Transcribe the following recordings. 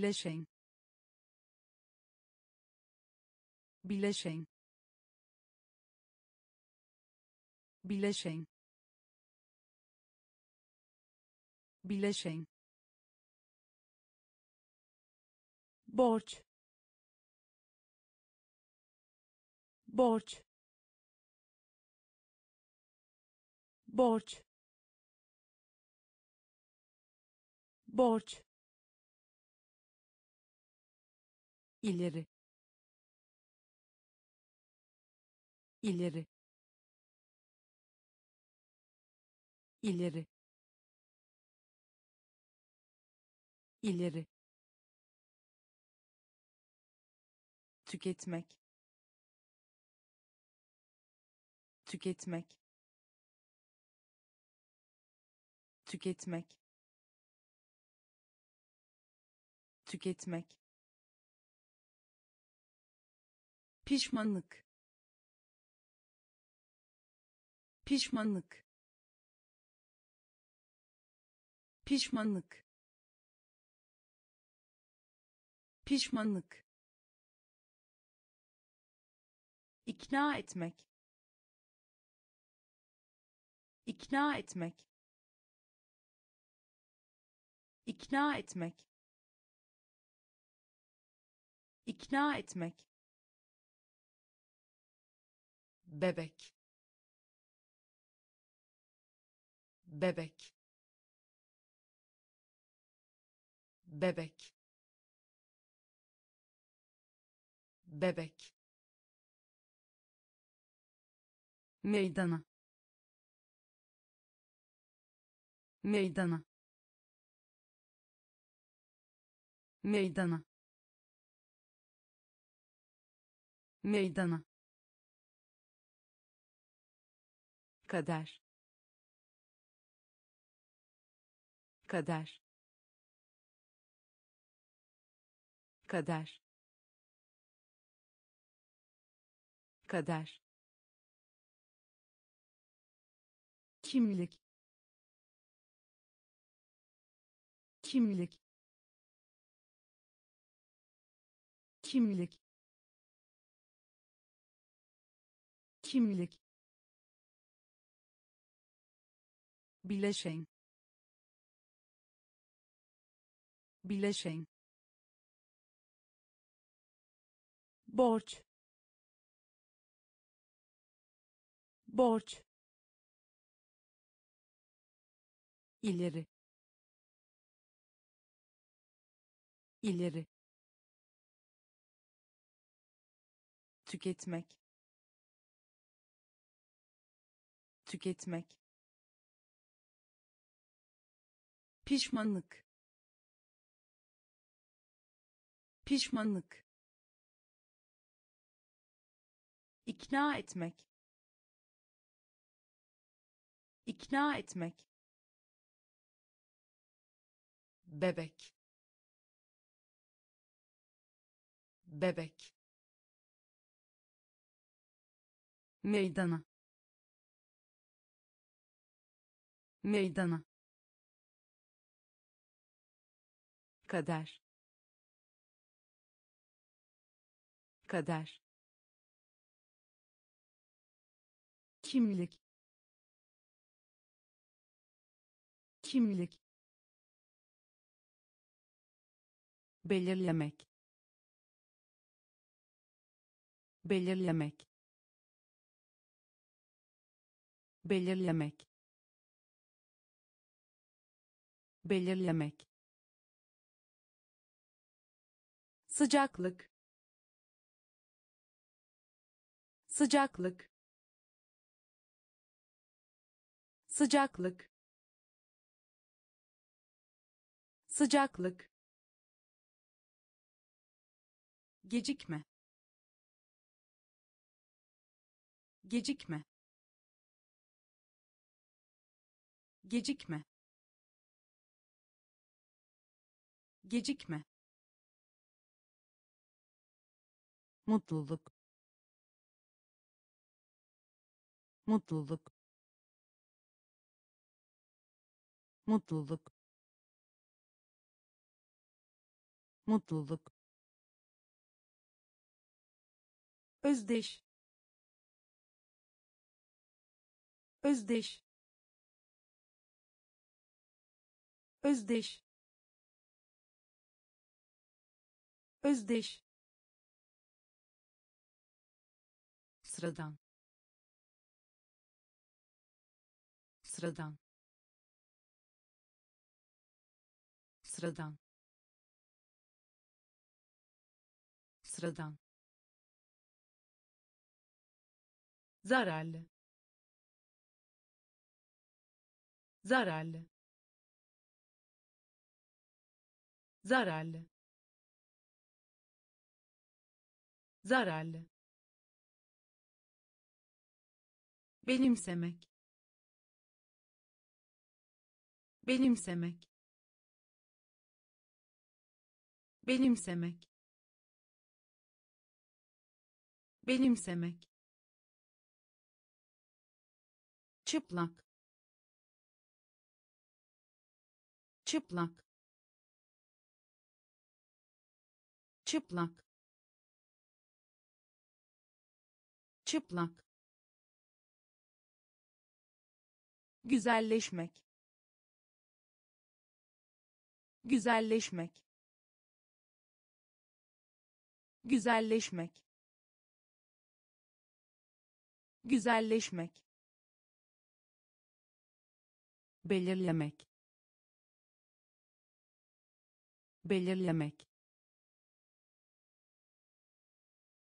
bileşen. Bileşen. Bileşen. Bileşen. Borç. Borç. Borç. Borç ileri. İleri. İleri. İleri. Tüketmek. Tüketmek. Tüketmek. Tüketmek pişmanlık. Pişmanlık. Pişmanlık. Pişmanlık. İkna etmek. İkna etmek. İkna etmek. İkna etmek bebek. Bebek. Bebek. Bebek. Meydana. Meydana. Meydana. Meydana kader. Kader. Kader. Kader. Kimlik. Kimlik. Kimlik. Kimlik bileşen. Bileşen. Borç. Borç. İleri. İleri. Tüketmek. Tüketmek pişmanlık. Pişmanlık. İkna etmek. İkna etmek. Bebek. Bebek. Meydana. Meydana kader. Kader. Kimlik. Kimlik. Belirlemek. Belirlemek. Belirlemek. Belirlemek sıcaklık. Sıcaklık. Sıcaklık. Sıcaklık. Gecikme. Gecikme. Gecikme. Gecikme mutluluk. Mutluluk. Mutluluk. Mutluluk. Özdeş. Özdeş. Özdeş. Özdeş sıradan. Sıradan. Sıradan. Sıradan. Zararlı. Zararlı. Zararlı. Zararlı benimsemek. Benimsemek. Benimsemek. Benimsemek. Çıplak. Çıplak. Çıplak. Çıplak güzelleşmek. Güzelleşmek. Güzelleşmek. Güzelleşmek. Belirlemek. Belirlemek.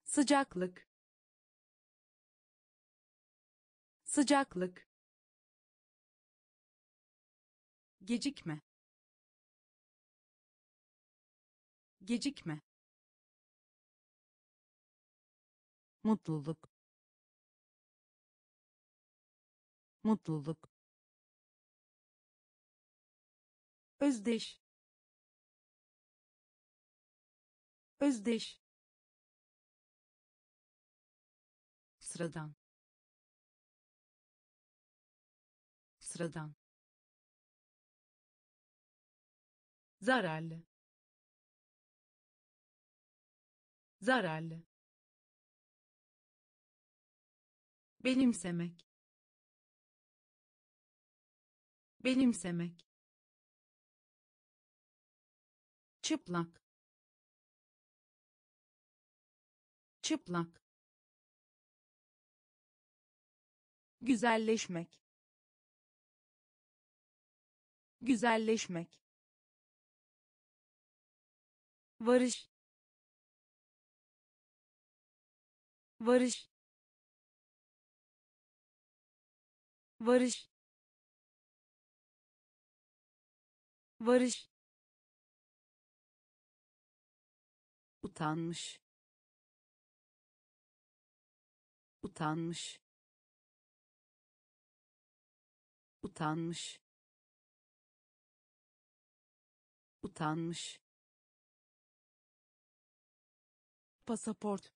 Sıcaklık. Sıcaklık gecikme. Gecikme. Mutluluk. Mutluluk. Özdeş. Özdeş. Sıradan. Sıradan zararlı. Zararlı. Benimsemek. Benimsemek. Çıplak. Çıplak. Güzelleşmek. Güzelleşmek varış varış varış varış. Utanmış. Utanmış. Utanmış. Utanmış pasaport.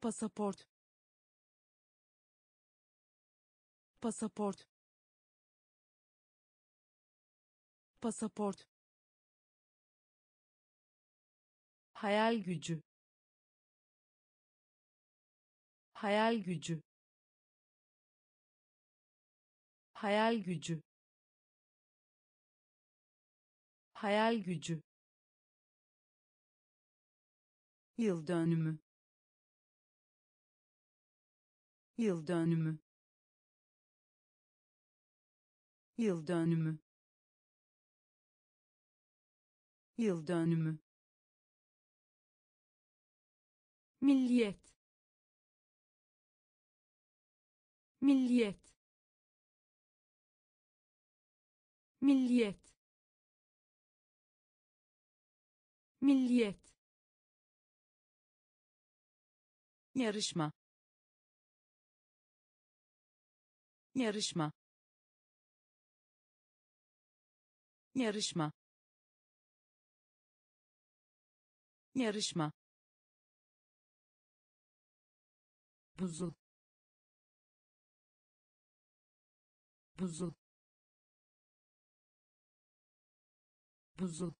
Pasaport. Pasaport. Pasaport. Hayal gücü. Hayal gücü. Hayal gücü. Hayal gücü yıl dönümü. Yıl dönümü. Yıl dönümü. Yıl dönümü. Milliyet. Milliyet. Milliyet. Milliyet yarışma. Yarışma. Yarışma. Yarışma. Buzul. Buzul. Buzul.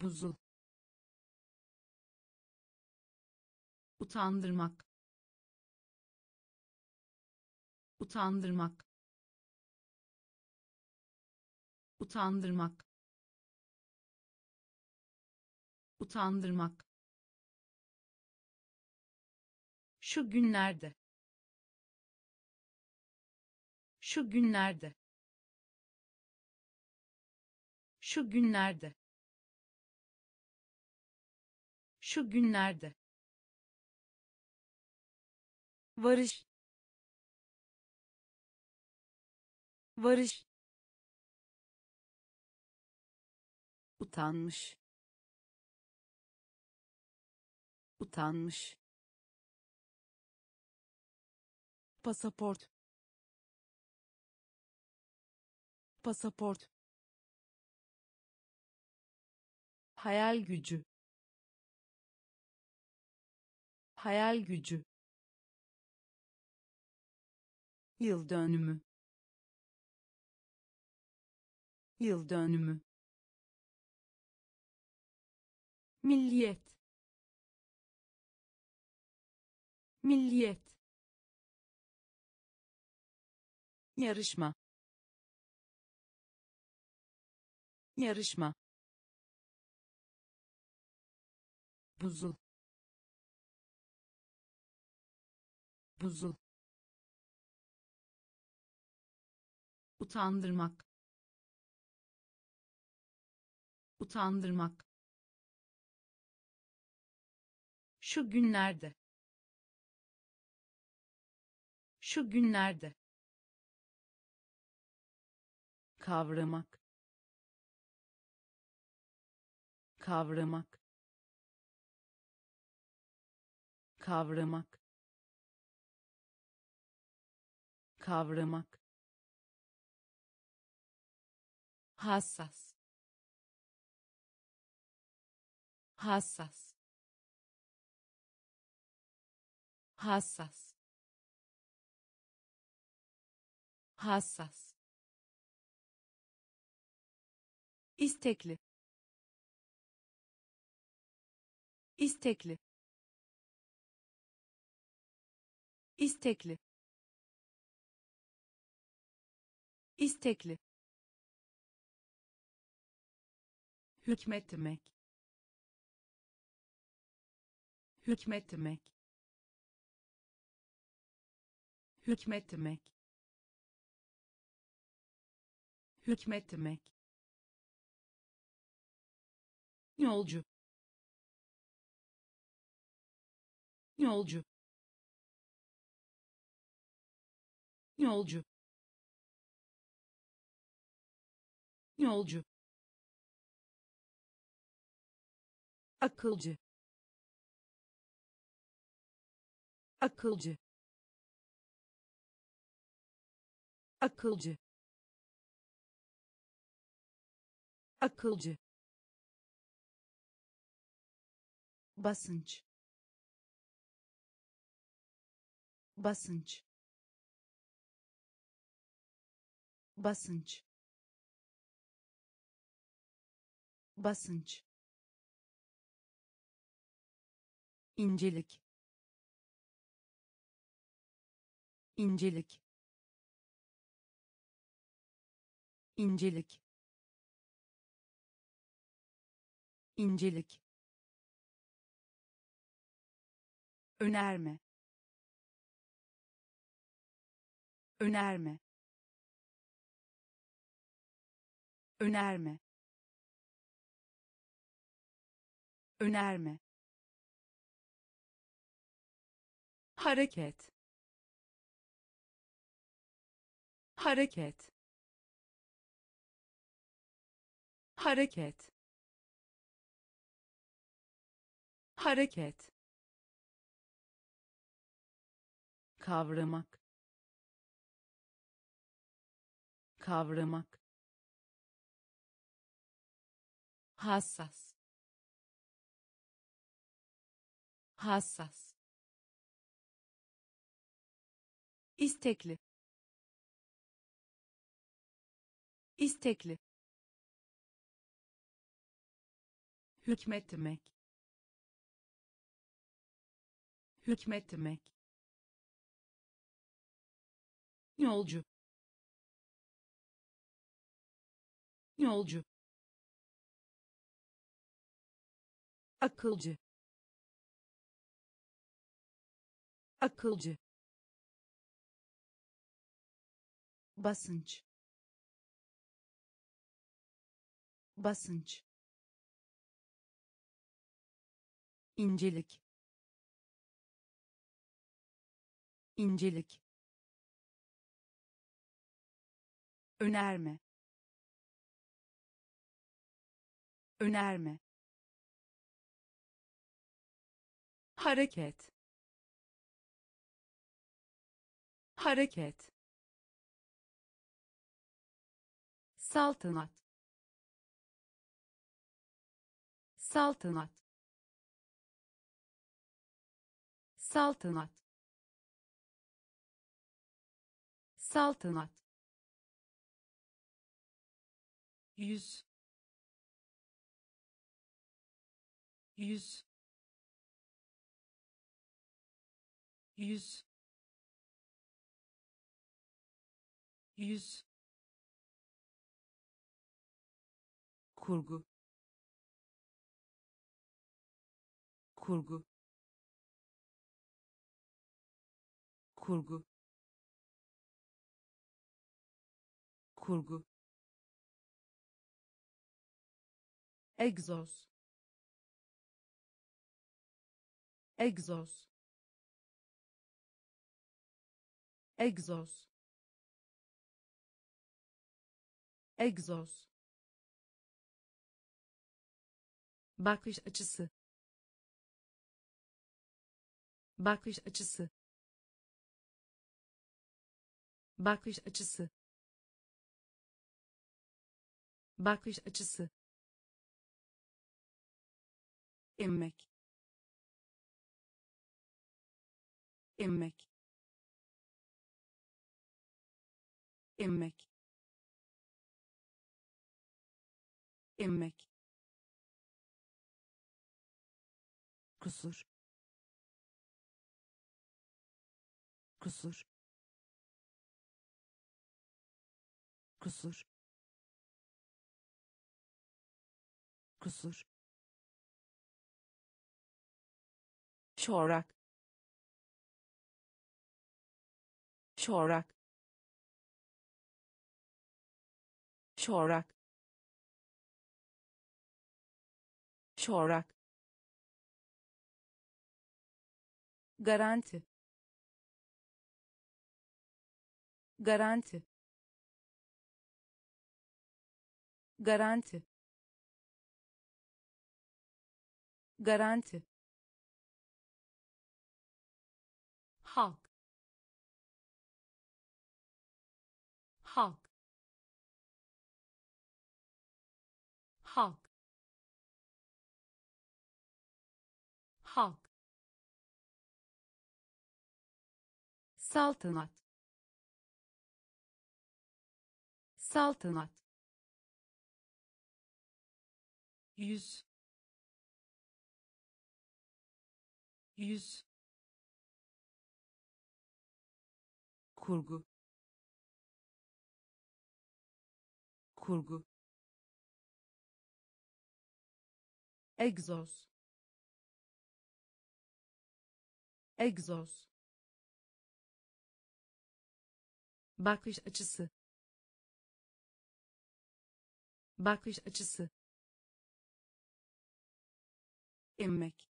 Buzul utandırmak. Utandırmak. Utandırmak. Utandırmak. Şu günlerde. Şu günlerde. Şu günlerde. Şu günlerde varış varış utanmış utanmış pasaport pasaport hayal gücü hayal gücü yıl dönümü. Yıl dönümü. Milliyet. Milliyet. Yarışma. Yarışma. Buzul. Buzul utandırmak. Utandırmak. Şu günlerde. Şu günlerde. Kavramak. Kavramak. Kavramak. Kavramak hassas. Hassas. Hassas. Hassas. İstekli. İstekli. İstekli. İstekli hükmetmek hükmetmek hükmetmek hükmetmek. Yolcu yolcu. Yolcu yolcu akılcı. Akılcı. Akılcı. Akılcı. Basınç. Basınç. Basınç. Basınç incelik. İncelik. İncelik. İncelik. Önerme. Önerme. Önerme. Önerme hareket. Hareket. Hareket. Hareket. Kavramak. Kavramak. Hassas. Hassas istekli. İstekli. Hükmetmek. Hükmetmek. Yolcu. Yolcu. Akılcı. Akılcı basınç. Basınç. İncelik. İncelik. Önerme. Önerme. Hareket. Hareket saltanat. Saltanat. Saltanat. Saltanat. Yüz. Yüz. Yüz. Yüz kurgu. Kurgu. Kurgu. Kurgu. Egzoz. Egzoz. Egzoz. Egzoz bakış açısı. Bakış açısı. Bakış açısı. Bakış açısı. Emmek. Emmek. Emmek. Emmek kusur. Kusur. Kusur. Kusur. Çorak. Çorak. Çorak. Çorak garanti. Garanti. Garanti. Garanti saltanat. Saltanat. Yüz. Yüz. Kurgu. Kurgu. Egzoz. Egzoz bakış açısı. Bakış açısı. Emmek.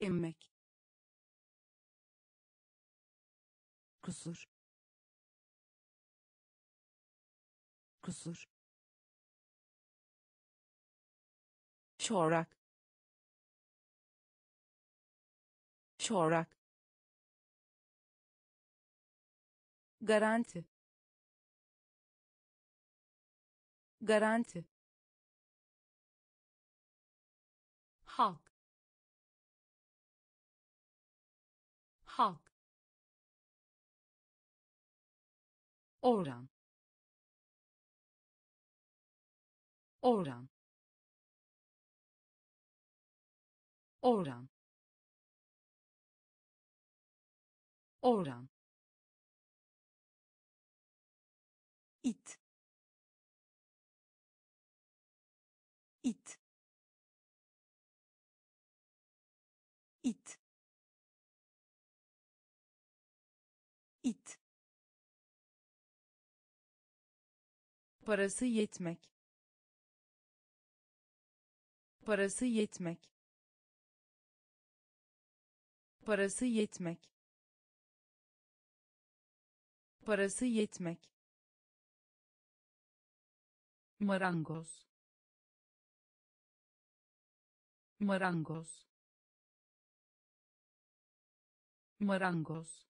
Emmek. Kusur. Kusur. Çorak. Çorak garanti. Garanti. Halk. Halk. Oran. Oran. Oran. Oran parası yetmek. Parası yetmek. Parası yetmek. Parası yetmek. Marangoz. Marangoz. Marangoz.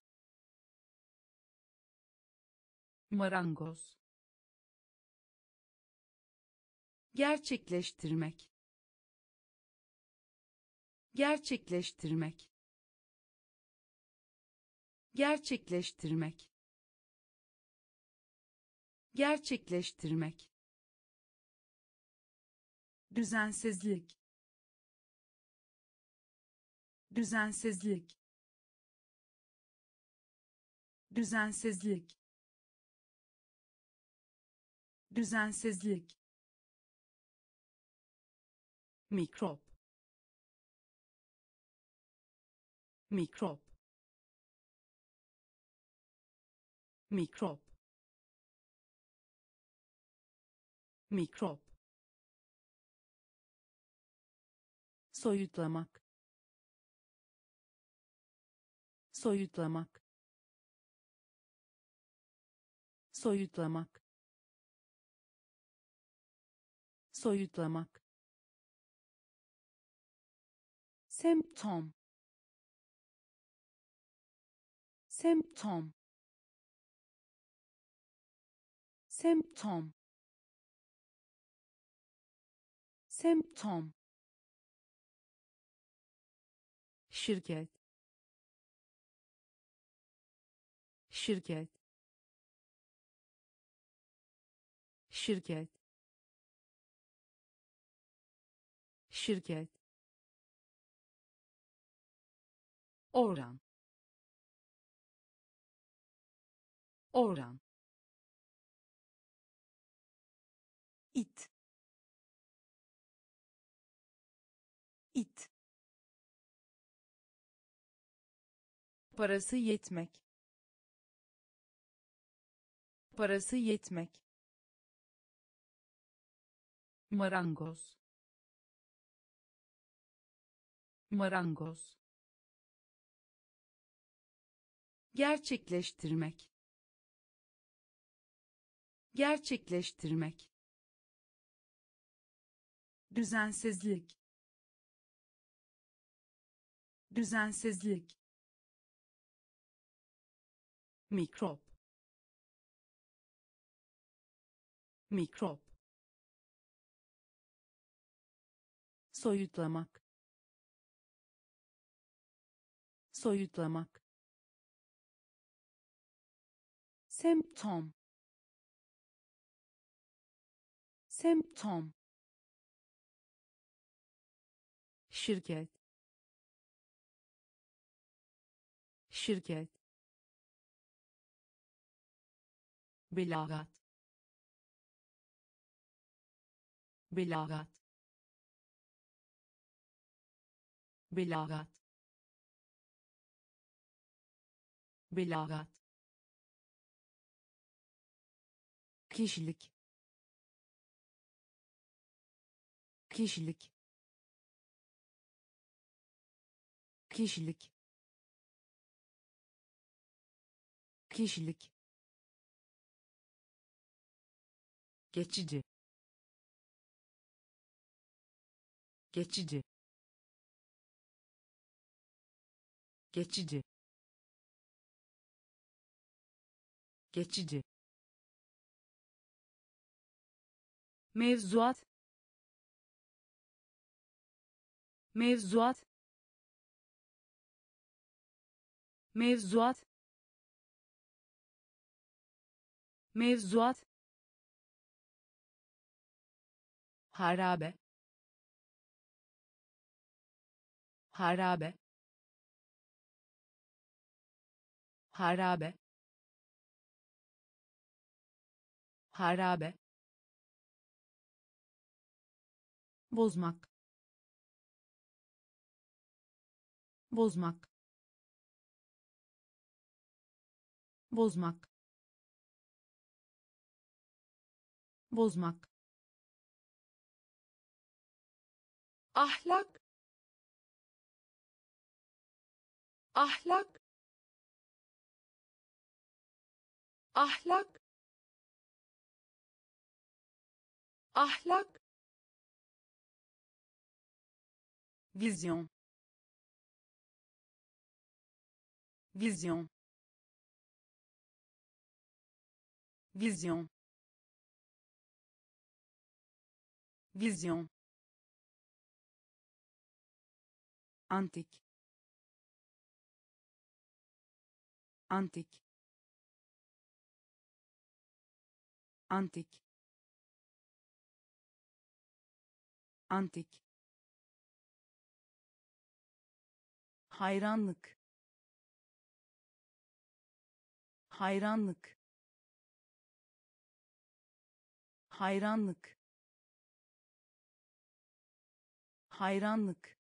Marangoz gerçekleştirmek. Gerçekleştirmek. Gerçekleştirmek. Gerçekleştirmek. Düzensizlik. Düzensizlik. Düzensizlik. Düzensizlik mikrop. Mikrop. Mikrop. Mikrop. Soyutlamak. Soyutlamak. Soyutlamak. Soyutlamak semptom semptom semptom semptom şirket. Şirket. Şirket. Şirket oran. Oran. İt. İt. Parası yetmek. Parası yetmek. Marangoz. Marangoz gerçekleştirmek. Gerçekleştirmek. Düzensizlik. Düzensizlik. Mikrop. Mikrop. Soyutlamak. Soyutlamak semptom semptom şirket. Şirket. Belagat. Belagat. Belagat. Belagat kişilik. Kişilik. Kişilik. Kişilik. Geçici. Geçici. Geçici. Geçici mevzuat. Mevzuat. Mevzuat. Mevzuat. Harabe. Harabe. Harabe. Harabe bozmak. Bozmak. Bozmak. Bozmak. Ahlak. Ahlak. Ahlak. Ahlak Vision. Vision. Vision. Vision. Antique. Antique. Antique. Antique. Hayranlık. Hayranlık. Hayranlık. Hayranlık.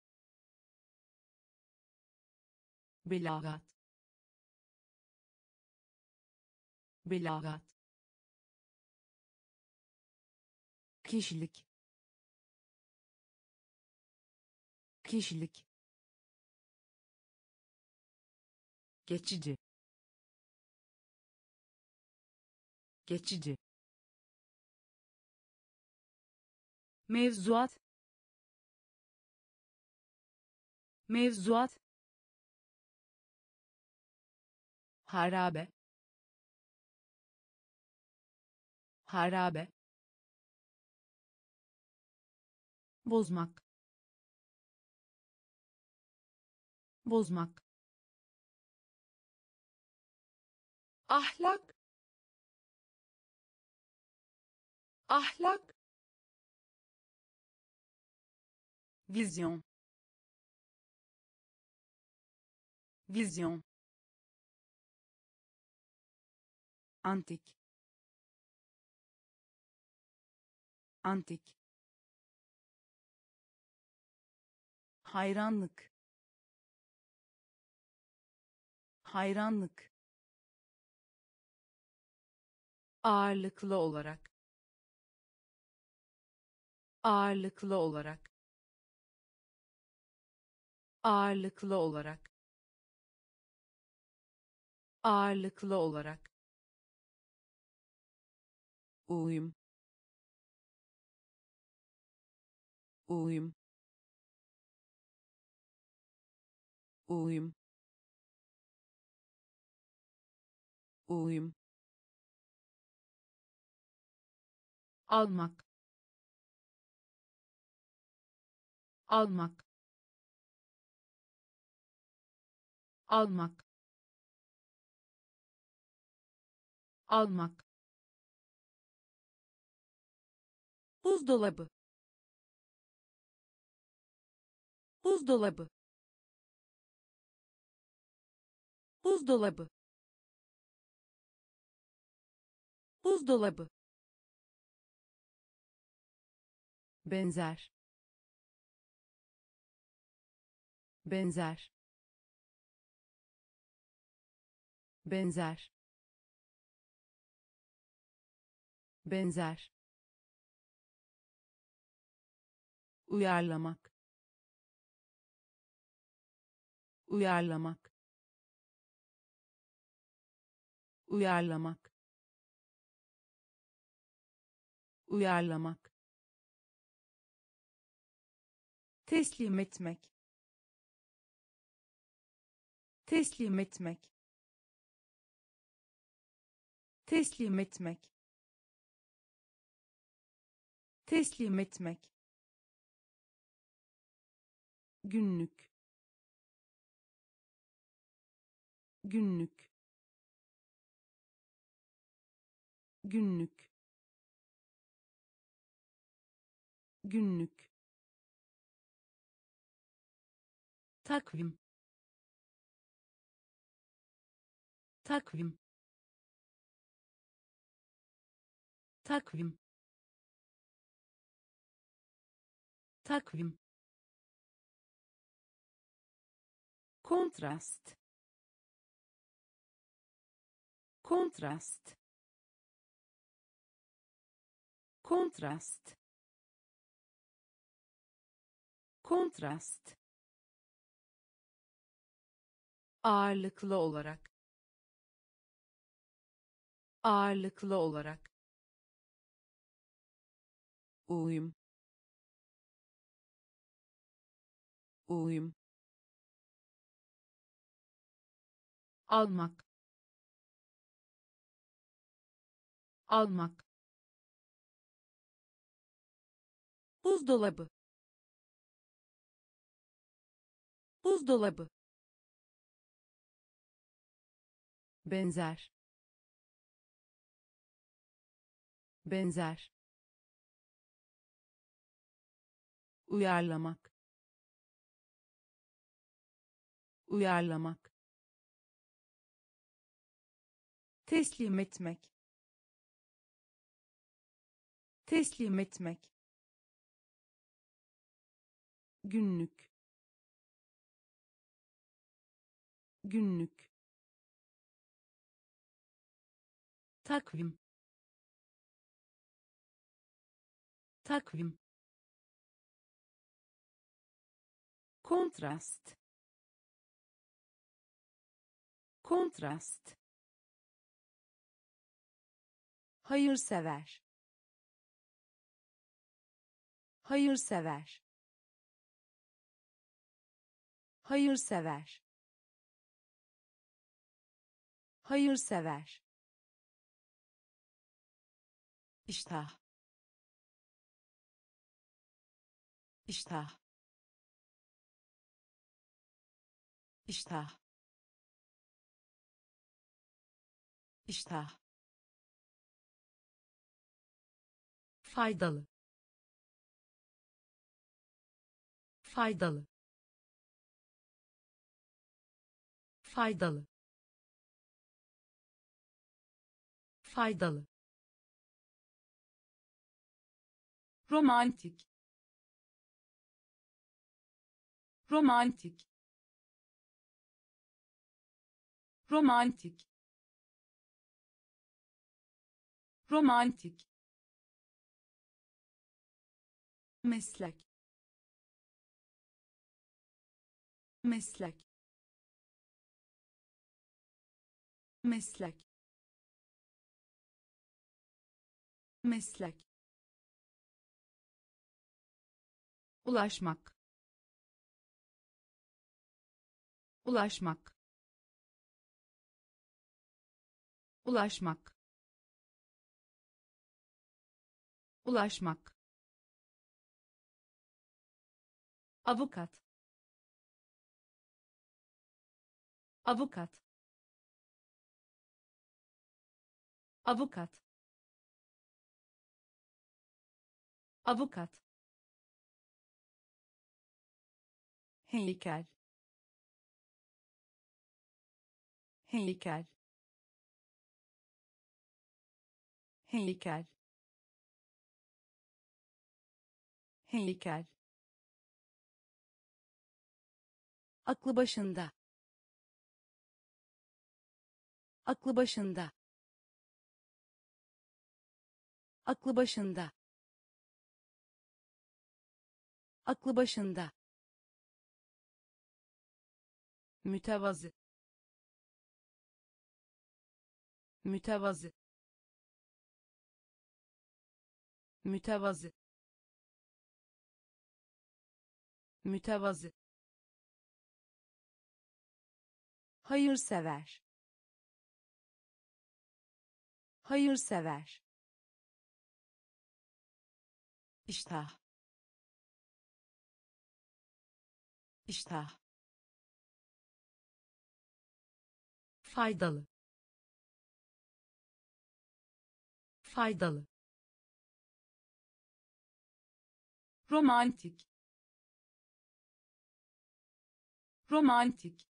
Belagat. Belagat. Kişilik. Kişilik geçici geçici mevzuat mevzuat harabe harabe bozmak bozmak ahlak. Ahlak. Vizyon vizyon antik. Antik. Hayranlık. Hayranlık ağırlıklı olarak. Ağırlıklı olarak. Ağırlıklı olarak. Ağırlıklı olarak. Uyum. Uyum. Uyum. Uyum almak. Almak. Almak. Almak. Buzdolabı. Buzdolabı. Buzdolabı. Buzdolabı benzer. Benzer. Benzer. Benzer. Uyarlamak. Uyarlamak. Uyarlamak. Uyarlamak teslim etmek. Teslim etmek. Teslim etmek. Teslim etmek. Günlük. Günlük. Günlük. Günlük takvim. Takvim. Takvim. Takvim. Kontrast. Kontrast. Kontrast. Kontrast ağırlıklı olarak. Ağırlıklı olarak. Uyum. Uyum. Almak. Almak. Buzdolabı. Buzdolabı benzer. Benzer. Uyarlamak. Uyarlamak. Teslim etmek. Teslim etmek. Günlük. Günlük takvim. Takvim. Kontrast. Kontrast. Hayırsever. Hayırsever. Hayırsever. Hayırsever iştah. İştah. İştah. İştah. Faydalı. Faydalı. Faydalı. Faydalı romantik. Romantik. Romantik. Romantik. Meslek. Meslek. Meslek. Meslek ulaşmak. Ulaşmak. Ulaşmak. Ulaşmak. Avukat. Avukat. Avukat. Avukat heykel. Heykel. Heykel. Heykel. Aklı başında. Aklı başında. Aklı başında. Aklı başında mütevazı mütevazı mütevazı mütevazı. Hayırsever. Hayırsever. İştah. İştah faydalı. Faydalı. Romantik. Romantik.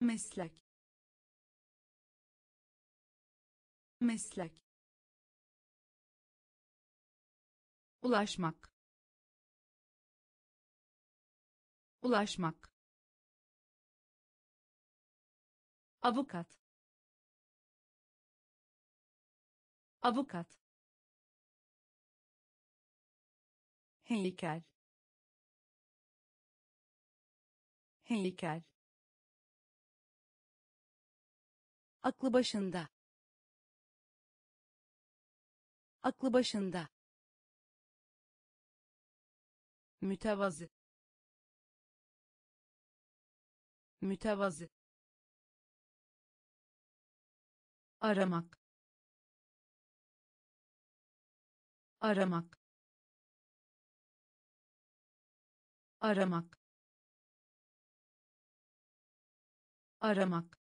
Meslek. Meslek. Ulaşmak. Ulaşmak avukat. Avukat. Heykel. Heykel. Aklı başında. Aklı başında. Mütevazı. Mütevazı aramak. Aramak. Aramak. Aramak.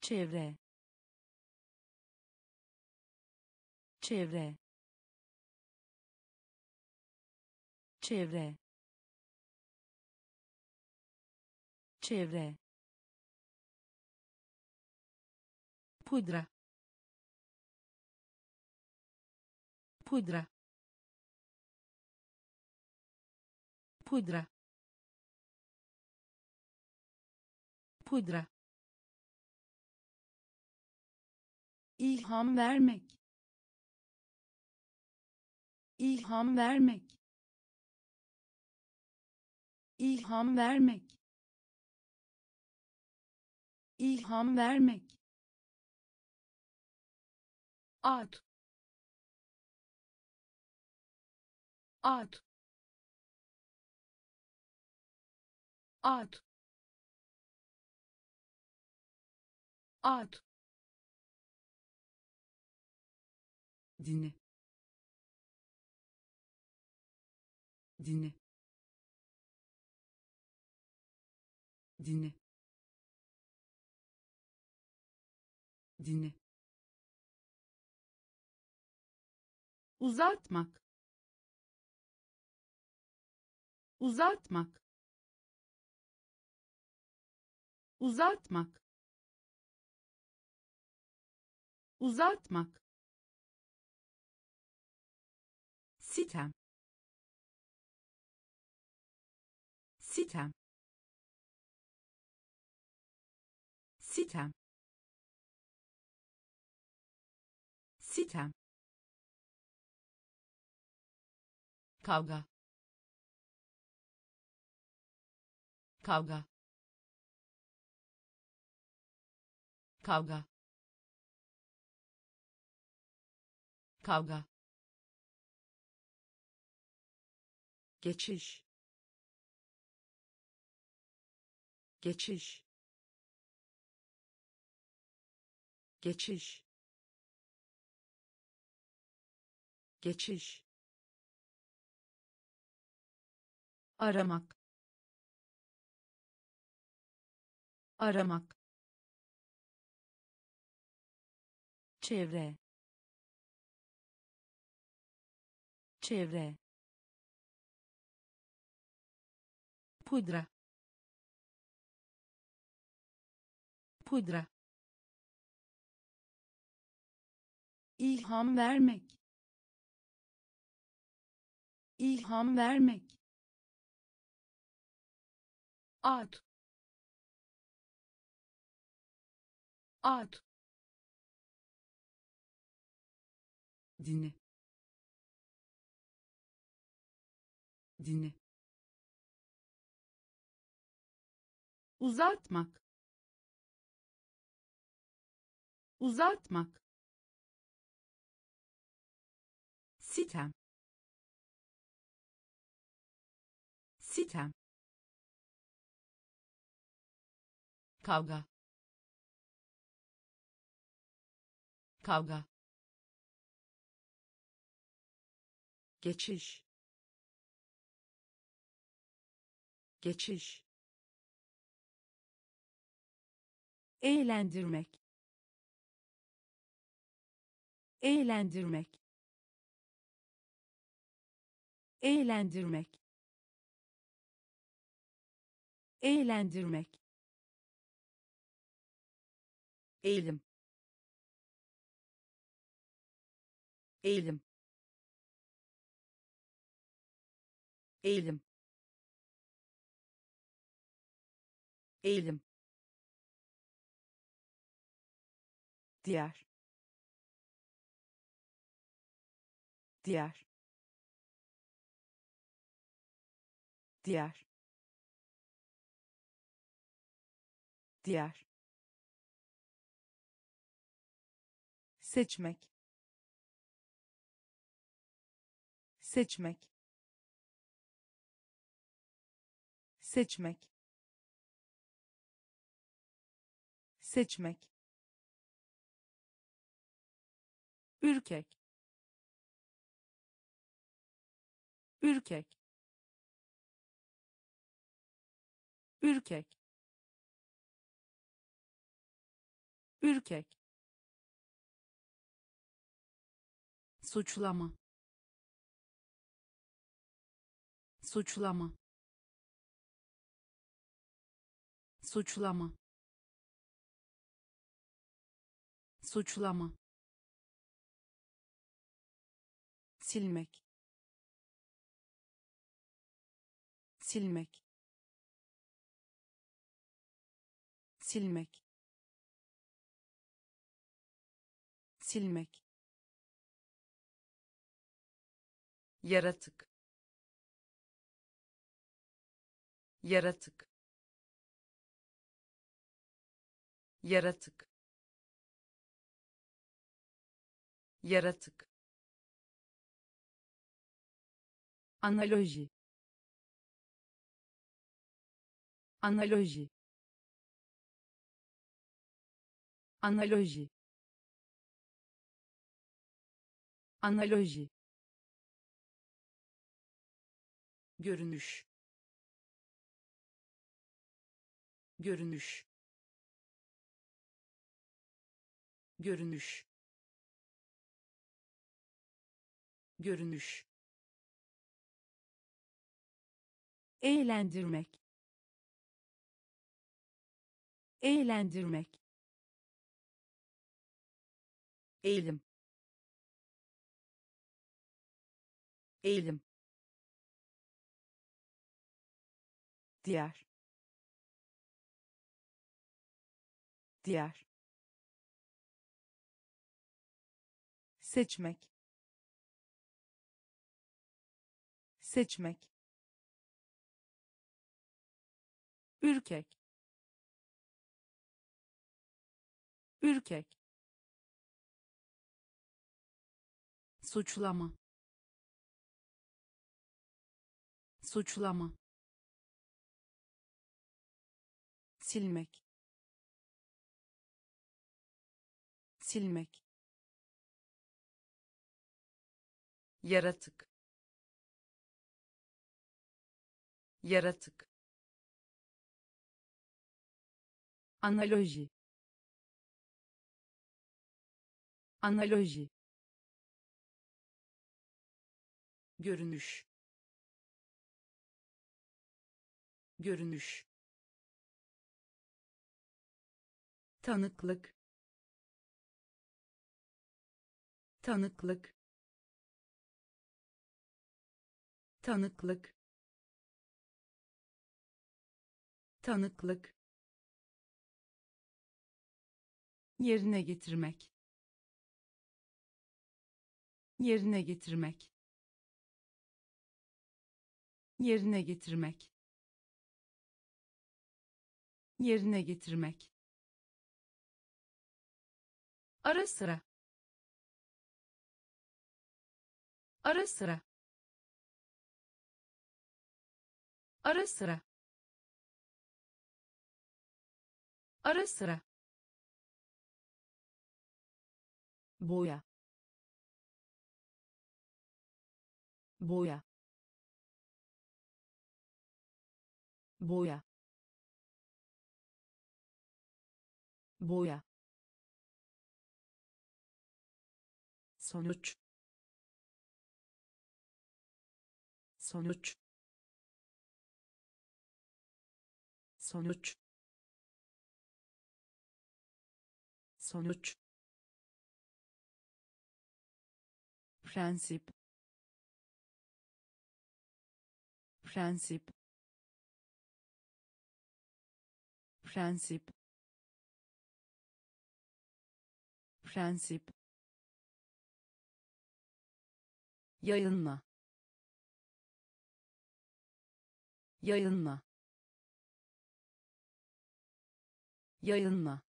Çevre. Çevre. Çevre. Çevre pudra pudra pudra pudra. İlham vermek ilham vermek ilham vermek ilham vermek at. At. At. At. Dinle. Dinle. Dinle. Dinle uzatmak. Uzatmak. Uzatmak. Uzatmak. Sitem. Sitem. Sitem. Sitem kavga. Kavga. Kavga. Kavga. Geçiş. Geçiş. Geçiş. Geçiş aramak. Aramak. Çevre. Çevre. Pudra. Pudra. İlham vermek. İlham vermek at. At. Dinle. Dinle. Uzatmak. Uzatmak. Sitem. Sitem kavga. Kavga. Geçiş. Geçiş. Eğlendirmek. Eğlendirmek. Eğlendirmek. Eğlendirmek eğilim. Eğilim. Eğilim. Eğilim. Diğer diğer diğer diğer seçmek. Seçmek. Seçmek. Seçmek. Ürkek. Ürkek. Ürkek. Ürkek suçlama. Suçlama. Suçlama. Suçlama. Silmek. Silmek. Silmek. Silmek yaratık. Yaratık. Yaratık. Yaratık. Analoji. Analoji. Analoji. Analoji görünüş. Görünüş. Görünüş. Görünüş. Eğlendirmek. Eğlendirmek. Eğilim. Eğilim diğer. Diğer. Seçmek. Seçmek. Ürkek. Ürkek. Suçlama. Suçlama silmek. Silmek. Yaratık. Yaratık. Analoji. Analoji. Görünüş. Görünüş tanıklık. Tanıklık. Tanıklık. Tanıklık. Yerine getirmek. Yerine getirmek. Yerine getirmek. Yerine getirmek ara sıra ara sıra boya boya boya boya sonuç. Sonuç. Sonuç. Sonuç. Prensip. Prensip. Prensip. Prensip yayınla. Yayınla. Yayınla.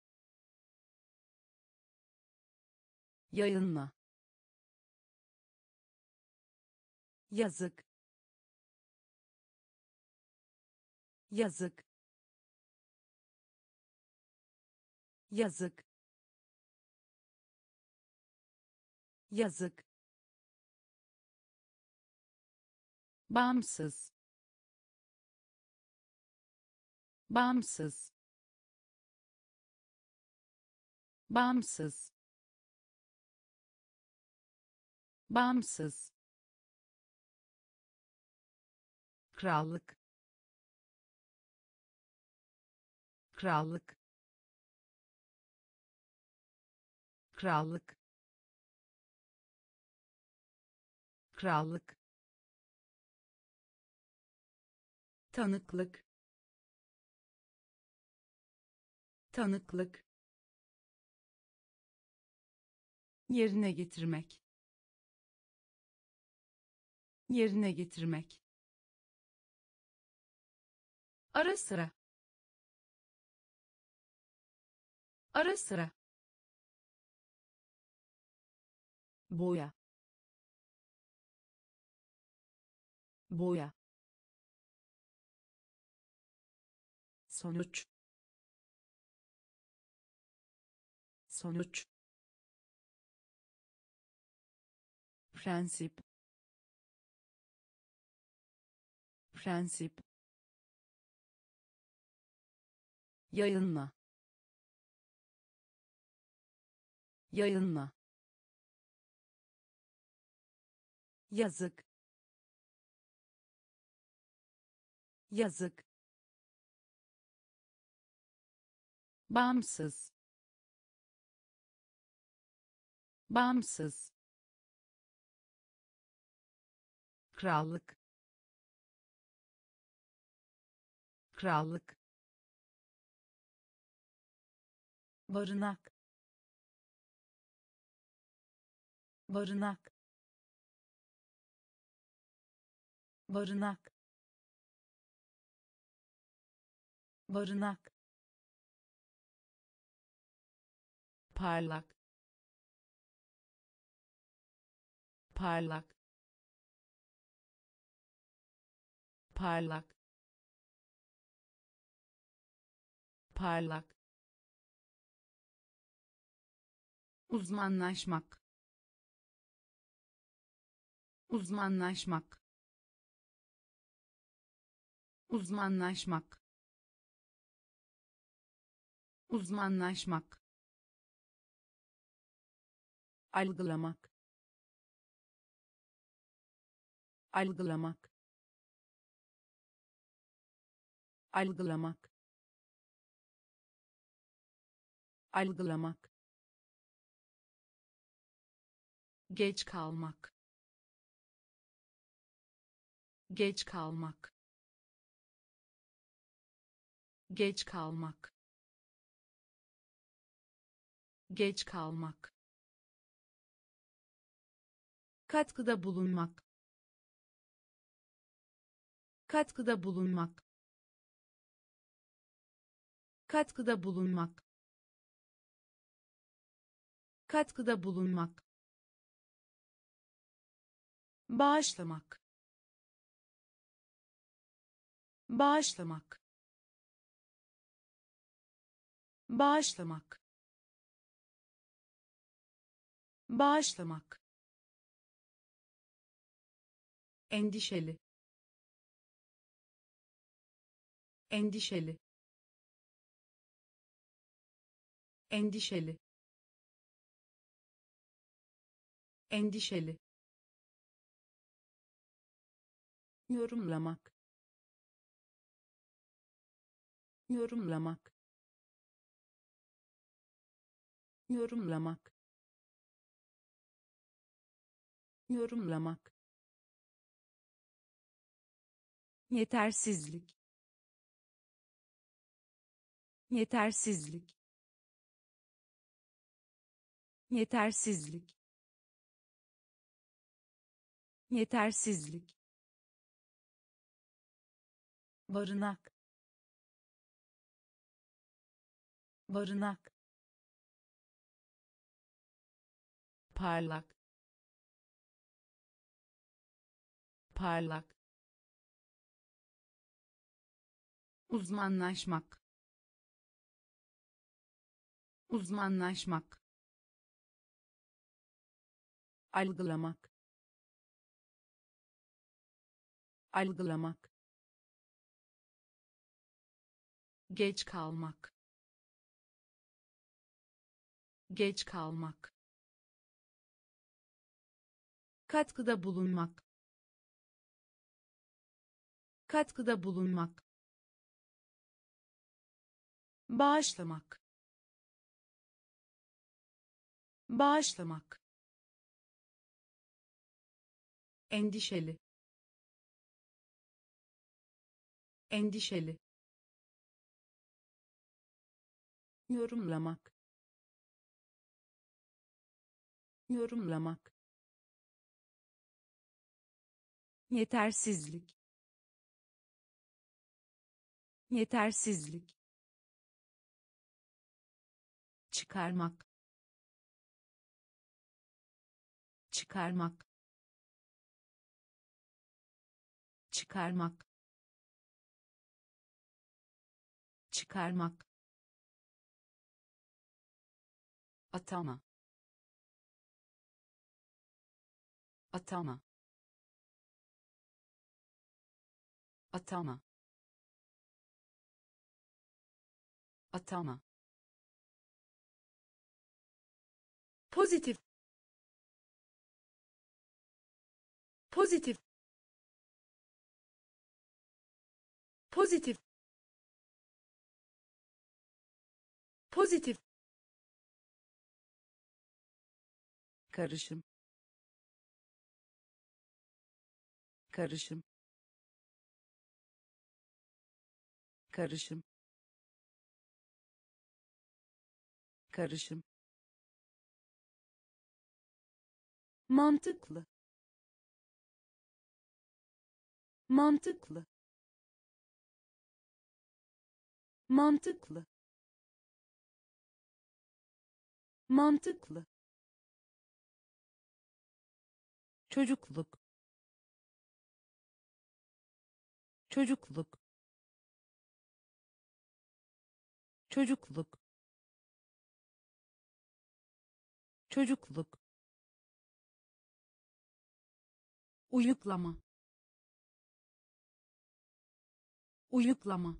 Yayınla. Yazık. Yazık. Yazık. Yazık bağımsız. Bağımsız. Bağımsız. Bağımsız. Krallık. Krallık. Krallık. Krallık tanıklık. Tanıklık. Yerine getirmek. Yerine getirmek. Ara sıra. Ara sıra. Boya. Boya sonuç. Sonuç. Prensip. Prensip. Yayınla. Yayınla. Yazık. Yazık bağımsız. Bağımsız. Krallık. Krallık. Barınak. Barınak. Barınak. Barınak parlak parlak parlak parlak. Uzmanlaşmak. Uzmanlaşmak. Uzmanlaşmak. Uzmanlaşmak algılamak. Algılamak. Algılamak. Algılamak. Geç kalmak. Geç kalmak. Geç kalmak. Geç kalmak katkıda bulunmak. Katkıda bulunmak. Katkıda bulunmak. Katkıda bulunmak. Bağışlamak. Bağışlamak. Bağışlamak. Bağışlamak endişeli. Endişeli. Endişeli. Endişeli. Yorumlamak. Yorumlamak. Yorumlamak. Yorumlamak yetersizlik. Yetersizlik. Yetersizlik. Yetersizlik. Barınak. Barınak. Parlak. Parlak uzmanlaşmak. Uzmanlaşmak. Algılamak. Algılamak. Geç kalmak. Geç kalmak. Katkıda bulunmak. Katkıda bulunmak bağışlamak. Bağışlamak. Endişeli. Endişeli. Yorumlamak. Yorumlamak. Yetersizlik. Yetersizlik çıkarmak. Çıkarmak. Çıkarmak. Çıkarmak. Atama. Atama. Atama. Atama pozitif. Pozitif. Pozitif. Pozitif. Karışım. Karışım. Karışım. Karışım mantıklı. Mantıklı. Mantıklı. Mantıklı. Çocukluk. Çocukluk. Çocukluk. Çocukluk uyuklama. Uyuklama.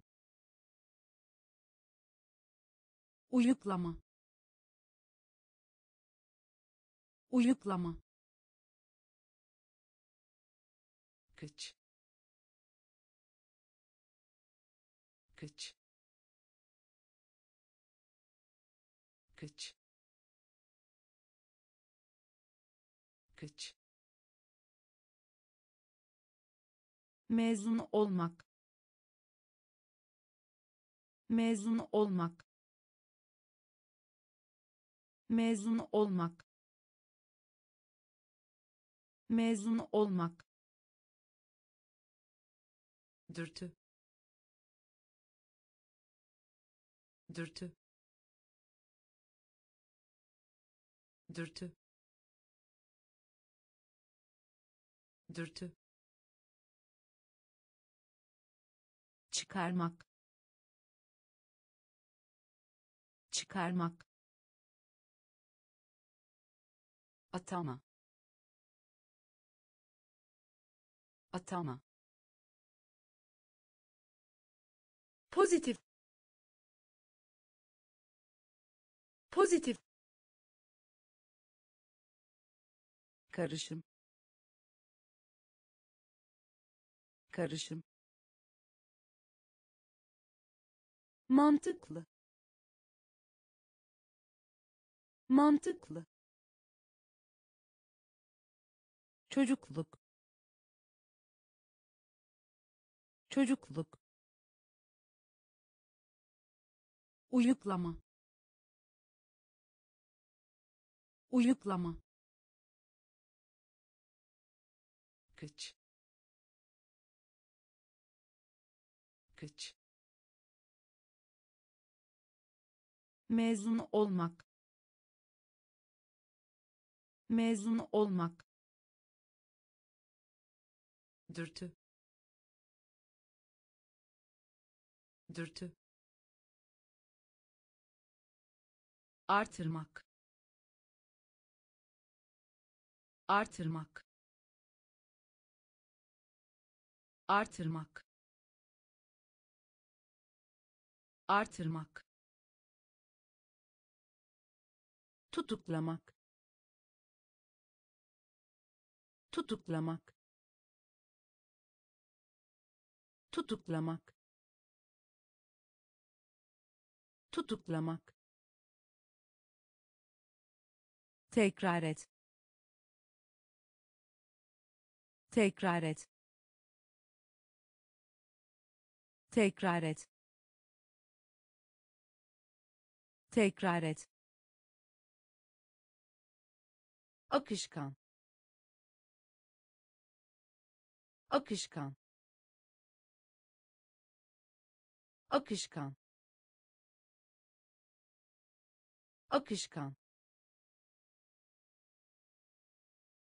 Uyuklama. Uyuklama. Kıç. Kıç. Kıç mezun olmak. Mezun olmak. Mezun olmak. Mezun olmak. Dürtü. Dürtü. Dürtü. Dürtü çıkarmak. Çıkarmak. Atama. Atama. Pozitif. Pozitif. Karışım. Karışım mantıklı. Mantıklı. Çocukluk. Çocukluk. Uyuklama. Uyuklama. Kıç. Kıç mezun olmak. Mezun olmak. Dürtü. Dürtü. Artırmak. Artırmak. Artırmak. Artırmak tutuklamak. Tutuklamak. Tutuklamak. Tutuklamak. Tekrar et. Tekrar et. Tekrar et. Tekrar et akışkan. Akışkan. Akışkan. Akışkan.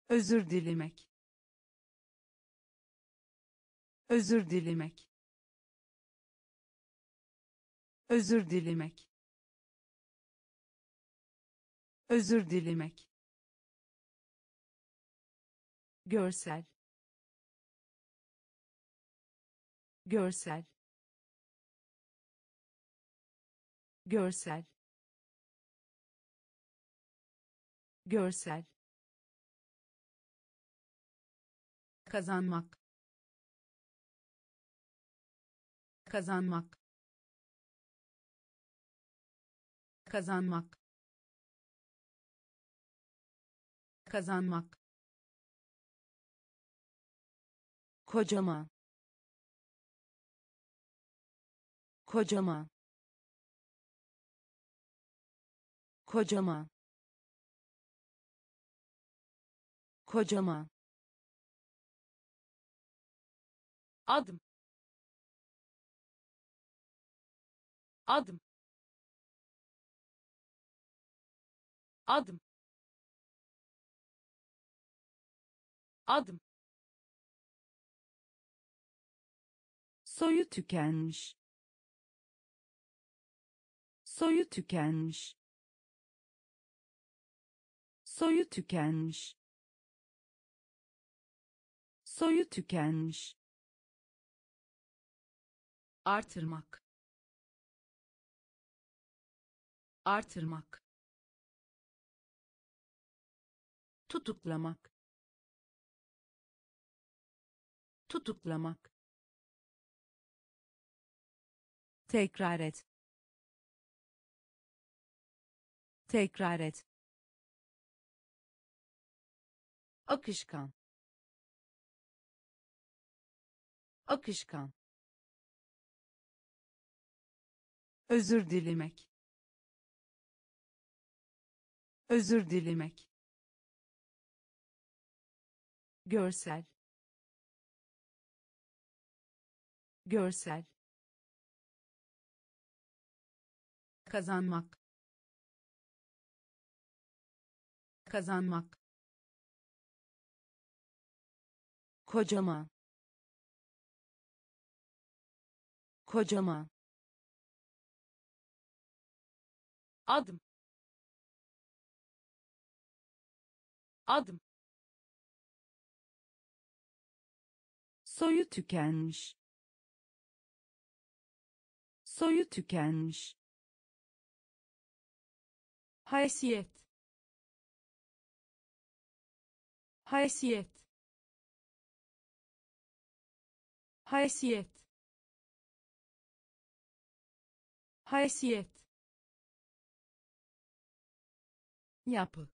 Özür dilemek. Özür dilemek. Özür dilemek. Özür dilemek görsel. Görsel. Görsel. Görsel. Kazanmak. Kazanmak. Kazanmak. Kazanmak kocaman kocaman kocaman kocaman adım. Adım. Adım. Adım soyu tükenmiş. Soyu tükenmiş. Soyu tükenmiş. Soyu tükenmiş. Artırmak. Artırmak. Tutuklamak. Tutuklamak tekrar et. Tekrar et. Akışkan. Akışkan. Özür dilemek. Özür dilemek. Görsel. Görsel kazanmak. Kazanmak. Kocaman kocaman adım. Adım. Soyu tükenmiş. Soyu tükenmiş haysiyet. Haysiyet. Haysiyet. Haysiyet. Yapı.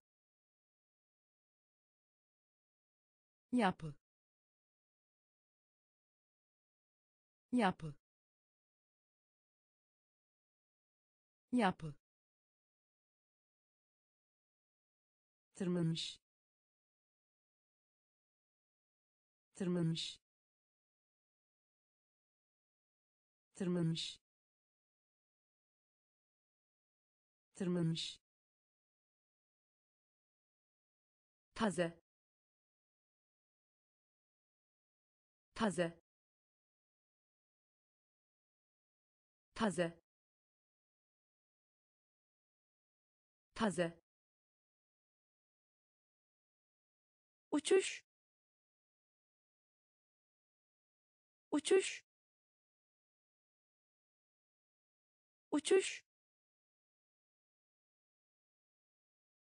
Yapı. Yapı. Yapı tırmanmış. Tırmanmış. Tırmanmış. Tırmanmış. Taze. Taze. Taze. Taze uçuş. Uçuş. Uçuş.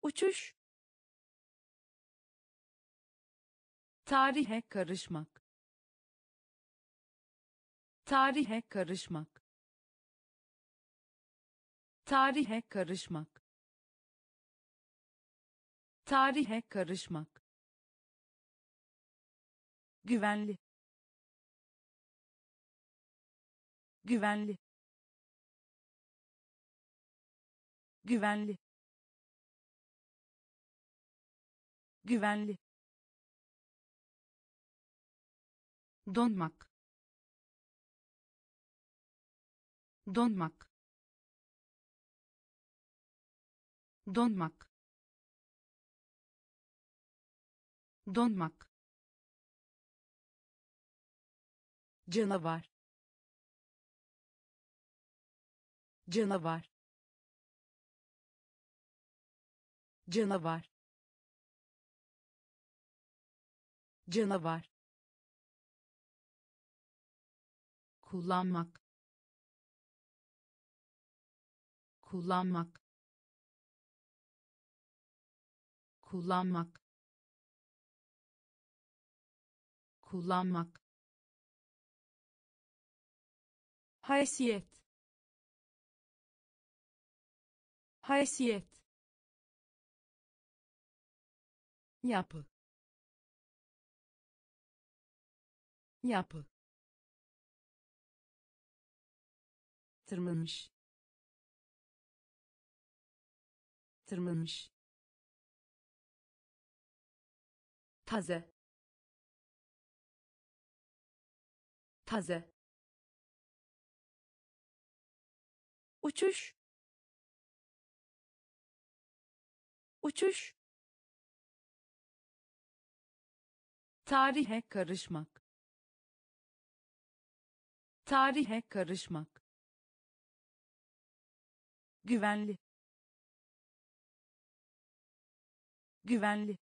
Uçuş. Tarihe karışmak. Tarihe karışmak. Tarihe karışmak. Tarihe karışmak güvenli. Güvenli. Güvenli. Güvenli. Donmak. Donmak. Donmak. Donmak canavar. Canavar. Canavar. Canavar. Kullanmak. Kullanmak. Kullanmak. Kullanmak haysiyet. Haysiyet. Yapı. Yapı. Tırmanmış. Tırmanmış. Taze. Taze uçuş. Uçuş. Tarihe karışmak. Tarihe karışmak. Güvenli. Güvenli.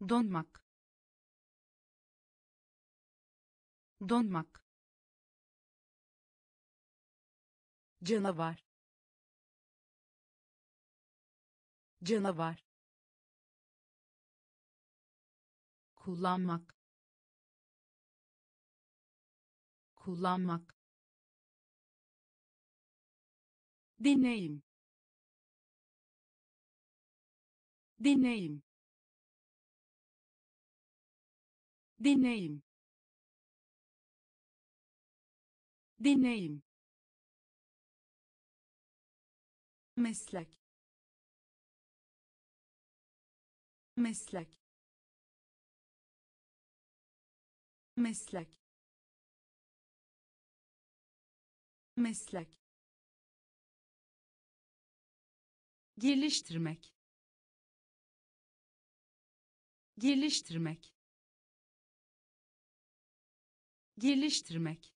Donmak. Donmak canavar. Canavar. Kullanmak. Kullanmak. Deneyim deneyim deneyim deneyim meslek. Meslek. Meslek. Meslek. Geliştirmek. Geliştirmek. Geliştirmek.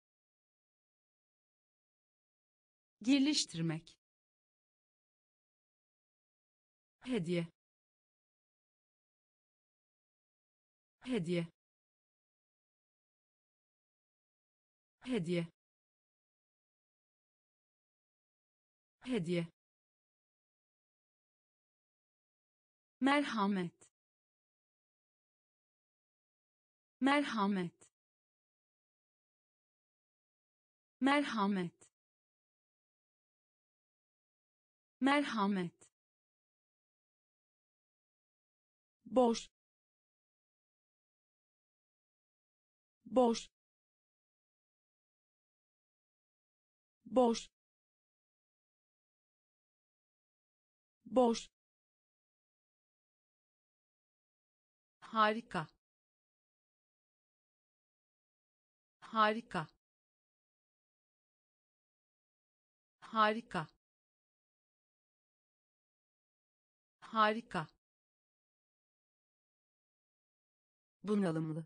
Geliştirmek hediye hediye hediye hediye merhamet merhamet merhamet merhamet boş. Boş. Boş. Boş. Harika. Harika. Harika. Harika bunalımlı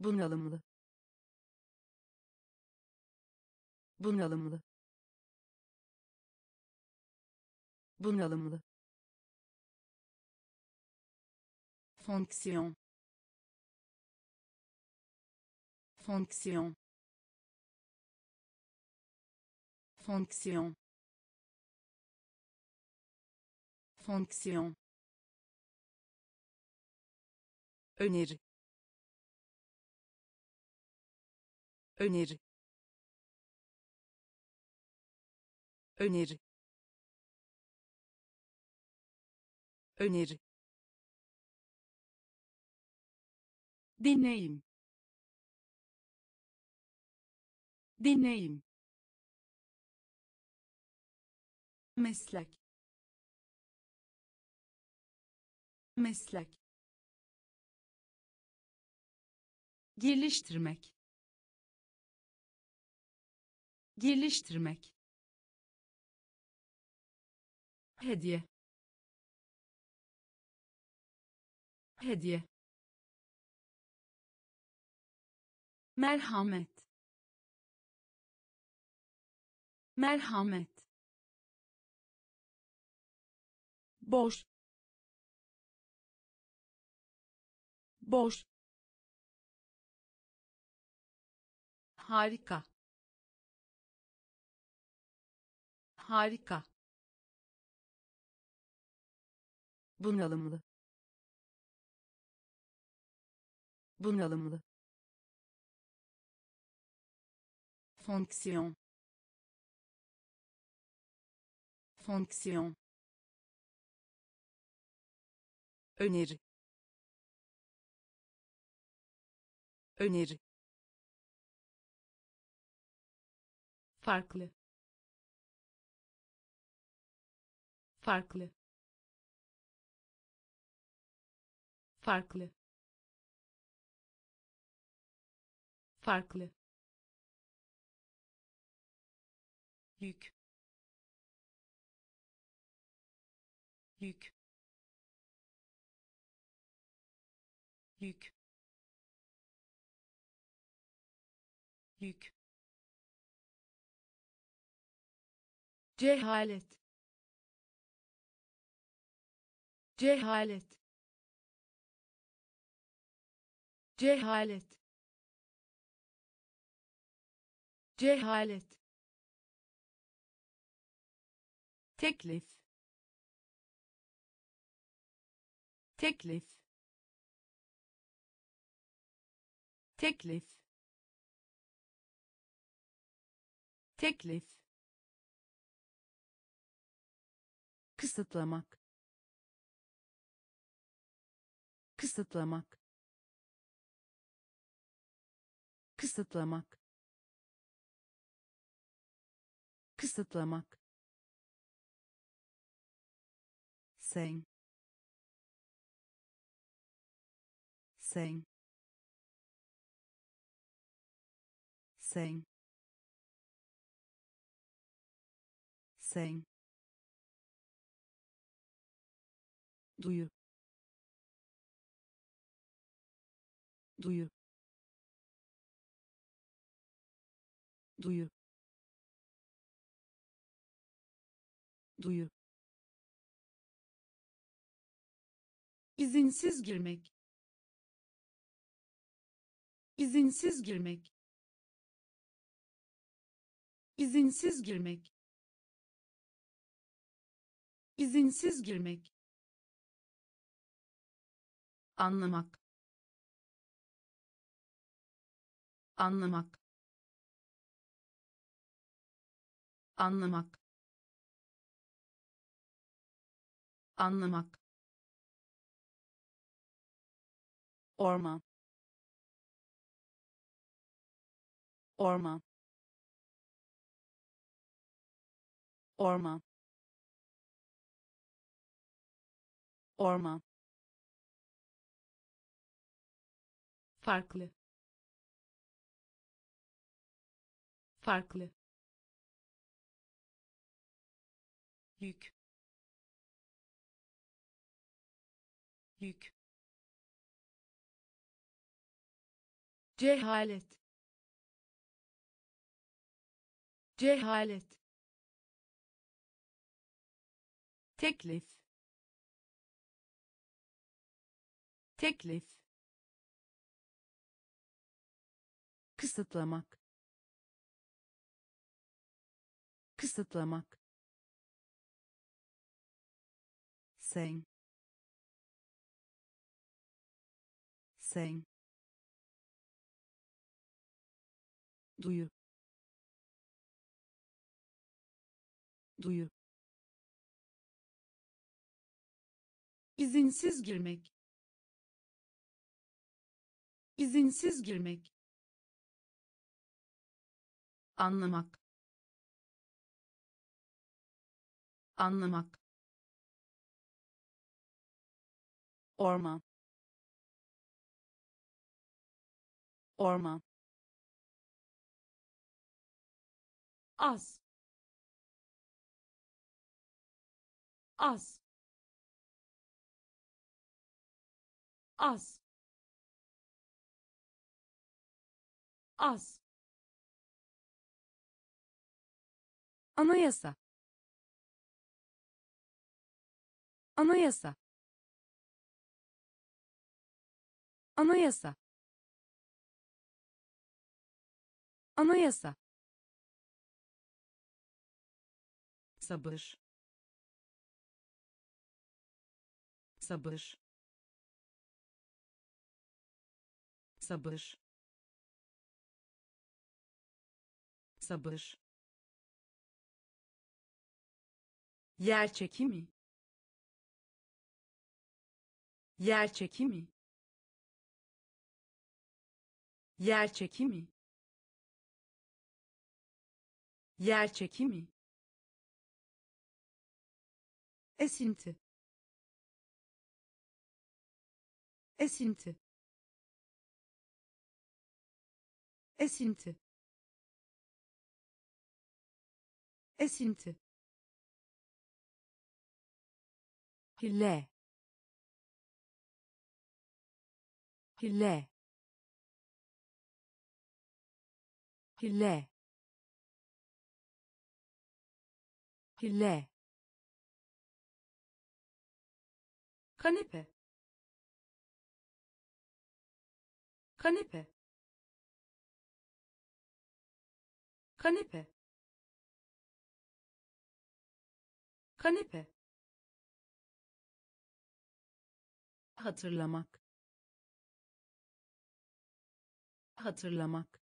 bunalımlı bunalımlı bunalımlı. Fonksiyon. Fonksiyon. Fonksiyon. Fonksiyon öneri. Öneri. Öneri. Öneri. Deneyim deneyim meslek. Meslek geliştirmek. Geliştirmek. Hediye. Hediye. Merhamet. Merhamet. Boş boş harika. Harika. Bunalımlı. Bunalımlı. Fonksiyon. Fonksiyon. Öneri. Öneri farklı. Farklı. Farklı. Farklı. Yük. Yük cehalet. Cehalet. Cehalet. Cehalet. Teklif. Teklif. Teklif. Teklif kısıtlamak. Kısıtlamak. Kısıtlamak. Kısıtlamak. Sen sen sen sen duyu. Duyu. Duyu. Duyu. İzinsiz girmek. İzinsiz girmek. İzinsiz girmek. İzinsiz girmek anlamak. Anlamak. Anlamak. Anlamak. Orman orman orman orman farklı. Farklı. Yük. Yük. Cehalet. Cehalet. Teklif. Teklif kısıtlamak. Kısıtlamak. Sen sen duyu. Duyu. İzinsiz girmek. İzinsiz girmek anlamak. Anlamak. Orman orman az az az az anayasa anayasa anayasa anayasa sabır sabır sabır sabır yer çekimi. Yer çekimi. Yer çekimi. Yer çekimi. Esinti. Esinti. Esinti. Esinti hille hille hille hille kanepe kanepe kanepe kanepe hatırlamak. Hatırlamak.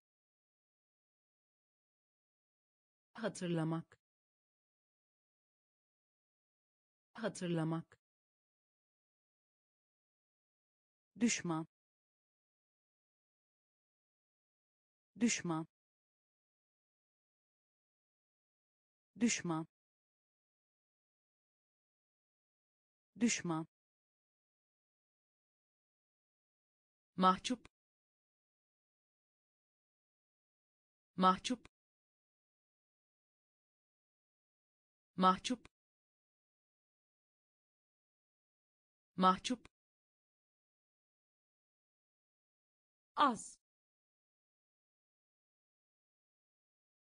Hatırlamak. Hatırlamak. Düşman. Düşman. Düşman. Düşman mahcup. Mahcup. Mahcup. Mahcup. Az.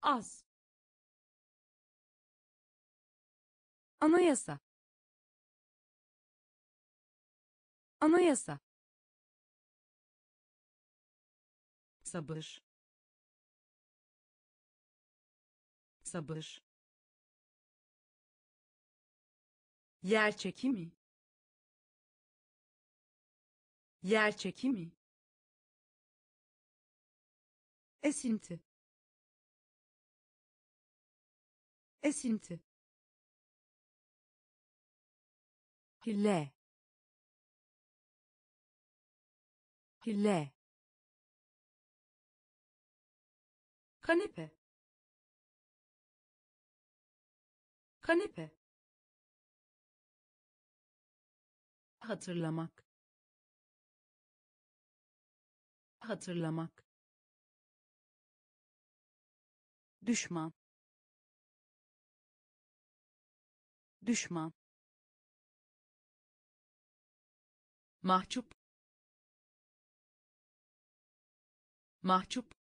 Az. Anayasa. Anayasa sabır. Sabır. Yer çekimi. Yer çekimi. Esinti. Esinti. Hille hille kanepe. Kanepe. Hatırlamak. Hatırlamak. Düşman. Düşman. Mahcup. Mahcup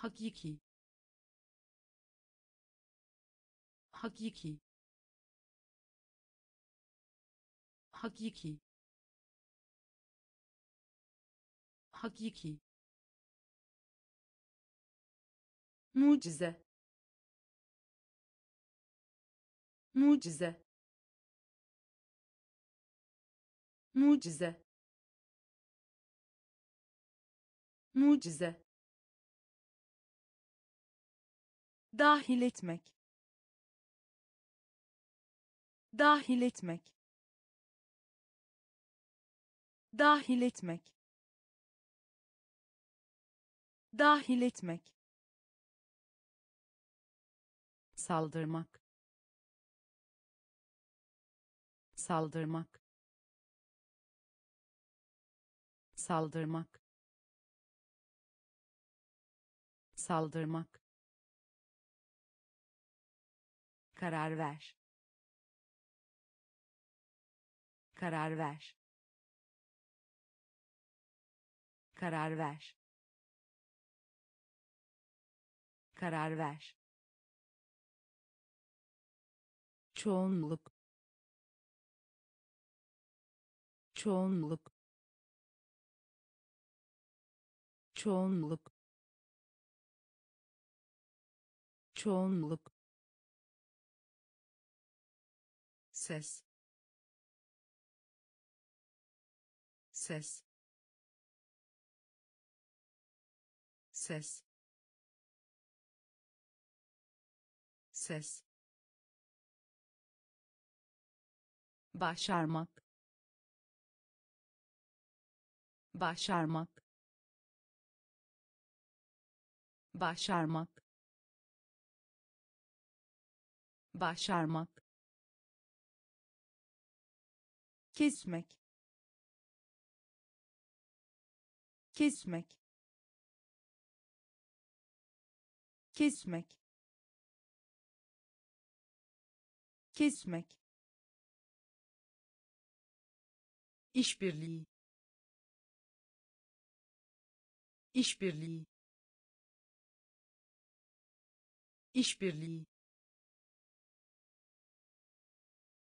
hakiki. Hakiki. Hakiki. Hakiki. Mucize. Mucize. Mucize. Mucize dahil etmek. Dahil etmek. Dahil etmek. Dahil etmek. Saldırmak. Saldırmak. Saldırmak. Saldırmak karar ver. Karar ver. Karar ver. Karar ver. Çoğunluk. Çoğunluk. Çoğunluk. Çoğunluk ses. Ses. Ses. Ses. Başarmak. Başarmak. Başarmak. Başarmak kesmek. Kesmek. Kesmek. Kesmek. İşbirliği. İşbirliği. İşbirliği.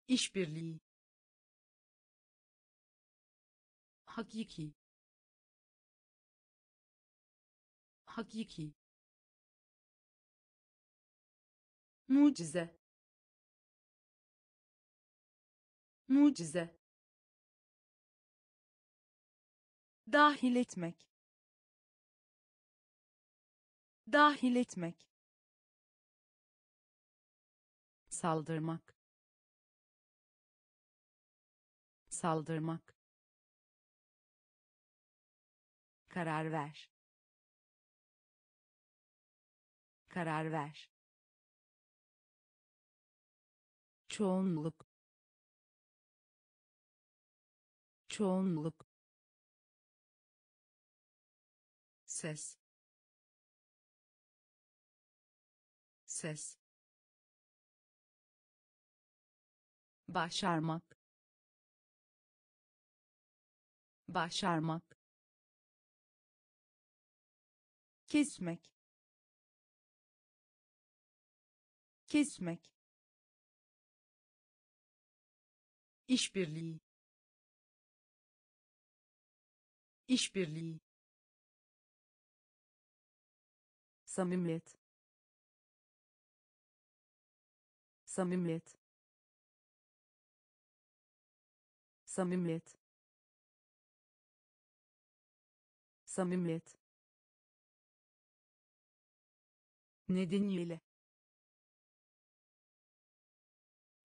İşbirliği hakiki. Hakiki. Mucize. Mucize. Dahil etmek. Dahil etmek. Saldırmak. Saldırmak karar ver. Karar ver. Çoğunluk. Çoğunluk. Ses. Ses. Başarmak. Başarmak kesmek. Kesmek. İşbirliği. İşbirliği. Samimiyet. Samimiyet. Samimiyet. Samimiyet nedeniyle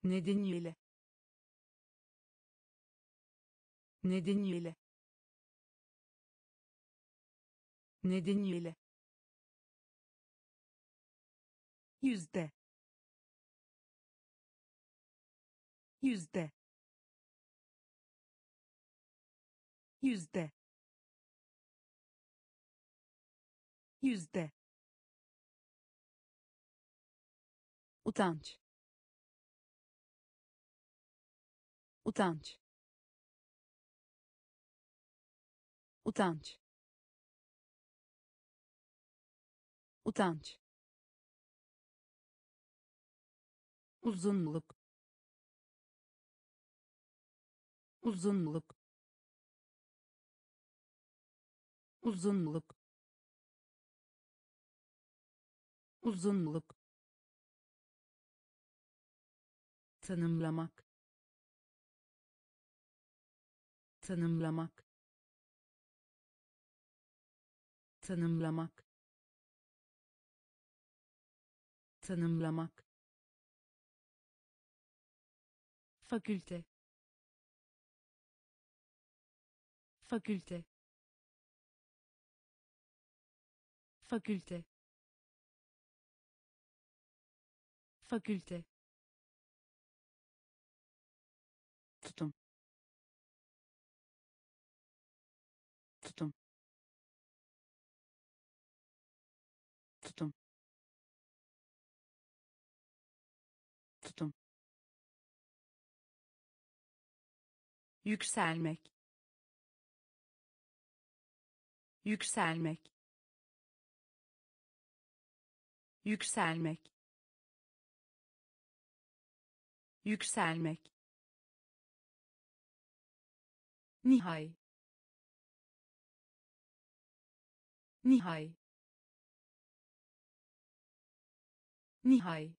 nedeniyle nedeniyle nedeniyle. Yüzde yüzde yüzde yüzde utanç. Utanç. Utanç. Utanç. Uzunluk. Uzunluk. Uzunluk. Uzunluk tanımlamak. Tanımlamak. Tanımlamak. Tanımlamak. Fakülte. Fakülte. Fakülte. Fakülte yükselmek. Yükselmek. Yükselmek. Yükselmek. Nihai. Nihai. Nihai.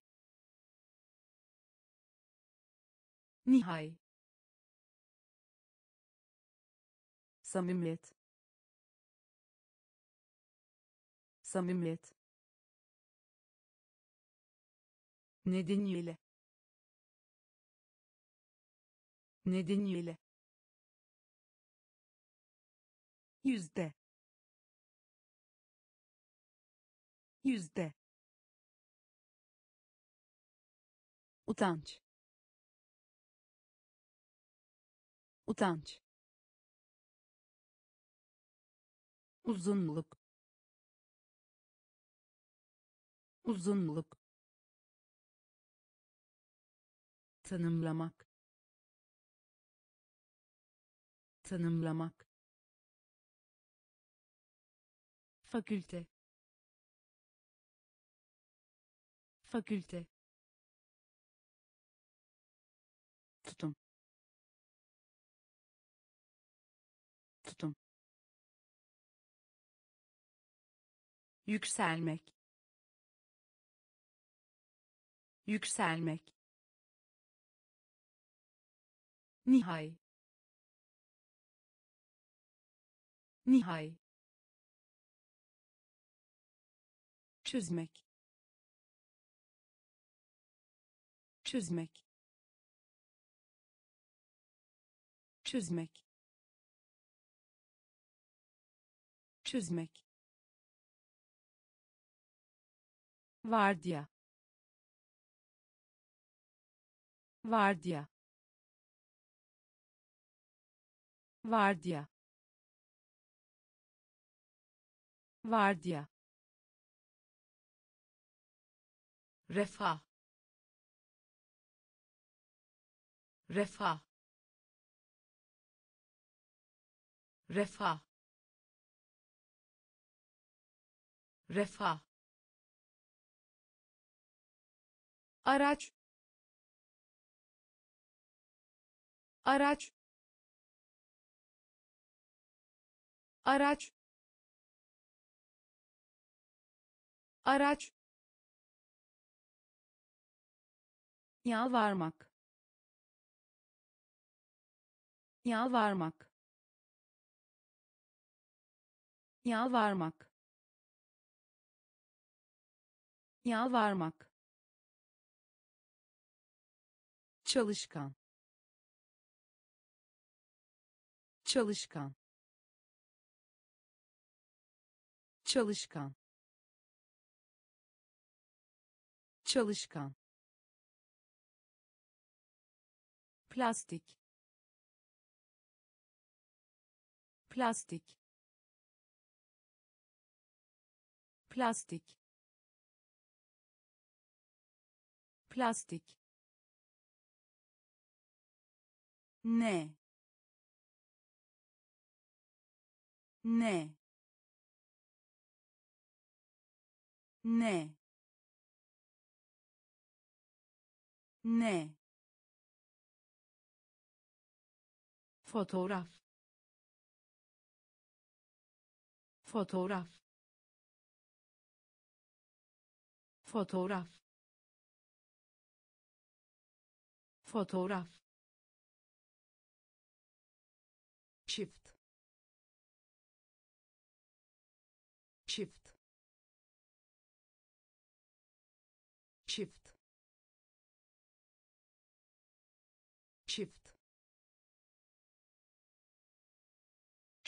Nihai samimiyet. Samimiyet. Nedeniyle. Nedeniyle. Yüzde. Yüzde. Utanç. Utanç uzunluk. Uzunluk. Tanımlamak. Tanımlamak. Fakülte. Fakülte yükselmek. Yükselmek. Nihai. Nihai. Çözmek. Çözmek. Çözmek. Çözmek vardiya. Vardiya. Vardiya. Vardiya. Refah. Refah. Refah. Refah araç. Araç. Araç. Araç. Yalvarmak. Yalvarmak. Yalvarmak. Yalvarmak çalışkan. Çalışkan. Çalışkan. Çalışkan. Plastik. Plastik. Plastik. Plastik ne? Ne? Ne? Ne? Fotoğraf. Fotoğraf. Fotoğraf. Fotoğraf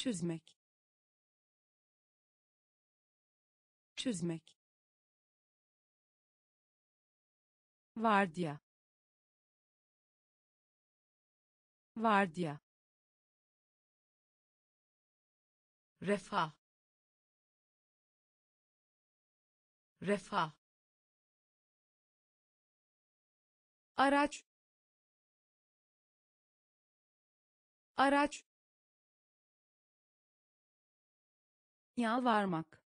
çözmek. Çözmek. Vardiya. Vardiya. Refah. Refah. Araç. Araç yalvarmak.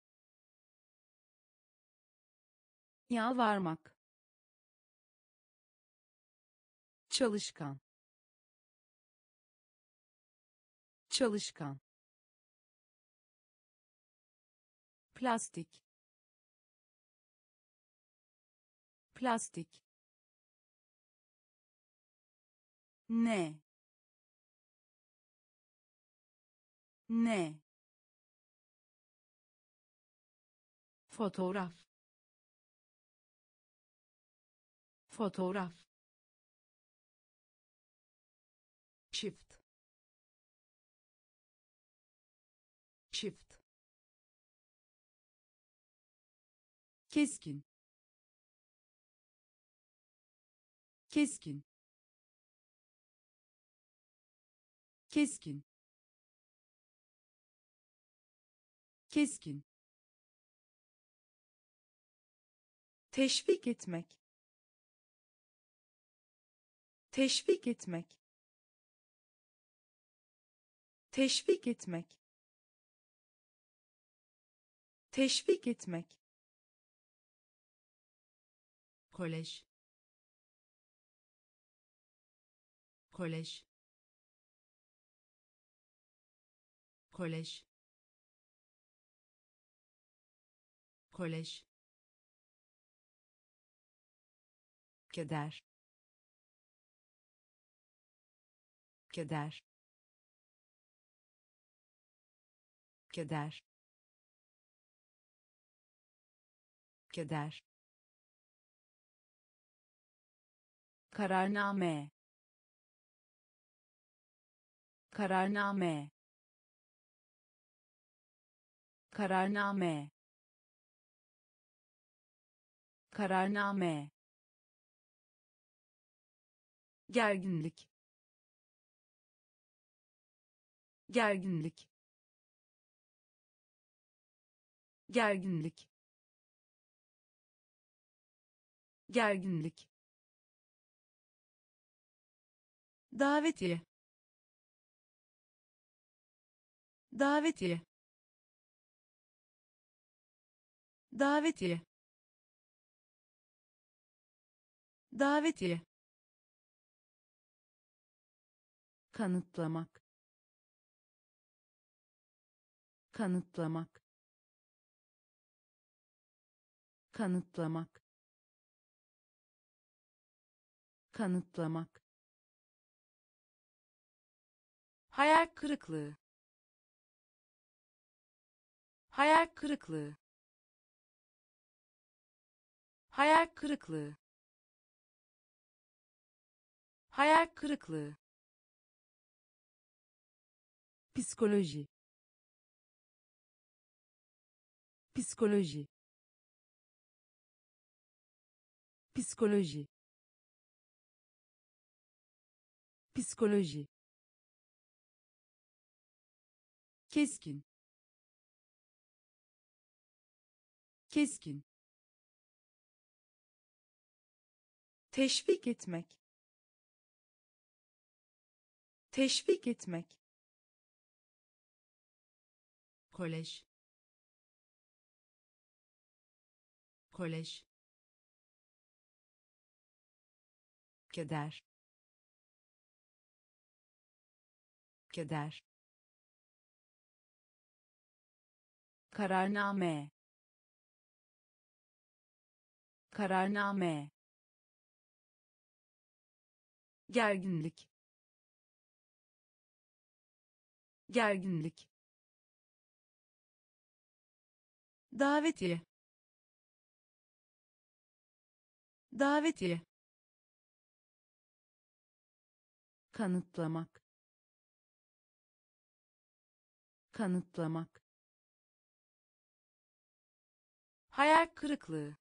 Yalvarmak. Çalışkan. Çalışkan. Plastik. Plastik. Ne? Ne fotoğraf. Fotoğraf. Çift. Çift. Keskin. Keskin. Keskin. Keskin teşvik etmek. Teşvik etmek. Teşvik etmek. Teşvik etmek. Kolej. Kolej. Kolej. Kolej keder keder. Keder. Keder. Kararname. Kararname. Kararname. Kararname gerginlik. Gerginlik. Gerginlik. Gerginlik. Davetiye. Davetiye. Davetiye. Davetiye kanıtlamak. Kanıtlamak. Kanıtlamak. Kanıtlamak. Hayal kırıklığı. Hayal kırıklığı. Hayal kırıklığı. Hayal kırıklığı psikoloji. Psikoloji. Psikoloji. Psikoloji. Keskin. Keskin. Teşvik etmek. Teşvik etmek kolej. Kolej. Keder. Keder. Kararname. Kararname. Gerginlik. Gerginlik davetiye. Davetiye. Kanıtlamak. Kanıtlamak. Hayal kırıklığı.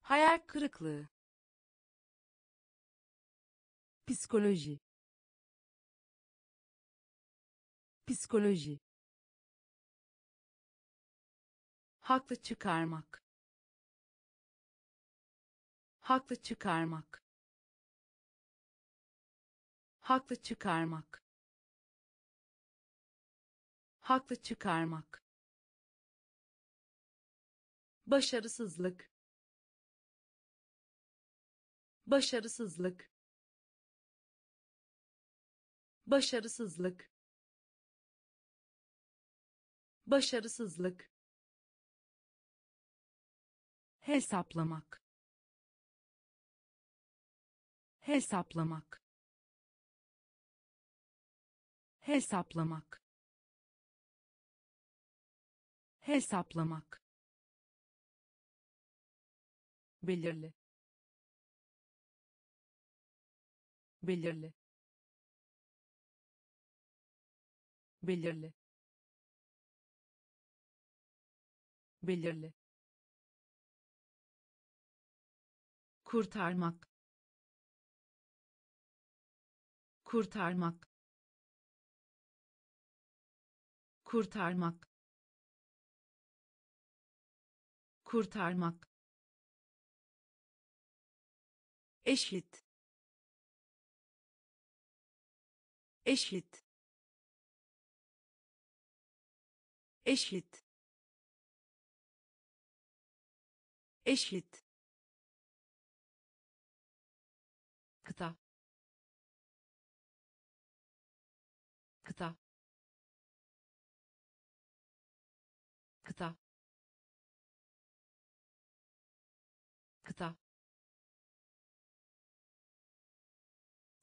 Hayal kırıklığı. Psikoloji. Psikoloji haklı çıkarmak. Haklı çıkarmak. Haklı çıkarmak. Haklı çıkarmak. Başarısızlık. Başarısızlık. Başarısızlık. Başarısızlık hesaplamak. Hesaplamak. Hesaplamak. Hesaplamak. Belirli. Belirli. Belirli. Belirli kurtarmak. Kurtarmak. Kurtarmak. Kurtarmak. Eşit. Eşit. Eşit. Eşit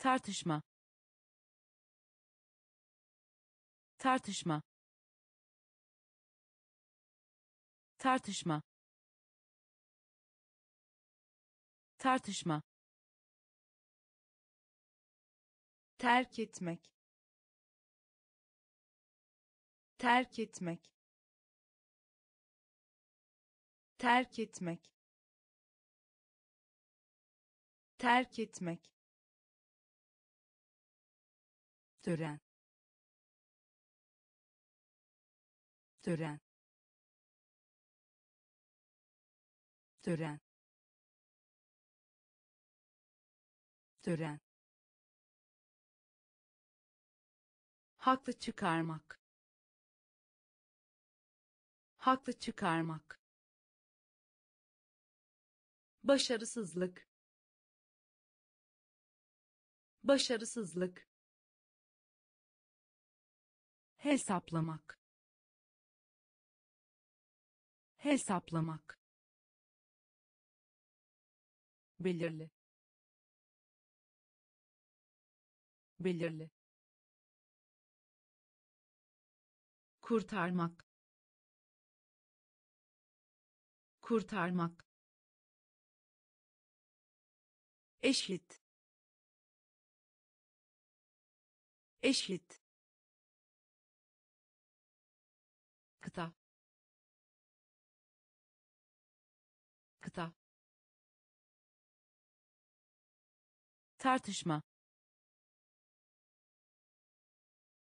tartışma. Tartışma. Tartışma. Tartışma. Terk etmek. Terk etmek. Terk etmek. Terk etmek tören. Tören. Tören. Tören. Haklı çıkarmak. Haklı çıkarmak. Başarısızlık. Başarısızlık hesaplamak. Hesaplamak. Belirli. Belirli. Kurtarmak. Kurtarmak. Eşit. Eşit tartışma.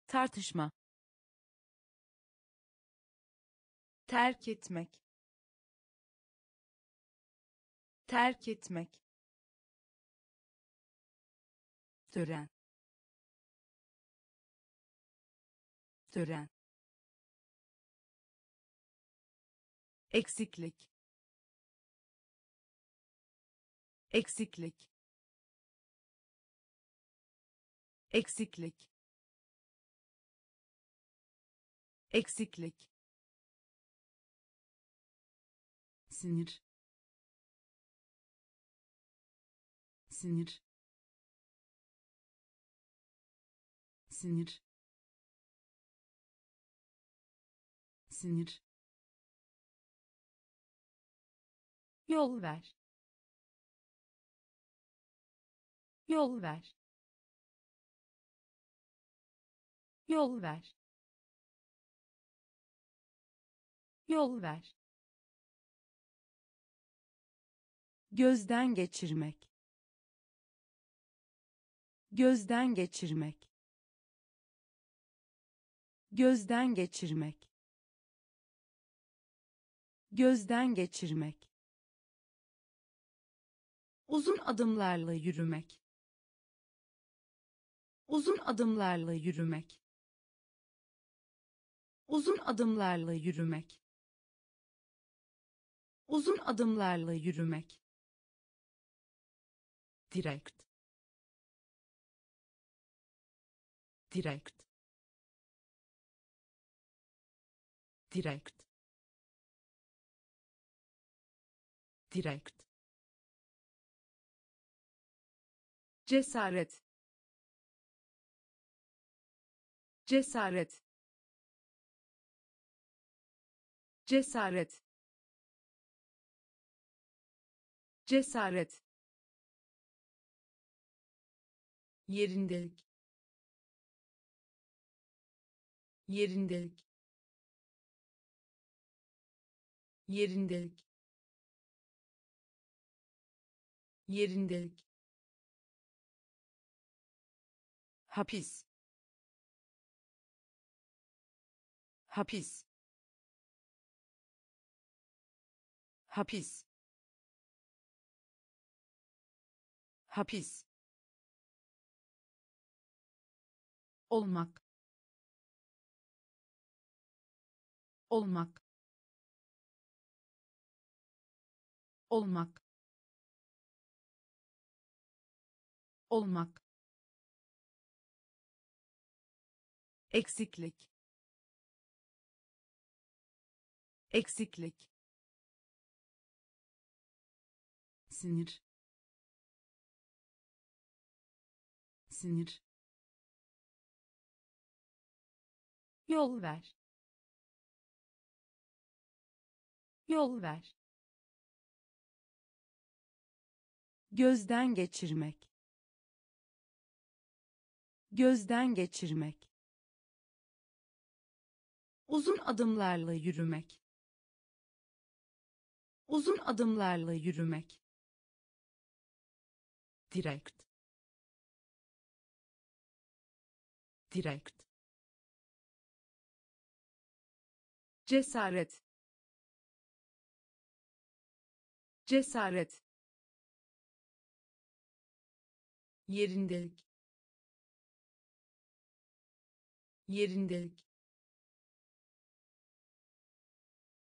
Tartışma. Terk etmek. Terk etmek. Tören. Tören. Eksiklik. Eksiklik eksiklik. Eksiklik. Sinir. Sinir. Sinir. Sinir. Yol ver. Yol ver yol ver. Yol ver. Gözden geçirmek. Gözden geçirmek. Gözden geçirmek. Gözden geçirmek. Uzun adımlarla yürümek. Uzun adımlarla yürümek uzun adımlarla yürümek. Uzun adımlarla yürümek. Direkt. Direkt. Direkt. Direkt. Cesaret. Cesaret cesaret. Cesaret. Yerindelik. Yerindelik. Yerindelik. Yerindelik. Hapis. Hapis hapis. Hapis. Olmak. Olmak. Olmak. Olmak. Eksiklik. Eksiklik sinir. Sinir. Yol ver. Yol ver. Gözden geçirmek. Gözden geçirmek. Uzun adımlarla yürümek. Uzun adımlarla yürümek direkt. Direkt. Cesaret. Cesaret. Yerindelik. Yerindelik.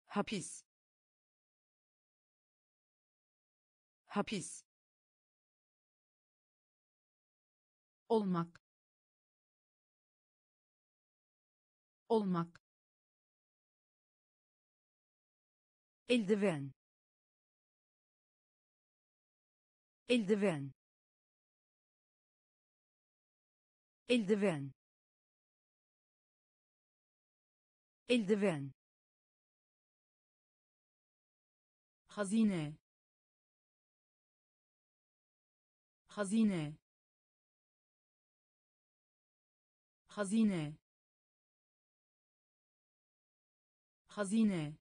Hapis. Hapis olmak. Olmak. Eldiven. Eldiven. Eldiven. Eldiven. Hazine. Hazine hazine. Hazine.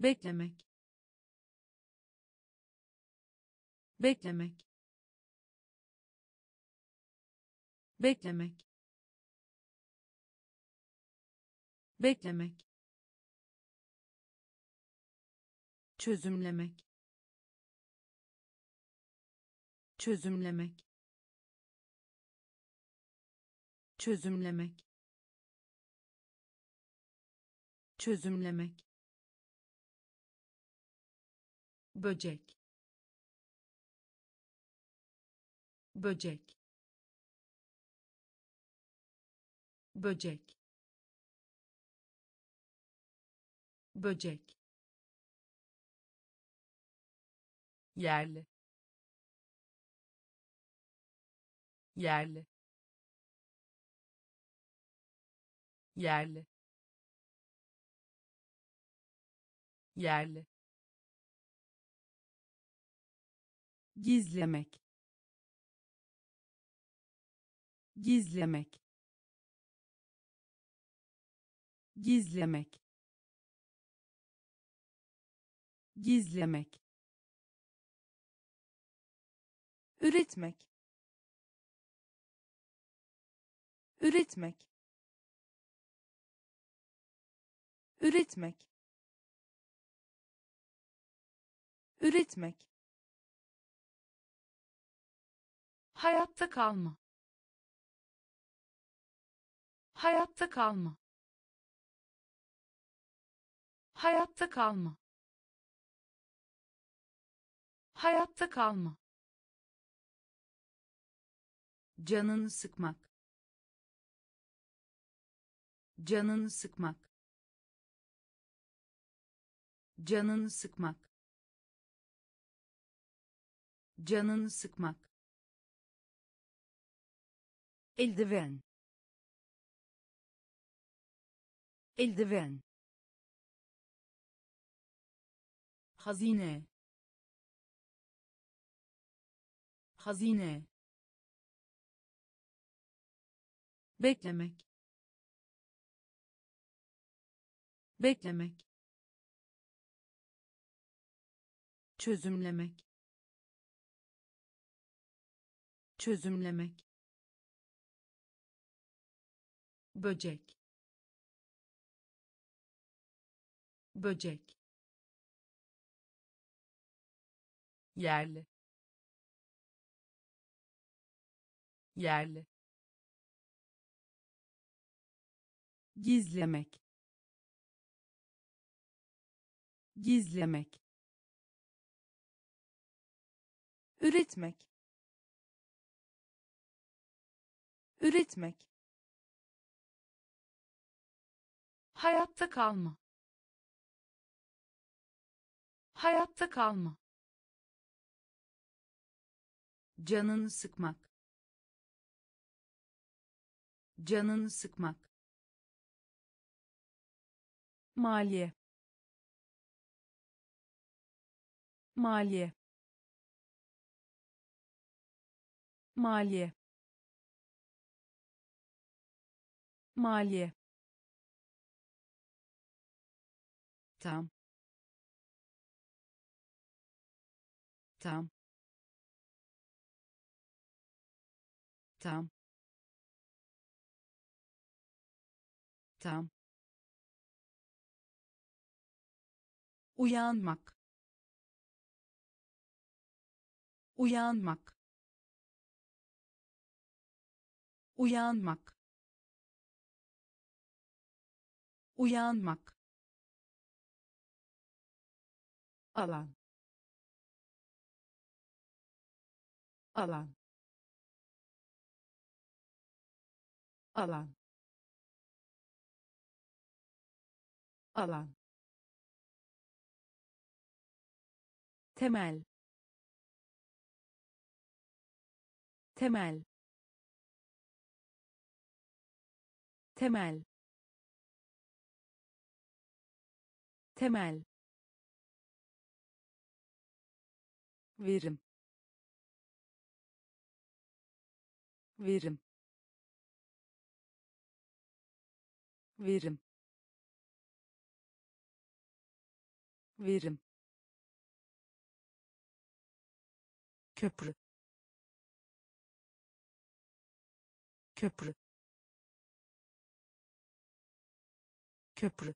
Beklemek. Beklemek. Beklemek. Beklemek. Çözümlemek. Çözümlemek çözümlemek. Çözümlemek. Böcek. Böcek. Böcek. Böcek. Yerli. Yerli yerli. Yerli. Gizlemek. Gizlemek. Gizlemek. Gizlemek. Üretmek. Üretmek üretmek. Üretmek. Hayatta kalma. Hayatta kalma. Hayatta kalma. Hayatta kalma. Canını sıkmak. Canını sıkmak canını sıkmak. Canını sıkmak. Eldiven. Eldiven. Hazine. Hazine. Beklemek. Beklemek çözümlemek. Çözümlemek. Böcek. Böcek. Yerli. Yerli. Gizlemek. Gizlemek üretmek. Üretmek. Hayatta kalma. Hayatta kalma. Canını sıkmak. Canını sıkmak. Maliye. Maliye maliye. Maliye. Tam. Tam. Tam. Tam. Uyanmak. Uyanmak uyanmak. Uyanmak. Alan. Alan. Alan. Alan. Temel. Temel temel. Temel. Verim. Verim. Verim. Verim. Köprü. Köprü köprü.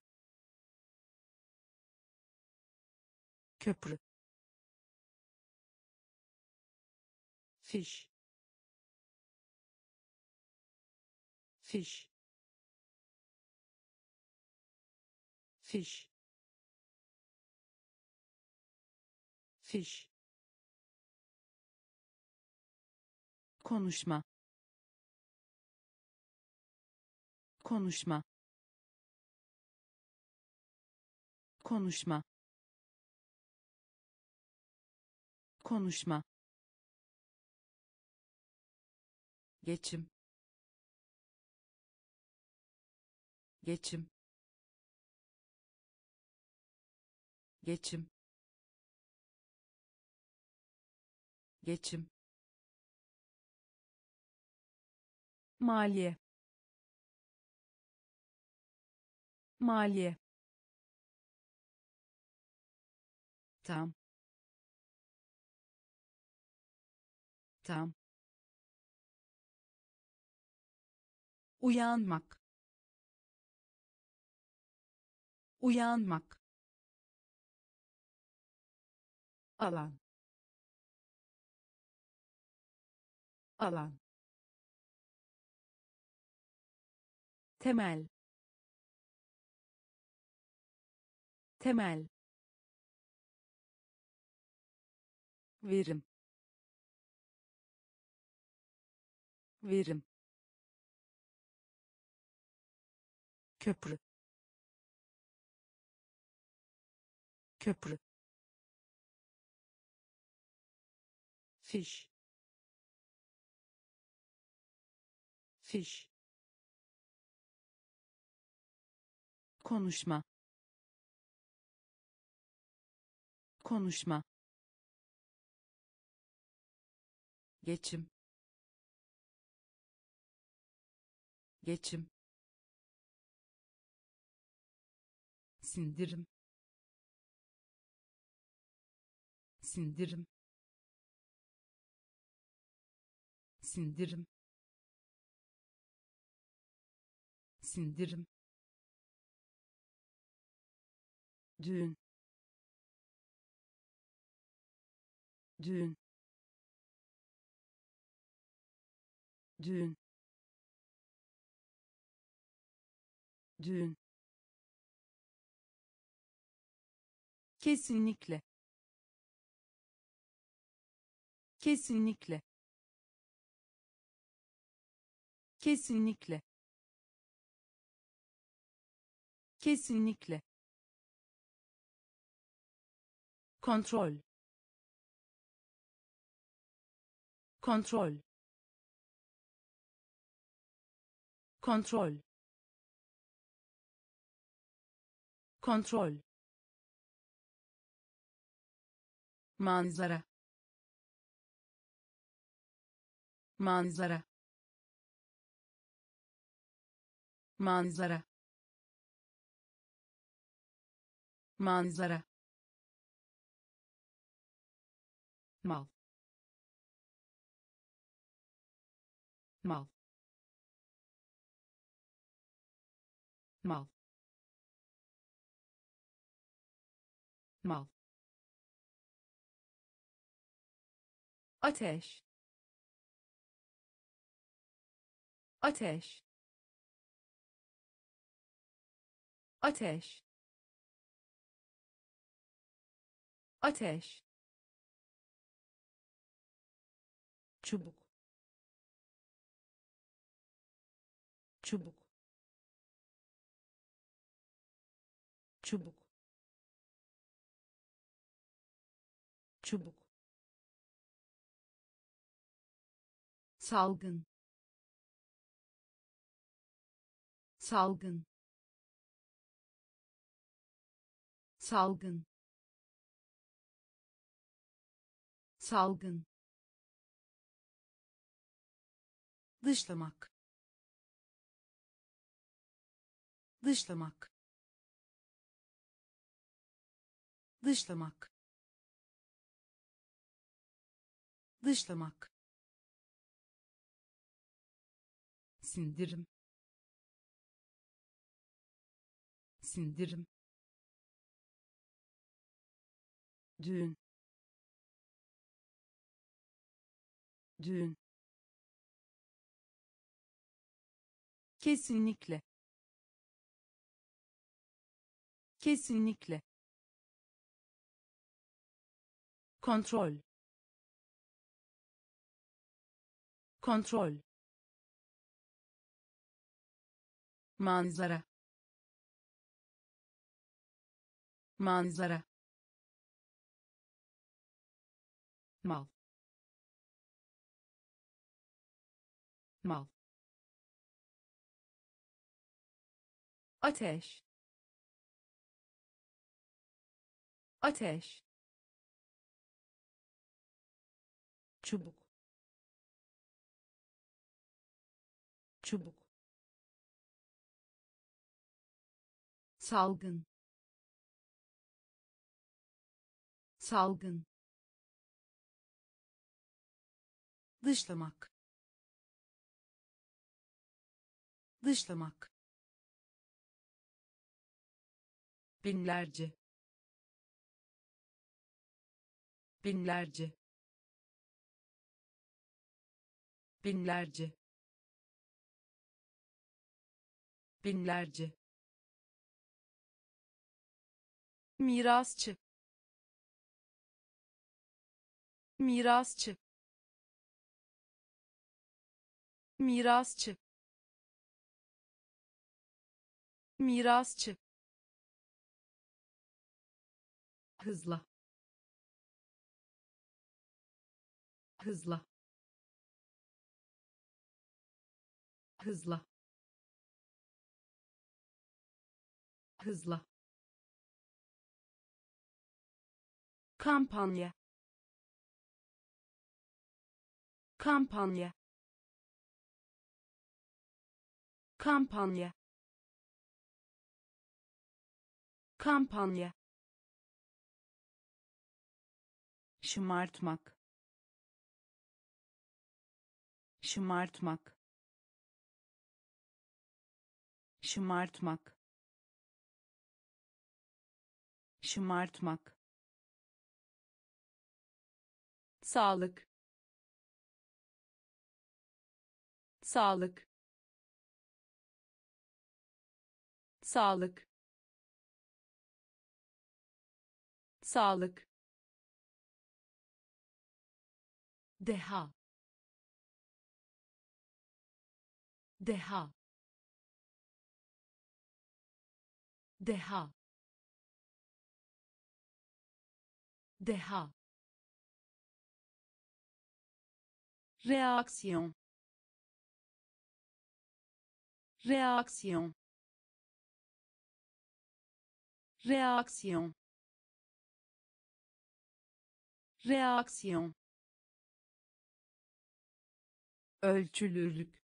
Köprü. Fiş. Fiş. Fiş. Fiş. Konuşma. Konuşma konuşma. Konuşma. Geçim. Geçim. Geçim. Geçim. Maliye. Maliye tam tam uyanmak. Uyanmak. Alan. Alan. Temel. Temel verim. Verim. Köprü. Köprü. Fiş. Fiş. Konuşma. Konuşma geçim. Geçim. Sindirim. Sindirim. Sindirim. Sindirim. Düğün. Düğün düğün. Düğün. Kesinlikle. Kesinlikle. Kesinlikle. Kesinlikle. Kontrol. Kontrol kontrol. Kontrol. Manzara. Manzara. Manzara. Manzara. Mal. Mal mal. Mal. Ateş. Ateş. Ateş. Ateş. Çubuk. Çubuk çubuk. Çubuk. Salgın. Salgın. Salgın. Salgın. Dışlamak. Dışlamak dışlamak. Dışlamak. Sindirim. Sindirim. Düğün. Düğün. Kesinlikle. Kesinlikle kontrol. Kontrol. Manzara. Manzara. Mal. Mal. Ateş. Ateş çubuk. Çubuk. Salgın. Salgın. Dışlamak. Dışlamak. Binlerce. Binlerce binlerce. Binlerce. Mirasçı. Mirasçı. Mirasçı. Mirasçı. Hızla. Hızla hızla. Hızla. Kampanya. Kampanya. Kampanya. Kampanya. Şımartmak. Şımartmak şımartmak. Şımartmak. Sağlık. Sağlık. Sağlık. Sağlık. Deha. Deha deha. Deha. Reaksiyon reaksiyon reaksiyon reaksiyon ölçülürlük.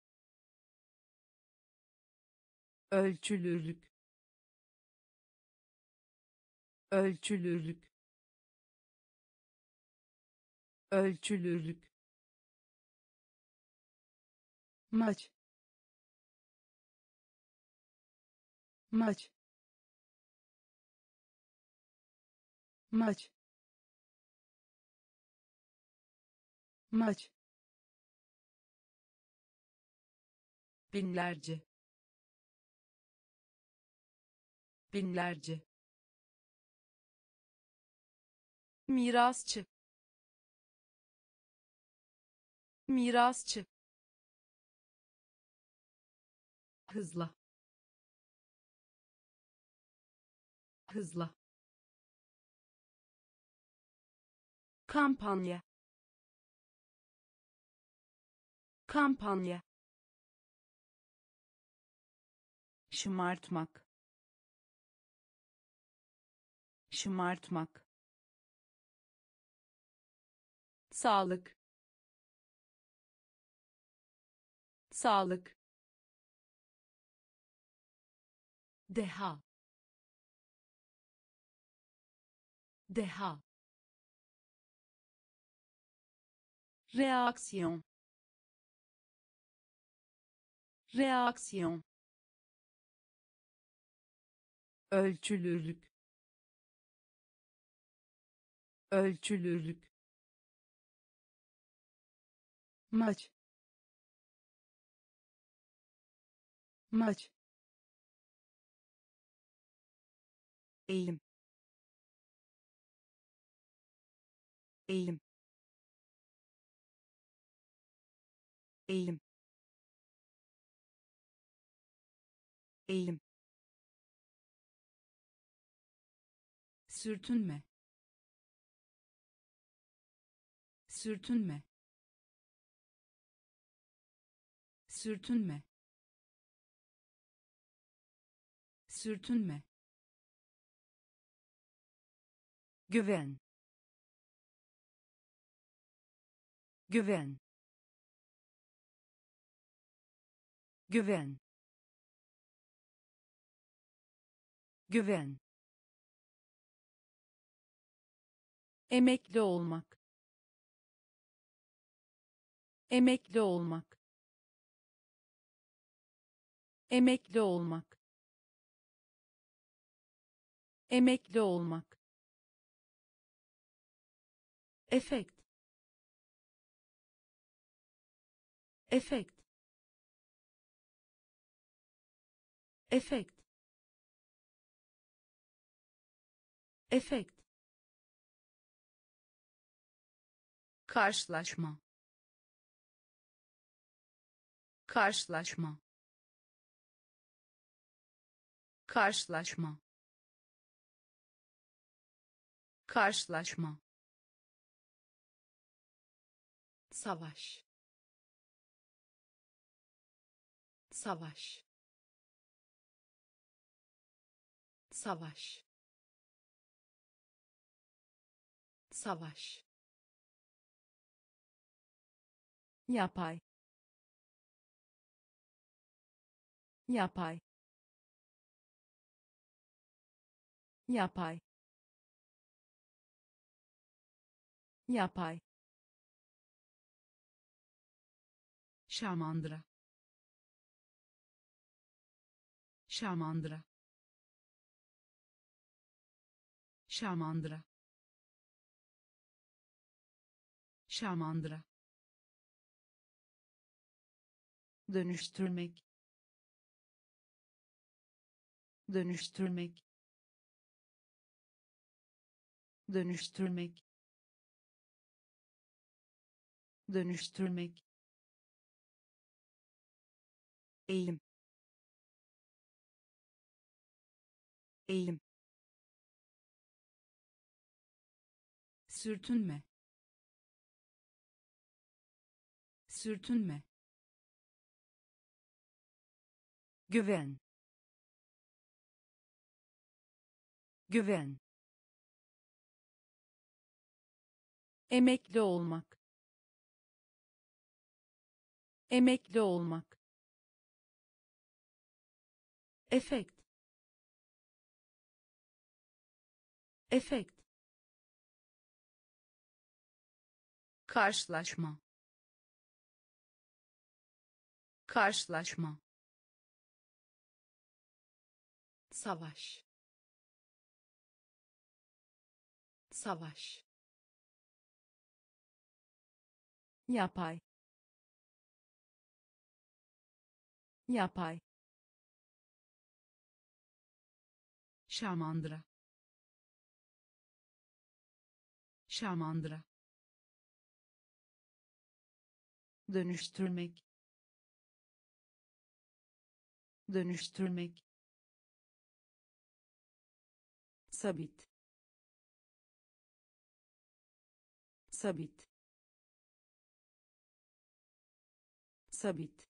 Ölçülürlük ölçülürlük. Ölçülürlük. Maç. Maç. Maç. Maç. Binlerce. Binlerce mirasçı. Mirasçı. Hızla. Hızla. Kampanya. Kampanya. Şımartmak. Şımartmak sağlık. Sağlık. Deha. Deha. Reaksiyon. Reaksiyon. Ölçülülük ölçülülük maç. Maç. Eğilim. Eğilim. Eğilim. Eğilim. Sürtünme. Sürtünme sürtünme. Sürtünme. Güven. Güven. Güven. Güven. Emekli olmak. Emekli olmak emekli olmak. Emekli olmak. Efekt. Efekt. Efekt. Efekt. Karşılaşma. Karşılaşma karşılaşma. Karşılaşma. Savaş. Savaş. Savaş. Savaş. Yapay. Yapay yapay. Yapay. Şamandıra. Şamandıra. Şamandıra. Şamandıra. Dönüştürmek. Dönüştürmek dönüştürmek dönüştürmek. Eğilim eğilim sürtünme. Sürtünme. Güven. Güven emekli olmak. Emekli olmak. Efekt. Efekt. Karşılaşma. Karşılaşma. Savaş. Savaş yapay. Yapay. Şamandıra. Şamandıra. Dönüştürmek. Dönüştürmek. Sabit. Sabit sabit.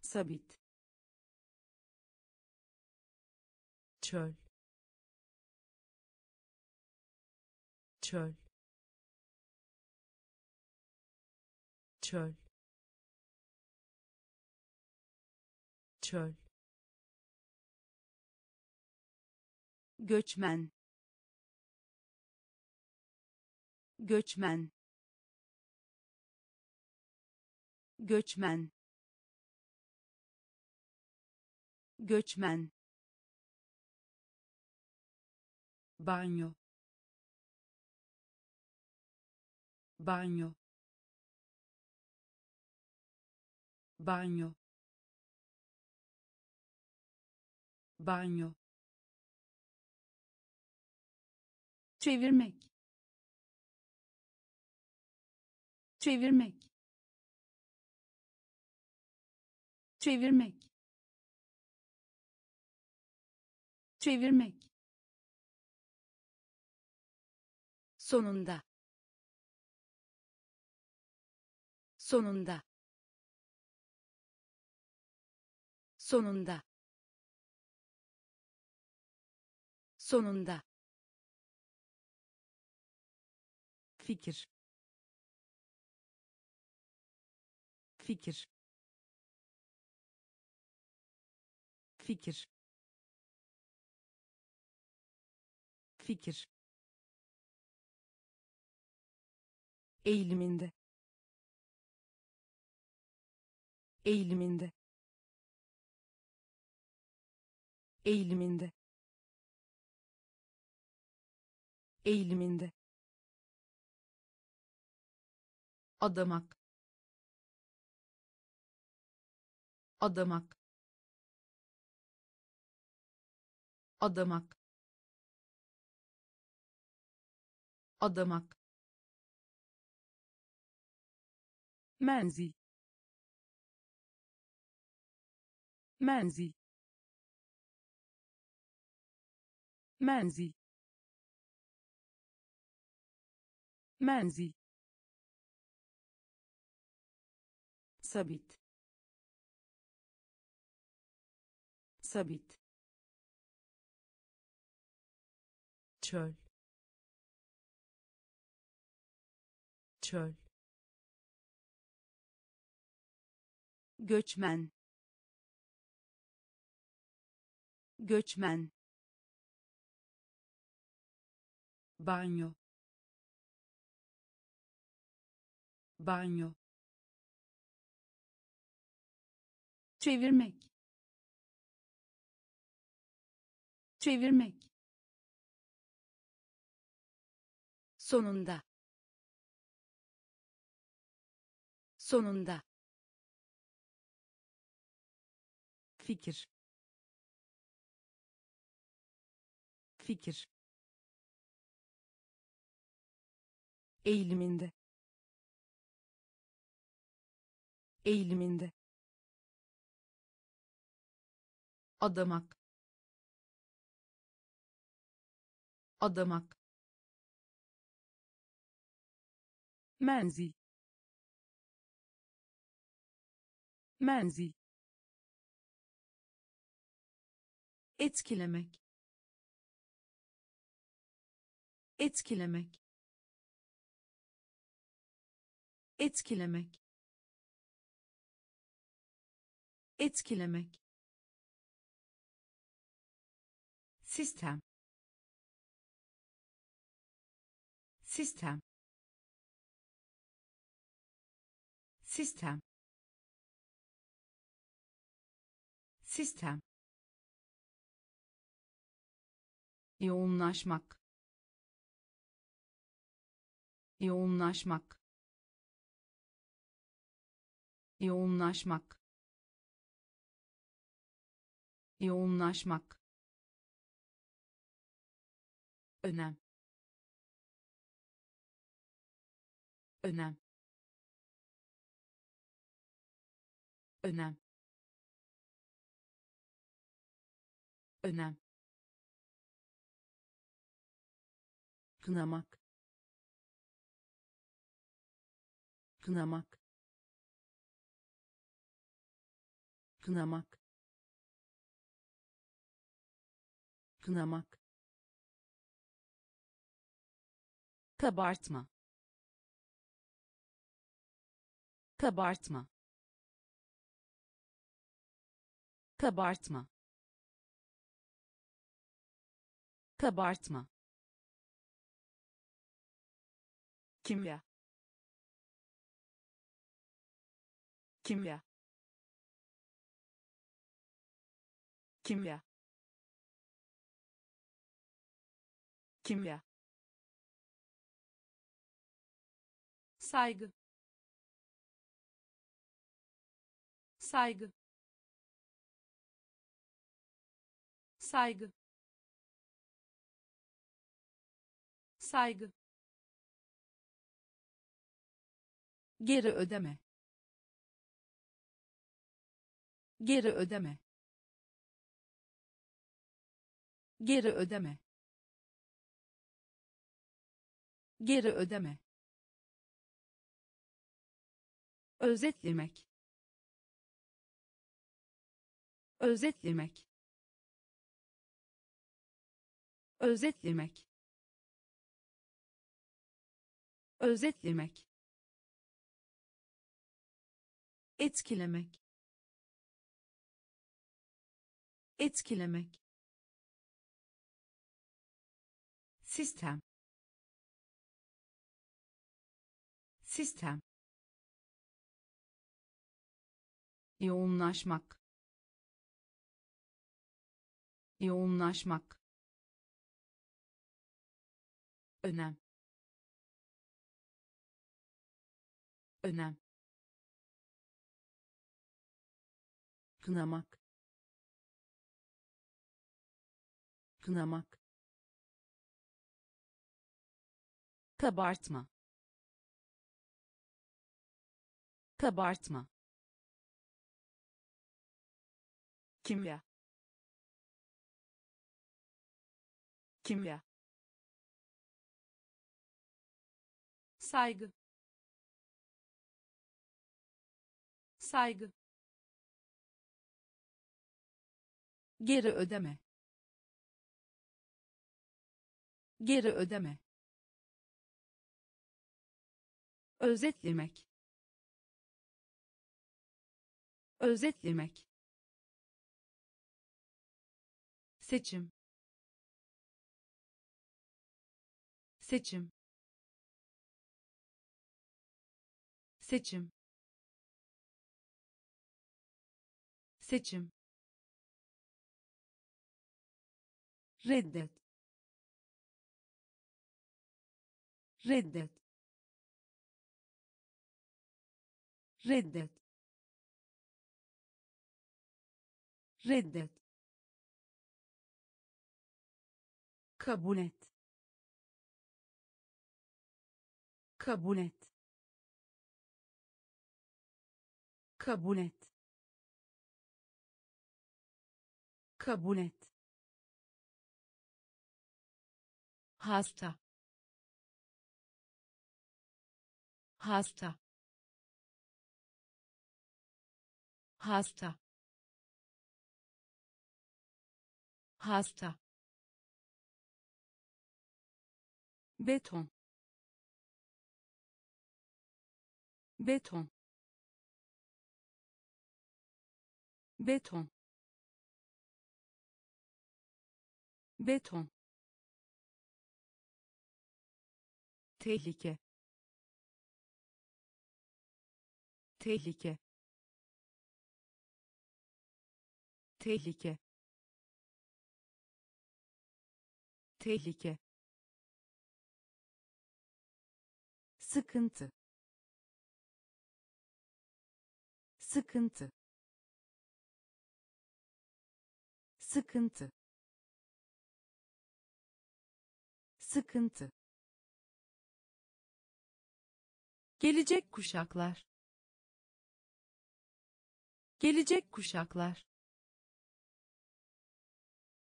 Sabit. Çöl. Çöl. Çöl. Çöl. Göçmen. Göçmen göçmen. Göçmen. Banyo. Banyo. Banyo. Banyo. Çevirmek. Çevirmek çevirmek. Çevirmek. Sonunda. Sonunda. Sonunda. Sonunda. Fikir. Fikir fikir. Fikir. Eğiliminde. Eğiliminde. Eğiliminde. Eğiliminde. Adamak. Adamak adamak adamak menzil menzil menzil menzil sabit sabit çöl. Çöl. Göçmen. Göçmen. Banyo. Banyo. Çevirmek. Çevirmek sonunda. Sonunda. Fikir. Fikir. Eğiliminde. Eğiliminde. Adamak. Adamak menzil. Menzil. Etkilemek. Etkilemek. Etkilemek. Etkilemek. Sistem. Sistem sistem. Sistem. Yoğunlaşmak. Yoğunlaşmak. Yoğunlaşmak. Yoğunlaşmak. Önem. Önem önem. Önem. Kınamak. Kınamak. Kınamak. Kınamak. Kabartma. Kabartma kabartma. Kabartma. Kimya. Kimya. Kimya. Kimya. Saygı. Saygı saygı. Saygı. Geri ödeme. Geri ödeme. Geri ödeme. Geri ödeme. Özetlemek. Özetlemek özetlemek. Özetlemek. Etkilemek. Etkilemek. Sistem. Sistem. Yoğunlaşmak. Yoğunlaşmak önem. Önem. Kınamak. Kınamak. Kabartma. Kabartma. Kimya. Kimya saygı. Saygı. Geri ödeme. Geri ödeme. Özetlemek. Özetlemek. Seçim. Seçim seçim. Seçim. Reddet. Reddet. Reddet. Reddet. Kabul et. Kabul et kabul et. Kabul et. Hasta. Hasta. Hasta. Hasta. Beton. Beton beton. Beton. Tehlike. Tehlike. Tehlike. Tehlike. Sıkıntı. Sıkıntı sıkıntı sıkıntı gelecek kuşaklar gelecek kuşaklar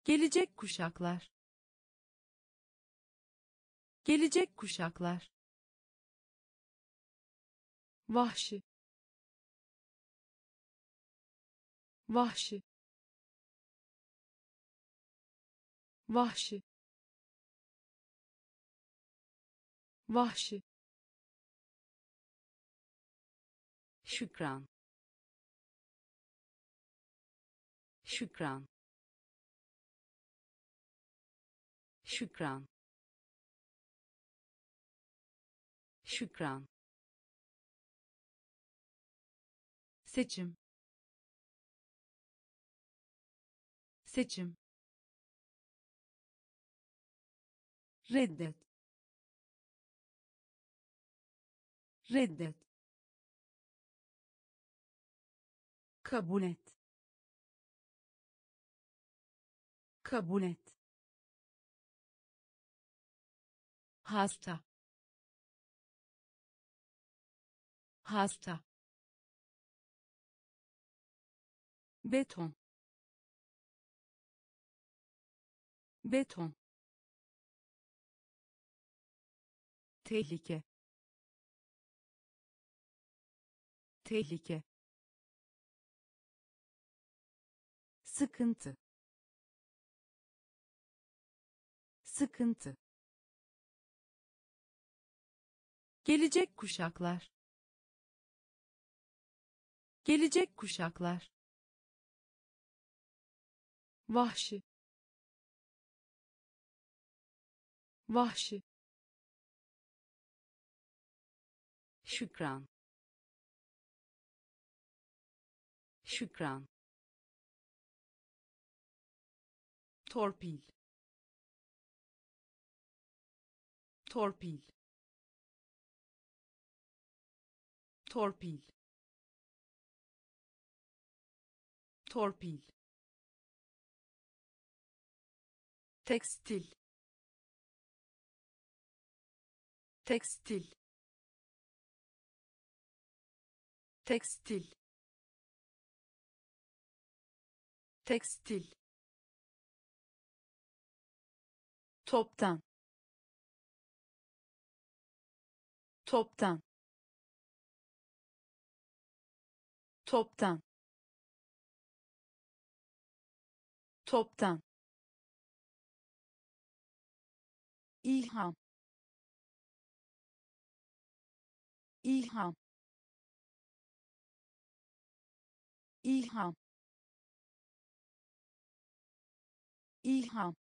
Gelecek kuşaklar. Gelecek kuşaklar. Vahşi. Vahşi. Vahşi. Vahşi. şükran. Şükran. Şükran. Şükran. Seçim. Seçim reddet. Reddet. Kabul et. Kabul et. Hasta. Hasta. Beton. Beton tehlike. Tehlike. Sıkıntı. Sıkıntı. Gelecek kuşaklar. Gelecek kuşaklar. Vahşi. Vahşi şükran. Şükran. Torpil. Torpil. Torpil. Torpil. Tekstil. Tekstil tekstil. Tekstil. Toptan. Toptan. Toptan. Toptan. İlham. İlham ilham. İlham.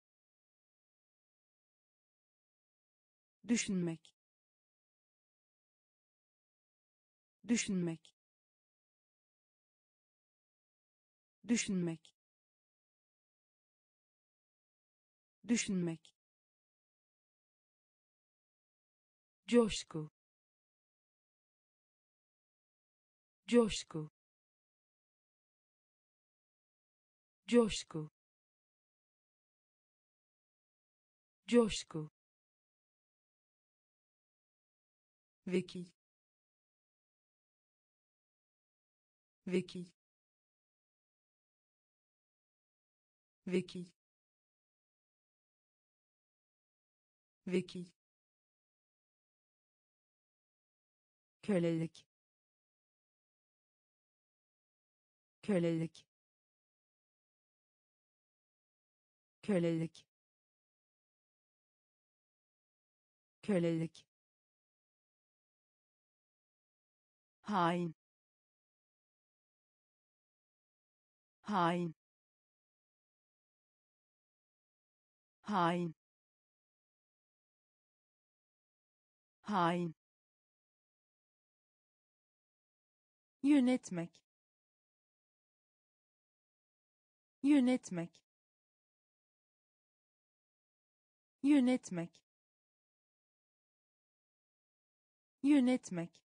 Düşünmek. Düşünmek. Düşünmek. Düşünmek. Coşku. Coşku coşku. Coşku. Vekil. Vekil. Vekil. Vekil. Kölelik. Kölelik kölelik. Kölelik. Hain. Hain. Hain. Hain. Yönetmek. Yönetmek yönetmek. Yönetmek.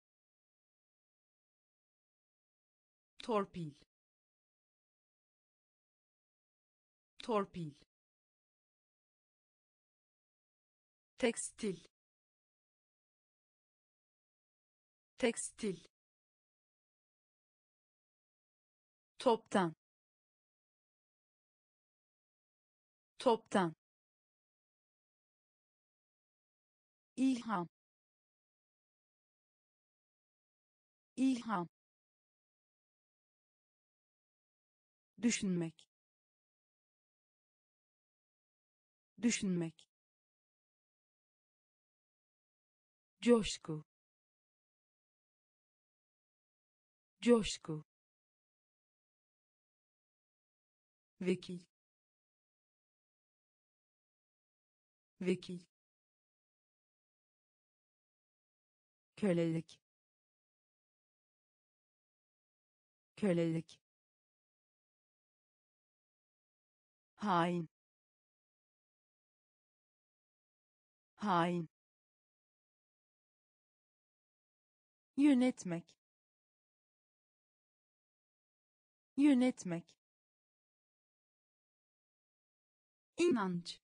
Torpil. Torpil. Tekstil. Tekstil. Toptan. Toptan ilham. İlham. Düşünmek. Düşünmek. Coşku. Coşku. Vekil. Vekil kölelik. Kölelik. Hain. Hain. Yönetmek. Yönetmek. İnanç.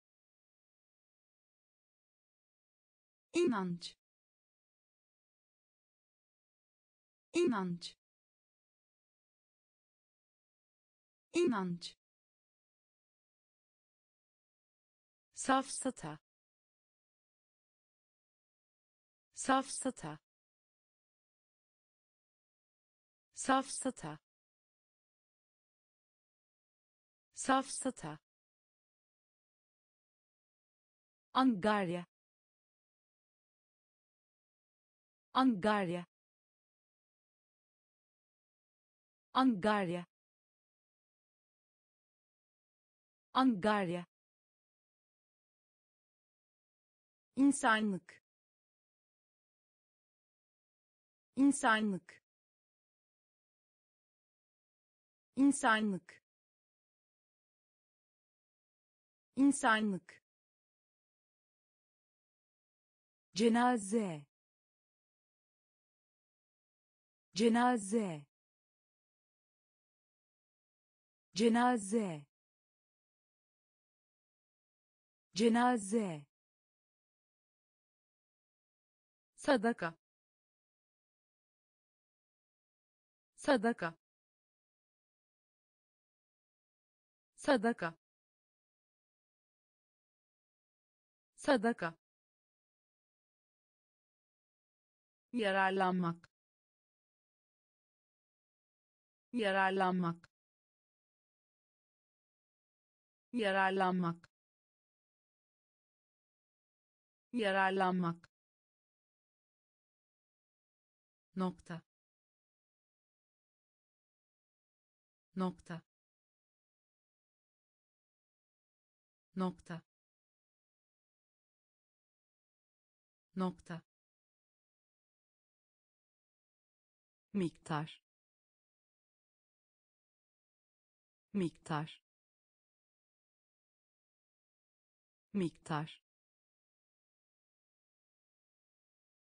İnanç inanç. İnanç. Safsata. Safsata. Safsata. Safsata. Angarya. Angarya Angarya. Angarya. İnsanlık. İnsanlık. İnsanlık. İnsanlık. Cenaze. Cenaze cenaze. Cenaze. Sadaka. Sadaka. Sadaka. Sadaka. Yararlanmak. Yararlanmak yararlanmak yararlanmak. Nokta. Nokta. Nokta. Nokta. Miktar. Miktar miktar.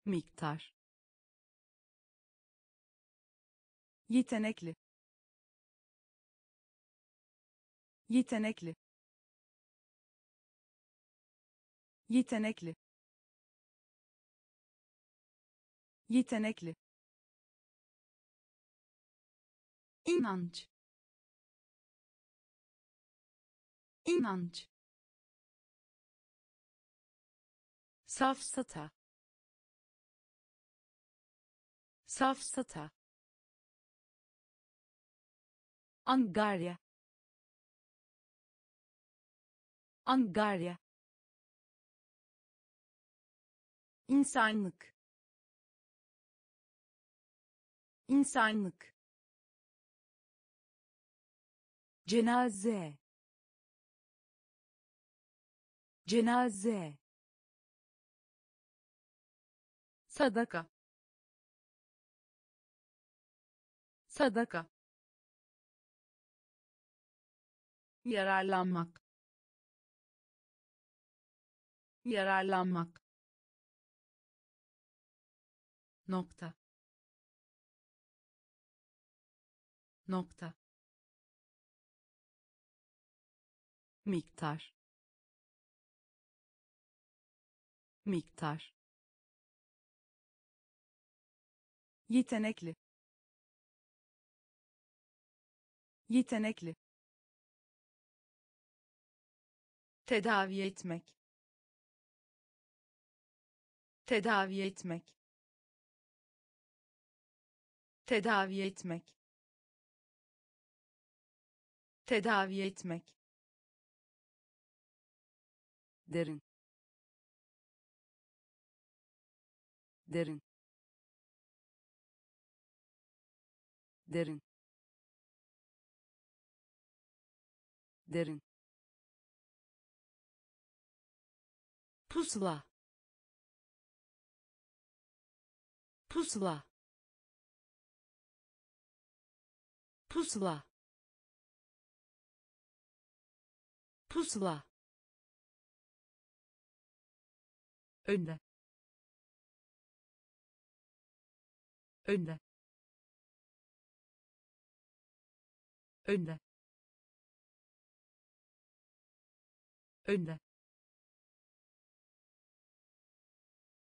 Miktar. Yetenekli. Yetenekli. Yetenekli. Yetenekli. İnanç. İnanç safsata. Safsata. Angarya. Angarya. İnsanlık. İnsanlık. Cenaze. Cenaze sadaka. Sadaka. Yararlanmak. Yararlanmak. Nokta. Nokta. Miktar. Miktar yetenekli. Yetenekli. Tedavi etmek. Tedavi etmek. Tedavi etmek. Tedavi etmek. Derin. Derin derin. Derin. Pusula. Pusula. Pusula. Pusula. Önde. Önde önde. Önde.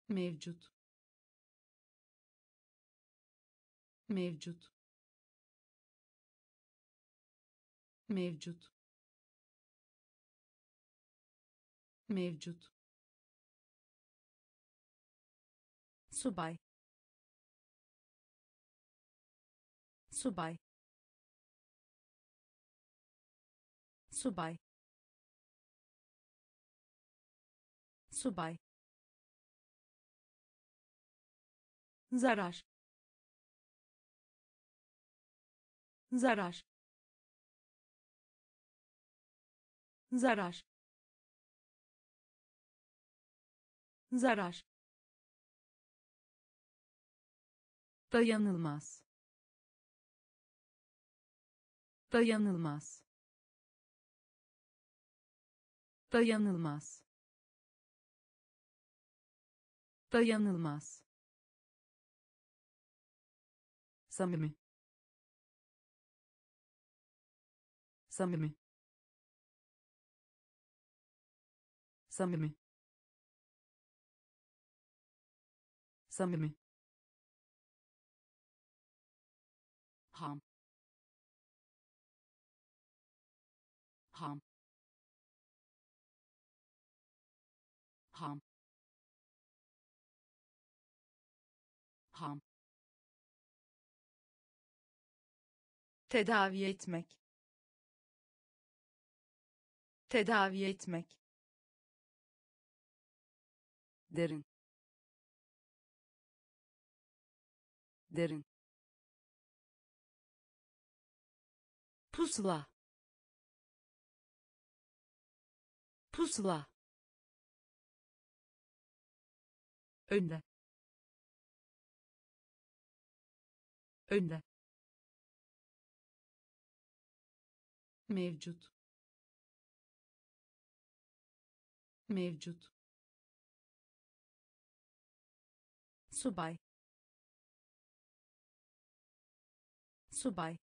Mevcut. Mevcut. Mevcut. Mevcut. Subay. Subay subay. Subay. Zarar. Zarar. Zarar. Zarar. Dayanılmaz. Dayanılmaz dayanılmaz. Dayanılmaz. Samimi. Samimi. Samimi. Samimi. Ham. Ham ham ham tedavi etmek tedavi etmek derin derin pusula pusula önde. Önde. Mevcut. Mevcut. Subay. Subay.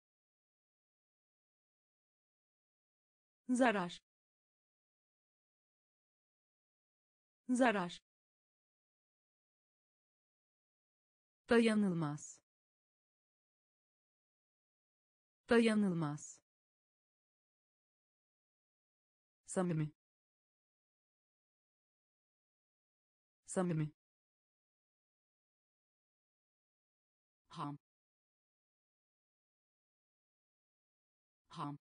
Zarar. Zarar dayanılmaz. Dayanılmaz. Samimi. Samimi. Ham. Ham.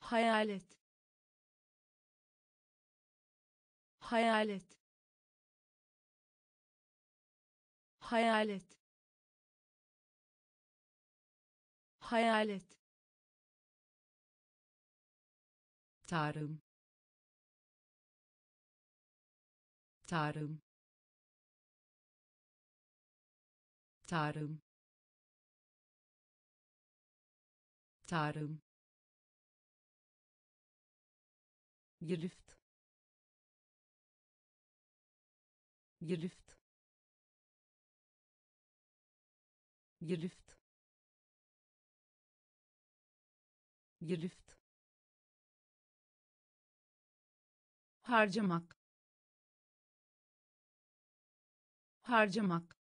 Hayalet. Hayalet hayalet hayalet tarım. Tarım. Tarım. Tarım. Girift girift girift girift harcamak. Harcamak.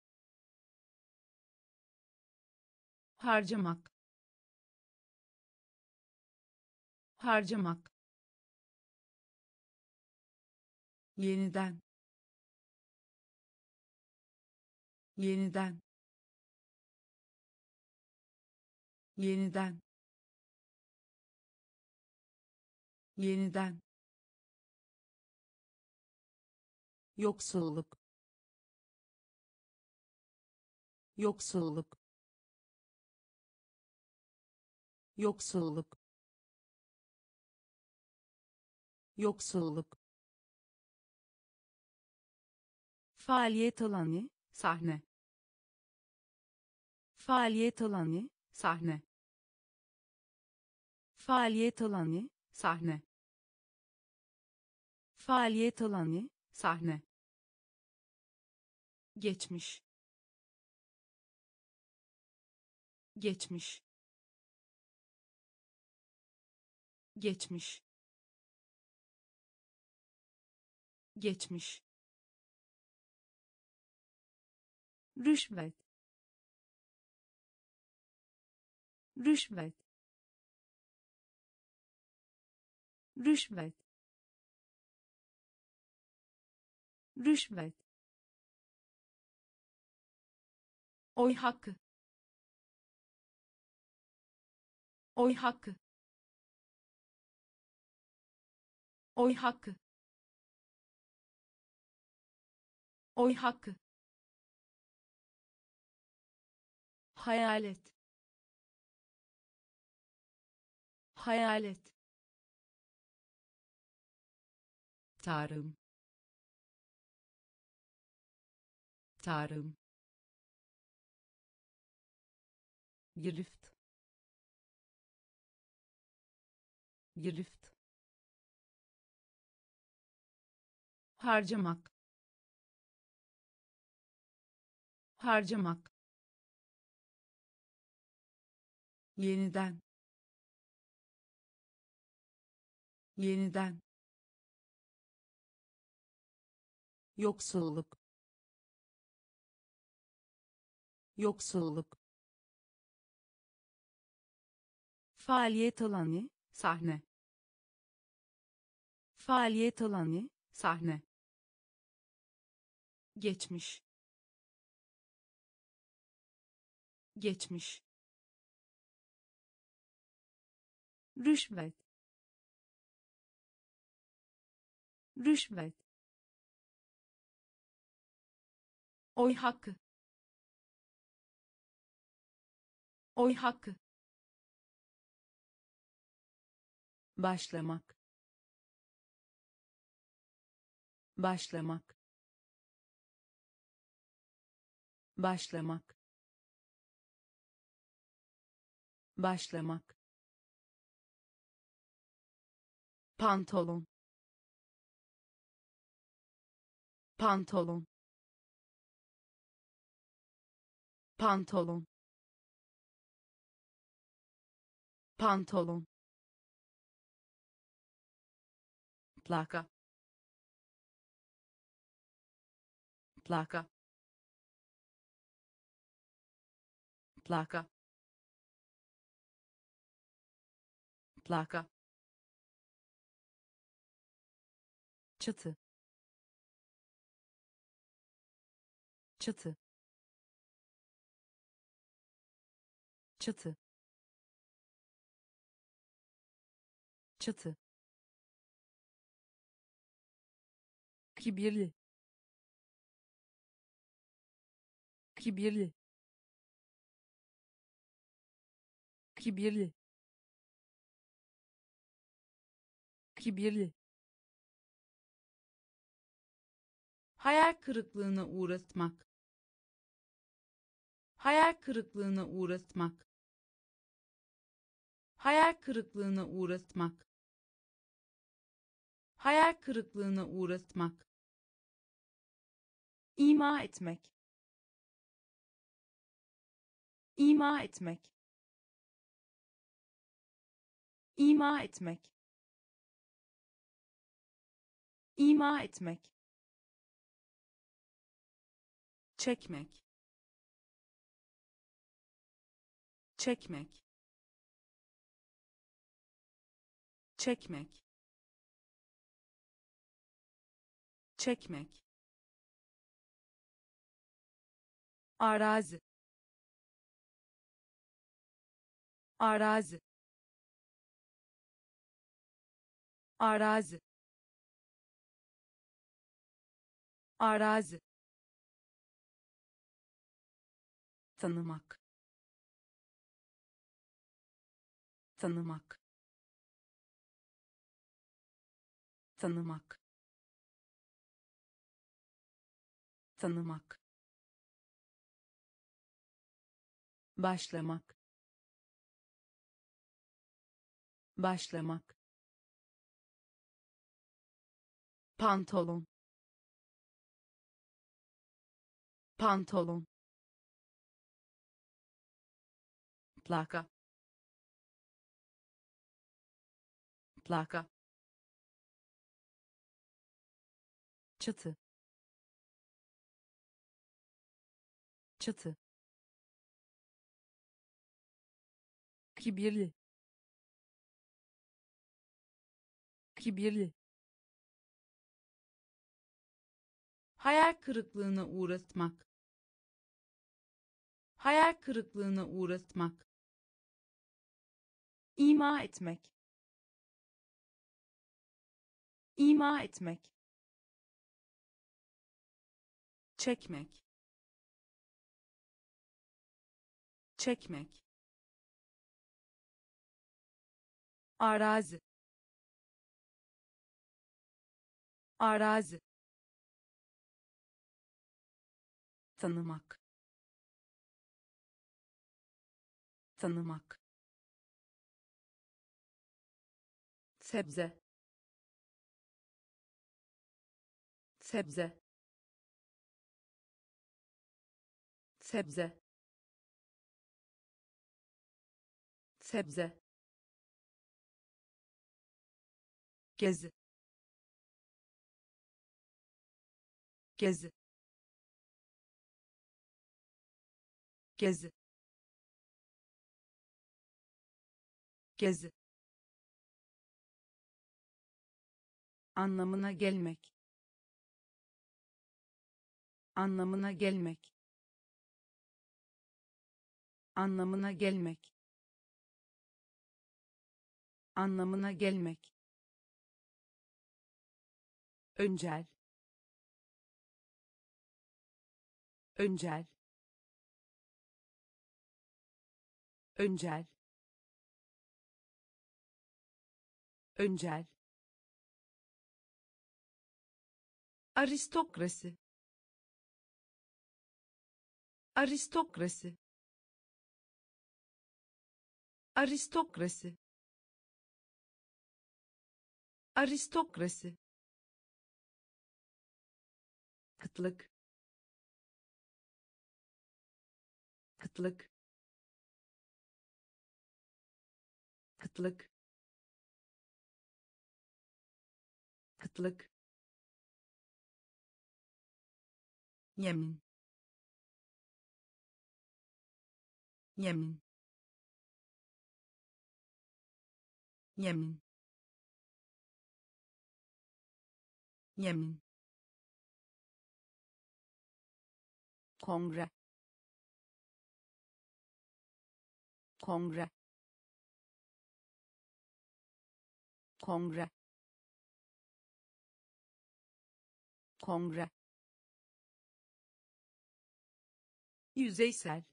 Harcamak. Harcamak. Yeniden. Yeniden yeniden. Yeniden. Yoksulluk. Yoksulluk. Yoksulluk. Yoksulluk. Faaliyet alanı sahne. Faaliyet alanı sahne faaliyet alanı sahne. Faaliyet alanı sahne. Geçmiş. Geçmiş. Geçmiş. Geçmiş. Rüşvet. Rüşvet rüşvet. Rüşvet. Oy hakkı. Oy hakkı. Oy hakkı. Oy hakkı. Hayalet. Hayalet tarım. Tarım. Girift girift harcamak. Harcamak. Yeniden. Yeniden yoksulluk. Yoksulluk. Faaliyet alanı sahne. Faaliyet alanı sahne. Geçmiş. Geçmiş. Rüşvet. Rüşvet oy hakkı. Oy hakkı. Başlamak. Başlamak. Başlamak. Başlamak. Pantolon. Pantolon pantolon. Pantolon. Plaka. Plaka. Plaka. Plaka. Çatı. Çatı çatı. Çatı. Kibirli. Kibirli. Kibirli. Kibirli. Hayal kırıklığına uğratmak. Hayal kırıklığına uğratmak hayal kırıklığına uğratmak. Hayal kırıklığına uğratmak. İma etmek. İma etmek. İma etmek. İma etmek. Çekmek. Çekmek çekmek. Çekmek. Arazi. Arazi. Arazi. Arazi. Tanımak. Tanımak tanımak. Tanımak. Başlamak. Başlamak. Pantolon. Pantolon. Plaka. Plaka çatı. Çatı. Kibirli. Kibirli. Hayal kırıklığına uğratmak. Hayal kırıklığına uğratmak. İma etmek. İma etmek çekmek. Çekmek. Arazi. Arazi. Tanımak. Tanımak. Sebze. Sebze sebze. Sebze. Gezi gezi gezi gezi anlamına gelmek. Anlamına gelmek anlamına gelmek. Anlamına gelmek. Öncel. Öncel. Öncel. Öncel. Aristokrasi. Aristokrasi aristokrasi. Aristokrasi. Kıtlık. Kıtlık. Kıtlık. Kıtlık. Yemin. Yemin yemin. Yemin. Kongre. Kongre. Kongre. Kongre. Yüzeysel.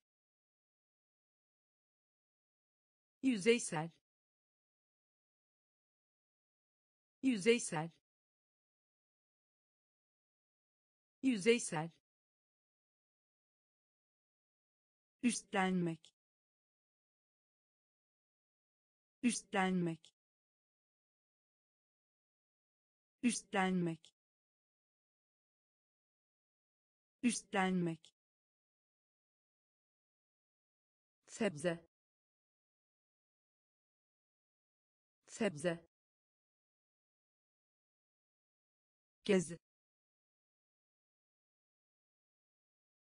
Yüzeysel yüzeysel. Yüzeysel. Üstlenmek. Üstlenmek. Üstlenmek. Üstlenmek. Sebze. Sebze gezi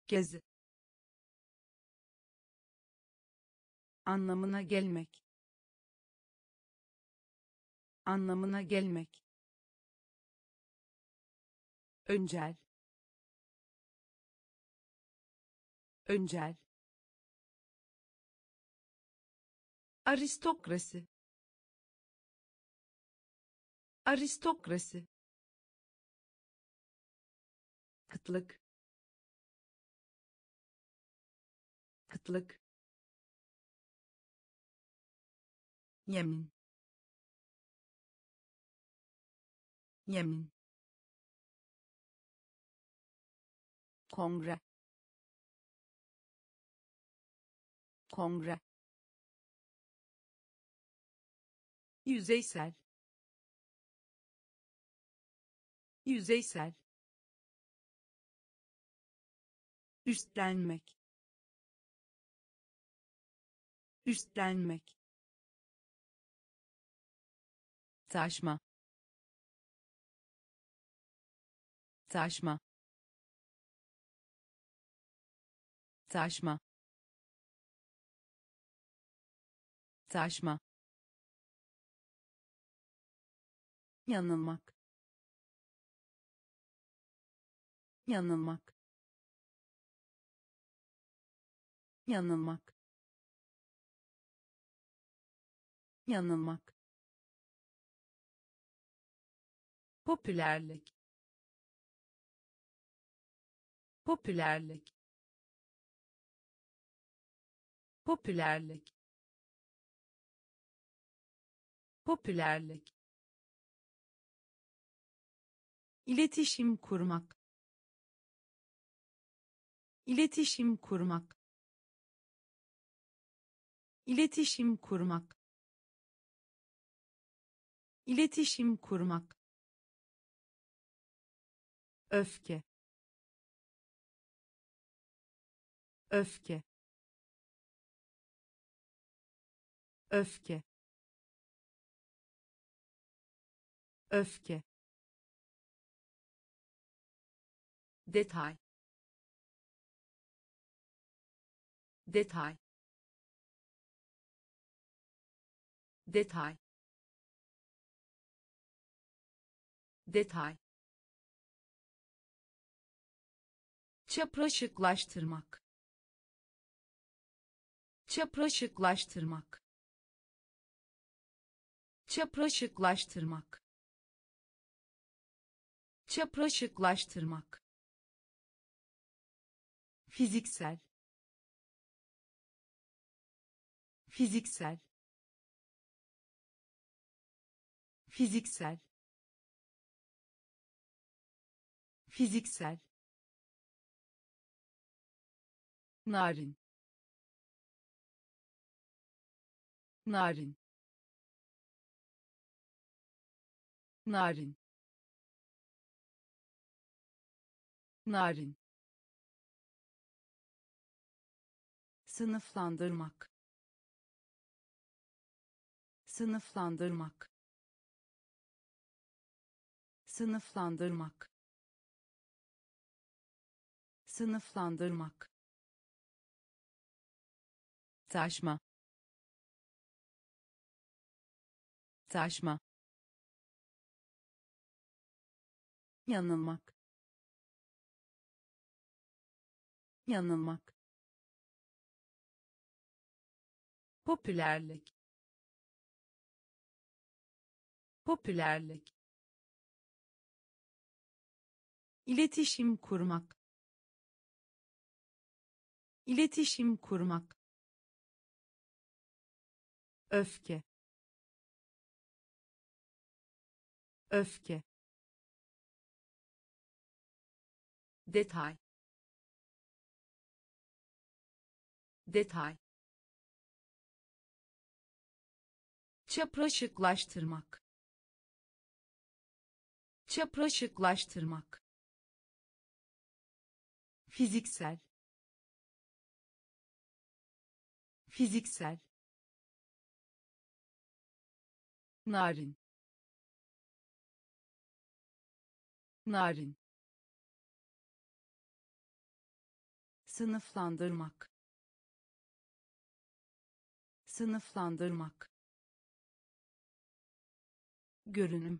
gezi anlamına gelmek. Anlamına gelmek. Öncel. Öncel. Aristokrasi. Aristokrasi kıtlık. Kıtlık. Yemin. Yemin. Kongre. Kongre. Yüzeysel. Yüzeysel üstlenmek. Üstlenmek. Taşma. Taşma. Taşma. Taşma. Yanılmak. Yanılmak yanılmak. Yanılmak. Popülerlik. Popülerlik. Popülerlik. Popülerlik. İletişim kurmak. İletişim kurmak iletişim kurmak. İletişim kurmak. Öfke. Öfke. Öfke. Öfke. Detay. Detay detay. Detay. Çapraşıklaştırmak. Çapraşıklaştırmak. Çapraşıklaştırmak. Çapraşıklaştırmak. Fiziksel. Fiziksel fiziksel. Fiziksel. Narin. Narin. Narin. Narin. Sınıflandırmak. Sınıflandırmak sınıflandırmak. Sınıflandırmak. Taşma. Taşma. Yanılmak. Yanılmak. Popülerlik. Popülerlik iletişim kurmak. İletişim kurmak. Öfke. Öfke. Detay. Detay. Çapraşıklaştırmak. Çapraşıklaştırmak fiziksel. Fiziksel. Narin. Narin. Sınıflandırmak. Sınıflandırmak. Görünüm.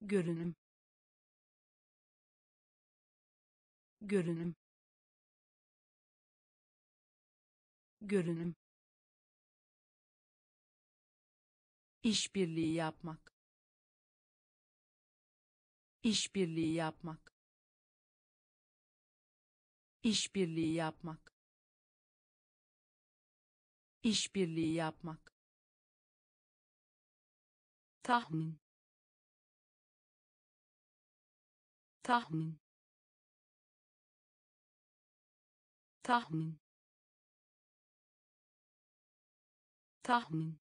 Görünüm görünüm. Görünüm. İşbirliği yapmak. İşbirliği yapmak. İşbirliği yapmak. İşbirliği yapmak. Tahmin. Tahmin tahmin. Tahmin.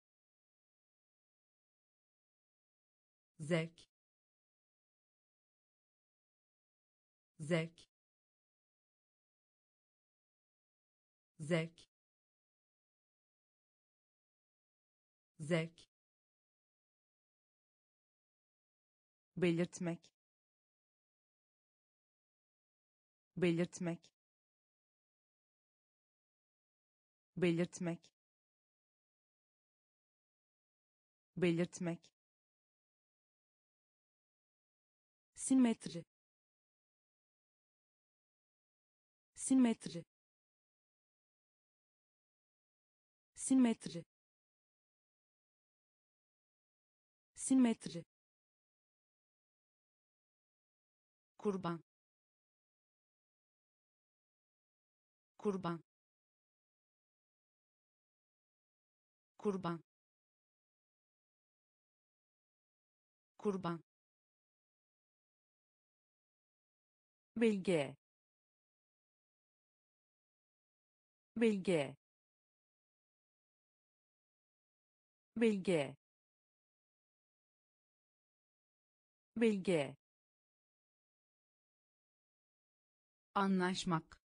Zevk. Zevk. Zevk. Zevk. Belirtmek. Belirtmek belirtmek. Belirtmek. Simetri. Simetri. Simetri. Simetri. Kurban. Kurban kurban. Kurban. Bilge. Bilge. Bilge. Bilge. Anlaşmak.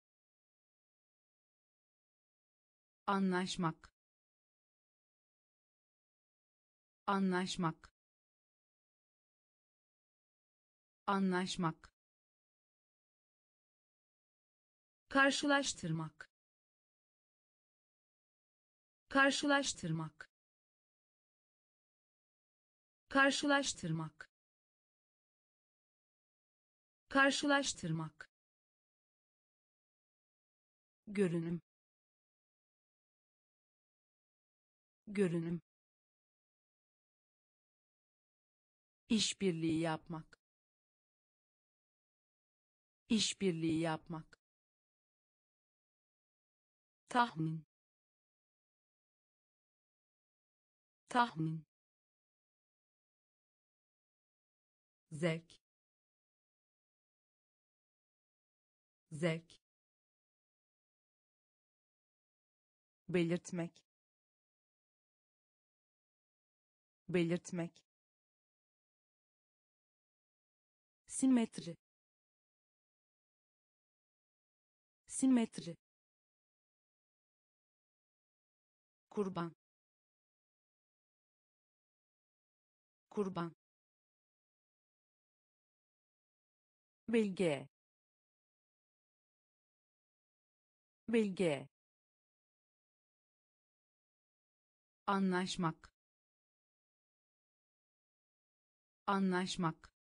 Anlaşmak anlaşmak. Anlaşmak. Karşılaştırmak. Karşılaştırmak. Karşılaştırmak. Karşılaştırmak. Görünüm. Görünüm işbirliği yapmak. İşbirliği yapmak. Tahmin. Tahmin. Zevk. Zevk. Belirtmek. Belirtmek simetri. Simetri. Kurban. Kurban. Bilge. Bilge. Anlaşmak. Anlaşmak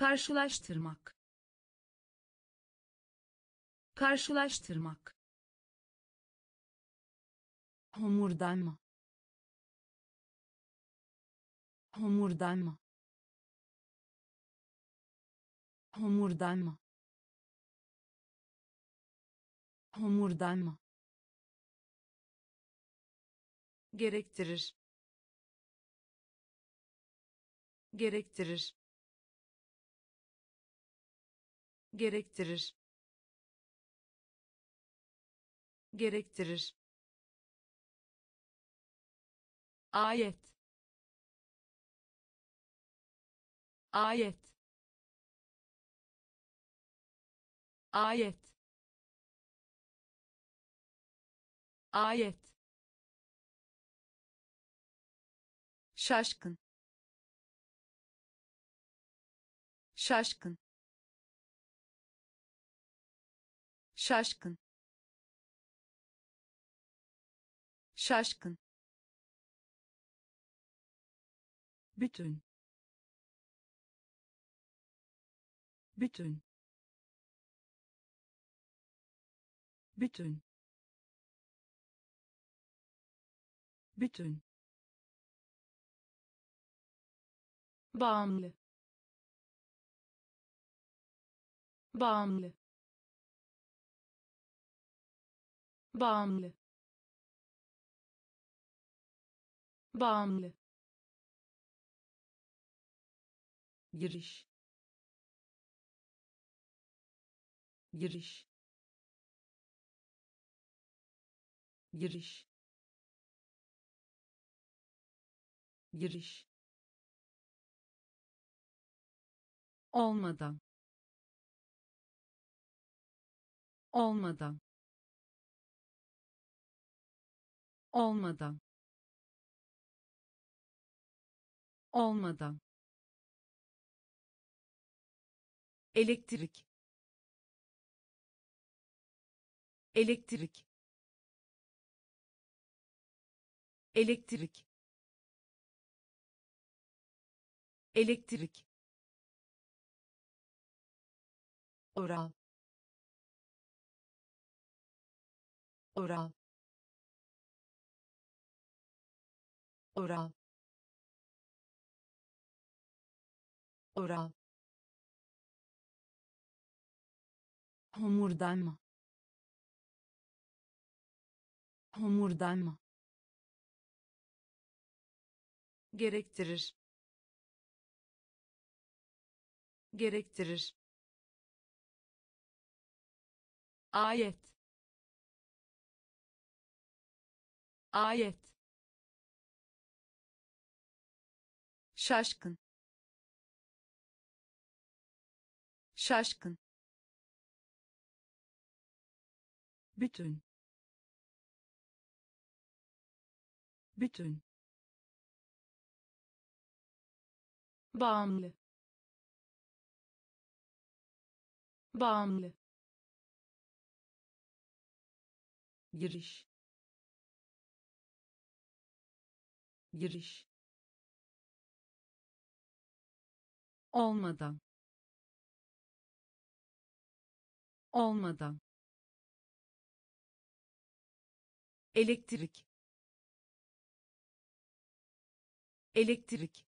karşılaştırmak. Karşılaştırmak. Homurdanma. Homurdanma. Homurdanma. Homurdanma. Gerektirir. Gerektirir gerektirir. Gerektirir. Ayet. Ayet. Ayet. Ayet. Şaşkın. Şaşkın şaşkın. Şaşkın. Bütün. Bütün. Bütün. Bütün. Bağımlı. Bağımlı bağımlı. Bağımlı. Giriş. Giriş. Giriş. Giriş. Olmadan. Olmadan olmadan. Olmadan. Elektrik. Elektrik. Elektrik. Elektrik. Oral. Oral oral oral homurdanma homurdanma gerektirir. Gerektirir. Ayet. Ayet şaşkın. Şaşkın. Bütün. Bütün. Bağımlı. Bağımlı. Giriş. Giriş olmadan olmadan elektrik. Elektrik.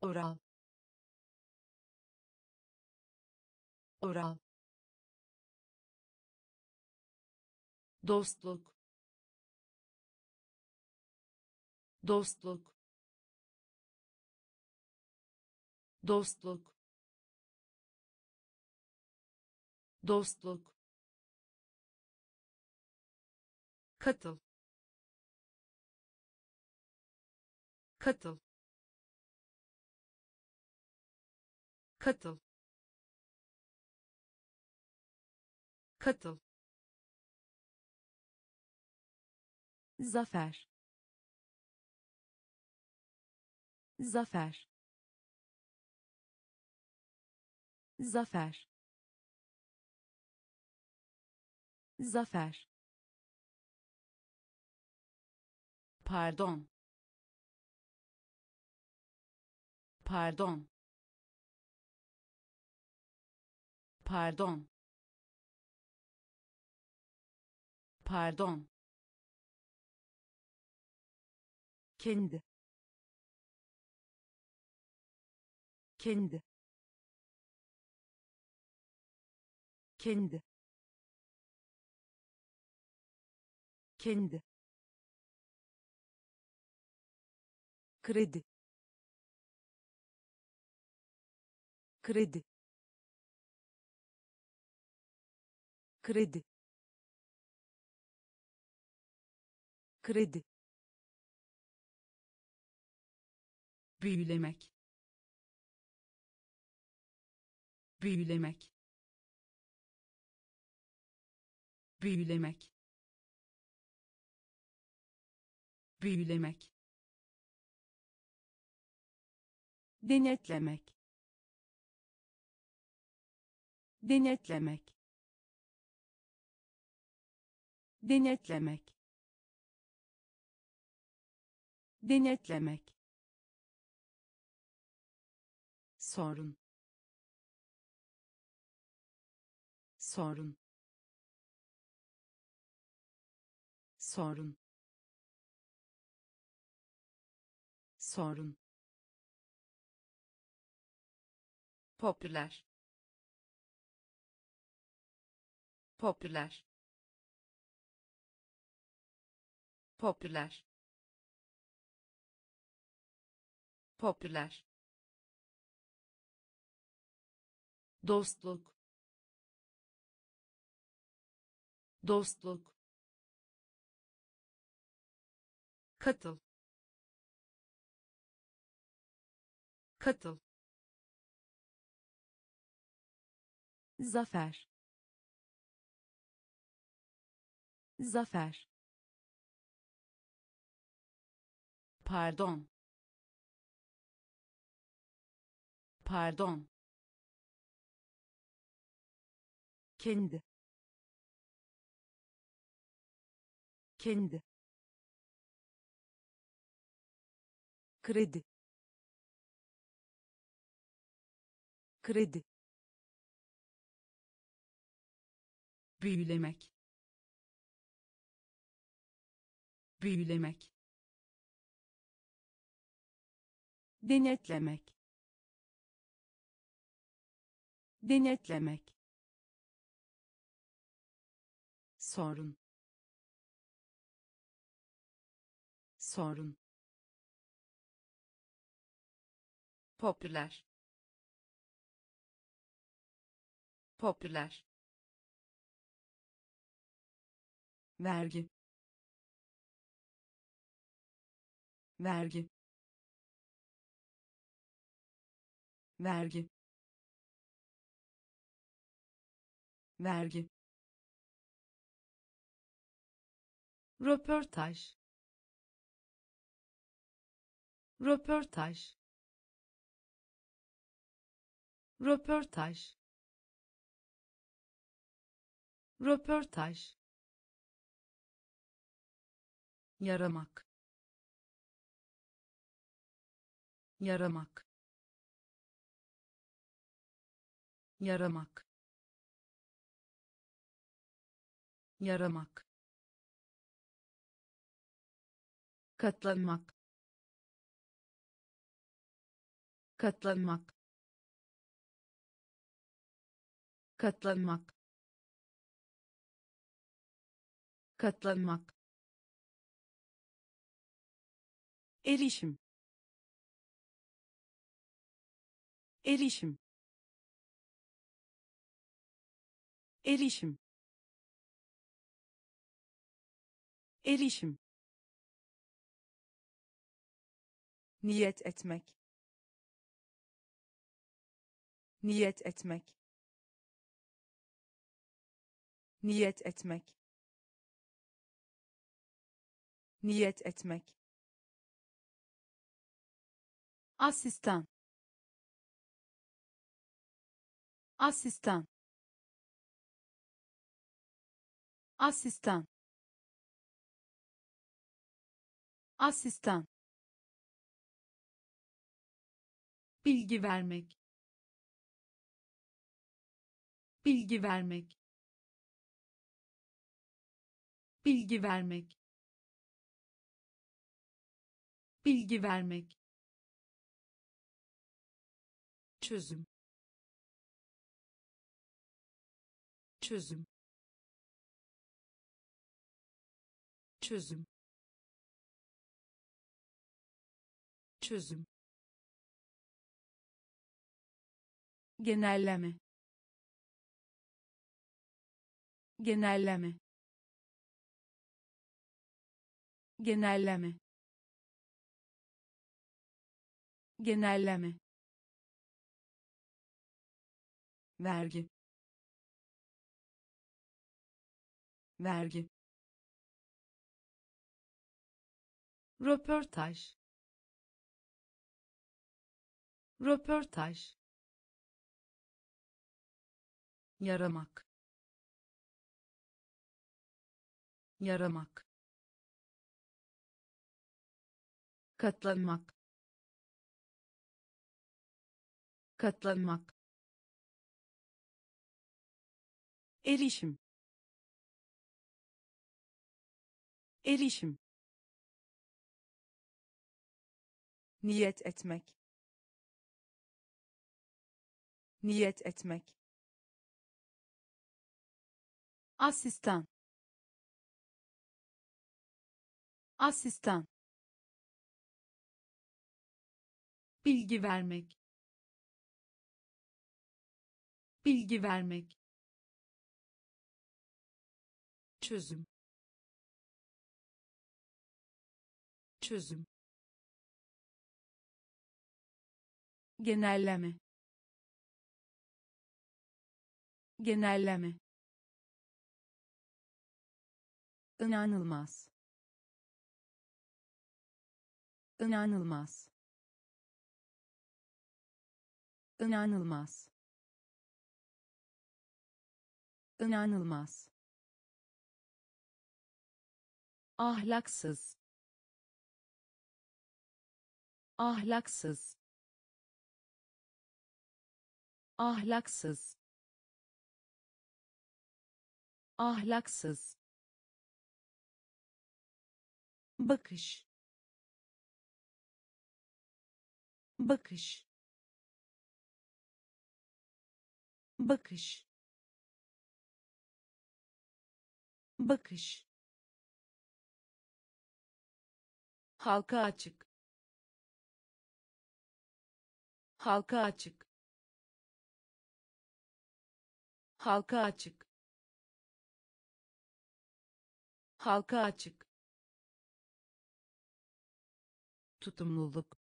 Oral. Oral. Dostluk. Dostluk dostluk. Dostluk. Katıl. Katıl. Katıl. Katıl. Zafer. Zafer zafer. Zafer. Pardon. Pardon. Pardon. Pardon. Kendi. Kendi kendi. Kendi. Kredi. Kredi. Kredi. Kredi. Büyülemek. Büyülemek büyülemek. Büyülemek. Denetlemek. Denetlemek. Denetlemek. Denetlemek. Sorun. Sorun sorun. Sorun. Popüler. Popüler. Popüler. Popüler. Dostluk. Dostluk katıl. Katıl. Zafer. Zafer. Pardon. Pardon. Kendi. Kendi kredi. Kredi. Büyülemek. Büyülemek. Denetlemek. Denetlemek. Sorun. Sorun popüler. Popüler. Vergi. Vergi. Vergi. Vergi. Röportaj. Röportaj röportaj. Röportaj. Yaramak. Yaramak. Yaramak. Yaramak. Katlanmak. Katlanmak katlanmak katlanmak erişim erişim erişim erişim. Niyet etmek niyet etmek niyet etmek. Niyet etmek. Asistan. Asistan. Asistan. Asistan. Bilgi vermek. Bilgi vermek bilgi vermek. Bilgi vermek. Çözüm. Çözüm. Çözüm. Çözüm. Genelleme. Genelleme genelleme. Genelleme. Vergi. Vergi. Röportaj. Röportaj. Yaramak. Yaramak katlanmak katlanmak erişim erişim niyet etmek niyet etmek asistan asistan bilgi vermek. Bilgi vermek. Çözüm. Çözüm. Genelleme. Genelleme. İnanılmaz. İnanılmaz inanılmaz. İnanılmaz. Ahlaksız. Ahlaksız. Ahlaksız. Ahlaksız. Bakış. Bakış bakış. Bakış. Halka açık. Halka açık. Halka açık. Halka açık. Tutumluluk.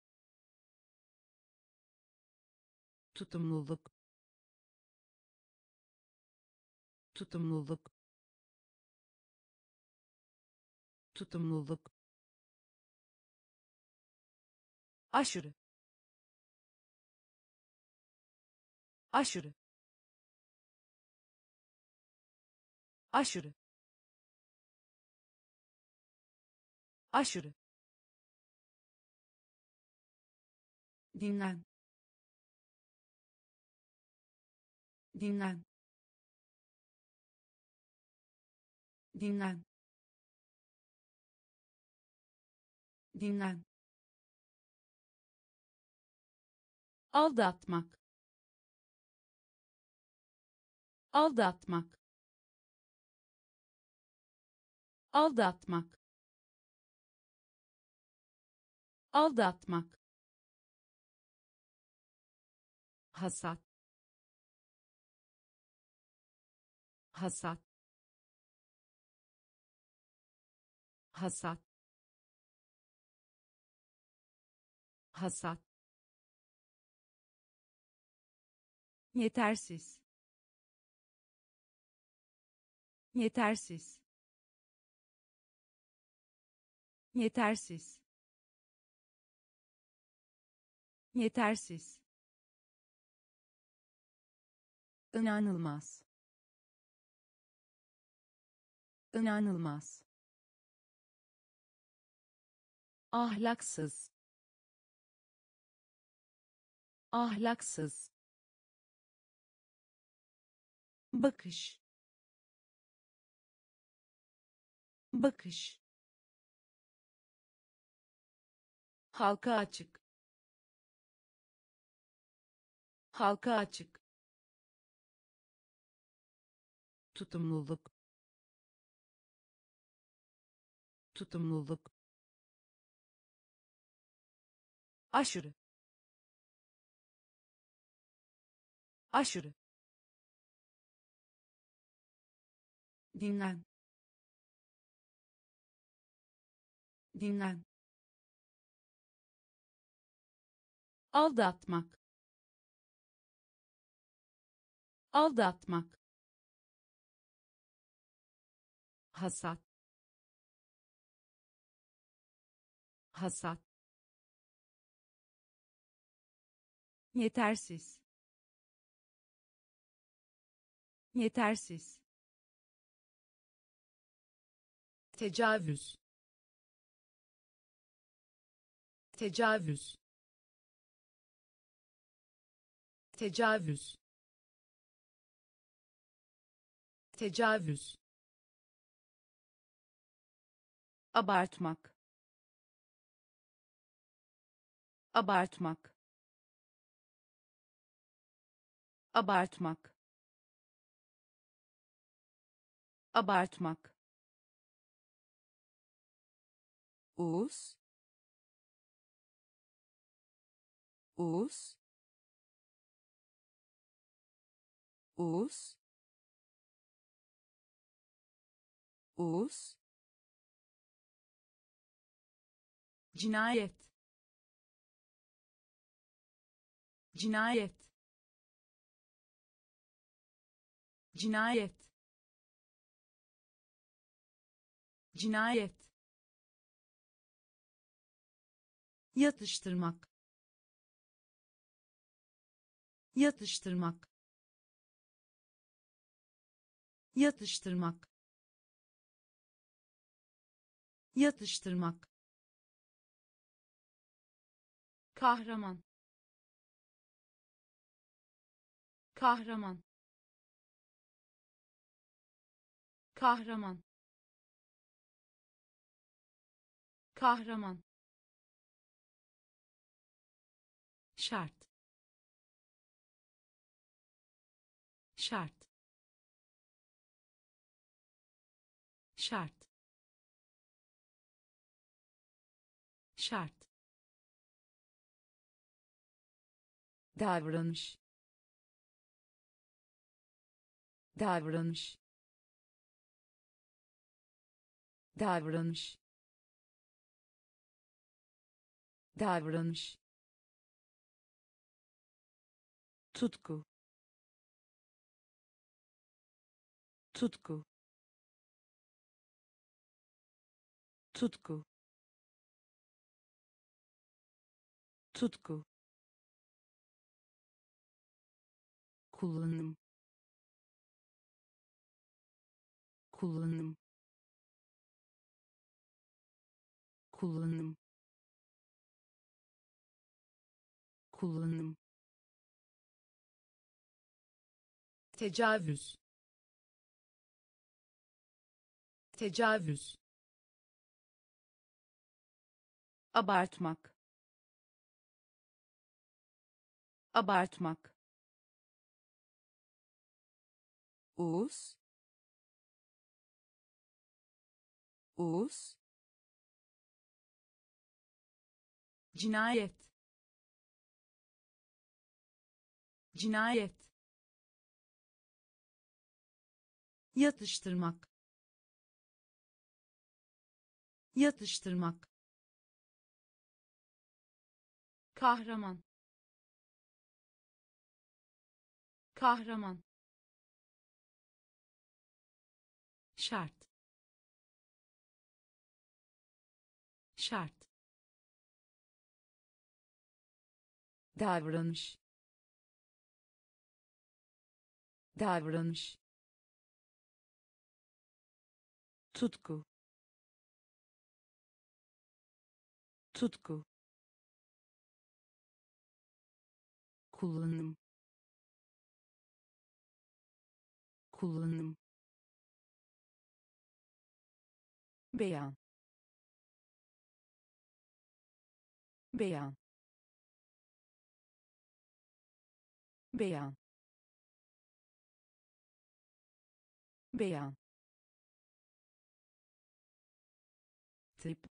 Tutumluluk tutumluluk. Tutumluluk. Aşırı. Aşırı. Aşırı. Aşırı. Dinlen. Dinlen dinlen. Dinlen. Aldatmak. Aldatmak. Aldatmak. Aldatmak. Hasat. Hasat hasat hasat yetersiz yetersiz yetersiz yetersiz. İnanılmaz. İnanılmaz ahlaksız. Ahlaksız. Bakış. Bakış. Halka açık. Halka açık. Tutumluluk. Tutumluluk aşırı. Aşırı. Dinlen. Dinlen. Aldatmak. Aldatmak. Hasat. Hasat yetersiz. Yetersiz. Tecavüz. Tecavüz. Tecavüz. Tecavüz. Abartmak. Abartmak abartmak. Abartmak. Uz Uz Uz Uz cinayet. Cinayet cinayet. Cinayet. Yatıştırmak. Yatıştırmak. Yatıştırmak. Yatıştırmak. Kahraman. Kahraman kahraman. Kahraman. Şart. Şart. Şart. Şart. Davranış. Davranış davranış. Davranış. Tutku. Tutku. Tutku. Tutku. Kullanım. Kullanım kullanım. Kullanım. Tecavüz. Tecavüz. Abartmak. Abartmak. Uz Uz cinayet. Cinayet. Yatıştırmak. Yatıştırmak. Kahraman. Kahraman. Şart. Şart davranış. Davranış. Tutku. Tutku. Kullanım. Kullanım. Beyan. Beyan beyan. Beyan. Tip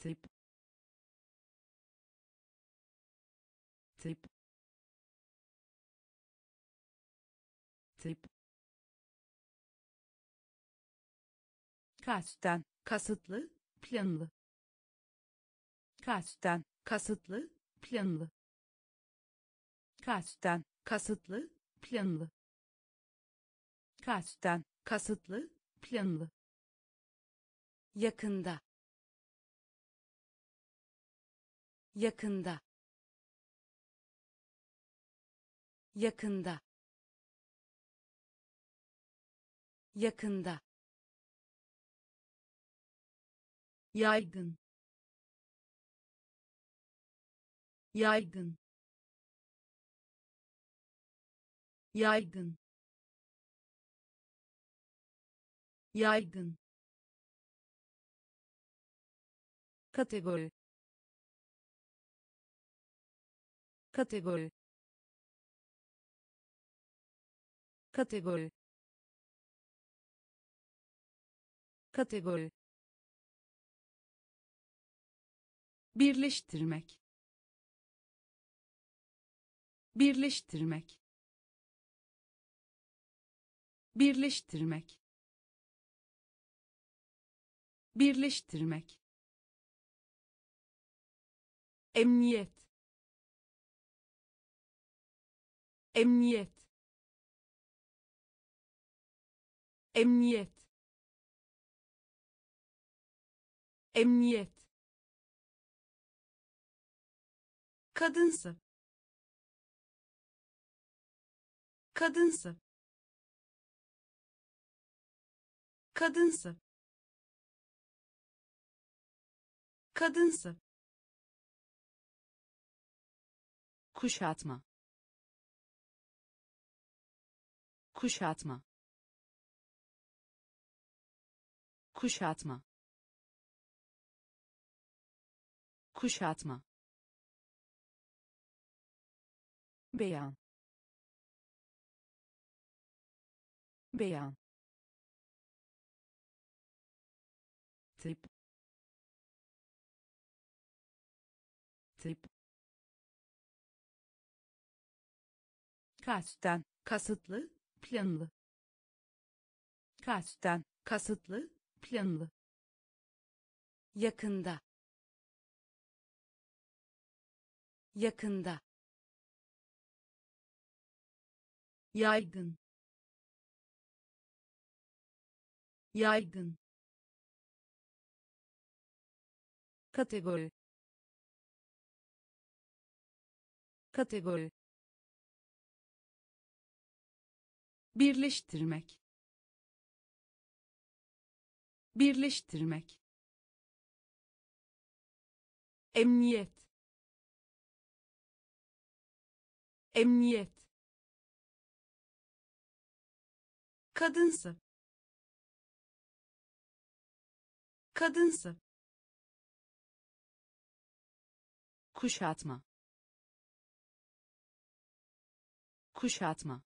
tip tip tip kasten kasıtlı planlı. Kasten kasıtlı planlı. Kasten kasıtlı planlı. Kasten kasıtlı planlı. Yakında. Yakında. Yakında. Yakında. Yaygın yaygın. Yaygın. Yaygın. Kategori. Kategori. Kategori. Kategori. Birleştirmek birleştirmek. Birleştirmek. Birleştirmek. Emniyet. Emniyet. Emniyet. Emniyet. Kadınsı kadınsı. Kadınsı. Kadınsı. Kuşatma. Kuşatma. Kuşatma. Kuşatma. Beyan beyan. Tip tip kasten. Kasıtlı planlı. Kasten. Kasıtlı planlı. Yakında. Yakında. Yaygın yaygın. Kategori. Kategori. Birleştirmek. Birleştirmek. Emniyet. Emniyet. Kadınsı kadınsı kuşatma. Kuşatma.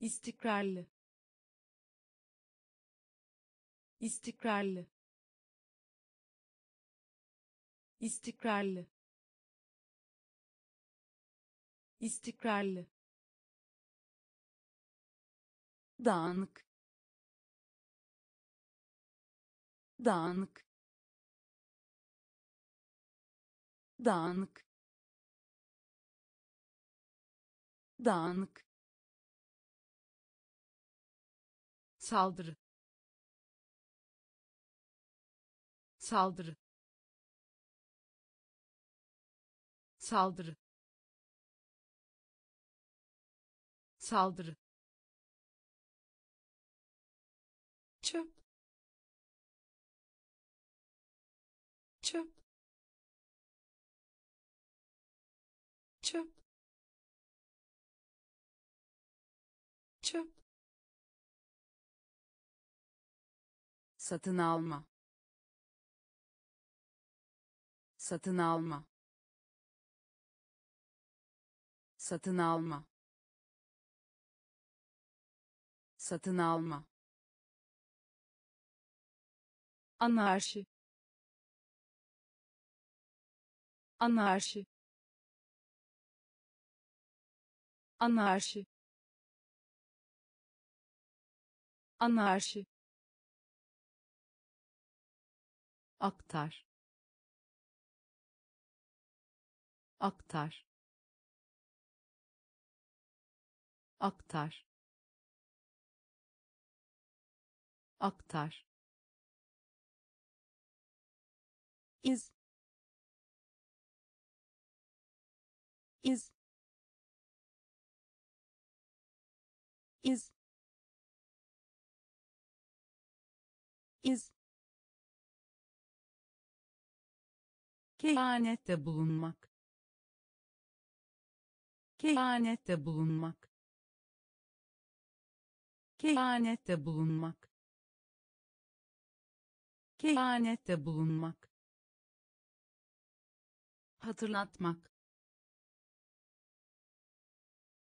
İstikrarlı. İstikrarlı. İstikrarlı. İstikrarlı. Dağınık dağınık. Dağınık. Dağınık. Saldırı. Saldırı. Saldırı. Saldırı satın alma. Satın alma. Satın alma. Satın alma. Anarşi. Anarşi. Anarşi. Anarşi aktar. Aktar. Aktar. Aktar. İz. İz. İz. İz kehanette bulunmak. Kehanette bulunmak. Kehanette bulunmak. Kehanette bulunmak. Hatırlatmak.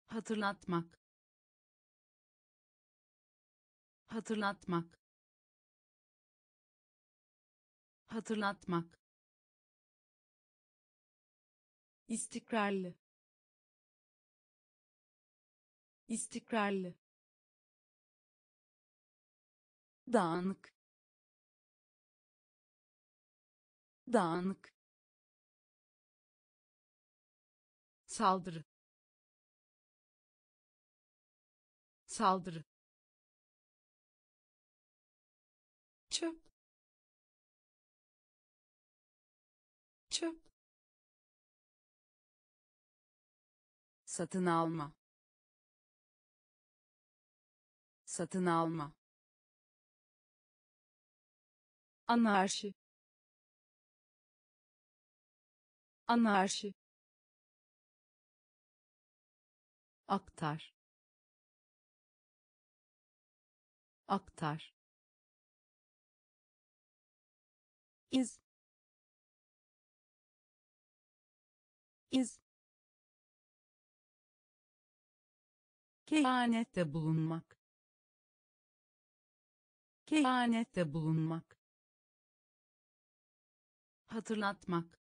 Hatırlatmak. Hatırlatmak. Hatırlatmak istikrarlı. İstikrarlı. Dağınık. Dağınık. Saldırı. Saldırı satın alma. Satın alma. Anarşi. Anarşi. Aktar. Aktar. İz. İz kehanette bulunmak. Kehanette bulunmak. Hatırlatmak.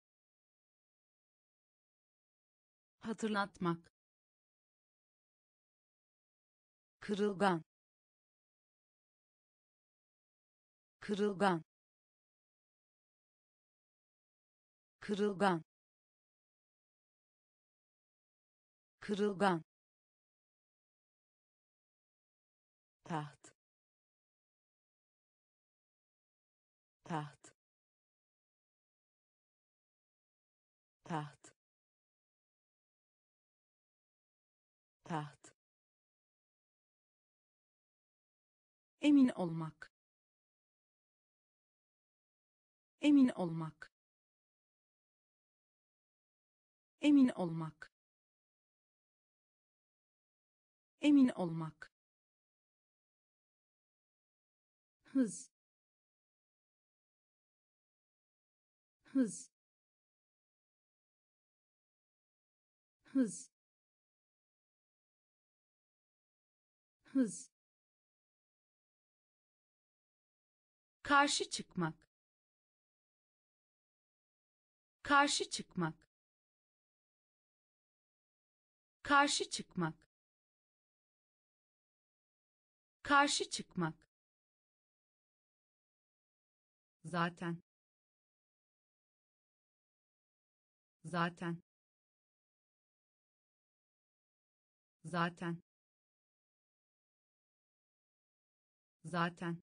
Hatırlatmak. Kırılgan. Kırılgan. Kırılgan. Kırılgan taht. Taht. Taht. Taht. Emin olmak. Emin olmak. Emin olmak. Emin olmak hız. Hız. Hız. Hız. Karşı çıkmak. Karşı çıkmak. Karşı çıkmak. Karşı çıkmak zaten. Zaten. Zaten. Zaten.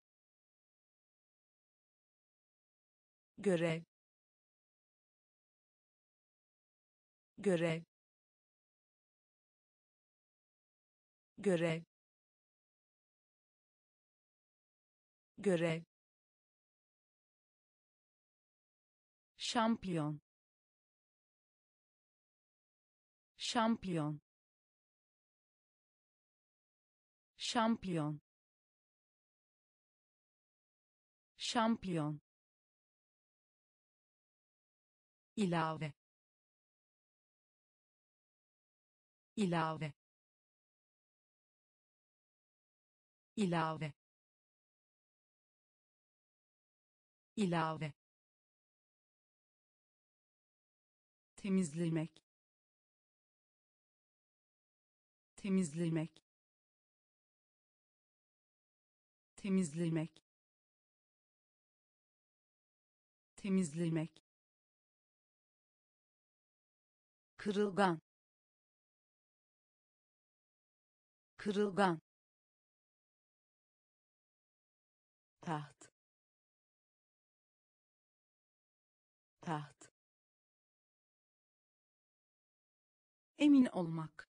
Görev. Görev. Görev. Görev şampiyon şampiyon şampiyon şampiyon ilave ilave ilave ilave temizlemek. Temizlemek. Temizlemek. Temizlemek. Kırılgan. Kırılgan. Taht. Taht emin olmak.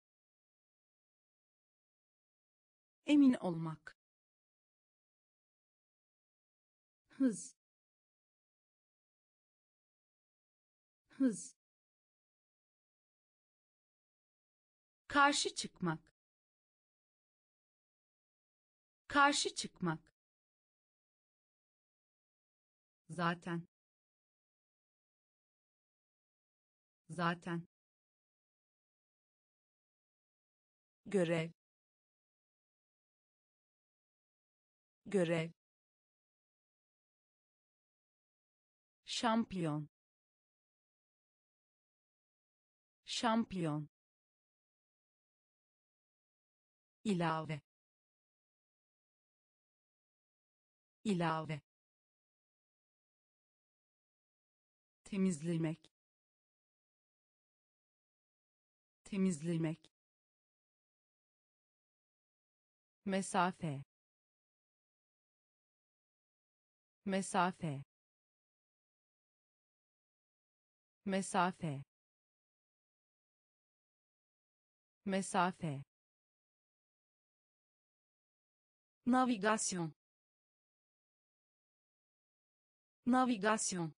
Emin olmak. Hız. Hız. Karşı çıkmak. Karşı çıkmak. Zaten. Zaten görev görev şampiyon. Şampiyon. İlave. İlave. Temizlemek. Temizlemek mesafe. Mesafe. Mesafe. Mesafe. Navigasyon navigasyon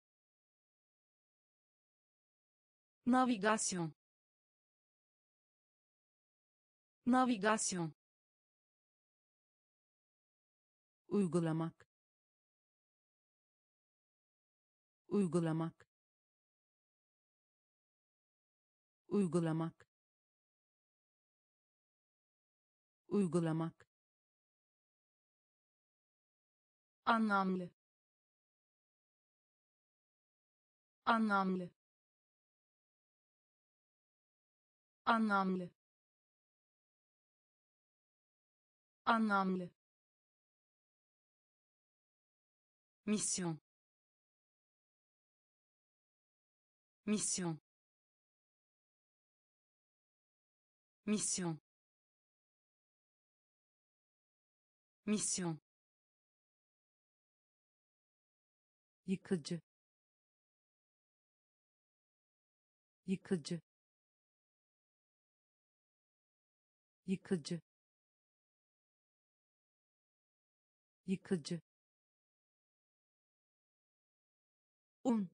navigasyon navigasyon uygulamak. Uygulamak. Uygulamak. Uygulamak. Anlamlı. Anlamlı. Anlamlı. Anlamlı misyon misyon misyon misyon yıkıcı. Yıkıcı. Yıkıcı. Yıkıcı un.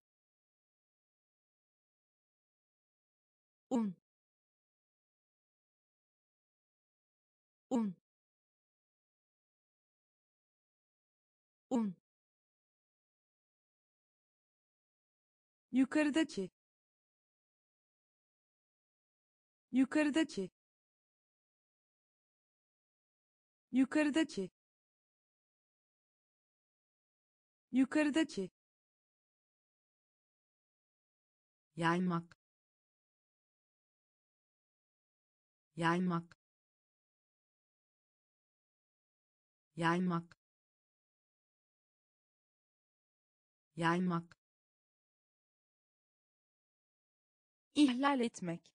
Un. Un. Un. Yukarıdaki. Yukarıdaki. Yukarıdaki. Yukarıdaki yaymak. Yaymak. Yaymak. Yaymak. İhlal etmek.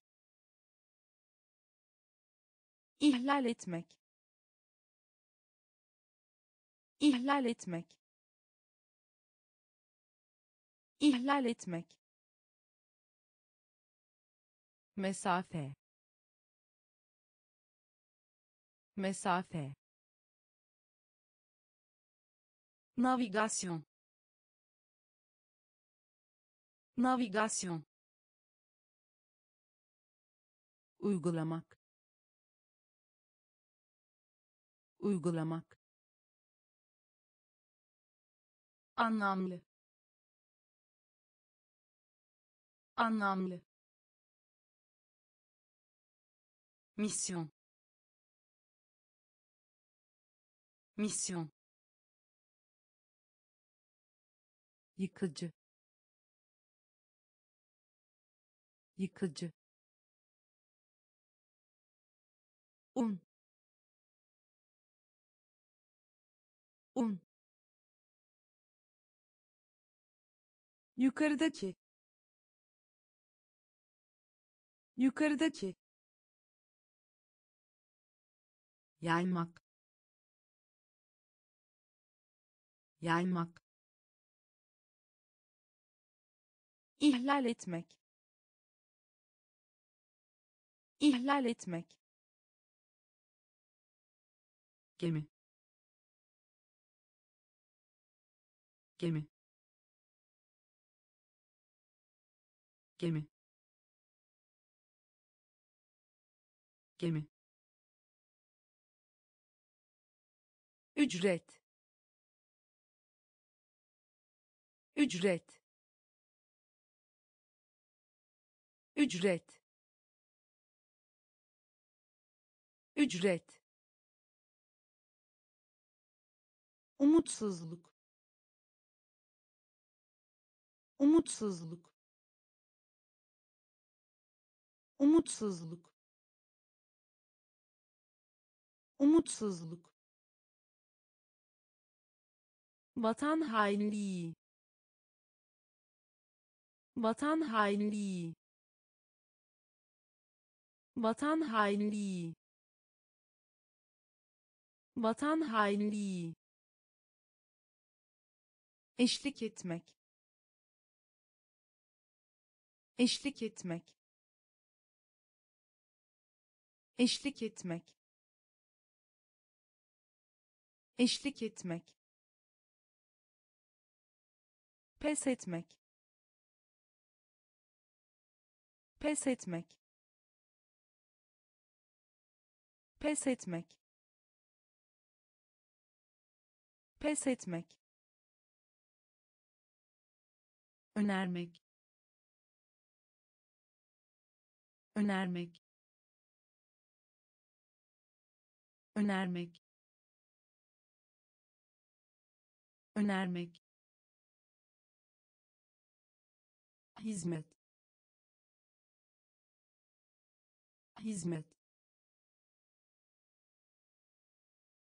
İhlal etmek. İhlal etmek. İhlal etmek mesafe. Mesafe. Navigasyon. Navigasyon. Uygulamak. Uygulamak. Anlamlı. Anlamlı misyon misyon yıkıcı. Yıkıcı. Un. Un. Yukarıdaki. Yukarıdaki yaymak. Yaymak. İhlal etmek. İhlal etmek. Gemi. Gemi. Gemi. Gemi ücret. Ücret. Ücret. Ücret. Umutsuzluk. Umutsuzluk. Umutsuzluk. Umutsuzluk vatan hainliği. Vatan hainliği. Vatan hainliği. Vatan hainliği. Eşlik etmek. Eşlik etmek. Eşlik etmek. Eşlik etmek pes etmek. Pes etmek. Pes etmek. Pes etmek. Önermek. Önermek. Önermek. Önermek hizmet. Hizmet.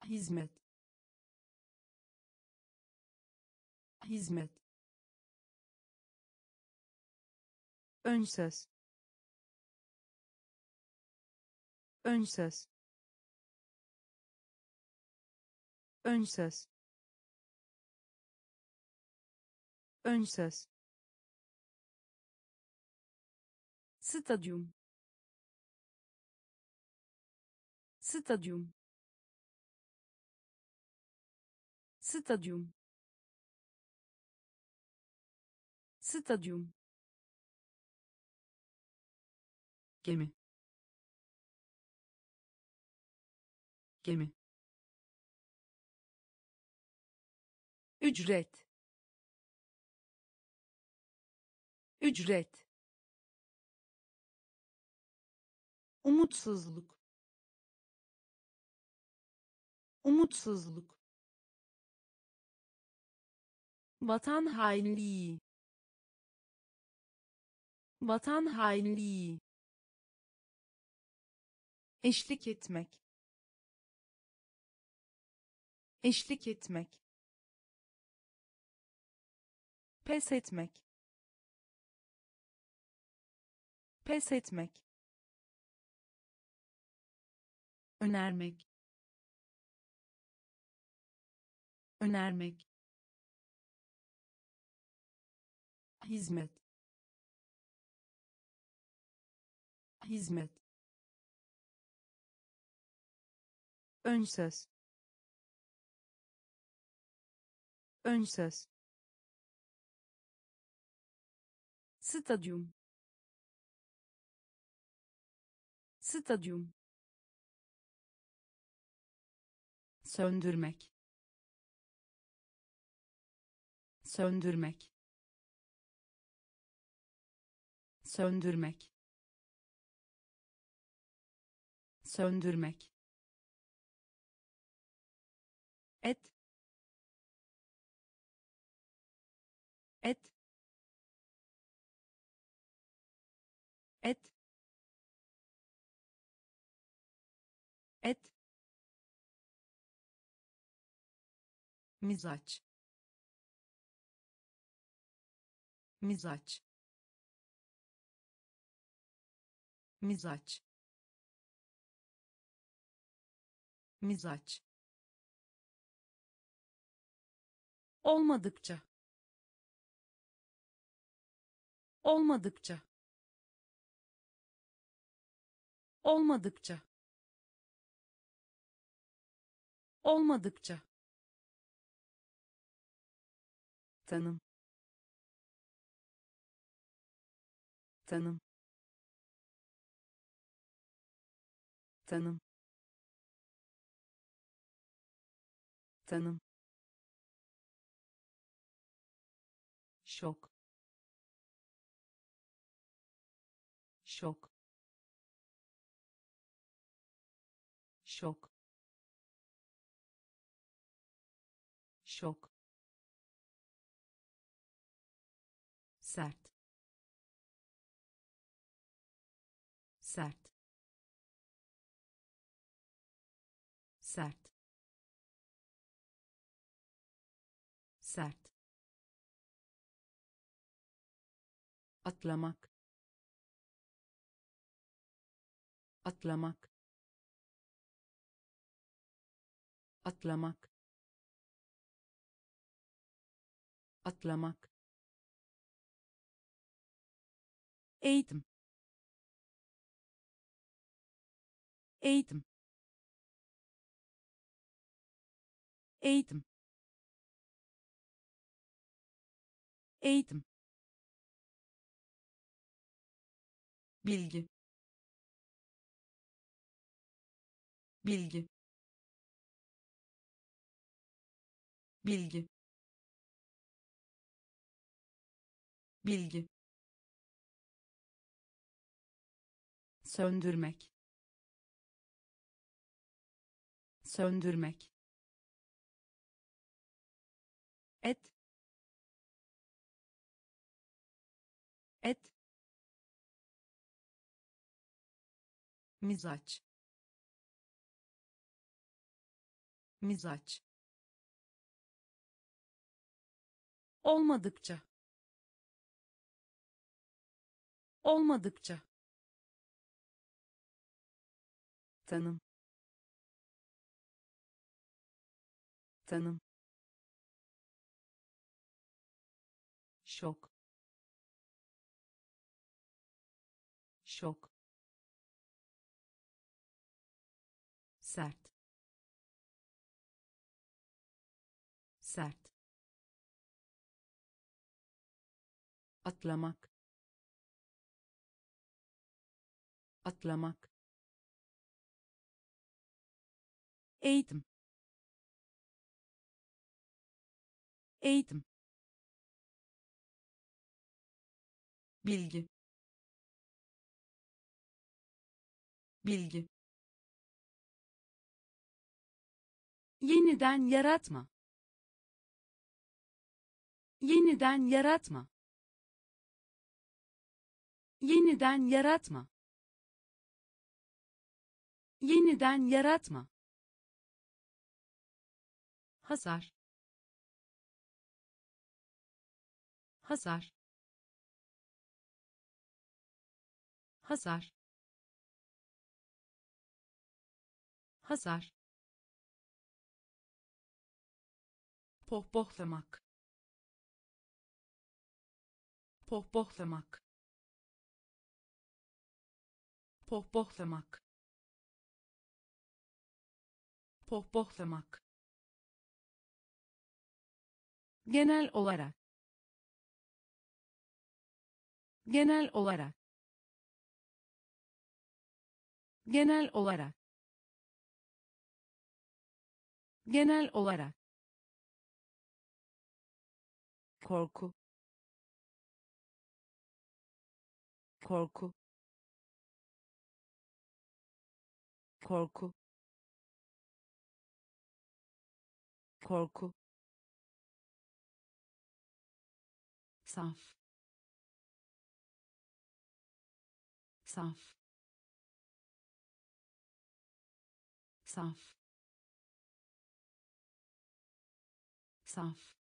Hizmet. Hizmet. Ön söz ön söz ön söz ön söz stadyum. Stadyum. Stadyum. Stadyum. Gemi. Gemi. Ücret. Ücret umutsuzluk. Umutsuzluk. Vatan hainliği. Vatan hainliği. Eşlik etmek. Eşlik etmek. Pes etmek. Pes etmek önermek. Önermek. Hizmet. Hizmet. Ön söz ön söz stadyum. Stadyum söndürmek. Söndürmek. Söndürmek. Söndürmek. Et mizaç. Mizaç. Mizaç. Mizaç. Olmadıkça. Olmadıkça. Olmadıkça. Olmadıkça tanım. Tanım. Tanım. Tanım. Şok. Şok. Şok. Şok sert. Sert. Sert. Sert. Atlamak. Atlamak. Atlamak. Atlamak eğitim. Eğitim. Eğitim. Eğitim. Bilgi. Bilgi. Bilgi. Bilgi söndürmek. Söndürmek. Et. Et. Mizaç. Mizaç. Olmadıkça. Olmadıkça tanım. Tanım. Şok. Şok. Sert. Sert. Atlamak. Atlamak eğitim. Eğitim. Bilgi. Bilgi. Yeniden yaratma. Yeniden yaratma. Yeniden yaratma. Yeniden yaratma hasar hasar hasar hasar pohpohlamak. Pohpohlamak. Pohpohlamak. Pohpohlamak genel olarak. Genel olarak. Genel olarak. Genel olarak. Korku. Korku. Korku. Korku saf. Saf. Saf. Saf.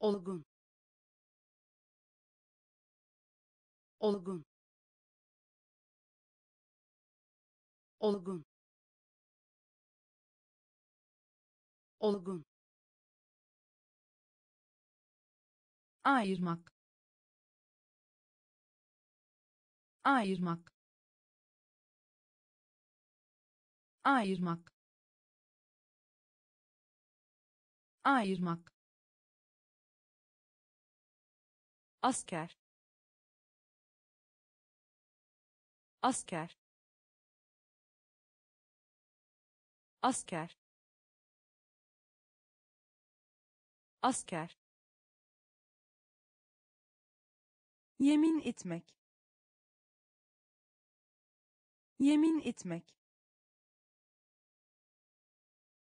Olgun. Olgun. Olgun. Olgun ayırmak. Ayırmak. Ayırmak. Ayırmak. Asker. Asker. Asker. Asker yemin etmek. Yemin etmek.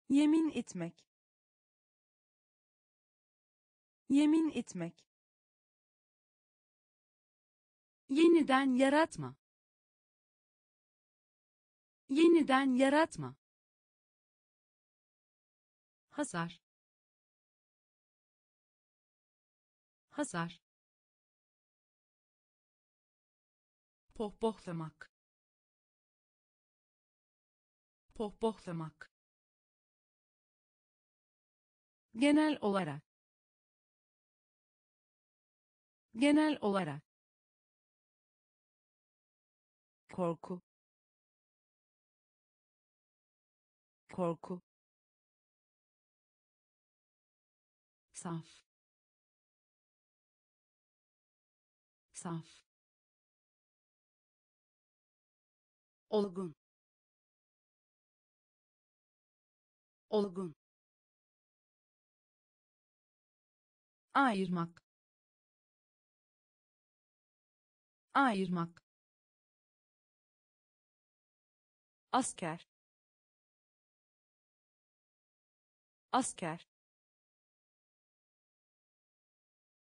Yemin etmek. Yemin etmek. Yeniden yaratma. Yeniden yaratma. Hasar. Hasar pohpohlamak. Pohpohlamak. Genel olarak. Genel olarak. Korku. Korku. Saf. Saf olgun. Olgun. Ayırmak. Ayırmak. Asker. Asker.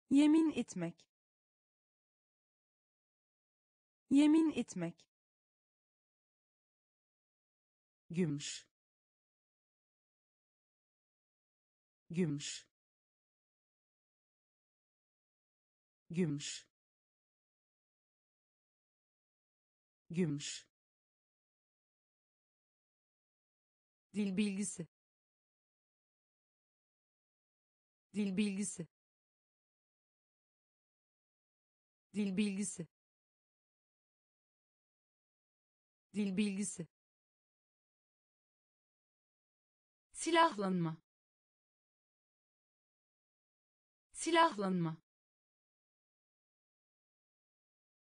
Yemin etmek. Yemin etmek gümüş. Gümüş. Gümüş. Gümüş. Dil bilgisi. Dil bilgisi. Dil bilgisi. Dil bilgisi silahlanma. Silahlanma.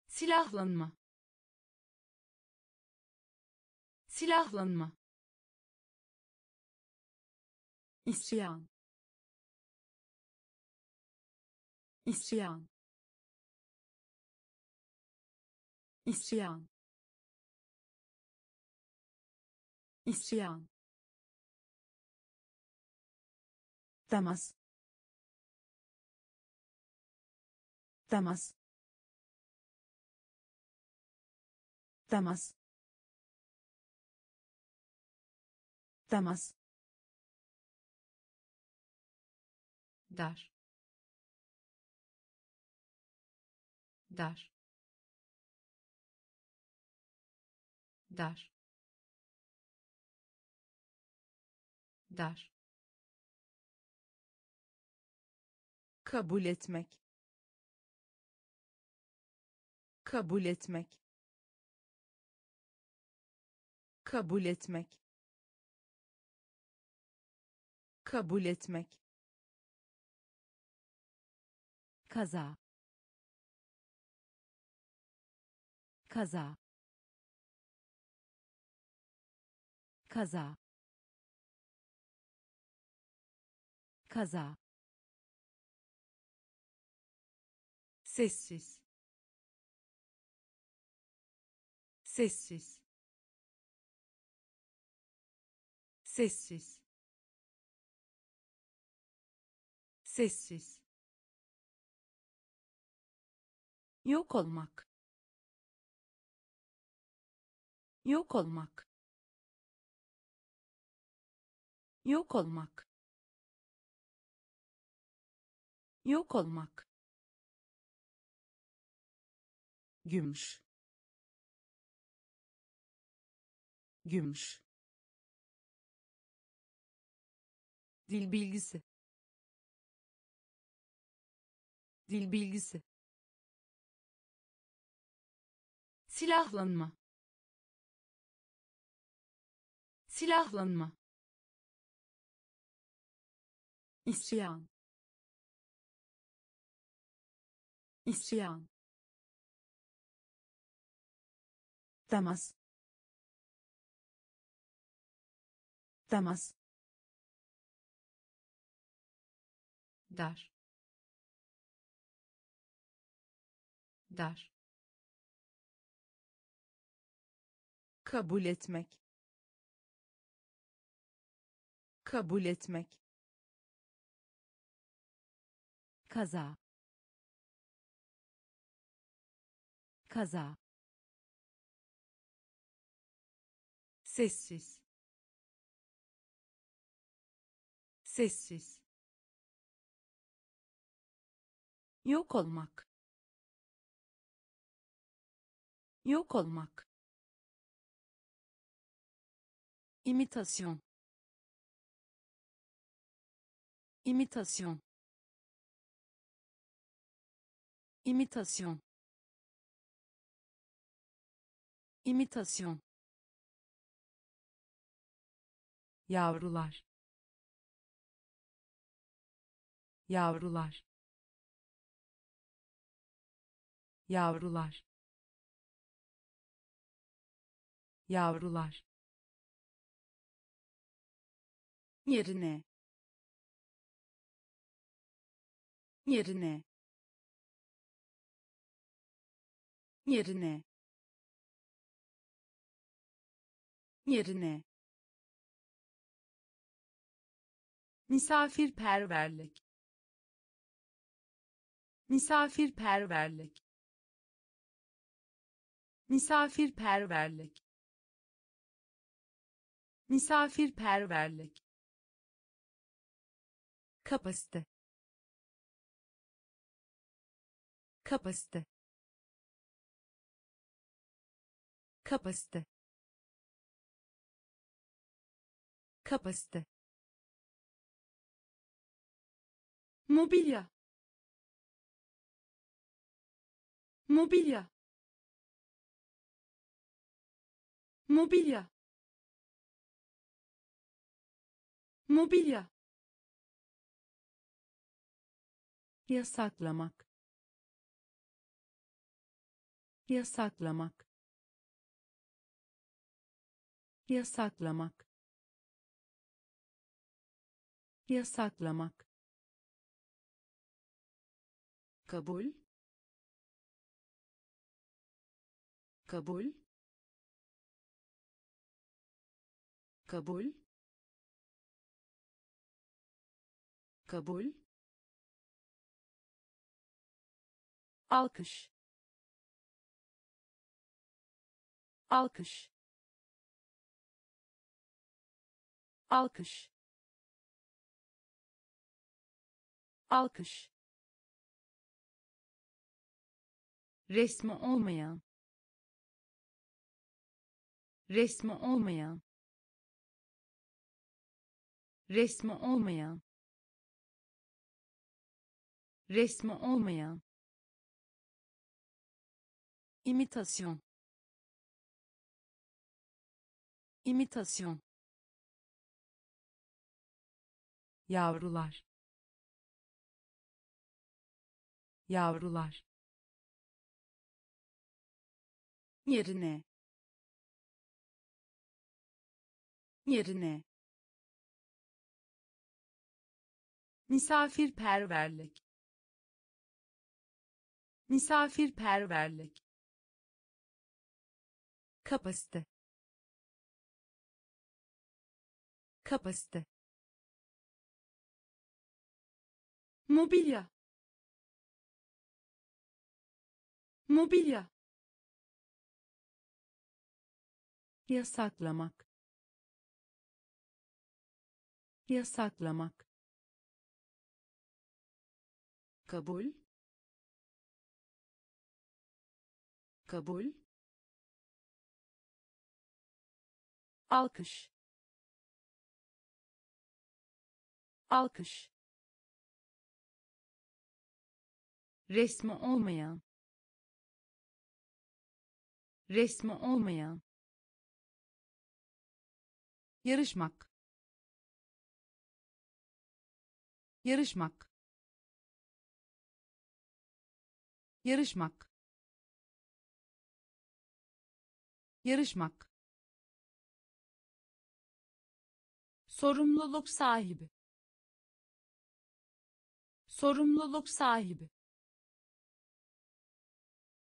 Silahlanma. Silahlanma. İsyan. İsyan. İsyan. İsyan temas temas temas temas dar. Dar. Dar. Dar kabul etmek. Kabul etmek. Kabul etmek. Kabul etmek. Kaza. Kaza. Kaza. Kaza sessiz. Sessiz. Sessiz. Sessiz. Yok olmak. Yok olmak. Yok olmak. Yok olmak gümüş. Gümüş. Dil bilgisi. Dil bilgisi. Silahlanma. Silahlanma. İsyan. İsyan temas temas dar. Dar. Kabul etmek. Kabul etmek. Kaza. Kaza sessiz. Sessiz. Yok olmak. Yok olmak. İmitasyon. İmitasyon. İmitasyon. İmitasyon yavrular. Yavrular. Yavrular. Yavrular. Yerine. Yerine. Yerine. Yerine misafirperverlik. Misafirperverlik. Misafirperverlik. Misafirperverlik. Kapasite. Kapasite. Kapasite. Kapasite mobilya. Mobilya. Mobilya. Mobilya. Yasaklamak. Yasaklamak. Yasaklamak. Yasaklamak kabul. Kabul. Kabul. Kabul. Alkış. Alkış. Alkış. Alkış resmi olmayan. Resmi olmayan. Resmi olmayan. Resmi olmayan. İmitasyon. İmitasyon. Yavrular. Yavrular yerine. Yerine. Misafirperverlik. Misafirperverlik. Kapasite. Kapasite. Mobilya. Mobilya yasaklamak. Yasaklamak. Kabul. Kabul. Alkış. Alkış. Resmi olmayan. Resmi olmayan yarışmak. Yarışmak. Yarışmak. Yarışmak. Sorumluluk sahibi. Sorumluluk sahibi.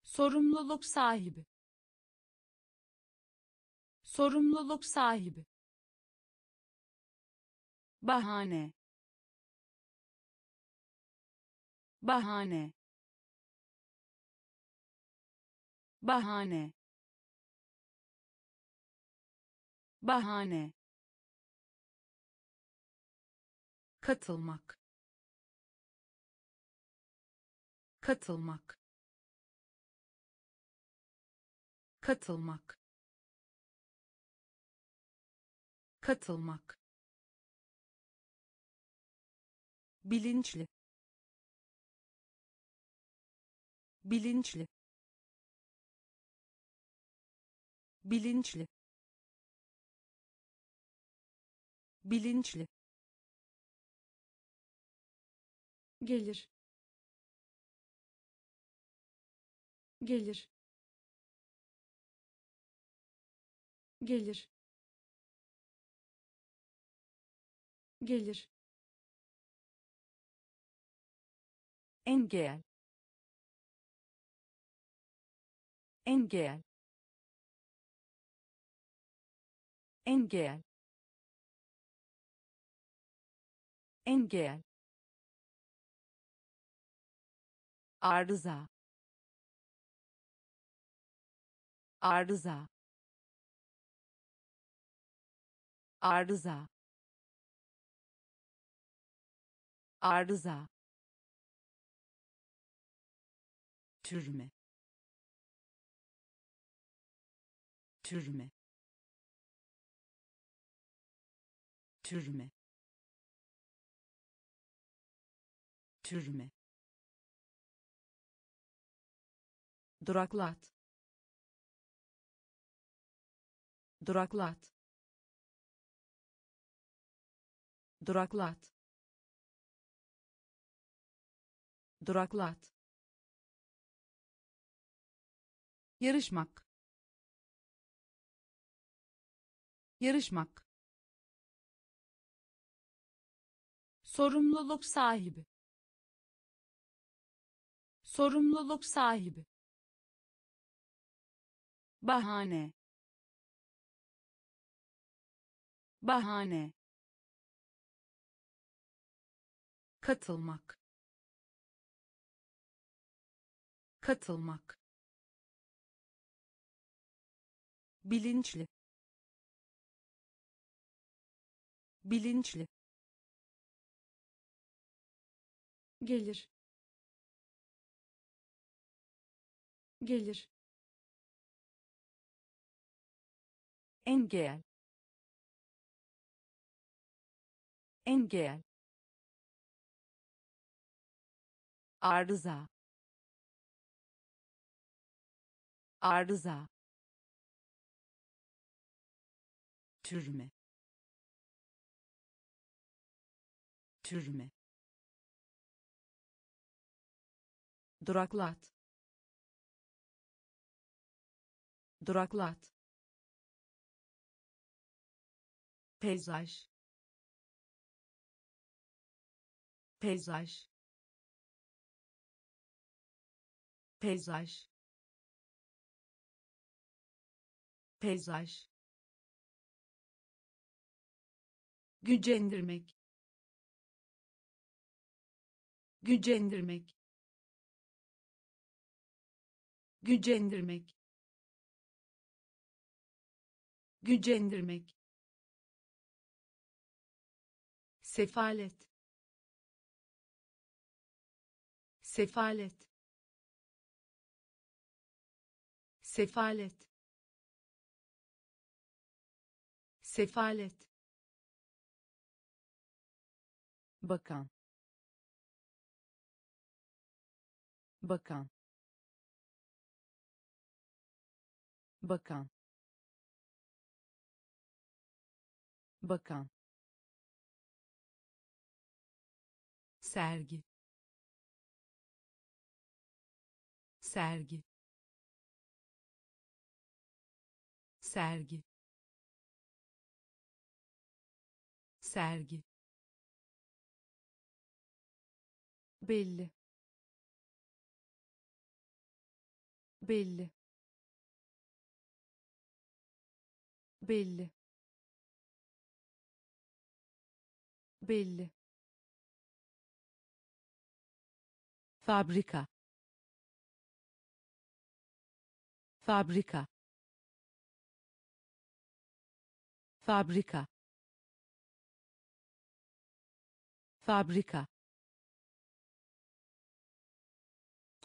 Sorumluluk sahibi. Sorumluluk sahibi bahane. Bahane. Bahane. Bahane. Katılmak. Katılmak. Katılmak. Katılmak bilinçli. Bilinçli. Bilinçli. Bilinçli. Gelir. Gelir. Gelir. Gelir engel engel engel engel arıza. Arıza. Arıza. Arıza türme. Türme. Türme. Türme. Duraklat. Duraklat. Duraklat. Duraklat yarışmak. Yarışmak. Sorumluluk sahibi. Sorumluluk sahibi. Bahane. Bahane. Katılmak. Katılmak bilinçli. Bilinçli. Gelir. Gelir. Engel. Engel. Arıza. Arıza türme. Türme. Duraklat. Duraklat. Peyzaj. Peyzaj. Peyzaj. Peyzaj gücendirmek. Gücendirmek. Gücendirmek. Gücendirmek. Sefalet. Sefalet. Sefalet. Sefalet bakan. Bakan. Bakan. Bakan. Sergi. Sergi. Sergi. Sergi belli. Belli. Belli. Belli. Fabrika. Fabrika. Fabrika. Fabrika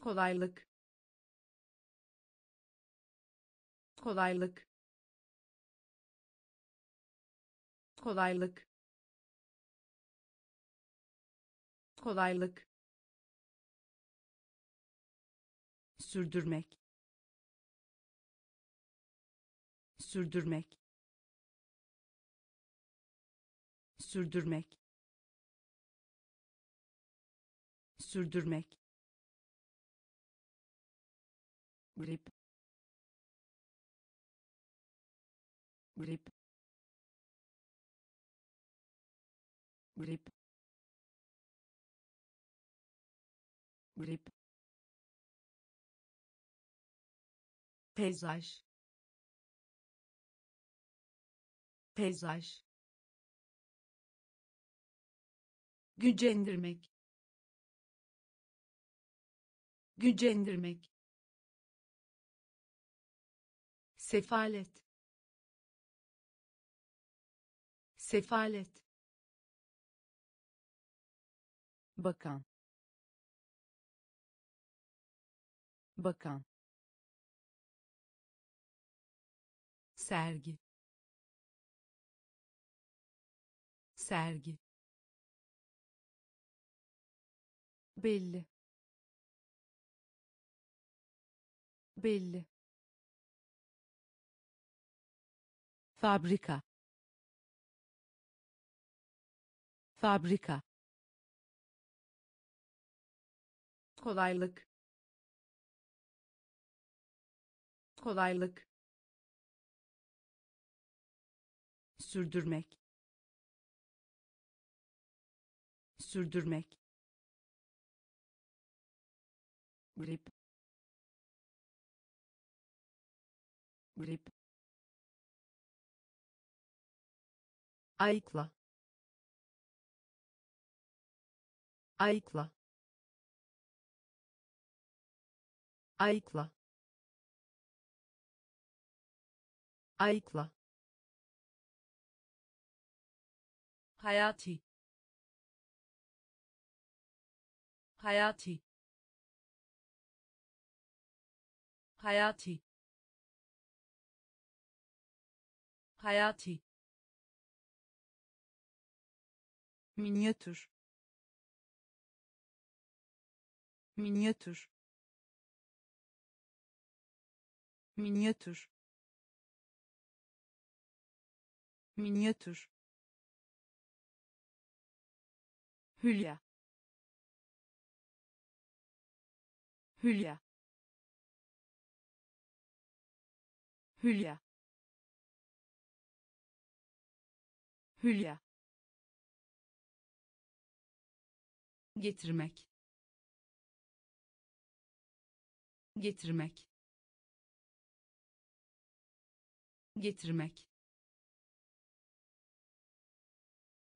kolaylık. Kolaylık. Kolaylık. Kolaylık. Sürdürmek. Sürdürmek. Sürdürmek. Sürdürmek grip. Grip. Grip. Grip. Peyzaj. Peyzaj. Gücendirmek. Gücendirmek sefalet. Sefalet. Bakan. Bakan. Sergi. Sergi. Belli. Belli fabrika. Fabrika. Kolaylık. Kolaylık. Sürdürmek. Sürdürmek. Grip. Grip ayıkla. Ayıkla. Ayıkla. Ayıkla. Hayati. Hayati. Hayati. Hayati minyatür. Minyatür. Minyatür. Minyatür. Hülya. Hülya. Hülya. Hülya getirmek getirmek getirmek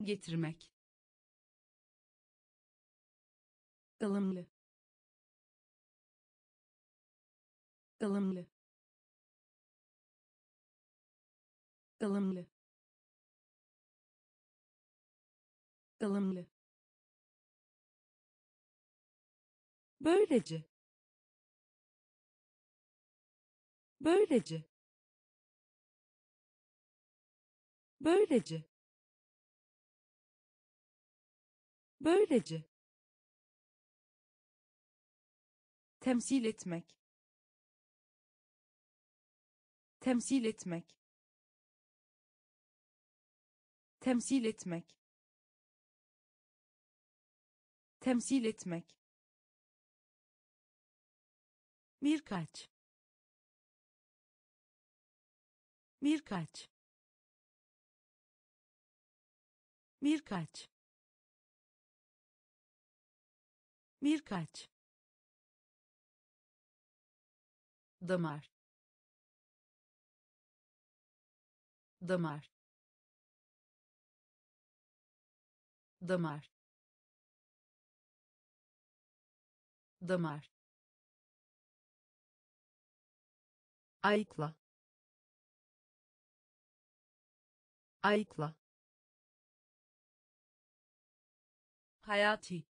getirmek. Ilımlı ılımlı ılımlı ılımlı böylece. Böylece. Böylece. Böylece. Temsil etmek. Temsil etmek. Temsil etmek. Temsil etmek birkaç. Birkaç. Birkaç. Birkaç. Damar. Damar. Damar. Damar ayıkla. Ayıkla. Hayati.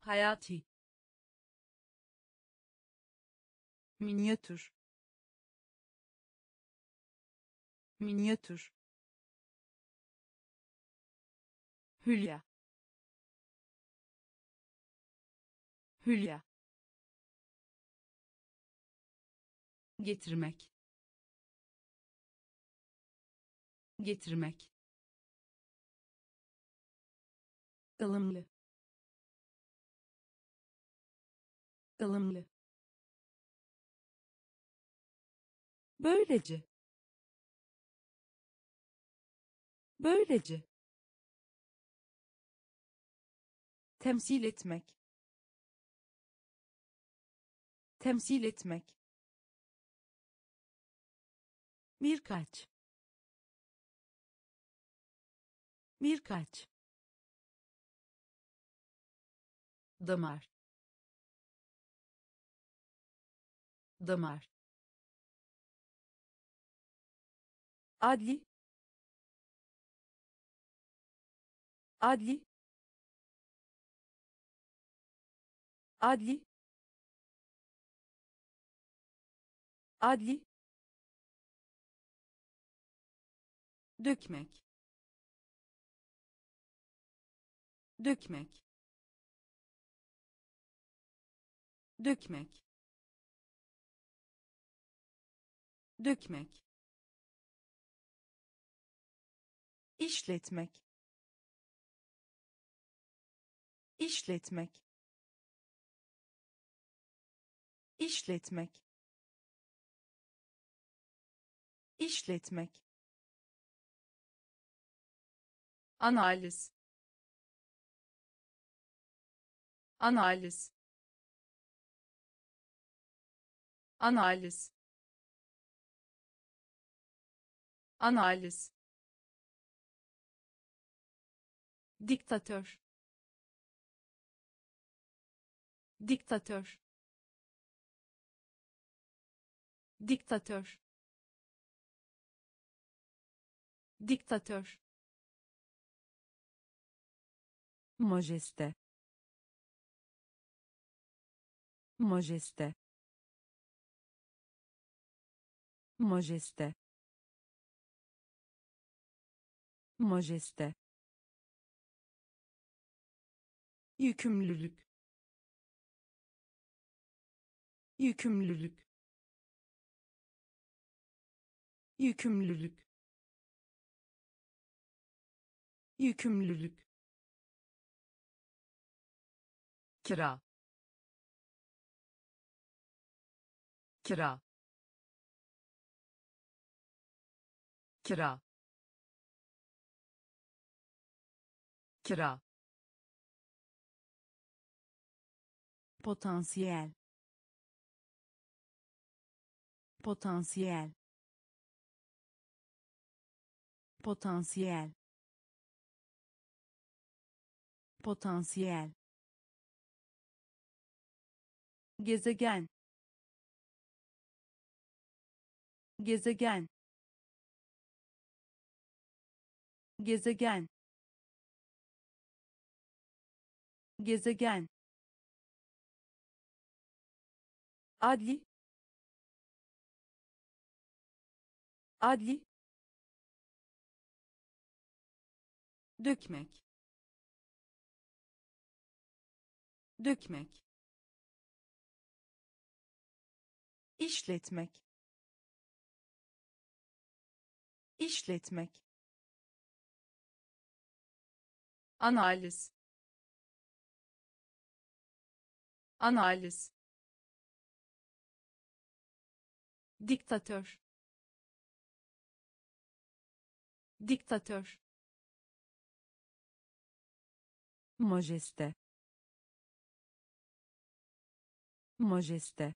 Hayati. Minyatür. Minyatür. Hülya. Hülya getirmek getirmek ılımlı ılımlı. Böylece böylece. Temsil etmek temsil etmek birkaç. Birkaç. Damar. Damar. Adli. Adli. Adli. Adli dökmek. Dökmek. Dökmek. Dökmek. İşletmek. İşletmek. İşletmek. İşletmek analiz. Analiz. Analiz. Analiz. Diktatör. Diktatör. Diktatör. Diktatör majeste. Majeste. Majeste. Majeste. Yükümlülük. Yükümlülük. Yükümlülük. Yükümlülük kira. Kira. Kira. Kira. Potansiyel potansiyel potansiyel potansiyel gezegen. Gezegen. Gezegen. Gezegen. Adli. Adli. Dökmek. Dökmek işletmek. İşletmek. Analiz. Analiz. Diktatör. Diktatör. Majeste. Majeste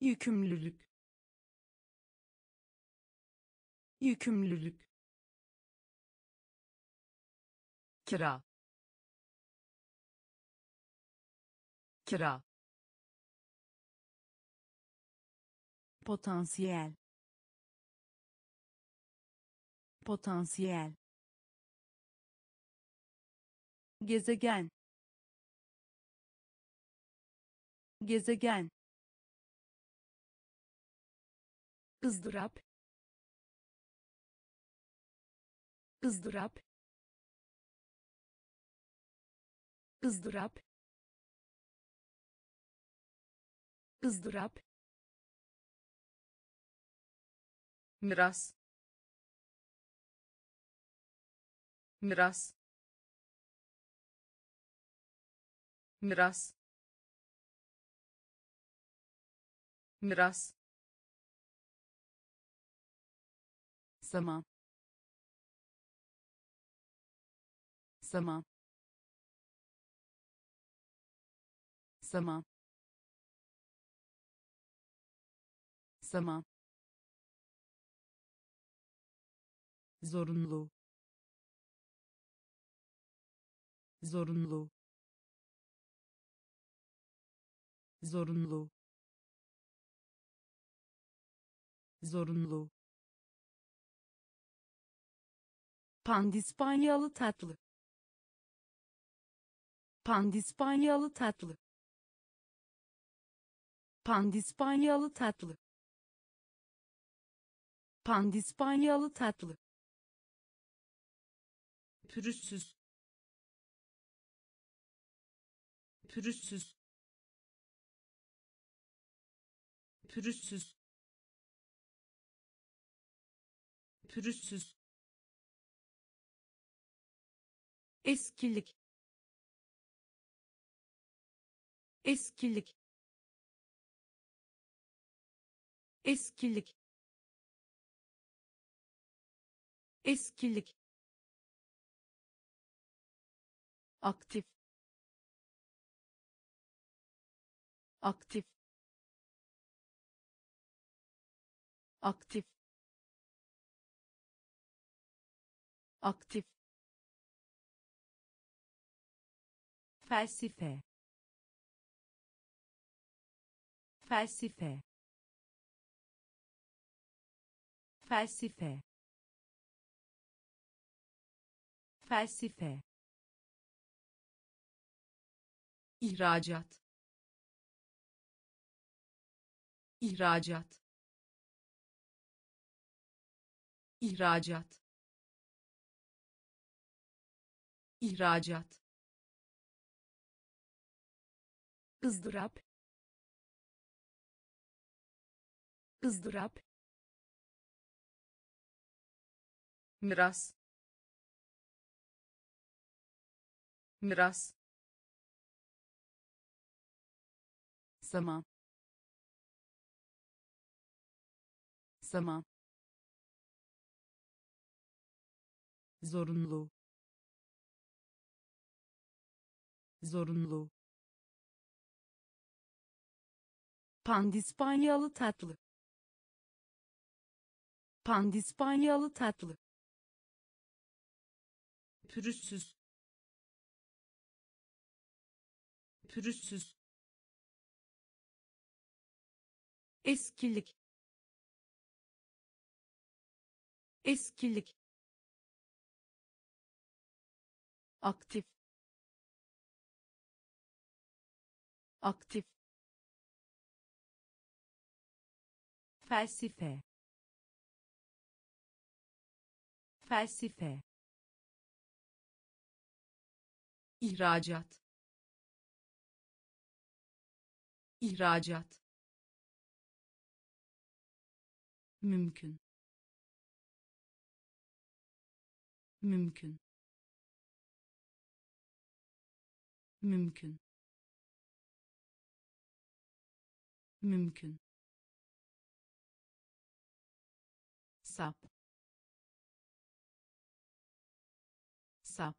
yükümlülük. Yükümlülük. Kira. Kira. Potansiyel. Potansiyel. Gezegen. Gezegen ızdırap ızdırap ızdırap ızdırap miras miras miras miras zaman zaman zaman zaman zorunlu. Zorunlu. Zorunlu. Zorunlu Pandispanyalı tatlı. Pandispanyalı tatlı. Pandispanyalı tatlı. Pandispanyalı tatlı. pürüzsüz pürüzsüz pürüzsüz pürüzsüz eskilik eskilik eskilik eskilik aktif. Aktif. Aktif. Aktif felsefe. Felsefe. Felsefe. Felsefe. İhracat. İhracat. İhracat. İhracat ızdırap ızdırap miras. Miras. Zaman zaman zorunlu. Zorunlu Pandispanyalı tatlı. Pandispanyalı tatlı. pürüzsüz. Pürüzsüz. Eskilik. Eskilik. Aktif. Aktif felsefe. Felsefe. İhracat. İhracat. Mümkün. Mümkün. Mümkün. Mümkün sap. Sap.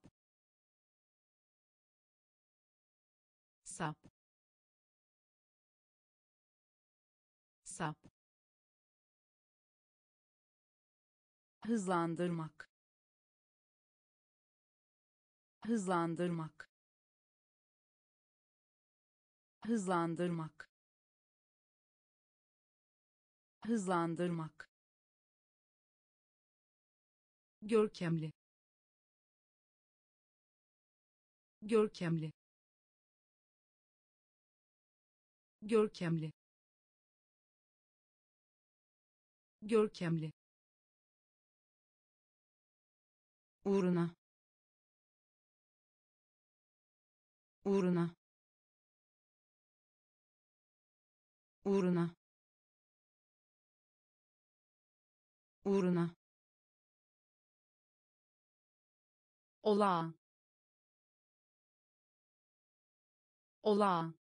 Sap. Sap. Hızlandırmak. Hızlandırmak. Hızlandırmak. Hızlandırmak görkemli. Görkemli. Görkemli. Görkemli. Uğruna. Uğruna. Uğruna. Uğruna olağan. Olağan.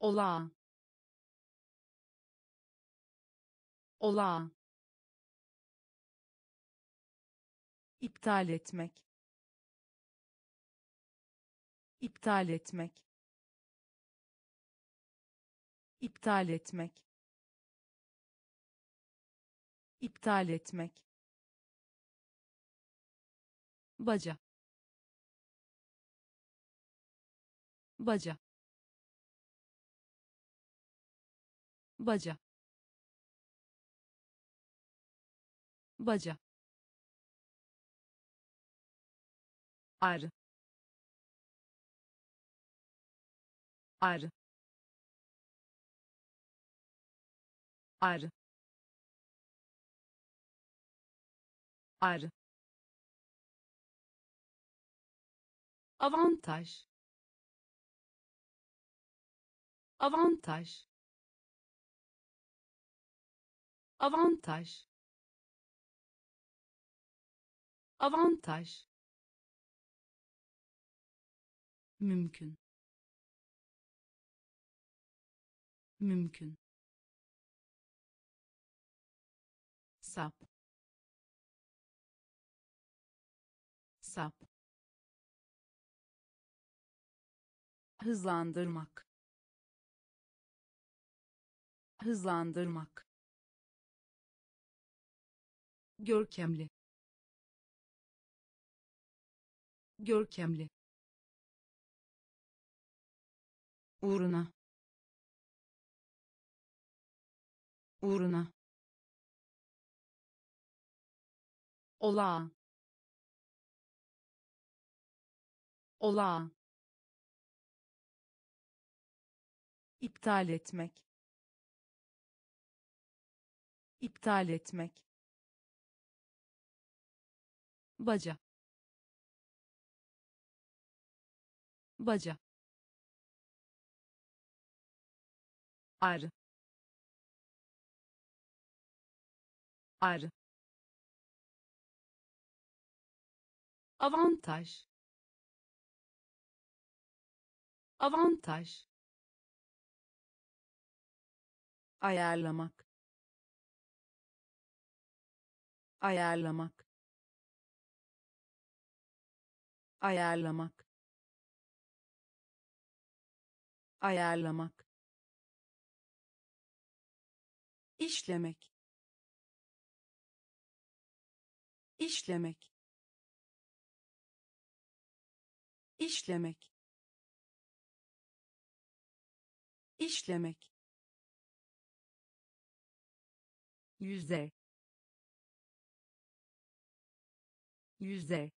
Olağan. Olağan. İptal etmek. İptal etmek. İptal etmek. İptal etmek baca. Baca. Baca. Baca. Ar. Ar. Ar. Ar avantaj. Avantaj. Avantaj. Avantaj. Mümkün. Mümkün. Sap. Sap hızlandırmak. Hızlandırmak. Görkemli. Görkemli. Uğruna. Uğruna. Olağan olağan iptal etmek. İptal etmek. Baca. Baca. Ar ar avantaj. Avantaj ayarlamak. Ayarlamak. Ayarlamak. Ayarlamak. İşlemek. İşlemek. İşlemek. İşlemek yüzde yüzde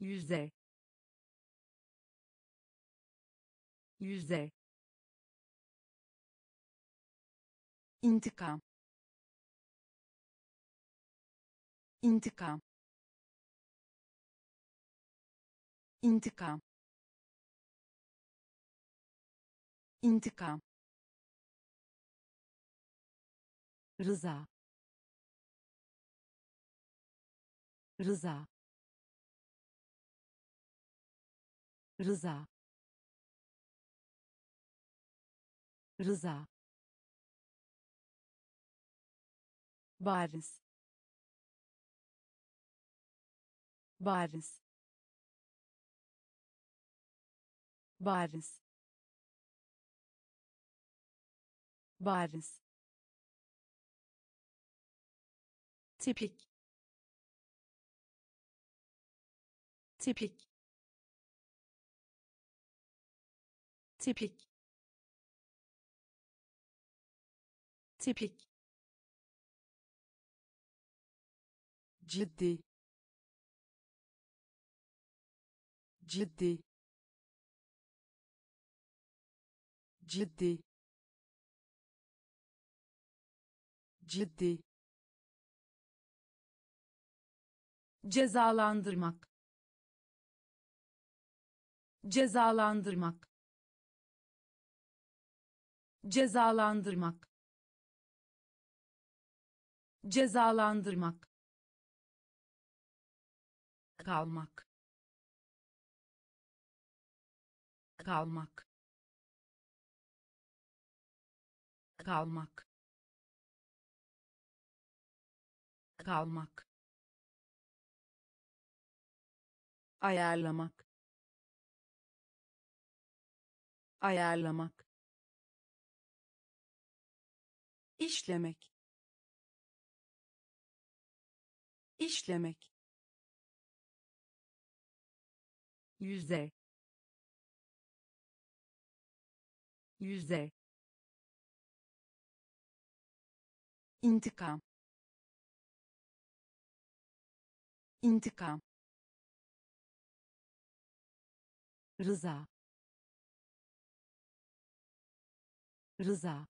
yüzde yüzde. İntikam. İntikam. İntikam. İntikam rıza. Rıza. Rıza. Rıza. Bariz. Bariz. Bariz. Bariz tipik. Tipik. Tipik. Tipik. Ciddi. Ciddi. Ciddi. Ciddi cezalandırmak. Cezalandırmak. Cezalandırmak. Cezalandırmak. Kalmak. Kalmak. Kalmak. Kalmak ayarlamak. Ayarlamak. İşlemek. İşlemek. Yüzde yüzde intikam. İntikam rıza. Rıza.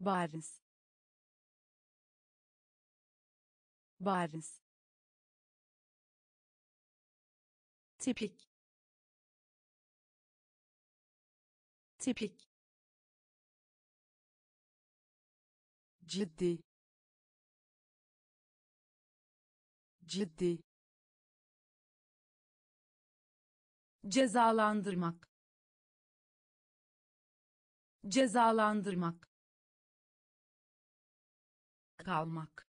Bariz. Bariz. Tipik. Tipik. Ciddi. Ciddi cezalandırmak. Cezalandırmak. Kalmak.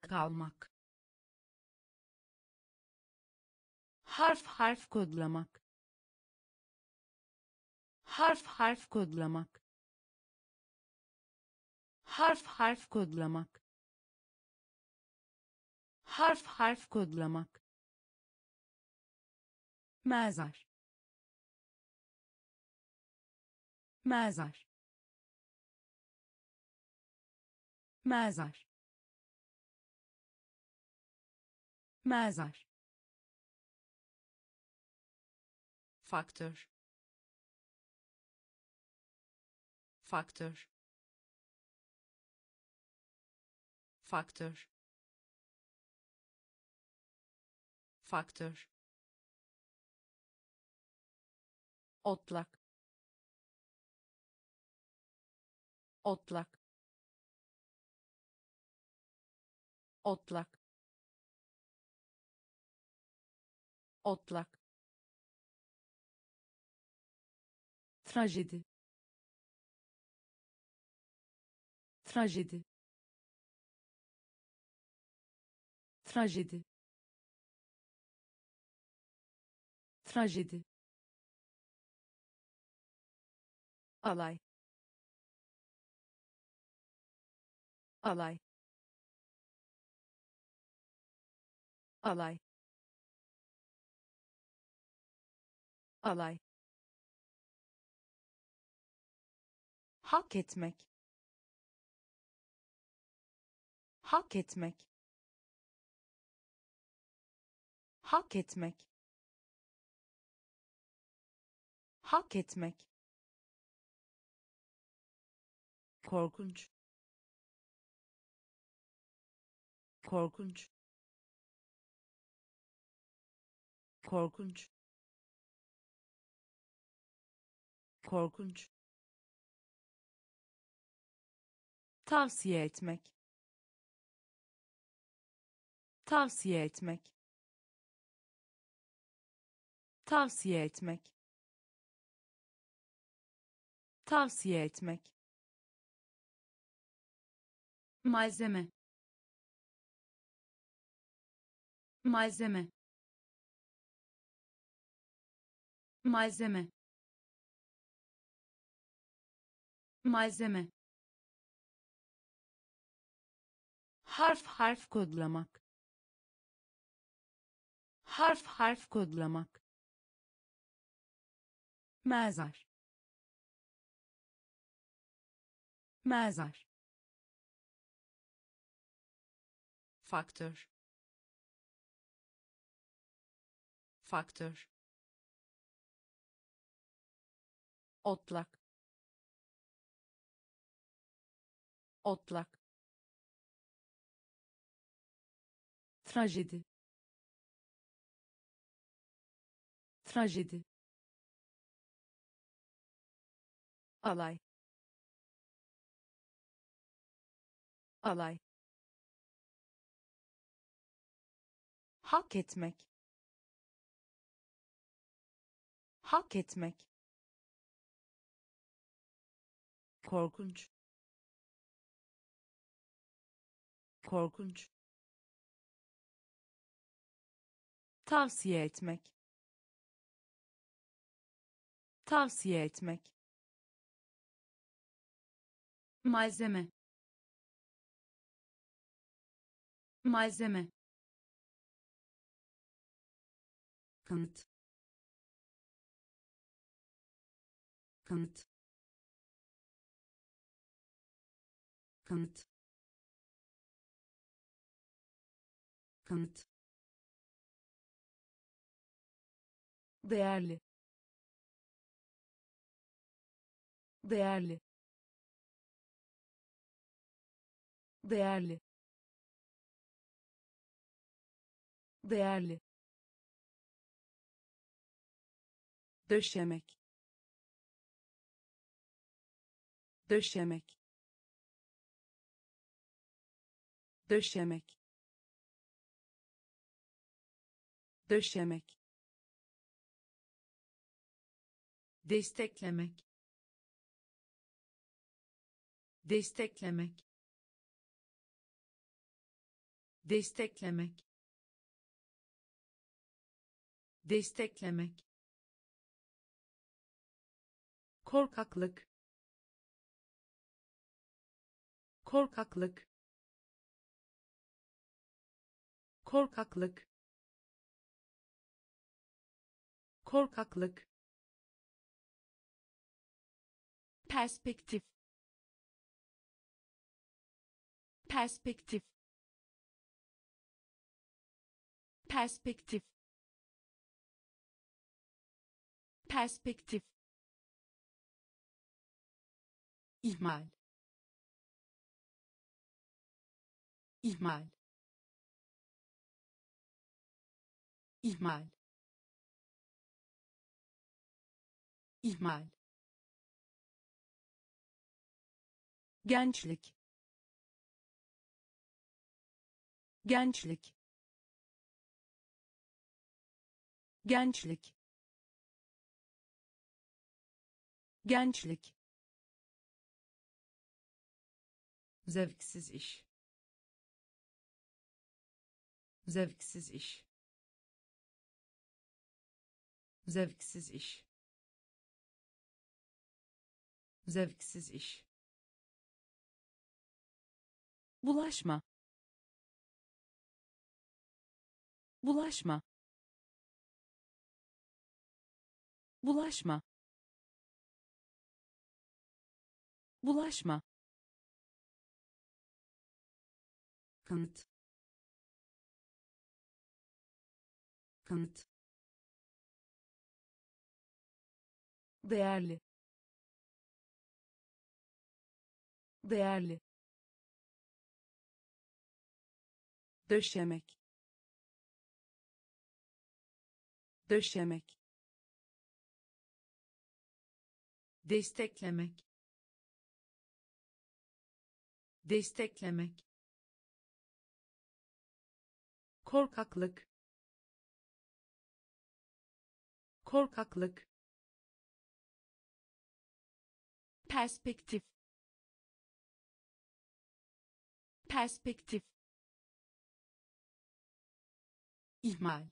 Kalmak. Harf harf kodlamak. Harf harf kodlamak. Harf harf kodlamak. Harf harf kodlamak mezar. Mezar. Mezar. Mezar. Faktör. Faktör. Faktör. Faktör otlak. Otlak. Otlak. Otlak. Trajedi. Trajedi. Trajedi. Trajedi alay. Alay. Alay. Alay. Hak etmek. Hak etmek. Hak etmek. Hak etmek korkunç. Korkunç. Korkunç. Korkunç. Tavsiye etmek. Tavsiye etmek. Tavsiye etmek. Tavsiye etmek malzeme. Malzeme. Malzeme. Malzeme. Harf harf kodlamak. Harf harf kodlamak. Mezar. Mezar faktör. Faktör. Otlak. Otlak. Trajedi. Trajedi. Alay. Alay hak etmek. Hak etmek. Korkunç. Korkunç. Tavsiye etmek. Tavsiye etmek. Malzeme. Malzeme kanıt. Kanıt. Kanıt. Kanıt. Değerli. Değerli. Değerli. Değerli döşemek. Döşemek. Döşemek. Döşemek. Desteklemek. Desteklemek. Desteklemek. Desteklemek korkaklık. Korkaklık. Korkaklık. Korkaklık. Perspektif. Perspektif. Perspektif. Perspektif ihmal. İhmal. İhmal. İhmal. Gençlik. Gençlik. Gençlik. Gençlik zevksiz iş. Zevksiz iş. Zevksiz iş. Zevksiz iş. Bulaşma. Bulaşma. Bulaşma. Bulaşma kanıt. Kanıt. Değerli. Değerli. Döşemek. Döşemek. Desteklemek. Desteklemek korkaklık. Korkaklık. Perspektif. Perspektif. İhmal.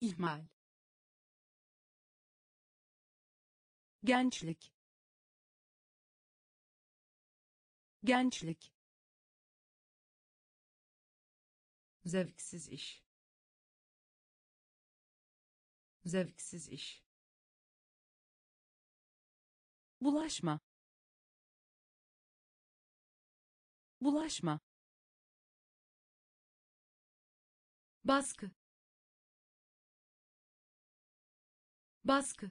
İhmal. Gençlik. Gençlik zevksiz iş. Zevksiz iş. Bulaşma. Bulaşma. Baskı. Baskı.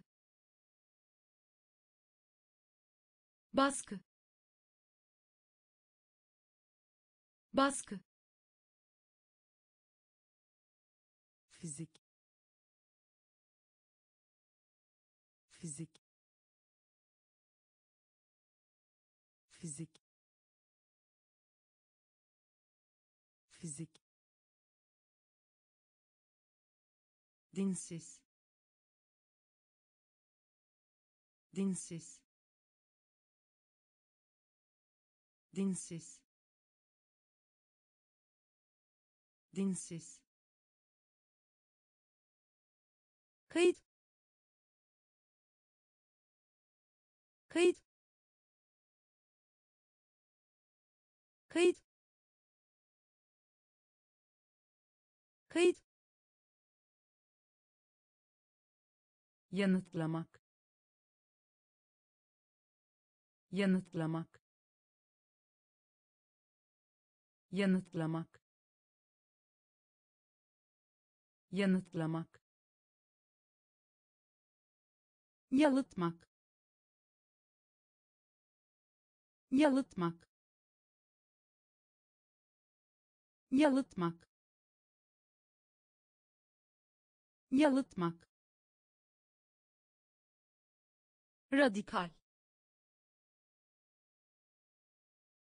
Baskı. Baskı fizik. Fizik. Fizik. Fizik. Dinsiz. Dinsiz. Dinsiz. Dinsiz kayıt. Kayıt. Kayıt. Kayıt. Yanıtlamak. Yanıtlamak. Yanıtlamak. Yanıtlamak yalıtmak. Yalıtmak. Yalıtmak. Yalıtmak. Radikal.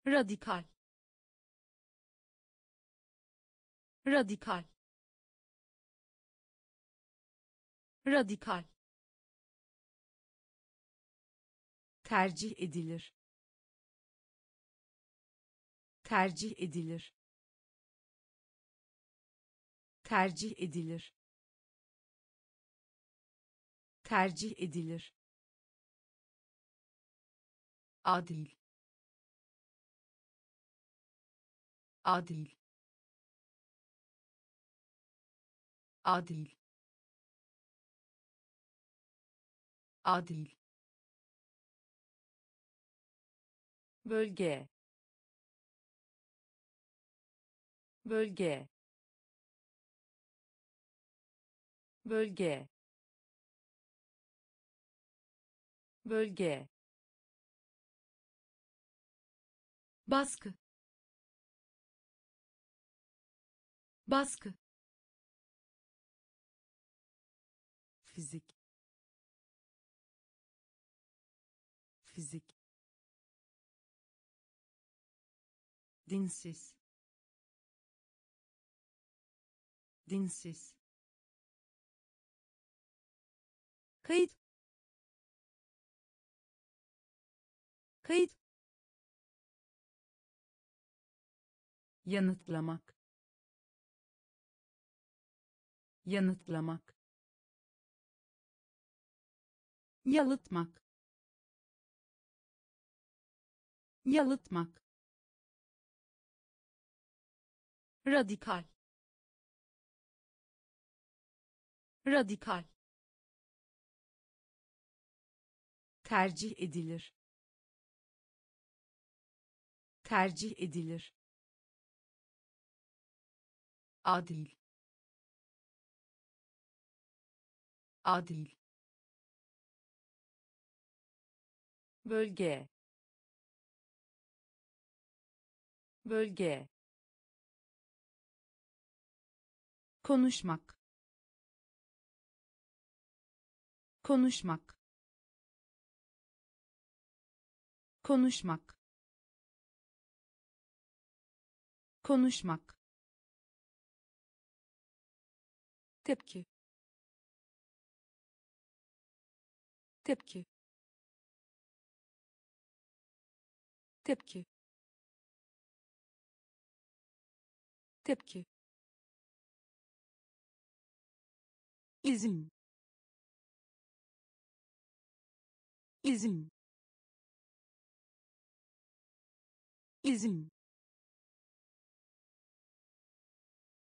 Radikal. Radikal. Radikal tercih edilir. Tercih edilir. Tercih edilir. Tercih edilir. Adil. Adil. Adil. Adil bölge. Bölge. Bölge. Bölge. Baskı. Baskı. Fizik. Fizik dinsiz. Dinsiz. Kayıt. Kayıt. Yanıtlamak. Yanıtlamak. Yalıtmak. Yalıtmak radikal. Radikal. Tercih edilir. Tercih edilir. Adil. Adil. Bölge. Bölge konuşmak. Konuşmak. Konuşmak. Konuşmak. Tepki. Tepki. Tepki. Tepki izin izin izin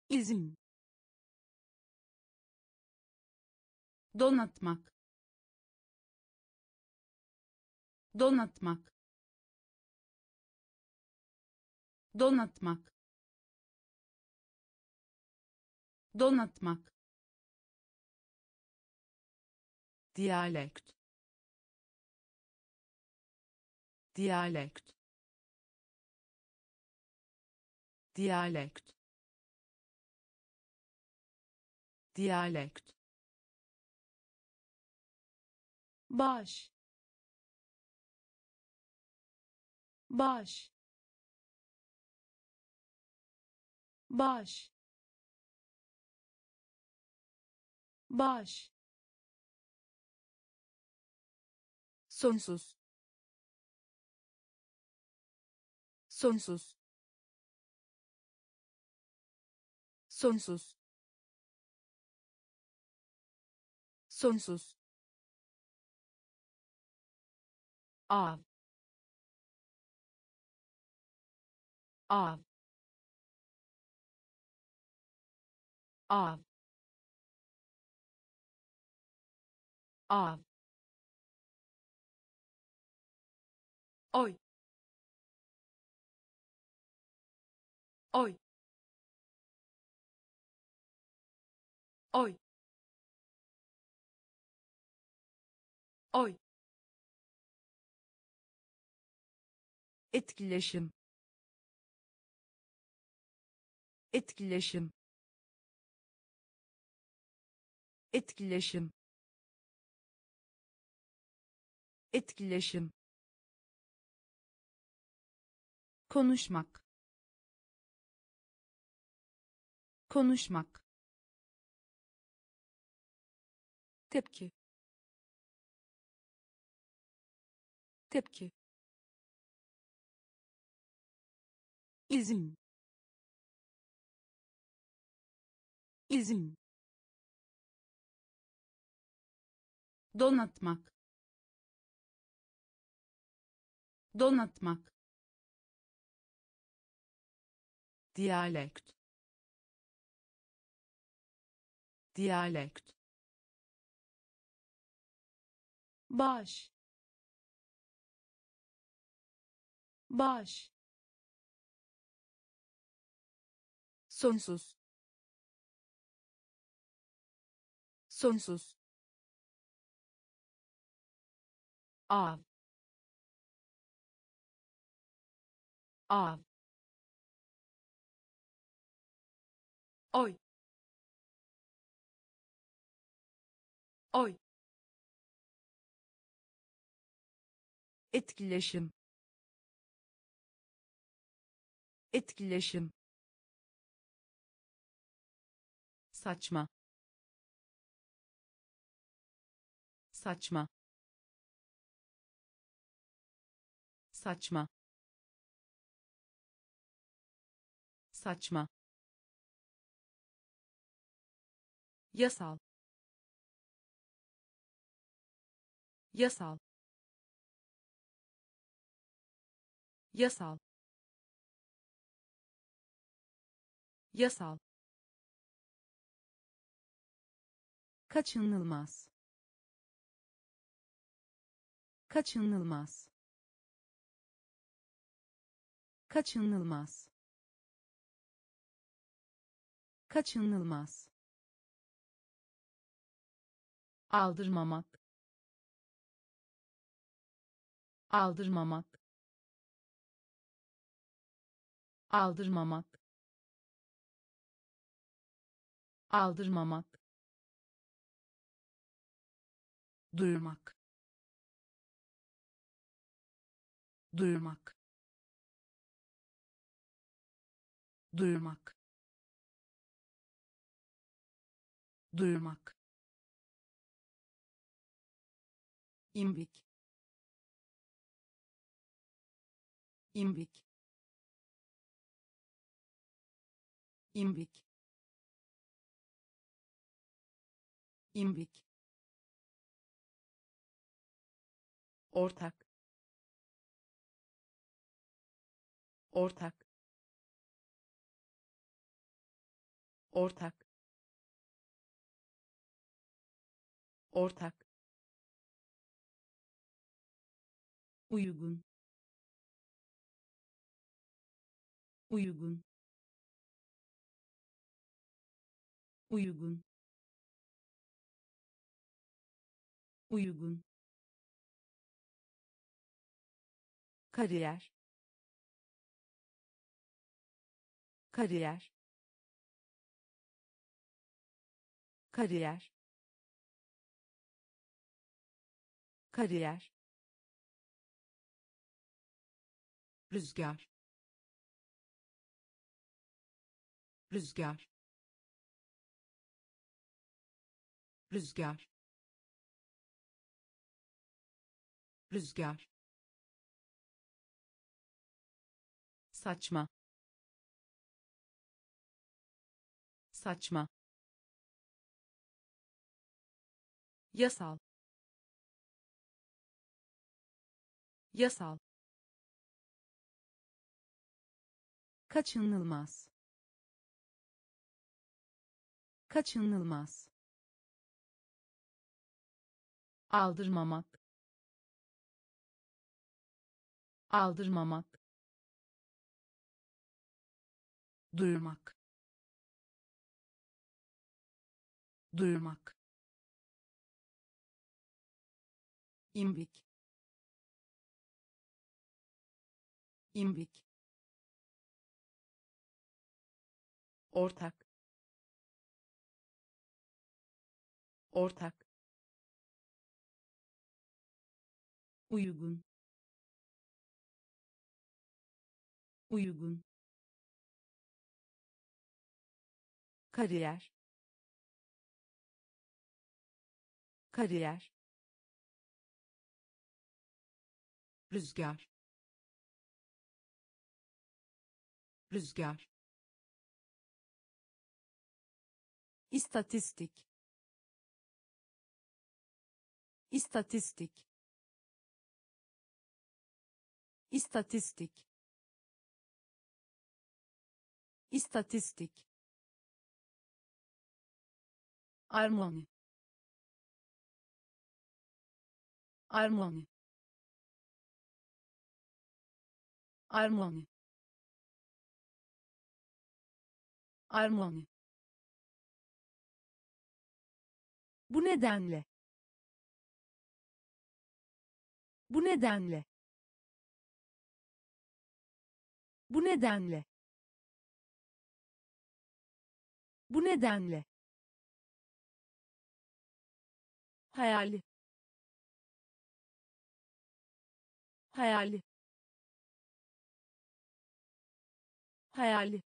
izin donatmak. Donatmak. Donatmak. Donatmak diyalekt diyalekt diyalekt diyalekt baş. Baş. Baş. Baş sonsuz. Sonsuz. Sonsuz. Sonsuz. Av. Av. Av. Av oy. Oy. Oy. Oy. Etkileşim. Etkileşim. Etkileşim. Etkileşim konuşmak. Konuşmak. Tepki. Tepki. İzin. İzin. Donatmak. Donatmak diyalekt diyalekt baş. Baş. Sonsuz. Sonsuz. Av. Av oy. Oy. Etkileşim. Etkileşim. Saçma. Saçma. Saçma. Saçma yasal. Yasal. Yasal. Yasal. Kaçınılmaz. Kaçınılmaz. Kaçınılmaz. Kaçınılmaz aldırmamak. Aldırmamak. Aldırmamak. Aldırmamak. Duyurmak. Duyurmak. Duyurmak. Duyurmak imbik. İmbik. İmbik. İmbik. Ortak. Ortak. Ortak. Ortak uygun uygun uygun uygun. Kariyer kariyer kariyer. Kariyer rüzgar. Rüzgar. Rüzgar. Rüzgar. Saçma. Saçma. Yasal. Yasal kaçınılmaz. Kaçınılmaz. Aldırmamak. Aldırmamak. Duyurmak. Duyurmak. İmbik. İmbik ortak. Ortak. Uygun. Uygun. Kariyer. Kariyer. Rüzgar. Rüzgar istatistik. İstatistik. İstatistik. İstatistik. Armoni. Armoni. Armoni. Armoni bu nedenle. Bu nedenle. Bu nedenle. Bu nedenle. Hayali. Hayali. Hayali.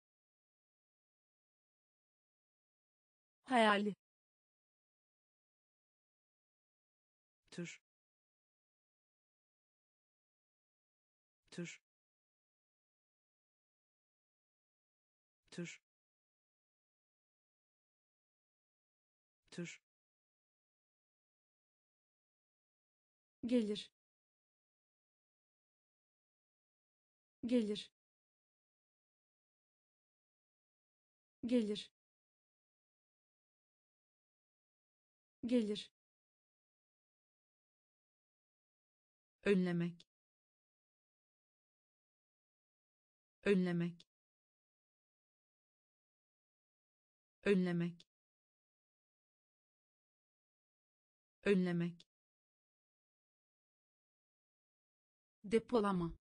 Hayali tür. Tür. Tür. Tür. Gelir. Gelir. Gelir. Gelir önlemek. Önlemek. Önlemek. Önlemek. Depolama.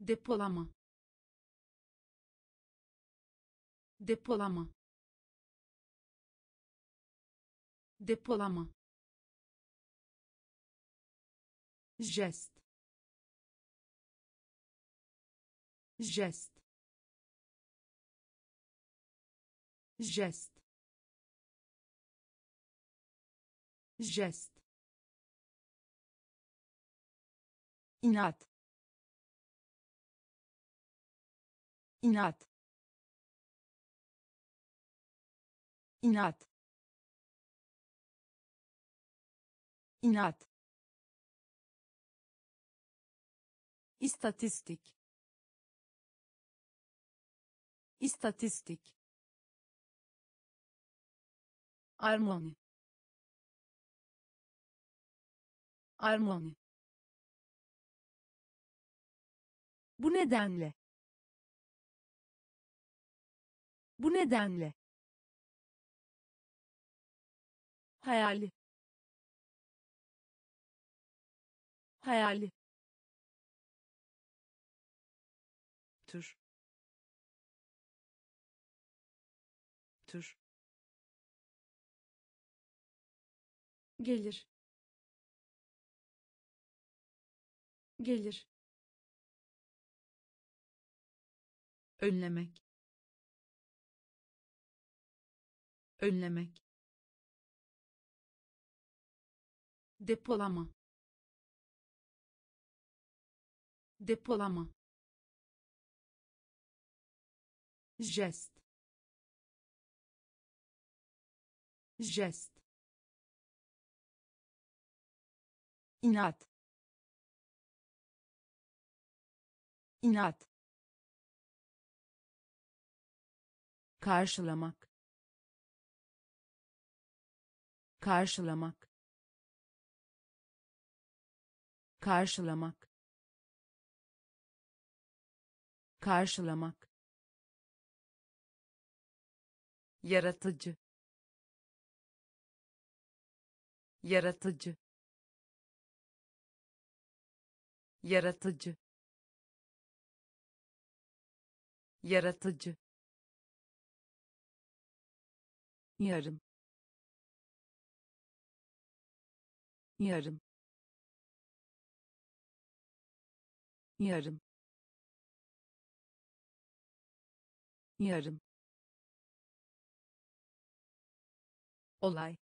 Depolama. Depolama. Depolama jest jest jest jest inat. İnat. İnat. İnat istatistik. İstatistik. Armoni. Armoni. Bu nedenle. Bu nedenle. Hayali. Hayali tür. Tür. Gelir. Gelir. Önlemek. Önlemek. Depolama. Depolama jest jest inat. İnat. Karşılamak. Karşılamak. Karşılamak. Karşılamak yaratıcı yaratıcı yaratıcı yaratıcı. Yarım yarım. Yarım yarım olay.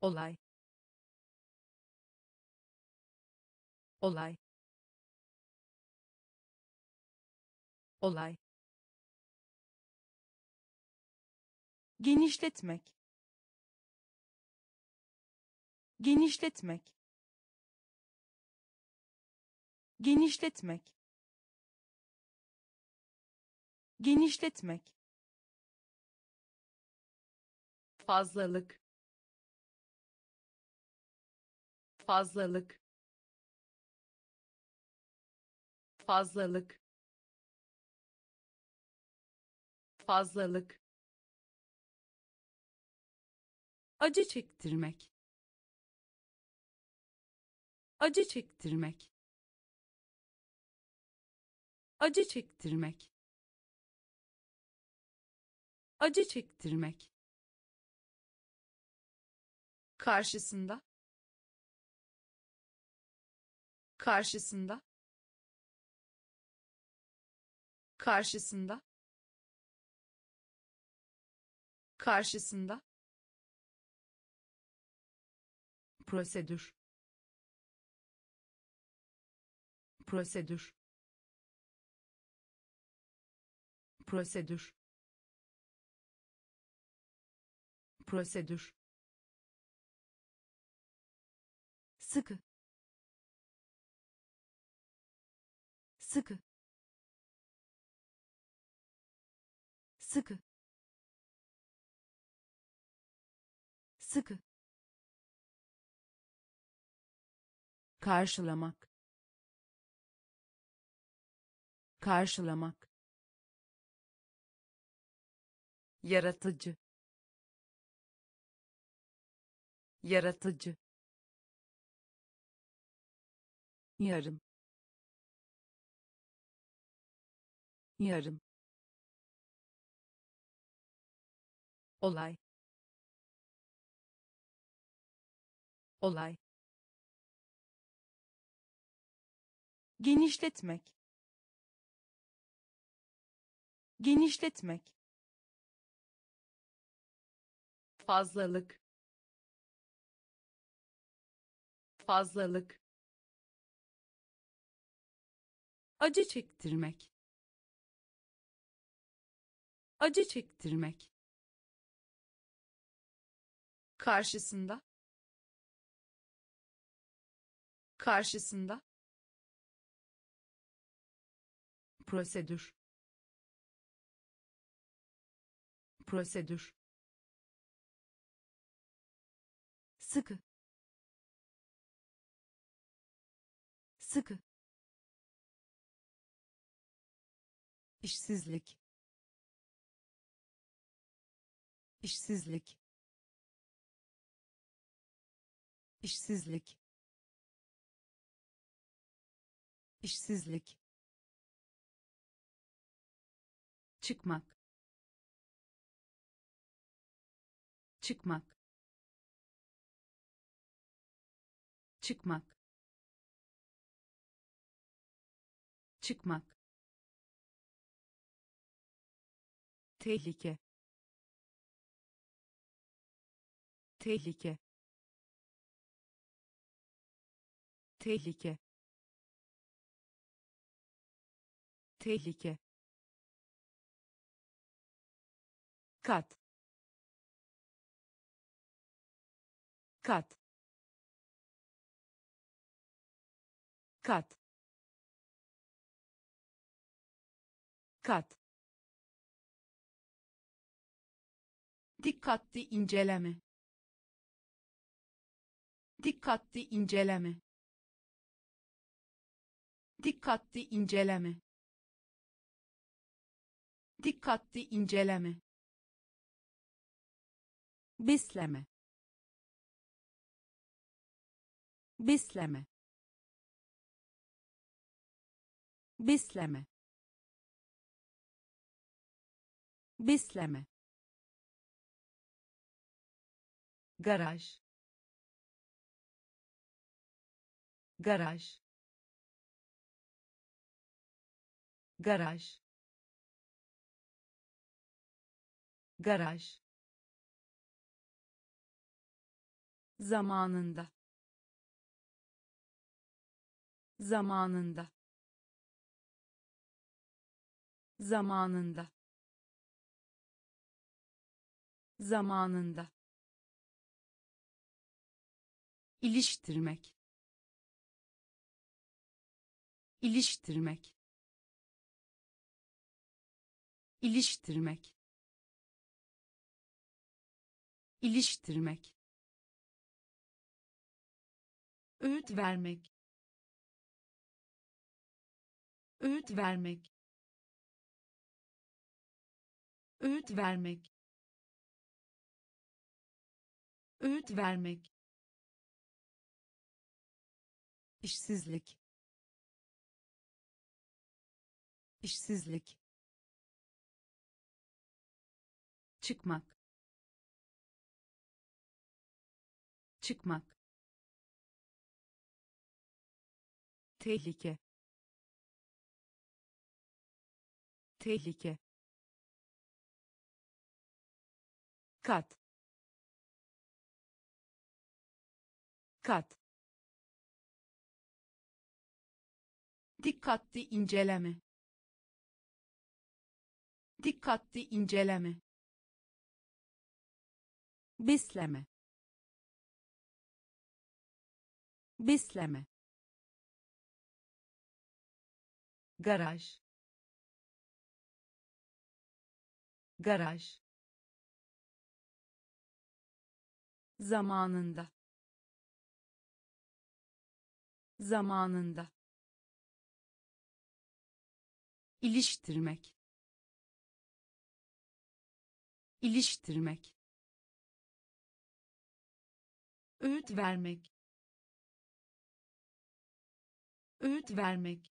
Olay. Olay. Olay. Genişletmek. Genişletmek. Genişletmek. Genişletmek fazlalık. Fazlalık. Fazlalık. Fazlalık. Acı çektirmek. Acı çektirmek. Acı çektirmek. Acı çektirmek karşısında. Karşısında. Karşısında. Karşısında. Prosedür. Prosedür. Prosedür. Prosedür sıkı. Sıkı. Sıkı. Sıkı. Karşılamak. Karşılamak. Yaratıcı. Yaratıcı yarım. Yarım. Olay. Olay. Genişletmek. Genişletmek. Fazlalık. Fazlalık acı çektirmek. Acı çektirmek. Karşısında. Karşısında. Prosedür. Prosedür. Sıkı. Sıkı işsizlik. İşsizlik. İşsizlik. İşsizlik. Çıkmak. Çıkmak. Çıkmak. Çıkmak tehlike. Tehlike. Tehlike. Tehlike. Kat. Kat. Kat. Kat dikkatli inceleme. Dikkatli inceleme. Dikkatli inceleme. Dikkatli inceleme. Besleme besleme besleme besleme garaj. Garaj. Garaj. Garaj. Zamanında. Zamanında. Zamanında. Zamanında iliştirmek. İliştirmek. İliştirmek. İliştirmek. Öğüt vermek. Öğüt vermek. Öğüt vermek. Öğüt vermek işsizlik. İşsizlik. Çıkmak. Çıkmak. Tehlike. Tehlike. Kat. Kat dikkatli inceleme. Dikkatli inceleme. Besleme besleme garaj. Garaj. Zamanında. Zamanında iliştirmek. İliştirmek. Öğüt vermek. Öğüt vermek.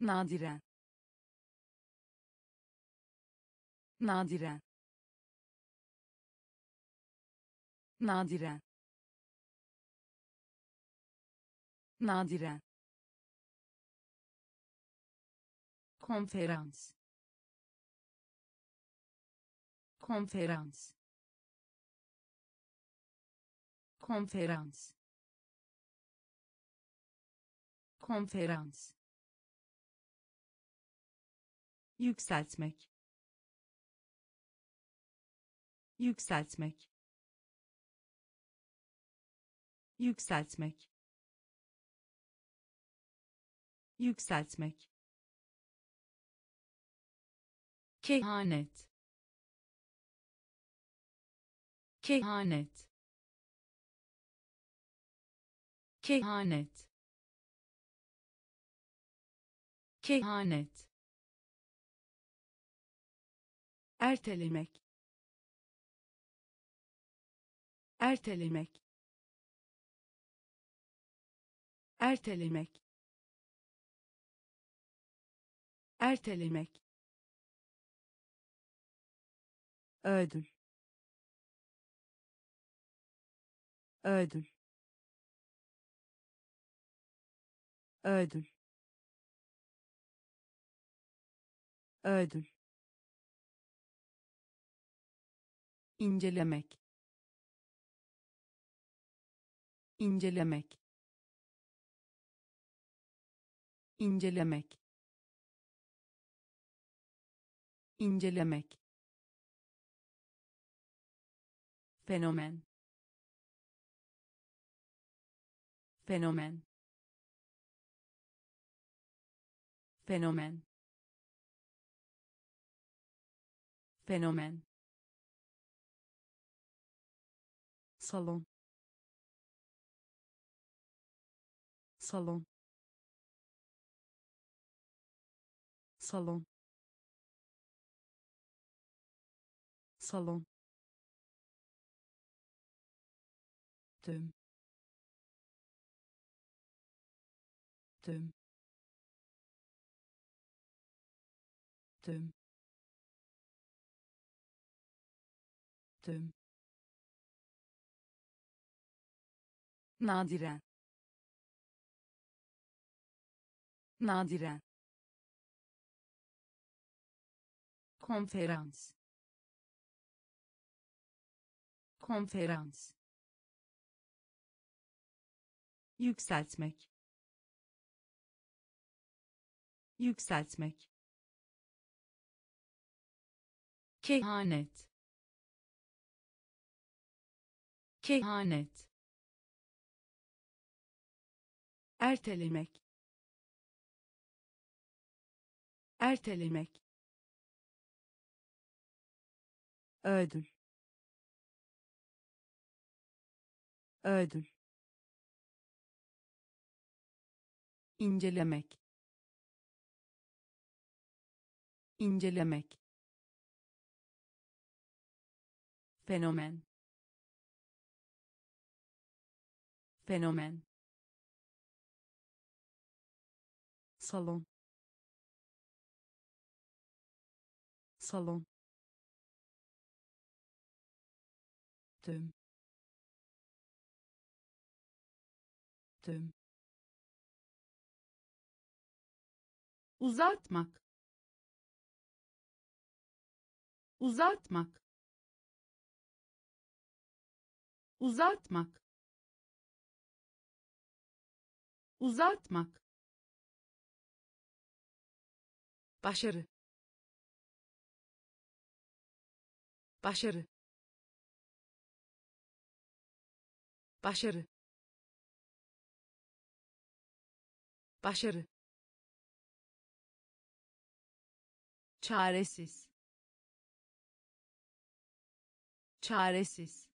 Nadiren. Nadiren. Nadiren. Nadiren konferans. Konferans. Konferans. Konferans. Yükseltmek. Yükseltmek. Yükseltmek. Yükseltmek kehanet. Kehanet. Kehanet. Kehanet. Ertelemek. Ertelemek. Ertelemek. Ertelemek ödül ödül ödül ödül incelemek. İncelemek. İncelemek. İncelemek fenomen. Fenomen. Fenomen. Fenomen. Salon. Salon. Salon. Salon tüm. Tüm. Tüm. Tüm. Nadiren. Nadiren. Konferans. Konferans yükseltmek. Yükseltmek. Kehanet. Kehanet. Ertelemek. Ertelemek. Ödül. Ödül incelemek incelemek fenomen fenomen salon salon tüm tüm uzatmak. Uzatmak. Uzatmak. Uzatmak. Başarı. Başarı. Başarı. Başarı çaresiz. Çaresiz.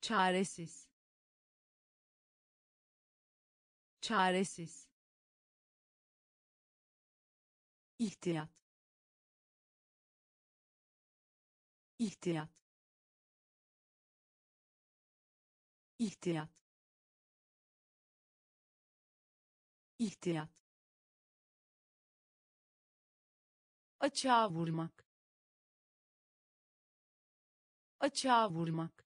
Çaresiz. Çaresiz. İhtiyat. İhtiyat. İhtiyat. İhtiyat açığa vurmak. Açığa vurmak.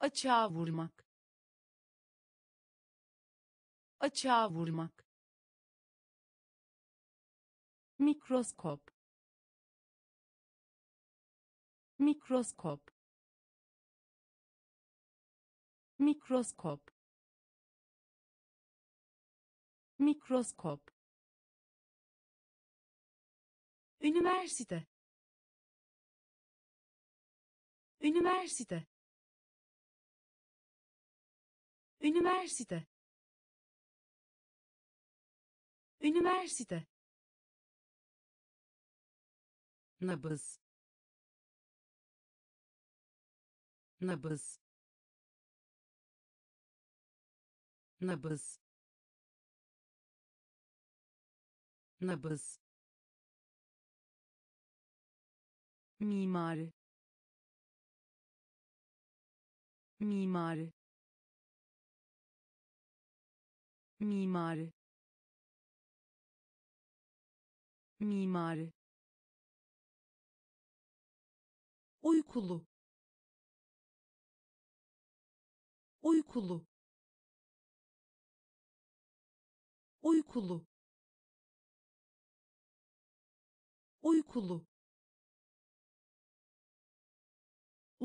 Açığa vurmak. Açığa vurmak. Mikroskop. Mikroskop. Mikroskop. Mikroskop üniversite. Üniversite. Üniversite. Üniversite. Nabız. Nabız. Nabız. Nabız mimari. Mimari. Mimari. Mimari. Uykulu. Uykulu. Uykulu. Uykulu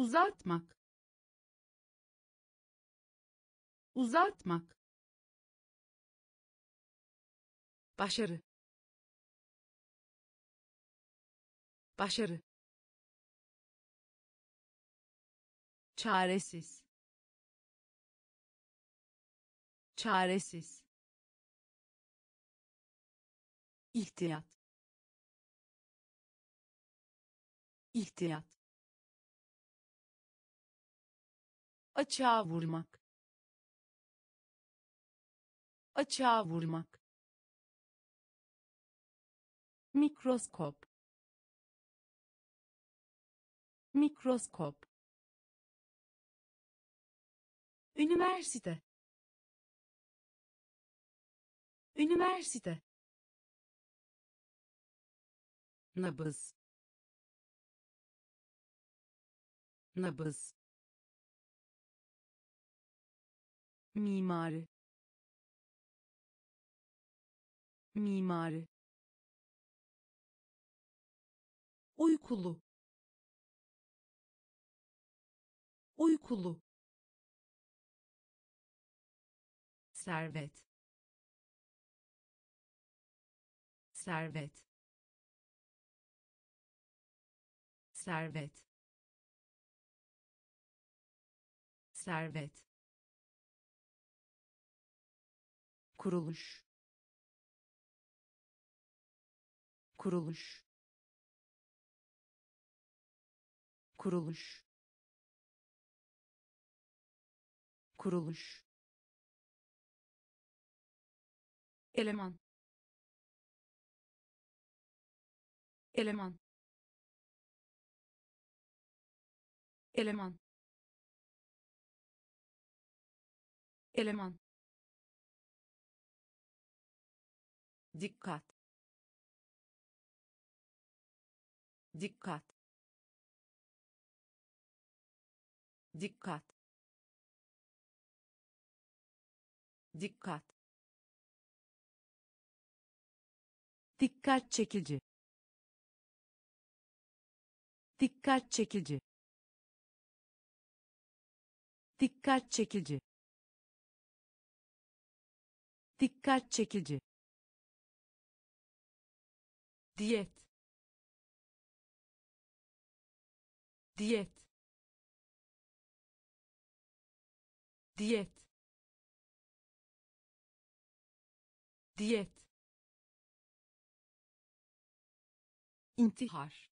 uzatmak. Uzatmak. Başarı. Başarı. Çaresiz. Çaresiz. İhtiyat. İhtiyat açığa vurmak. Açığa vurmak. Mikroskop. Mikroskop. Üniversite. Üniversite. Nabız. Nabız mimari. Mimari. Uykulu. Uykulu. Servet. Servet. Servet. Servet kuruluş kuruluş kuruluş kuruluş. Eleman eleman. Eleman eleman dikkat. Dikkat. Dikkat. Dikkat. Dikkat çekici. Dikkat çekici. Dikkat çekici. Dikkat çekici diyet. Diyet. Diyet. Diyet. İntihar.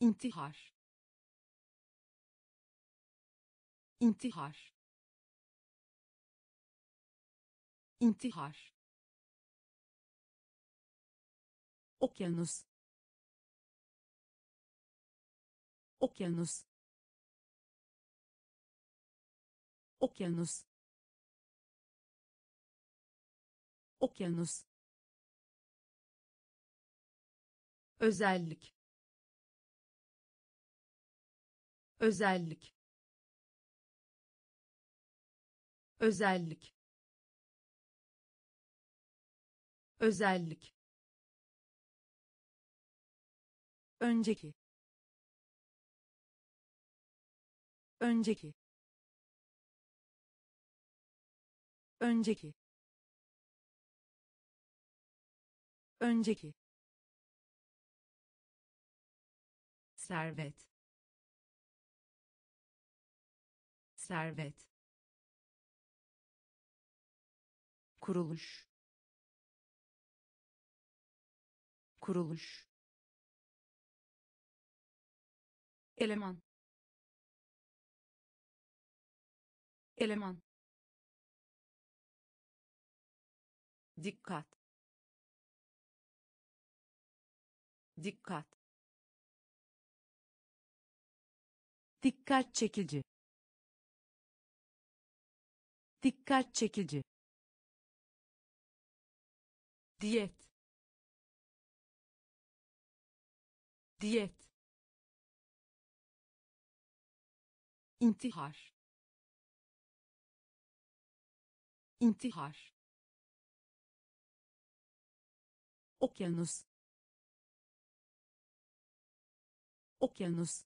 İntihar. İntihar. İntihar okyanus. Okyanus. Okyanus. Okyanus. Özellik. Özellik. Özellik. Özellik önceki. Önceki. Önceki. Önceki. Servet. Servet. Kuruluş. Kuruluş eleman. Eleman. Dikkat. Dikkat. Dikkat çekici. Dikkat çekici. Diyet. Diyet intihar. İntihar. Okyanus. Okyanus.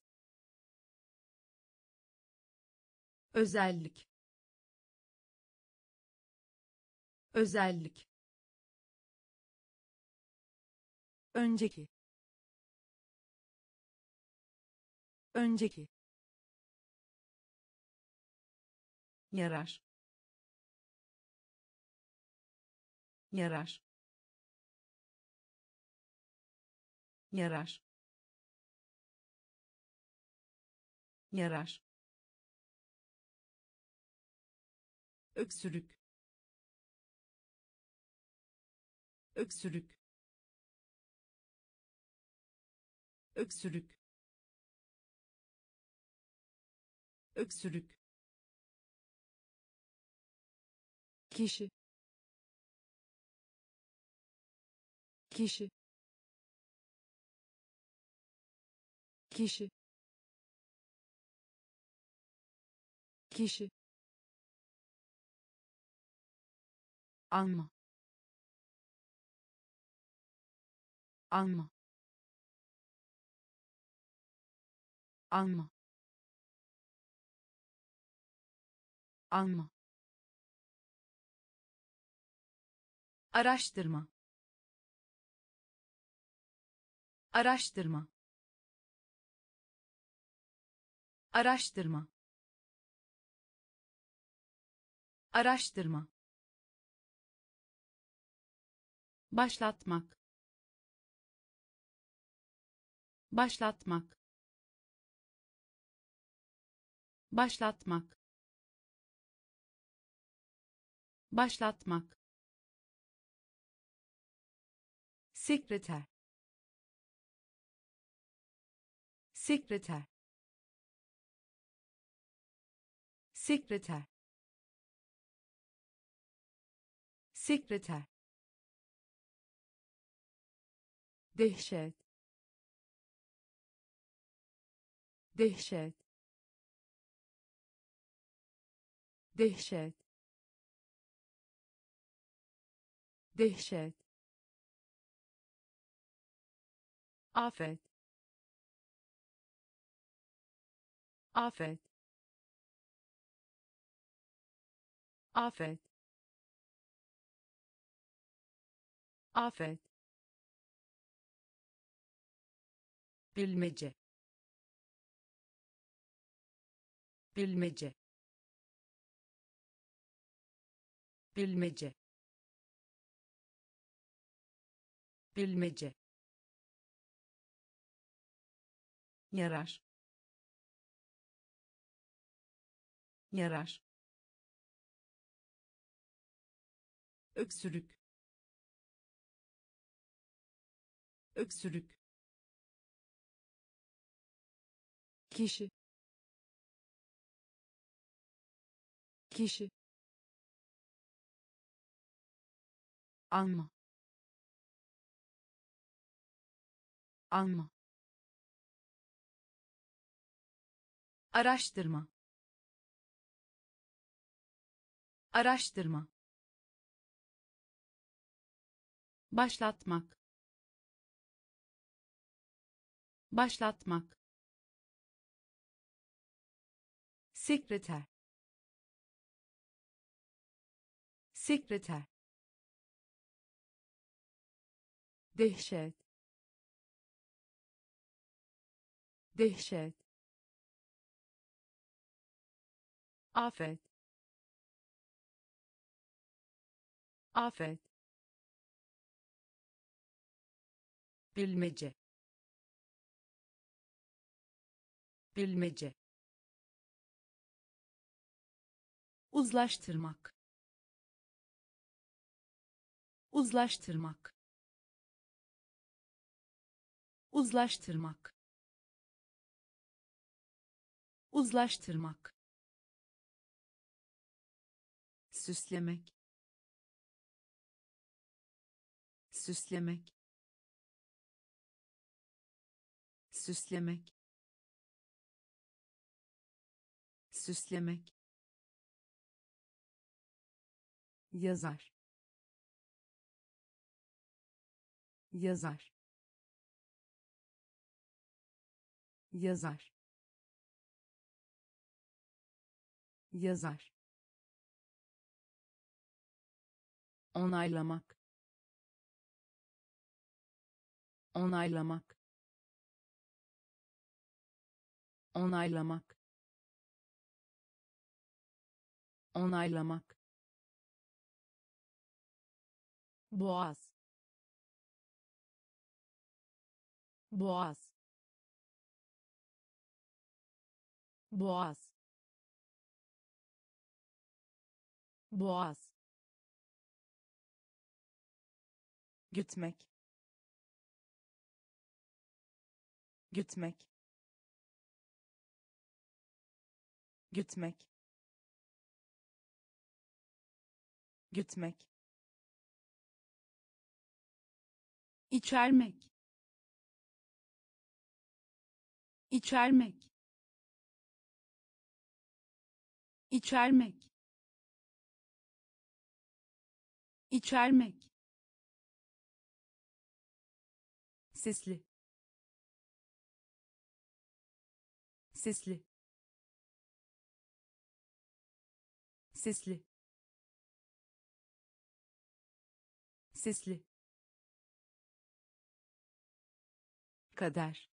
Özellik. Özellik. Önceki. Önceki yarar. Yarar. Yarar. Yarar. Öksürük. Öksürük. Öksürük. Öksürük kişi. Kişi. Kişi. Kişi. Alma alma alma alma araştırma. Araştırma. Araştırma. Araştırma. Başlatmak. Başlatmak. Başlatmak. Başlatmak sekreter. Sekreter. Sekreter. Sekreter. Dehşet. Dehşet. Dehşet. Dehşet afet afet afet afet bilmece. Bilmece. Bilmece. Bilmece yarar. Yarar. Öksürük. Öksürük. Kişi. Kişi. Alma alma araştırma. Araştırma. Başlatmak. Başlatmak. Sekreter. Sekreter. Dehşet. Dehşet afet afet bilmece. Bilmece. Uzlaştırmak. Uzlaştırmak. Uzlaştırmak. Uzlaştırmak süslemek. Süslemek. Süslemek. Süslemek. Yazar. Yazar. Yazar. Yazar onaylamak. Onaylamak. Onaylamak. Onaylamak. Boğaz. Boğaz. Boğaz. Boğaz gütmek. Gütmek. Gütmek. Gütmek. İçermek. İçermek. İçermek. İçermek sesli. Sesli. Sesli. Sesli. Kader.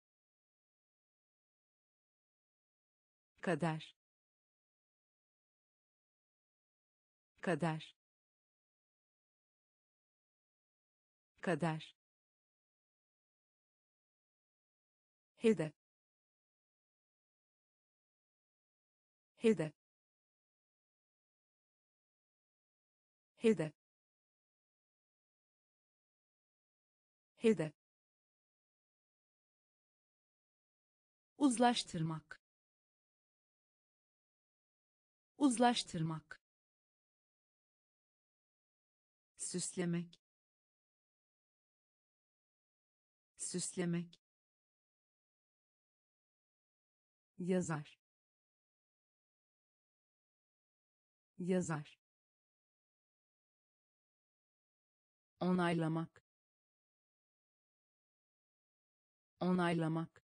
Kader. Kader. Kader hedef hedef hedef hedef uzlaştırmak. Uzlaştırmak. Süslemek. Süslemek yazar. Yazar. Onaylamak. Onaylamak.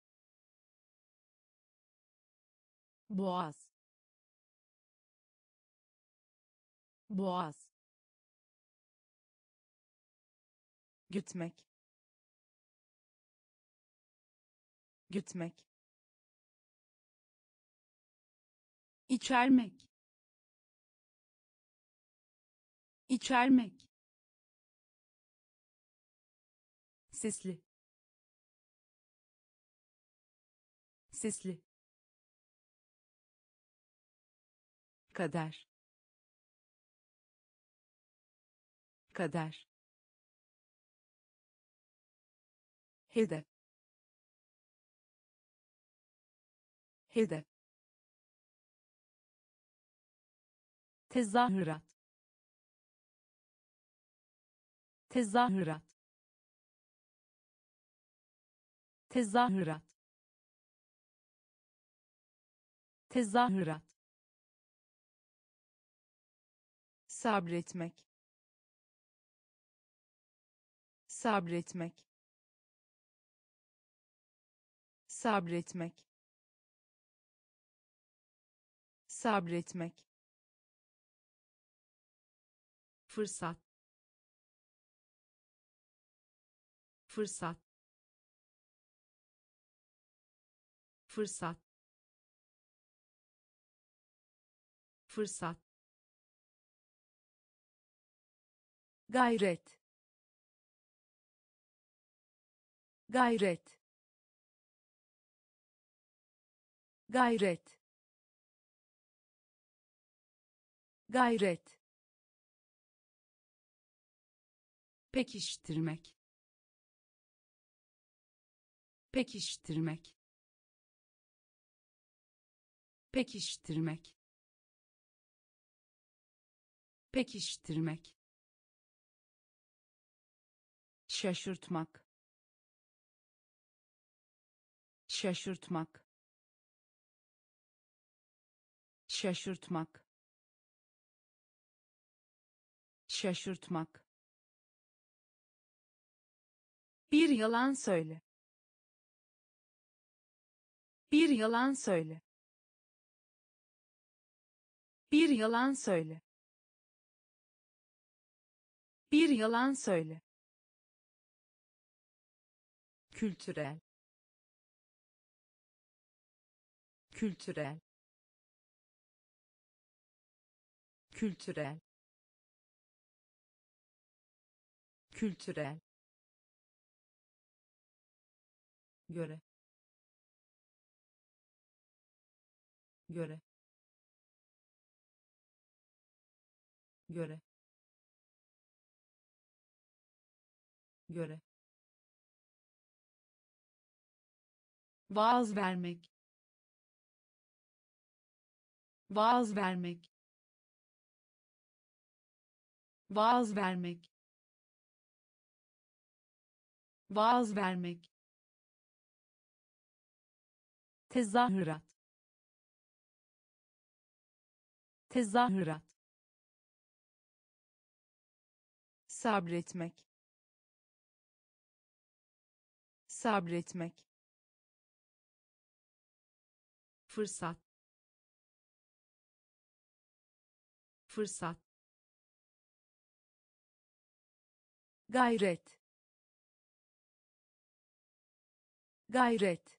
Boğaz. Boğaz. Gütmek gütmek içermek. İçermek. Sesli. Sesli. Kader. Kader. Hedef. Hedef tezahürat. Tezahürat. Tezahürat. Tezahürat. Sabretmek. Sabretmek. Sabretmek. Sabretmek fırsat. Fırsat. Fırsat. Fırsat. Gayret. Gayret. Gayret. Gayret pekiştirmek. Pekiştirmek. Pekiştirmek. Pekiştirmek. Şaşırtmak. Şaşırtmak. Şaşırtmak. Şaşırtmak bir yalan söyle. Bir yalan söyle. Bir yalan söyle. Bir yalan söyle. Kültürel. Kültürel. Kültürel. Kültürel göre. Göre. Göre. Göre. Vaaz vermek. Vaaz vermek. Vaaz vermek. Vaaz vermek tezahürat. Tezahürat. Sabretmek. Sabretmek. Fırsat. Fırsat. Gayret. Gayret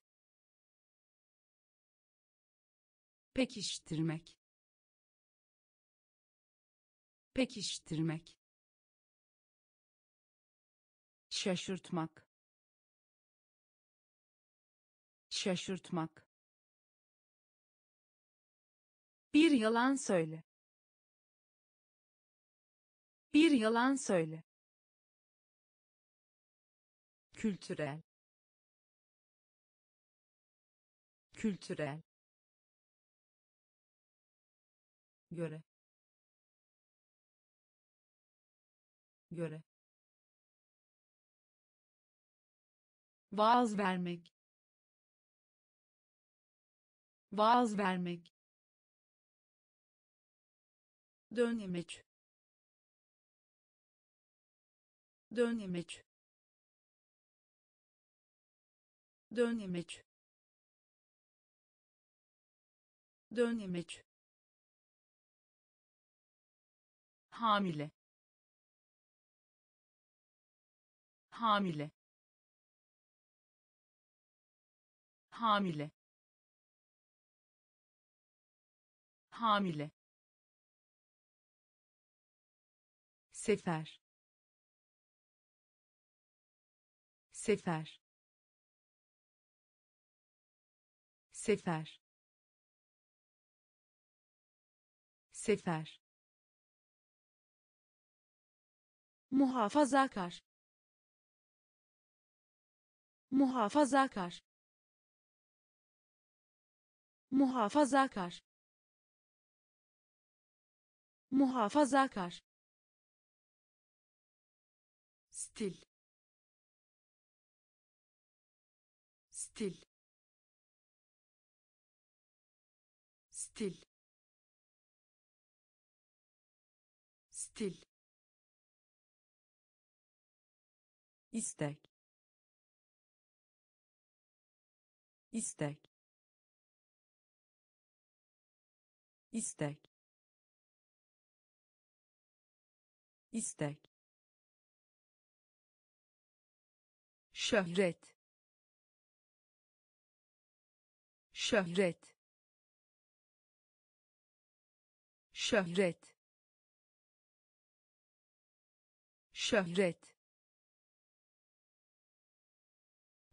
pekiştirmek. Pekiştirmek. Şaşırtmak. Şaşırtmak. Bir yalan söyle. Bir yalan söyle. Kültürel. Kültürel göre. Göre. Vaaz vermek. Vaaz vermek. Dönemeç dönemeç dönemeç dönemeç hamile. Hamile. Hamile. Hamile. Sefer. Sefer. Sefer. Sefer muhafazakar. Muhafazakar. Muhafazakar. Muhafazakar. Stil. Stil. Stil. Stil istek. İstek. İstek. İstek. Şöhret. Şöhret. Şöhret. Şöhret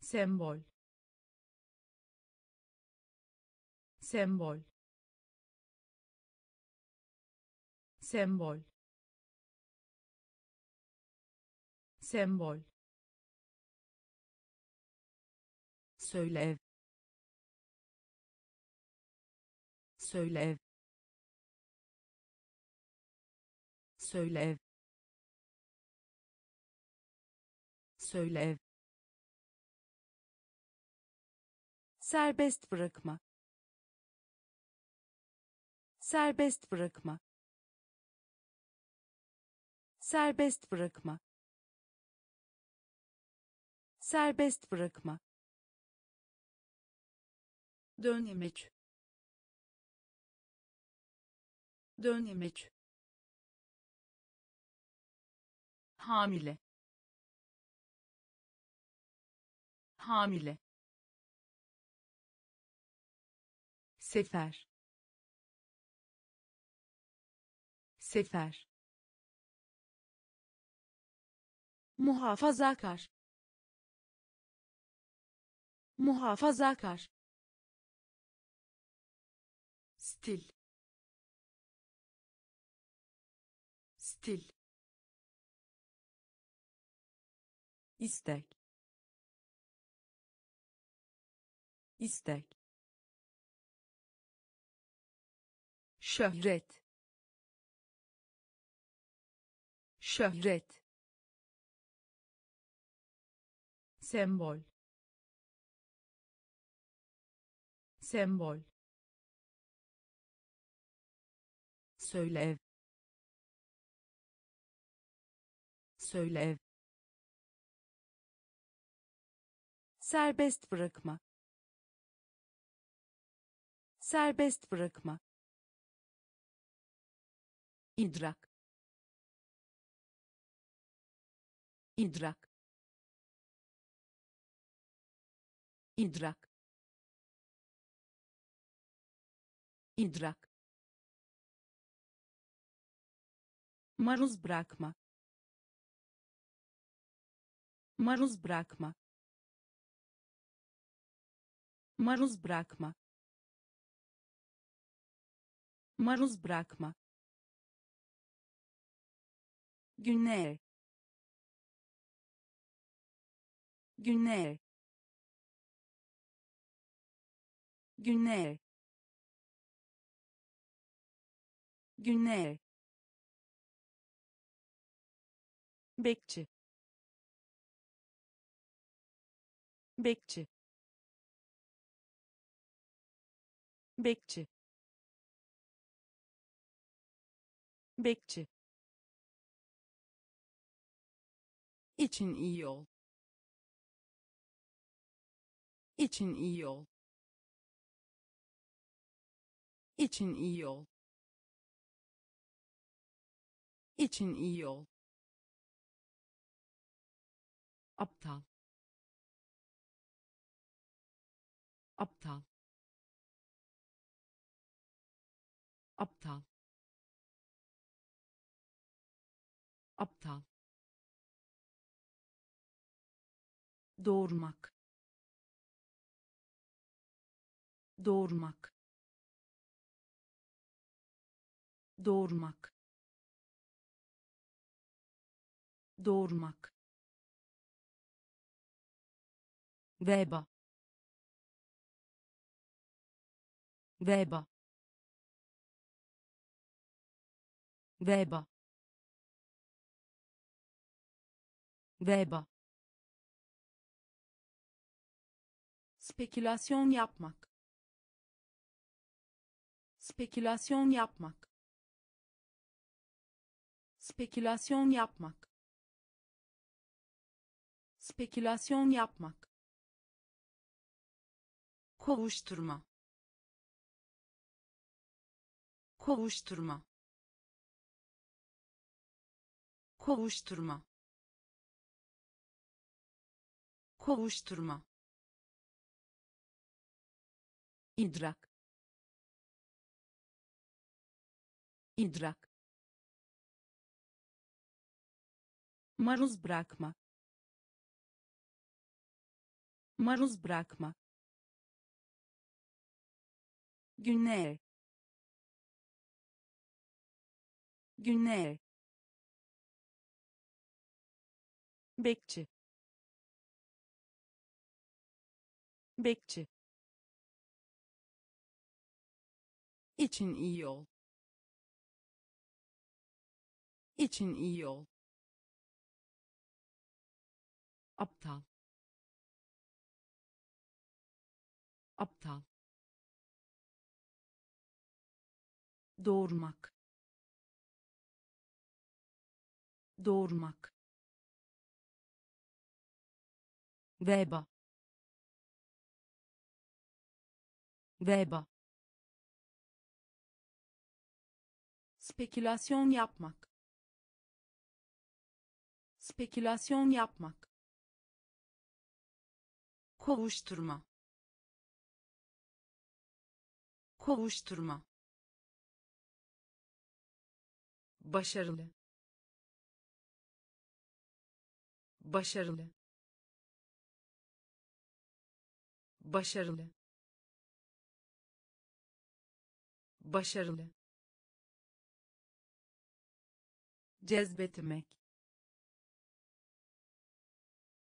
sembol. Sembol. Sembol. Sembol. Söyle söyle söyle söyle serbest bırakma. Serbest bırakma. Serbest bırakma. Serbest bırakma. Dönemek dönemek hamile. Hamile sefer. Sefer. Muhafazakar. Muhafazakar. Stil. Stil. İstek. İstek şöhret. Şöhret. Sembol. Sembol. Söyle söyle serbest bırakma. Serbest bırakma idrak. İdrak. İdrak. İdrak. Maruz bırakma. Maruz bırakma. Maruz bırakma. Maruz bırakma günler günler günler günler bekçi. Bekçi. Bekçi. Bekçi için iyi ol. İçin iyi ol. İçin iyi ol. İçin iyi ol. Aptal. Aptal. Aptal. Aptal doğurmak. Doğurmak. Doğurmak. Doğurmak. Veba. Veba. Veba. Veba spekülasyon yapmak. Spekülasyon yapmak. Spekülasyon yapmak. Spekülasyon yapmak. Kovuşturma. Kovuşturma. Kovuşturma. Kovuşturma idrak. İdrak. Maruz bırakma. Maruz bırakma. Günler. Günler. Bekçi. Bekçi için iyi ol. İçin iyi ol. Aptal. Aptal. Doğurmak. Doğurmak. Veba. Veba spekülasyon yapmak. Spekülasyon yapmak. Kovuşturma. Kovuşturma. Başarılı. Başarılı. Başarılı. Başarılı cezbetmek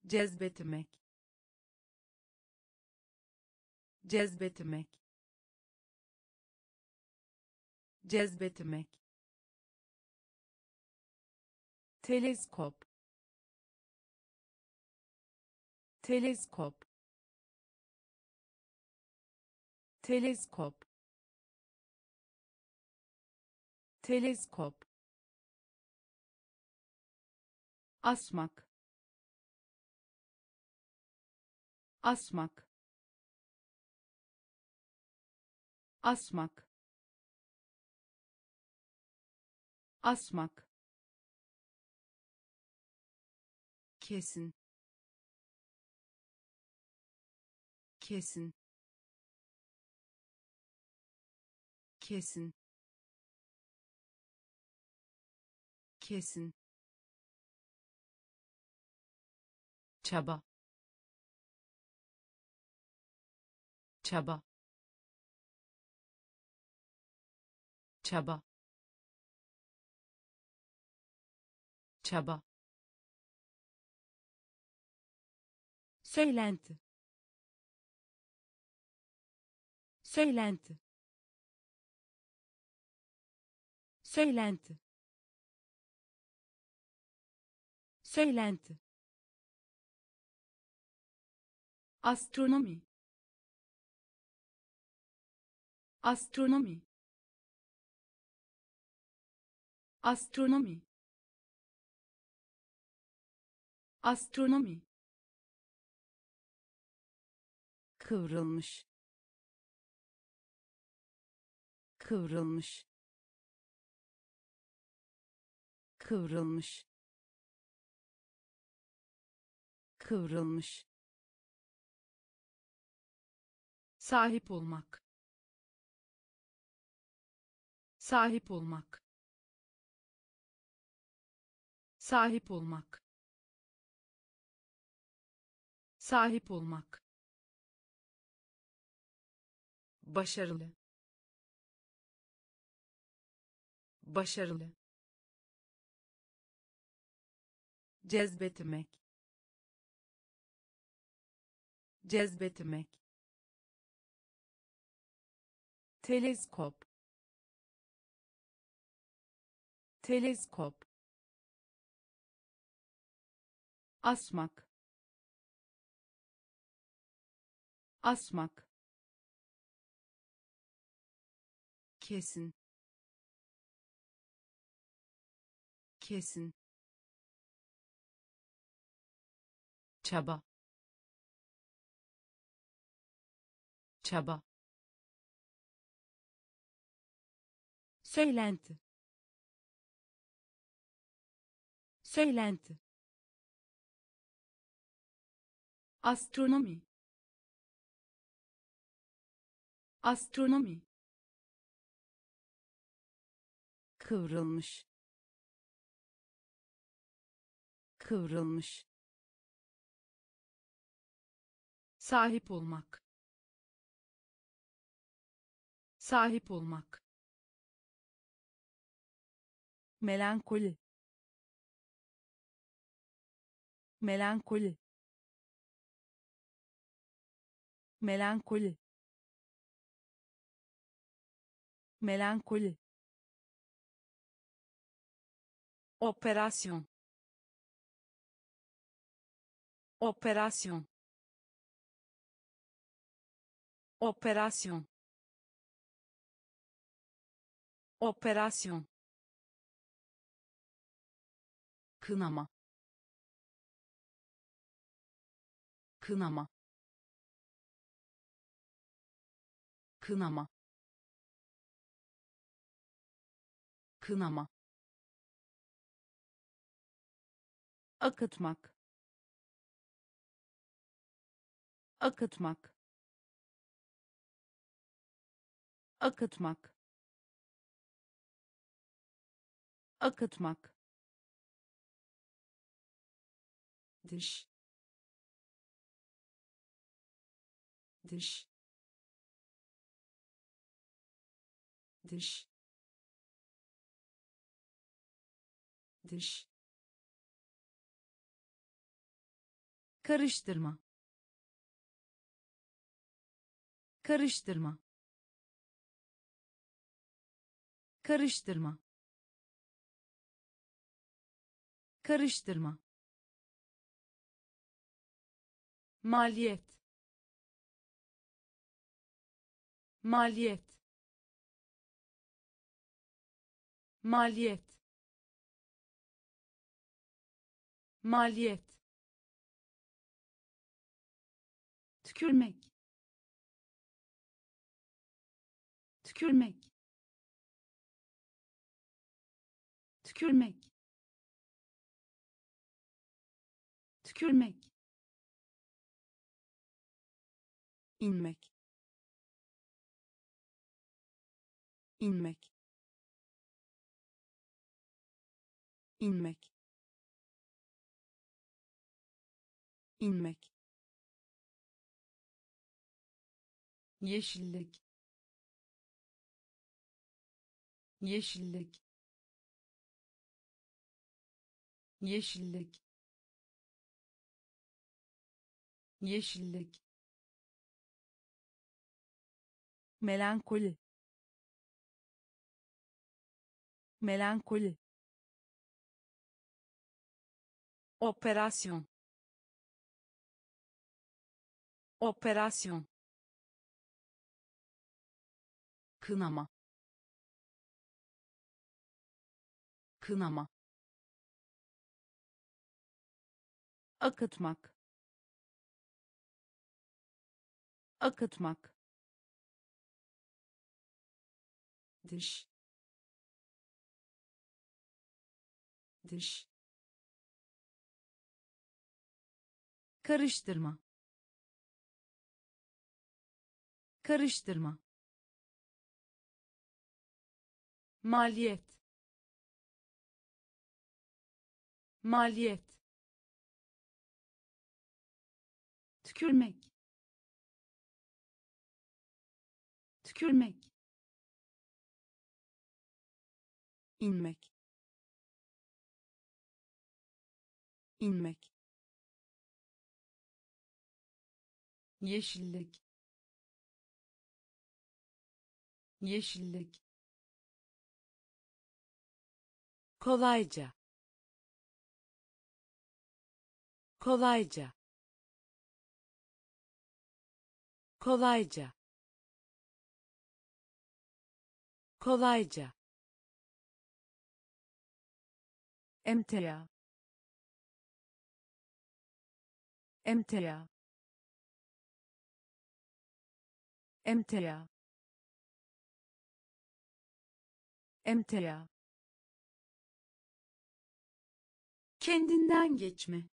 cezbetmek cezbetmek cezbetmek. Teleskop teleskop. Teleskop teleskop asmak. Asmak. Asmak. Asmak. Kesin. Kesin. Kesin. Kesin çaba. Çaba. Çaba. Çaba. Söylenti. Söylenti. Söylenti. Söylenti astronomi. Astronomi. Astronomi. Astronomi. Kıvrılmış. Kıvrılmış. Kıvrılmış. Kıvrılmış sahip olmak. Sahip olmak. Sahip olmak. Sahip olmak. Başarılı. Başarılı. Cezbetmek. Cezbetmek teleskop. Teleskop. Asmak. Asmak. Kesin. Kesin. Çaba. Çaba söylenti. Söylenti. Astronomi. Astronomi. Kıvrılmış. Kıvrılmış. Sahip olmak. Sahip olmak melankoli melankoli melankoli melankoli operasyon operasyon operasyon operasyon kınama. Kınama. Kınama. Kınama. Akıtmak. Akıtmak. Akıtmak. Akıtmak dış. Dış. Dış. Dış. Karıştırma. Karıştırma. Karıştırma. Karıştırma maliyet. Maliyet. Maliyet. Maliyet. Tükürmek. Tükürmek. Tükürmek. Tükürmek inmek. İnmek. İnmek. İnmek. Yeşillik. Yeşillik. Yeşillik. Yeşillik melankoli melankoli operasyon operasyon kınama kınama akıtmak akıtmak dış. Dış. Karıştırma. Karıştırma. Maliyet. Maliyet. Tükürmek. Tükürmek inmek. İnmek. Yeşillik. Yeşillik. Kolayca. Kolayca. Kolayca. Kolayca emtia emtia emtia emtia kendinden geçme.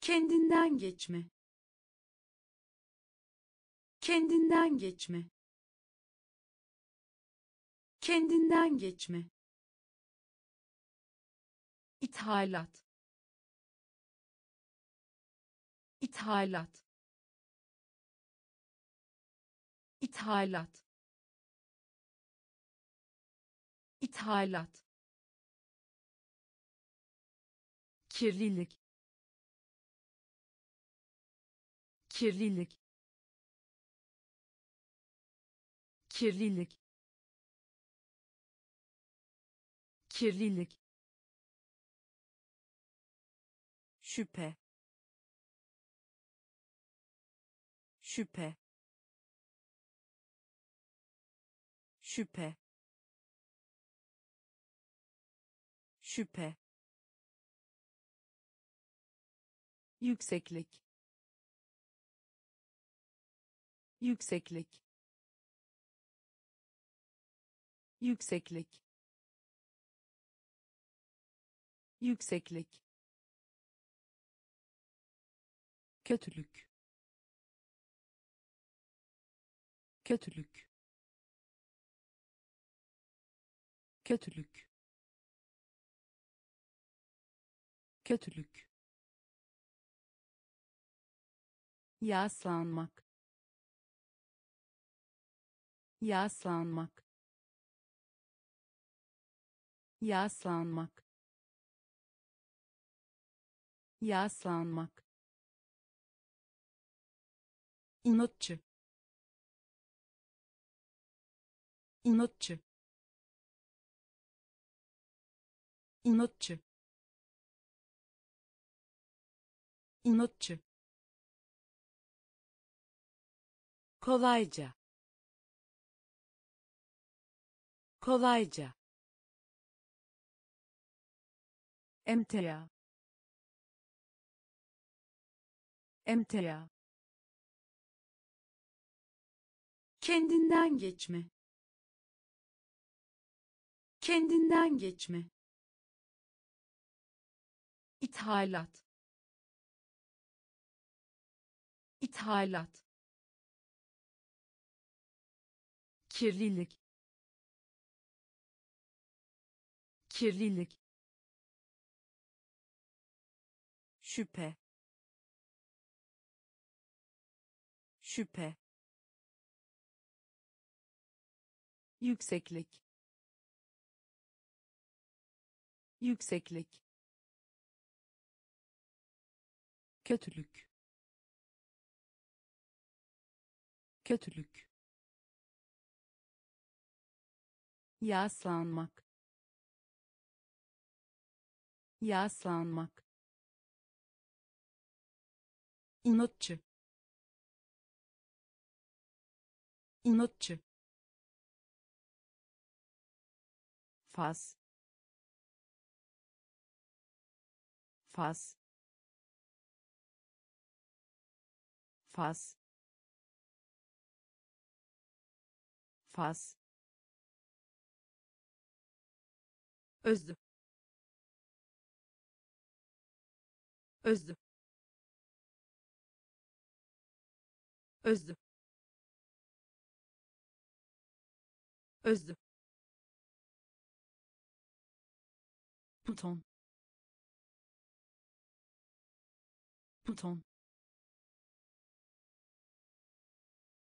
Kendinden geçme. Kendinden geçme. Kendinden geçme ithalat. İthalat. İthalat. İthalat. Kirlilik. Kirlilik. Kirlilik. Kirlilik şüphe. Şüphe. Şüphe. Şüphe. Yükseklik. Yükseklik. Yükseklik. Yükseklik kötülük. Kötülük. Kötülük. Kötülük. Yaslanmak. Yaslanmak. Yaslanmak. Yaslanmak inatçı. İnatçı. İnatçı. İnatçı. Kolayca. Kolayca. Emtia. Emtia kendinden geçme. Kendinden geçme. İthalat. İthalat. Kirlilik. Kirlilik. Şüphe. Şüphe yükseklik. Yükseklik. Kötülük. Kötülük. Yaslanmak. Yaslanmak. İnatçı. İnatçı faz faz faz faz özlü. Özlü. Özlü. Özlü buton buton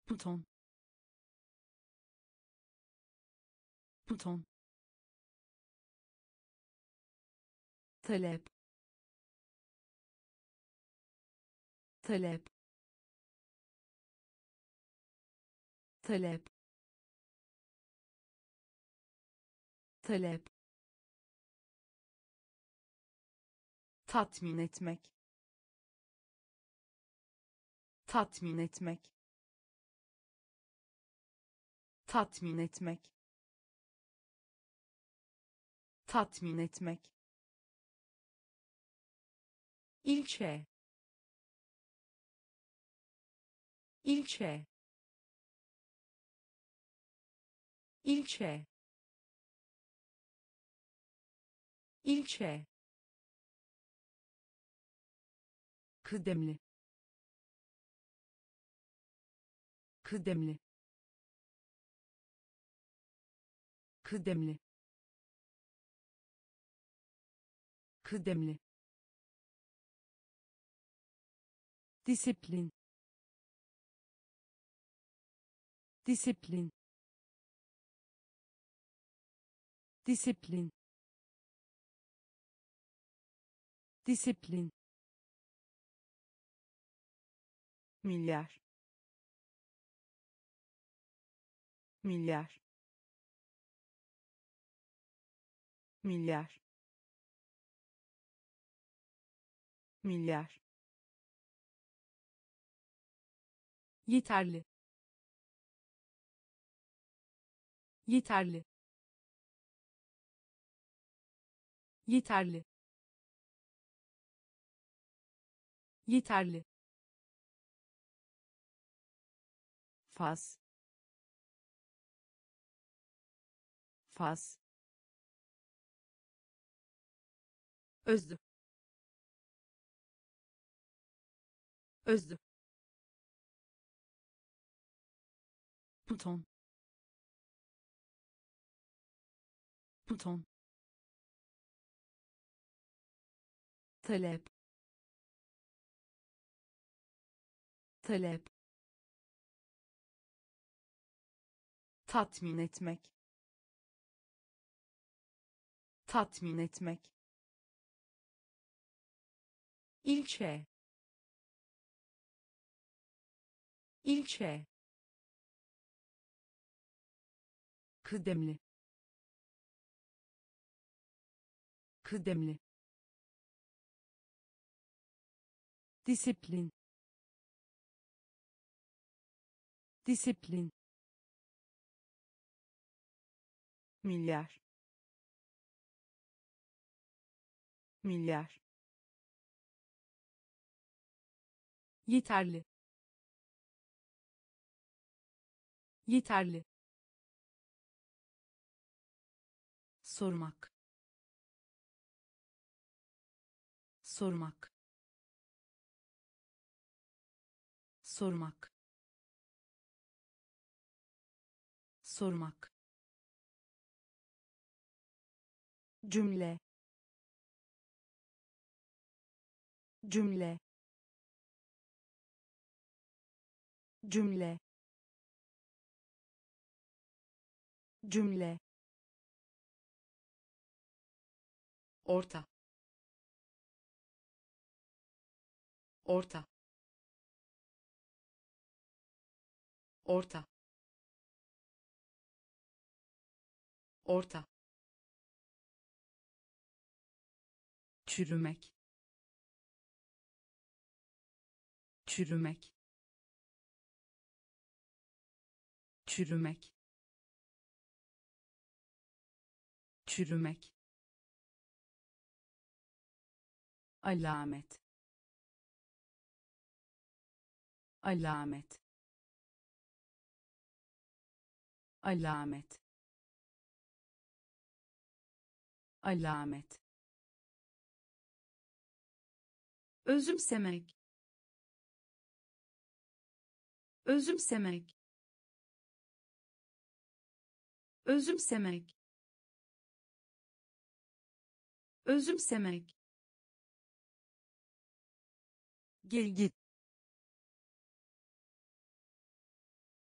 buton buton talep talep talep talep tatmin etmek. Tatmin etmek. Tatmin etmek. Tatmin etmek. İlçe. İlçe. İlçe. İlçe kıdemli. Kıdemli. Kıdemli. Kıdemli. Disiplin. Disiplin. Disiplin. Disiplin milyar. Milyar. Milyar. Milyar. Yeterli. Yeterli. Yeterli. Yeterli faz faz özlü. Özlü. Buton buton talep. Talep tatmin etmek. Tatmin etmek. İlçe. İlçe. Kıdemli. Kıdemli. Disiplin. Disiplin milyar. Milyar. Yeterli. Yeterli. Sormak. Sormak. Sormak. Sormak cümle. Cümle. Cümle. Cümle. Orta. Orta. Orta. Orta çürümek. Çürümek. Çürümek. Çürümek. Alamet. Alamet. Alamet. Alamet özümsemek. Özümsemek. Özümsemek. Özümsemek. Gel git.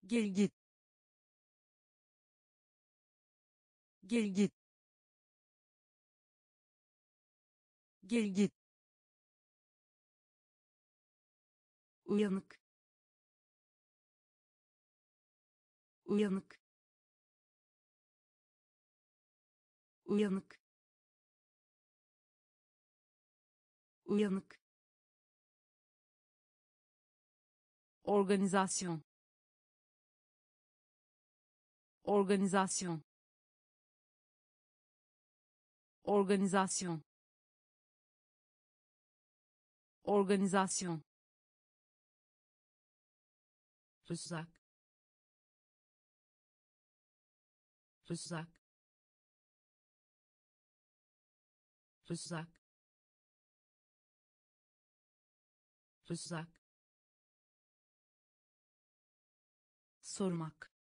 Gel git. Gel git. Gel git uyanık. Uyanık. Uyanık. Uyanık. Organizasyon. Organizasyon. Organizasyon. Organizasyon rızak rızak rızak rızak sormak.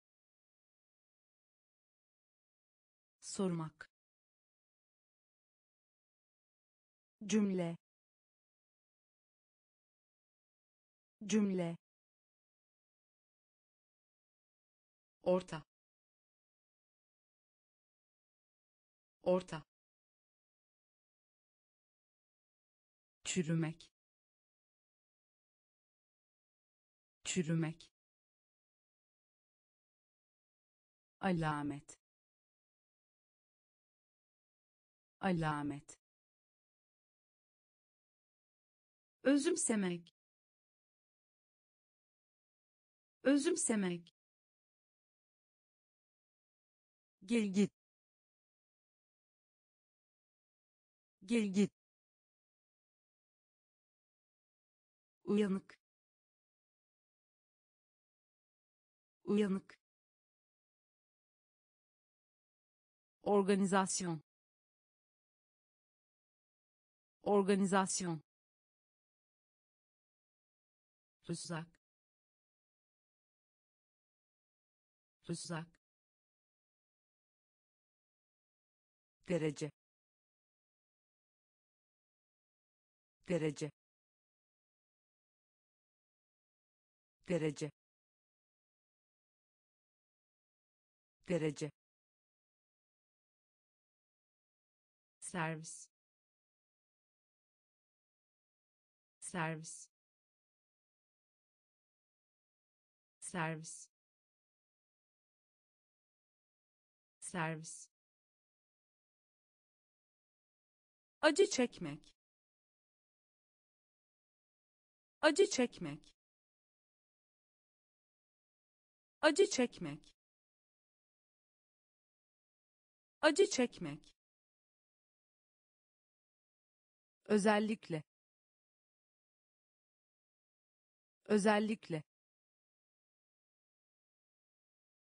Sormak. Cümle. Cümle orta. Orta. Çürümek. Çürümek. Alamet. Alamet. Özümsemek. Özümsemek gel git. Uyanık. Uyanık. Organizasyon. Organizasyon. Rızak rızak derece. Derece. Derece. Derece. Servis. Servis. Servis. Servis acı çekmek. Acı çekmek. Acı çekmek. Acı çekmek. Özellikle. Özellikle.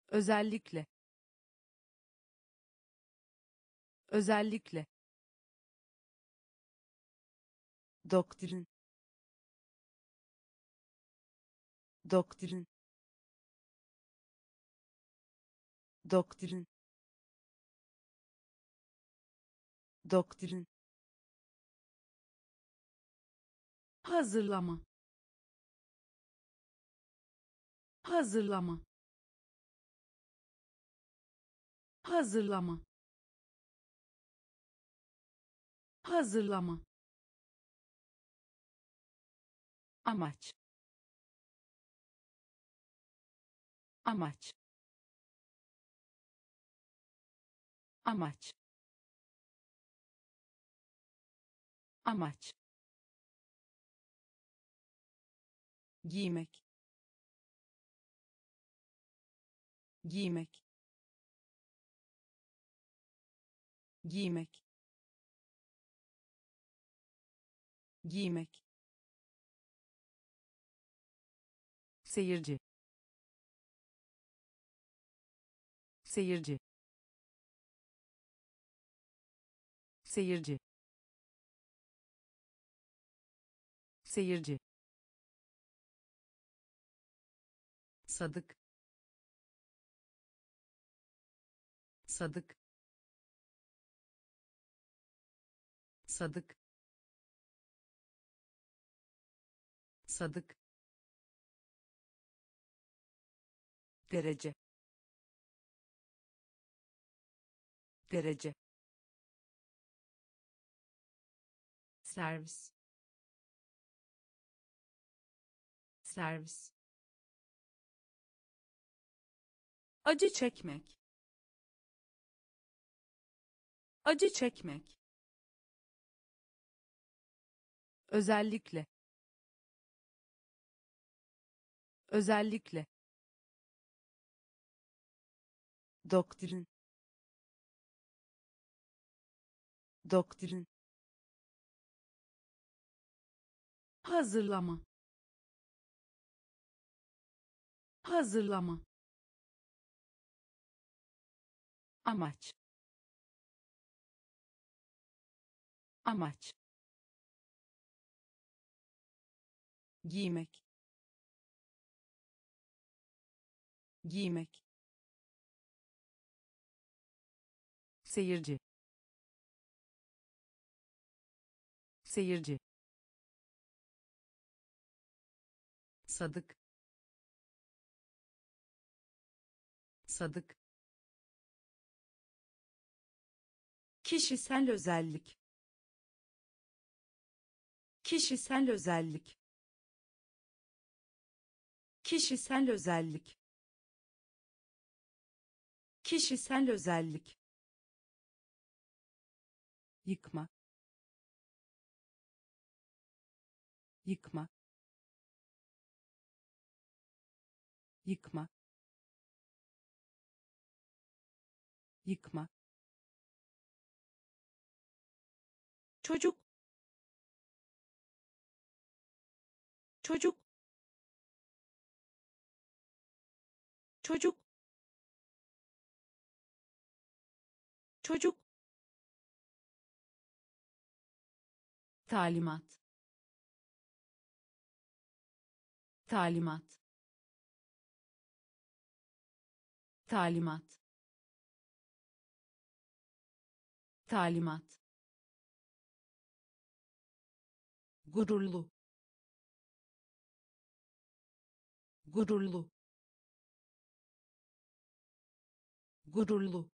Özellikle. Özellikle doktrin. Doktrin. Doktrin. Doktrin. Hazırlama. Hazırlama. Hazırlama. Hazırlama amaç. Amaç. Amaç. Amaç. Giymek. Giymek. Giymek. Giymek seyirci. Seyirci. Seyirci. Seyirci. Sadık. Sadık. Sadık. Sadık derece. Derece. Servis. Servis. Acı çekmek. Acı çekmek. Özellikle. Özellikle doktrin. Doktrin. Hazırlama. Hazırlama. Amaç. Amaç. Giymek. Giymek seyirci. Seyirci. Sadık. Sadık. Kişisel özellik. Kişisel özellik. Kişisel özellik. Kişisel özellik yıkma. Yıkma. Yıkma. Yıkma. Çocuk. Çocuk. Çocuk. Çocuk talimat. Talimat. Talimat. Talimat. Gururlu. Gururlu. Gururlu.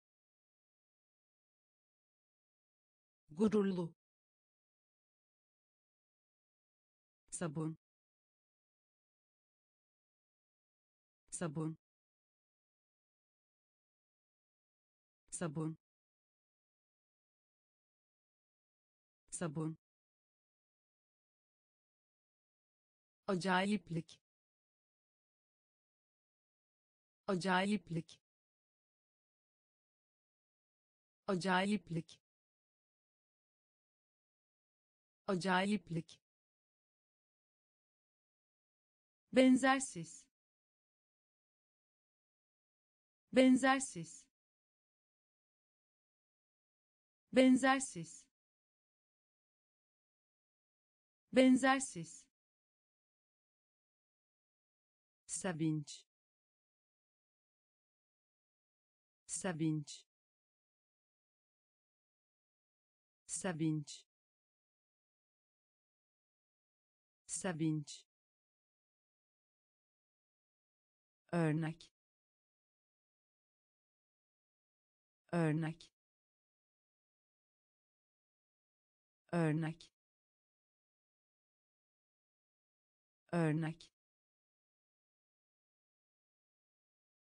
Gururlu sabun. Sabun. Sabun. Sabun. Acayiplik. Acayiplik. Acayiplik. Acayiplik benzersiz. Benzersiz. Benzersiz. Benzersiz. Sevinç. Sevinç. Sevinç. Sevinç örnek. Örnek. Örnek. Örnek.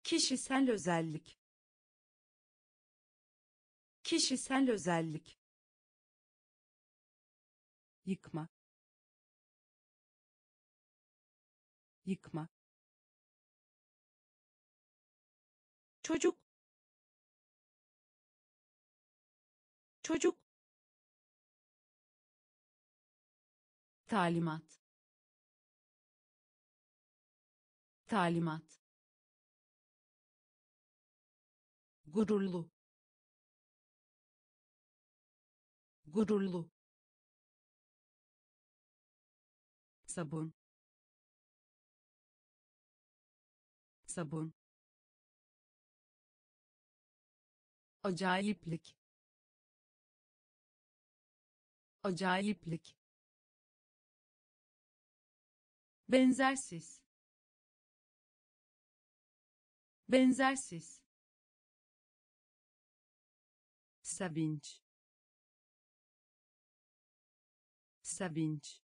Kişisel özellik. Kişisel özellik. Yıkma. Yıkma çocuk çocuk talimat talimat gururlu gururlu sabun sabun acayiplik. Acayiplik. Benzersiz. Benzersiz. Sevinç. Sevinç.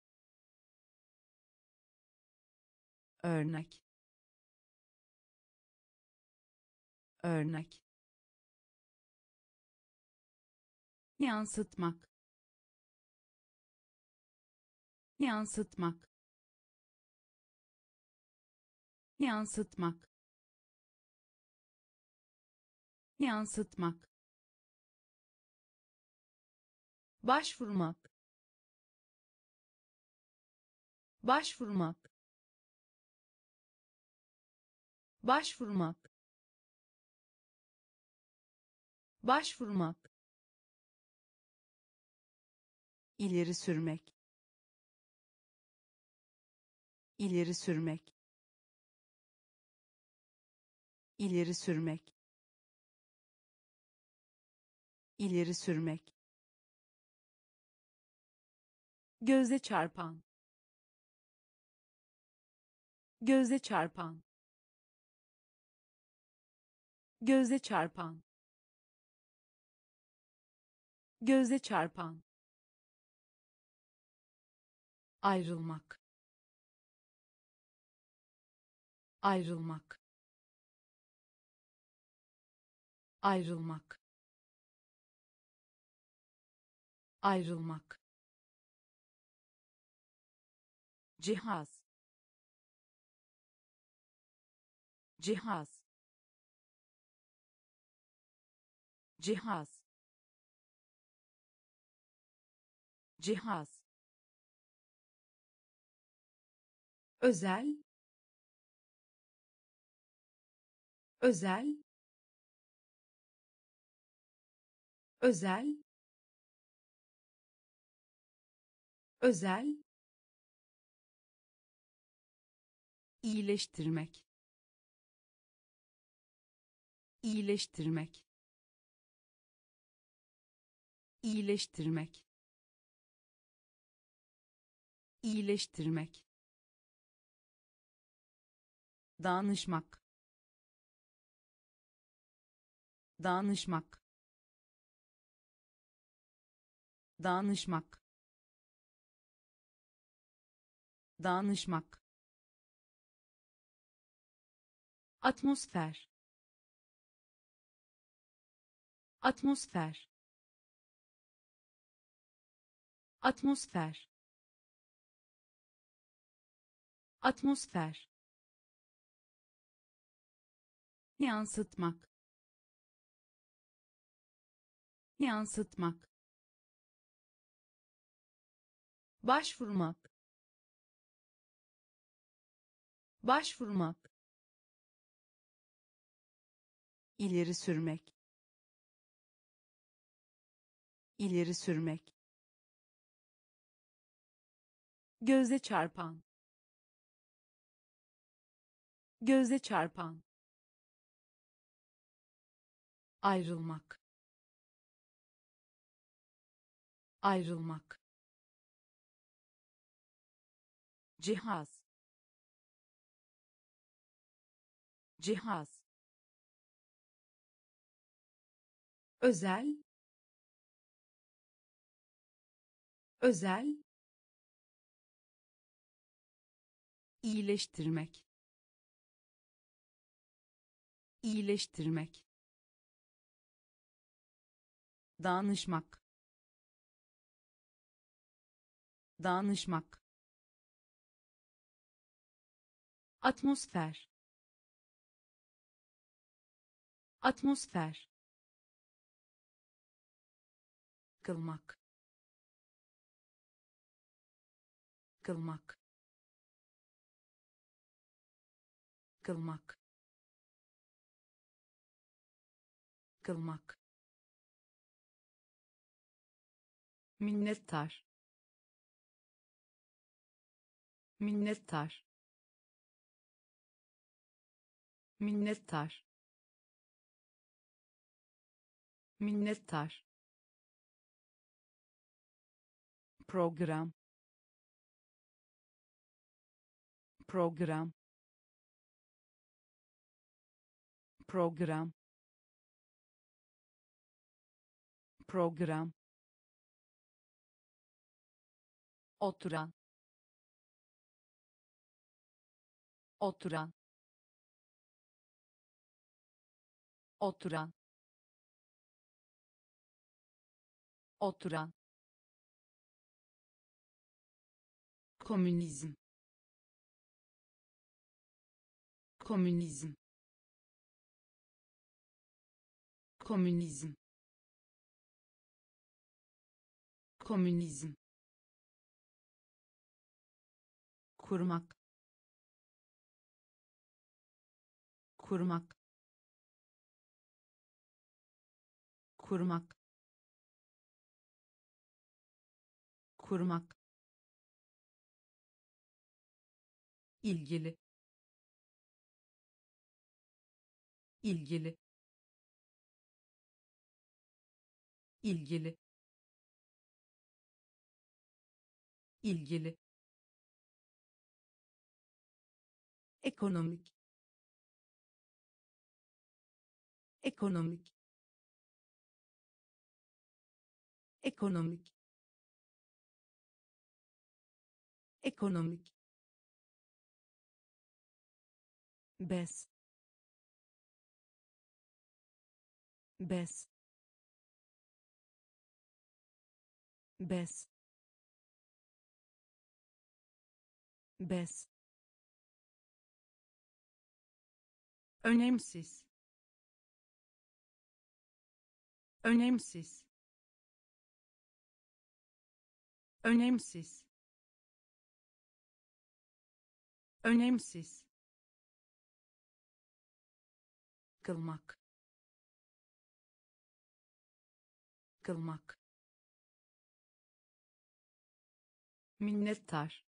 Örnek. Örnek yansıtmak. Yansıtmak. Yansıtmak. Yansıtmak. Başvurmak. Başvurmak. Başvurmak. Başvurmak ileri sürmek. İleri sürmek. İleri sürmek. İleri sürmek. Göze çarpan. Göze çarpan. Göze çarpan. Göze çarpan ayrılmak. Ayrılmak. Ayrılmak. Ayrılmak. Cihaz. Cihaz. Cihaz. Cihaz özel. Özel. Özel. Özel. İyileştirmek. İyileştirmek. İyileştirmek. İyileştirmek danışmak. Danışmak. Danışmak. Danışmak. Atmosfer. Atmosfer. Atmosfer. Atmosfer yansıtmak. Yansıtmak. Başvurmak. Başvurmak. İleri sürmek. İleri sürmek. Göze çarpan. Göze çarpan ayrılmak. Ayrılmak. Cihaz. Cihaz. Özel. Özel. İyileştirmek. İyileştirmek danışmak. Danışmak. Atmosfer. Atmosfer. Kılmak. Kılmak. Kılmak. Kılmak minnettar. Minnettar. Minnettar. Minnettar. Program. Program. Program. Program oturan oturan oturan oturan. Komünizm komünizm. Komünizm komünizm kurmak. Kurmak. Kurmak. Kurmak. İlgili. İlgili. İlgili. İlgili ekonomik. Ekonomik. Ekonomik. Ekonomik. Bez bez bez bez önemsiz. Önemsiz. Önemsiz. Önemsiz. Kılmak. Kılmak. Minnettar.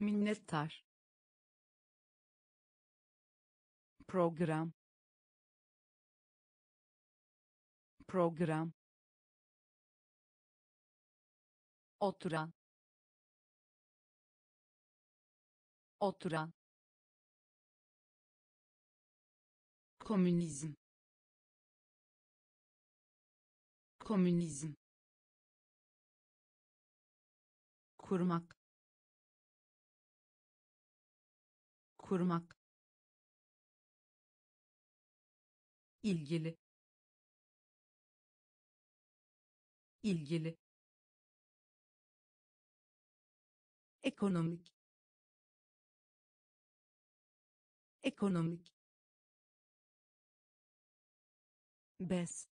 Minnettar program. Program. Oturan. Oturan. Komünizm. Komünizm. Kurmak. Kurmak ilgili. İlgili. Ekonomik. Ekonomik. Bez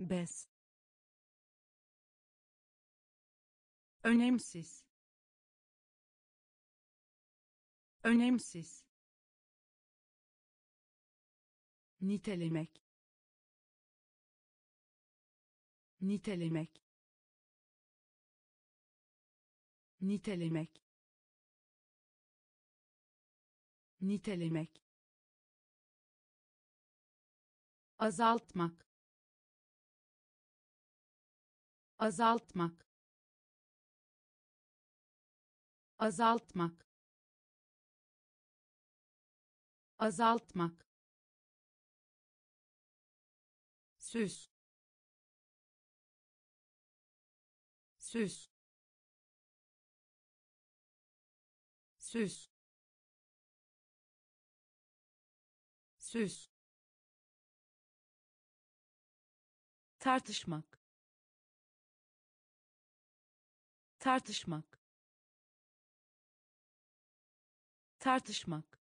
bez önemsiz. Önemsiz nitelemek nitelemek nitelemek nitelemek azaltmak azaltmak azaltmak azaltmak süs. Süs. Süs. Süs. Tartışmak. Tartışmak. Tartışmak.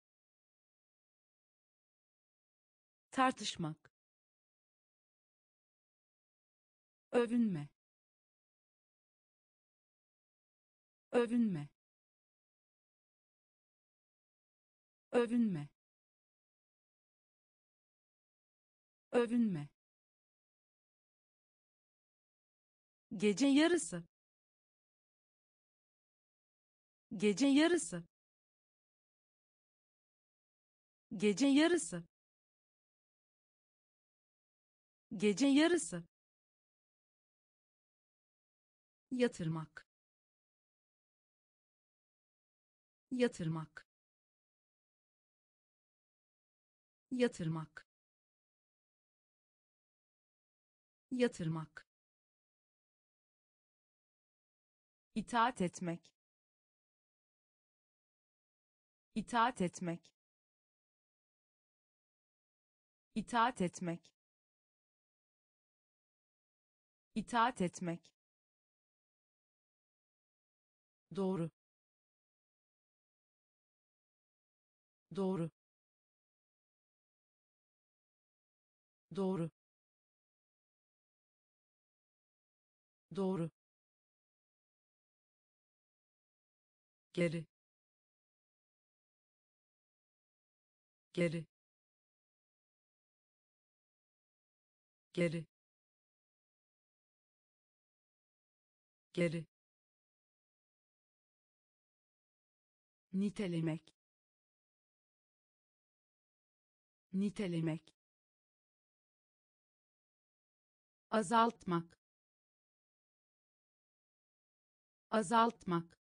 Tartışmak övünme. Övünme. Övünme. Övünme. Gece yarısı. Gece yarısı. Gece yarısı. Gece yarısı yatırmak. Yatırmak. Yatırmak. Yatırmak. İtaat etmek. İtaat etmek. İtaat etmek. İtaat etmek doğru. Doğru. Doğru. Doğru. Geri. Geri. Geri. Geri nitelemek nitelemek azaltmak azaltmak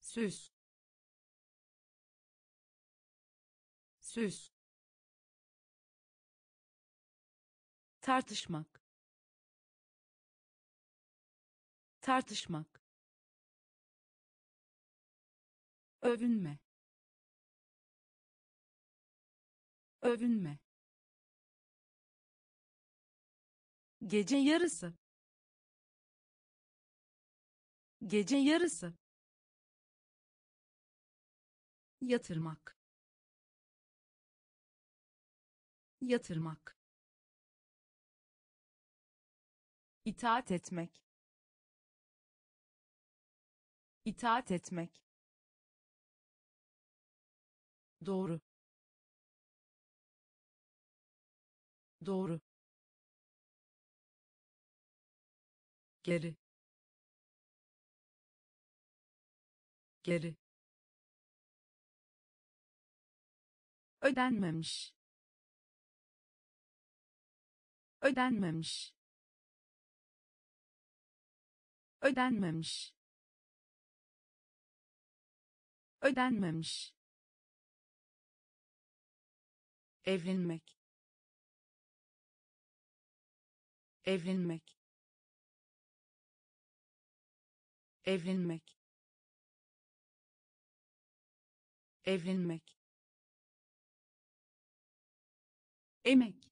süs süs tartışmak tartışmak övünme. Övünme. Gece yarısı. Gece yarısı. Yatırmak. Yatırmak. İtaat etmek. İtaat etmek doğru. Doğru. Geri. Geri. Ödenmemiş. Ödenmemiş. Ödenmemiş. Ödenmemiş evlenmek. Evlenmek. Evlenmek. Evlenmek. Emek.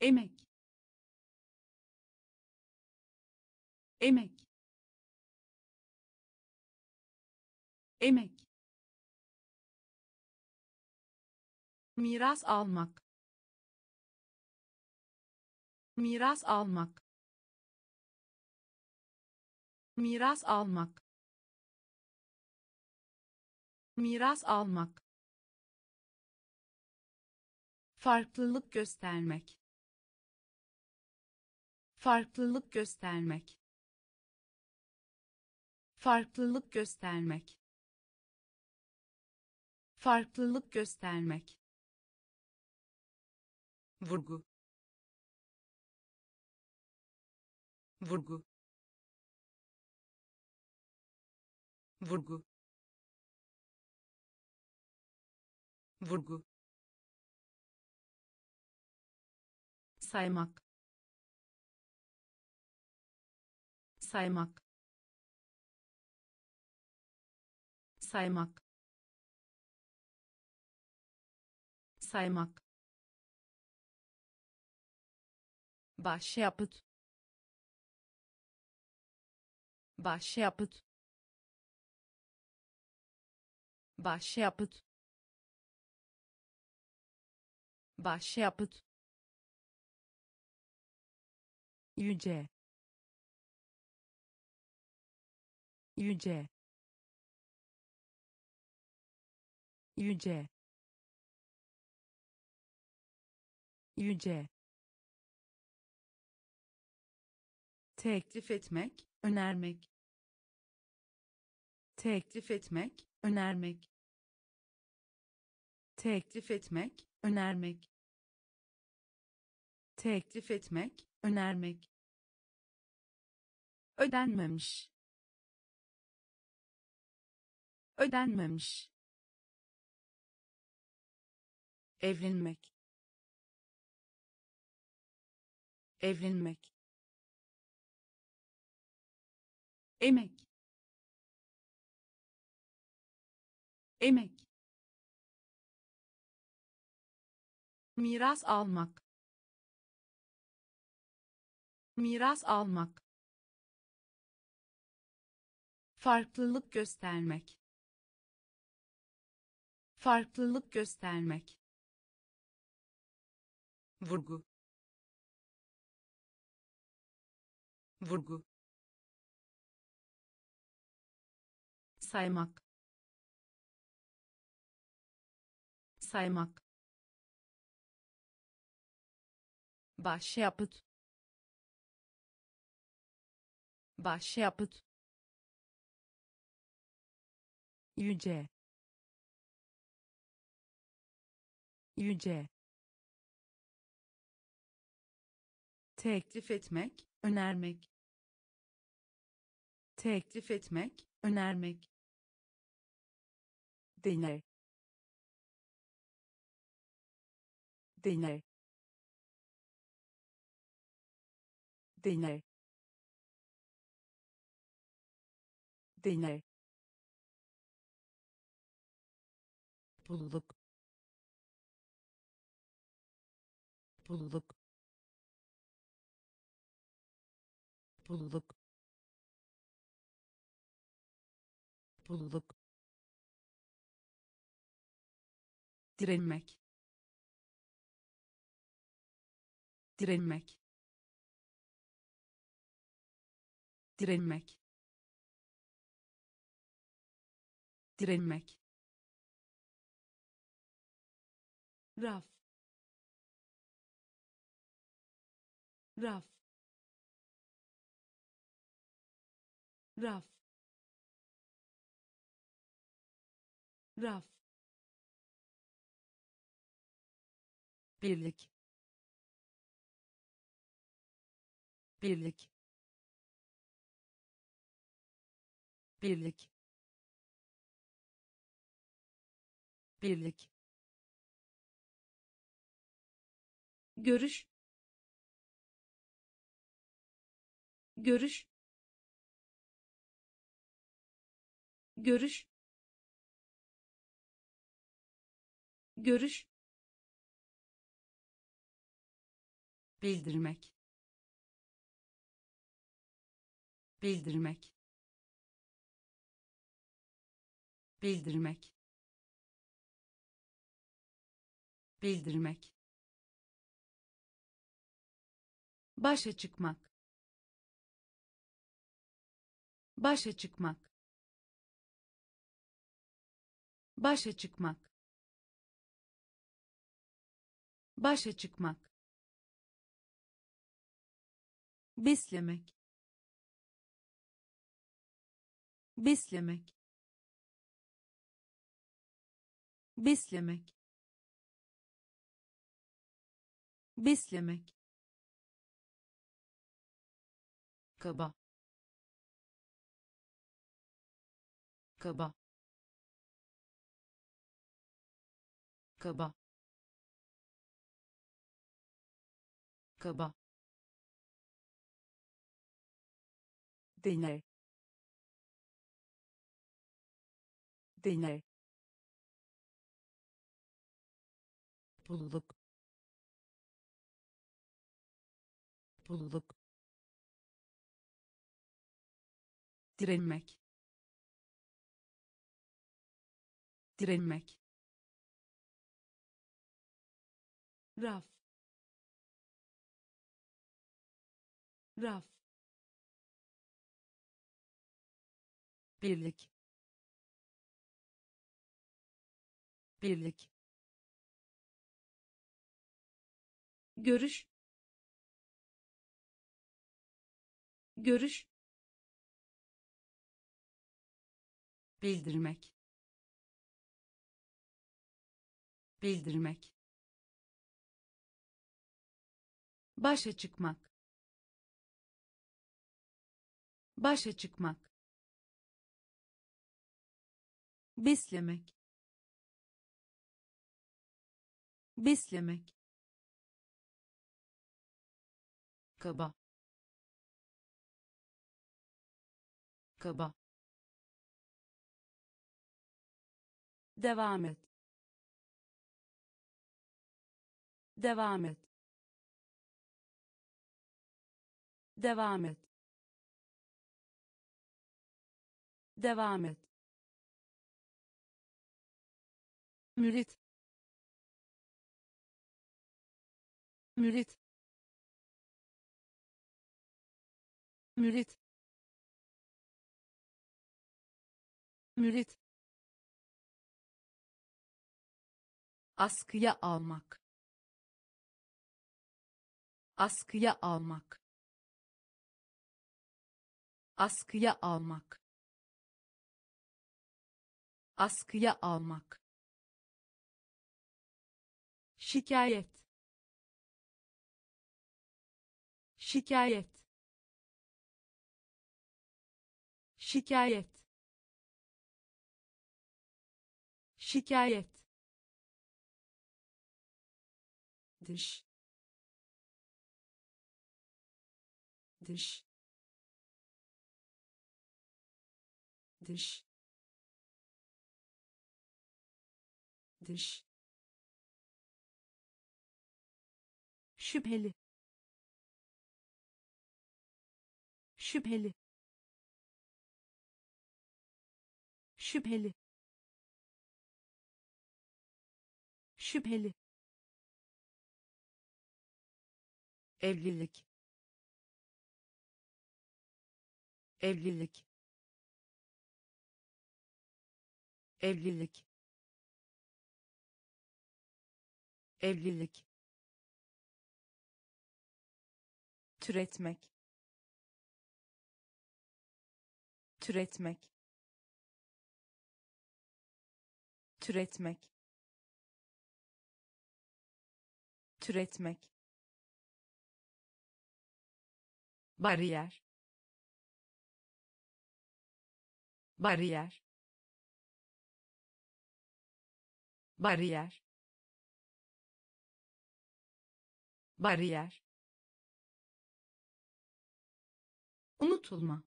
Emek. Emek. Emek miras almak. Miras almak. Miras almak. Miras almak. Farklılık göstermek. Farklılık göstermek. Farklılık göstermek. Farklılık göstermek vurgu. Vurgu. Vurgu. Vurgu. Saymak. Saymak. Saymak. Saymak başyapıt başyapıt başyapıt başyapıt yüce. Yüce. Yüce. Yüce teklif etmek önermek. Teklif etmek önermek. Teklif etmek önermek. Teklif etmek önermek. Ödenmemiş. Ödenmemiş. Evlenmek. Evlenmek emek. Emek. Miras almak. Miras almak. Farklılık göstermek. Farklılık göstermek. Vurgu. Vurgu saymak. Saymak. Başyapıt başyapıt yüce. Yüce. Teklif etmek önermek. Teklif etmek önermek deney. Deney. Deney. Deney. Pulluk pulluk pulluk pulluk direnmek. Direnmek. Direnmek. Direnmek. Raf. Raf. Raf. Raf birlik. Birlik. Birlik. Birlik. Görüş. Görüş. Görüş. Görüş bildirmek. Bildirmek. Bildirmek. Bildirmek. Başa çıkmak. Başa çıkmak. Başa çıkmak. Başa çıkmak beslemek. Beslemek. Beslemek. Beslemek. Kaba. Kaba. Kaba. Kaba deney. Deney. Pulluk pulluk direnmek. Direnmek. Raf. Raf birlik. Birlik. Görüş. Görüş. Bildirmek. Bildirmek. Başa çıkmak. Başa çıkmak beslemek. Beslemek. Kaba. Kaba. Devam et. Devam et. Devam et. Devam et mürit mürit mürit mürit. Askıya almak askıya almak. Askıya almak askıya almak şikayet. Şikayet. Şikayet. Şikayet. Dış. Dış. Dış. Dış şüpheli. Şüpheli. Şüpheli. Şüpheli. Evlilik. Evlilik. Evlilik. Evlilik türetmek. Türetmek. Türetmek. Türetmek. Bariyer. Bariyer. Bariyer. Bariyer unutulma.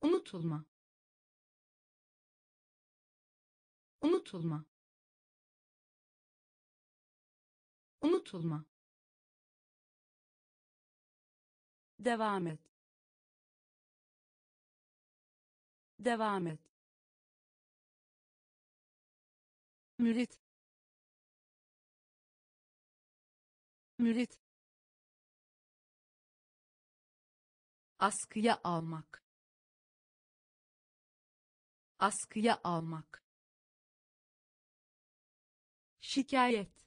Unutulma. Unutulma. Unutulma. Devam et. Devam et. Mürit. Mürit askıya almak. Askıya almak. Şikayet.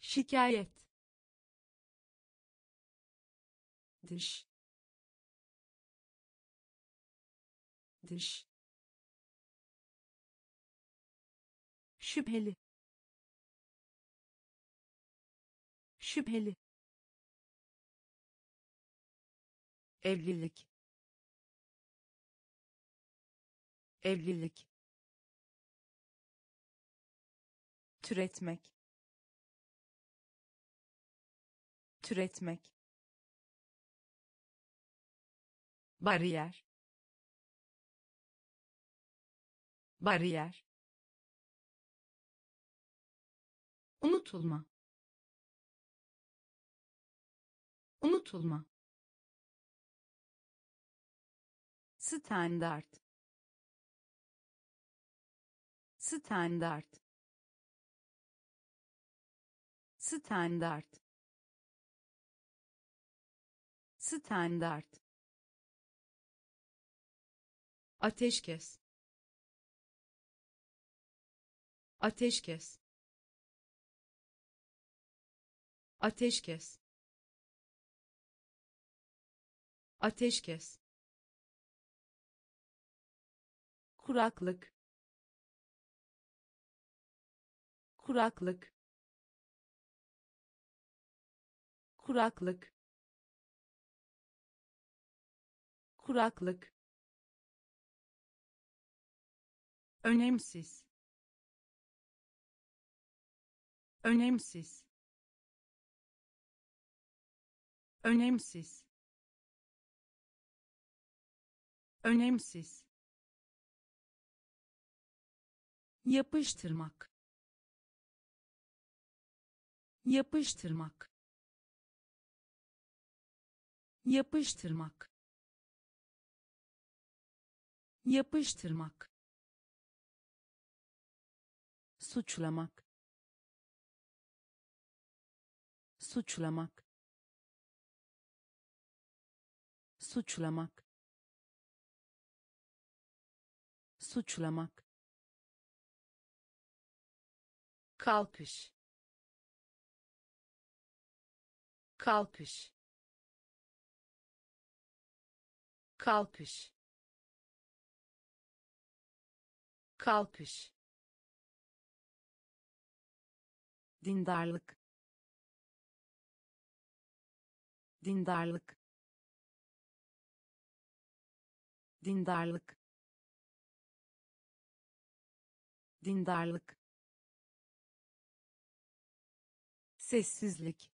Şikayet. Dış. Dış. Şüpheli. Şüpheli evlilik. Evlilik. Türetmek. Türetmek. Bariyer. Bariyer. Unutulma. Unutulma standart standart standart standart ateşkes ateşkes ateşkes ateşkes kuraklık. Kuraklık. Kuraklık. Kuraklık. Önemsiz. Önemsiz. Önemsiz. Önemsiz yapıştırmak. Yapıştırmak. Yapıştırmak. Yapıştırmak. Suçlamak. Suçlamak. Suçlamak. Suçlamak kalkış. Kalkış. Kalkış. Kalkış. Dindarlık. Dindarlık. Dindarlık. Dindarlık sessizlik.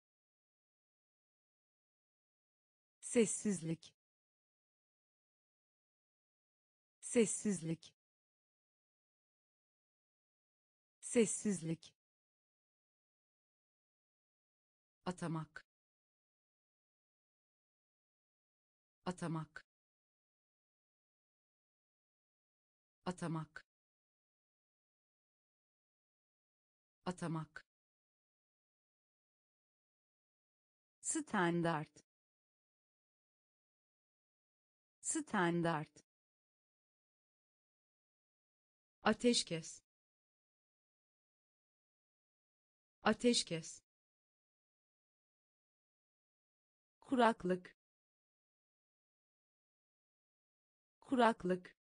Sessizlik. Sessizlik. Sessizlik. Atamak. Atamak. Atamak. Atamak standart standart ateşkes ateşkes kuraklık kuraklık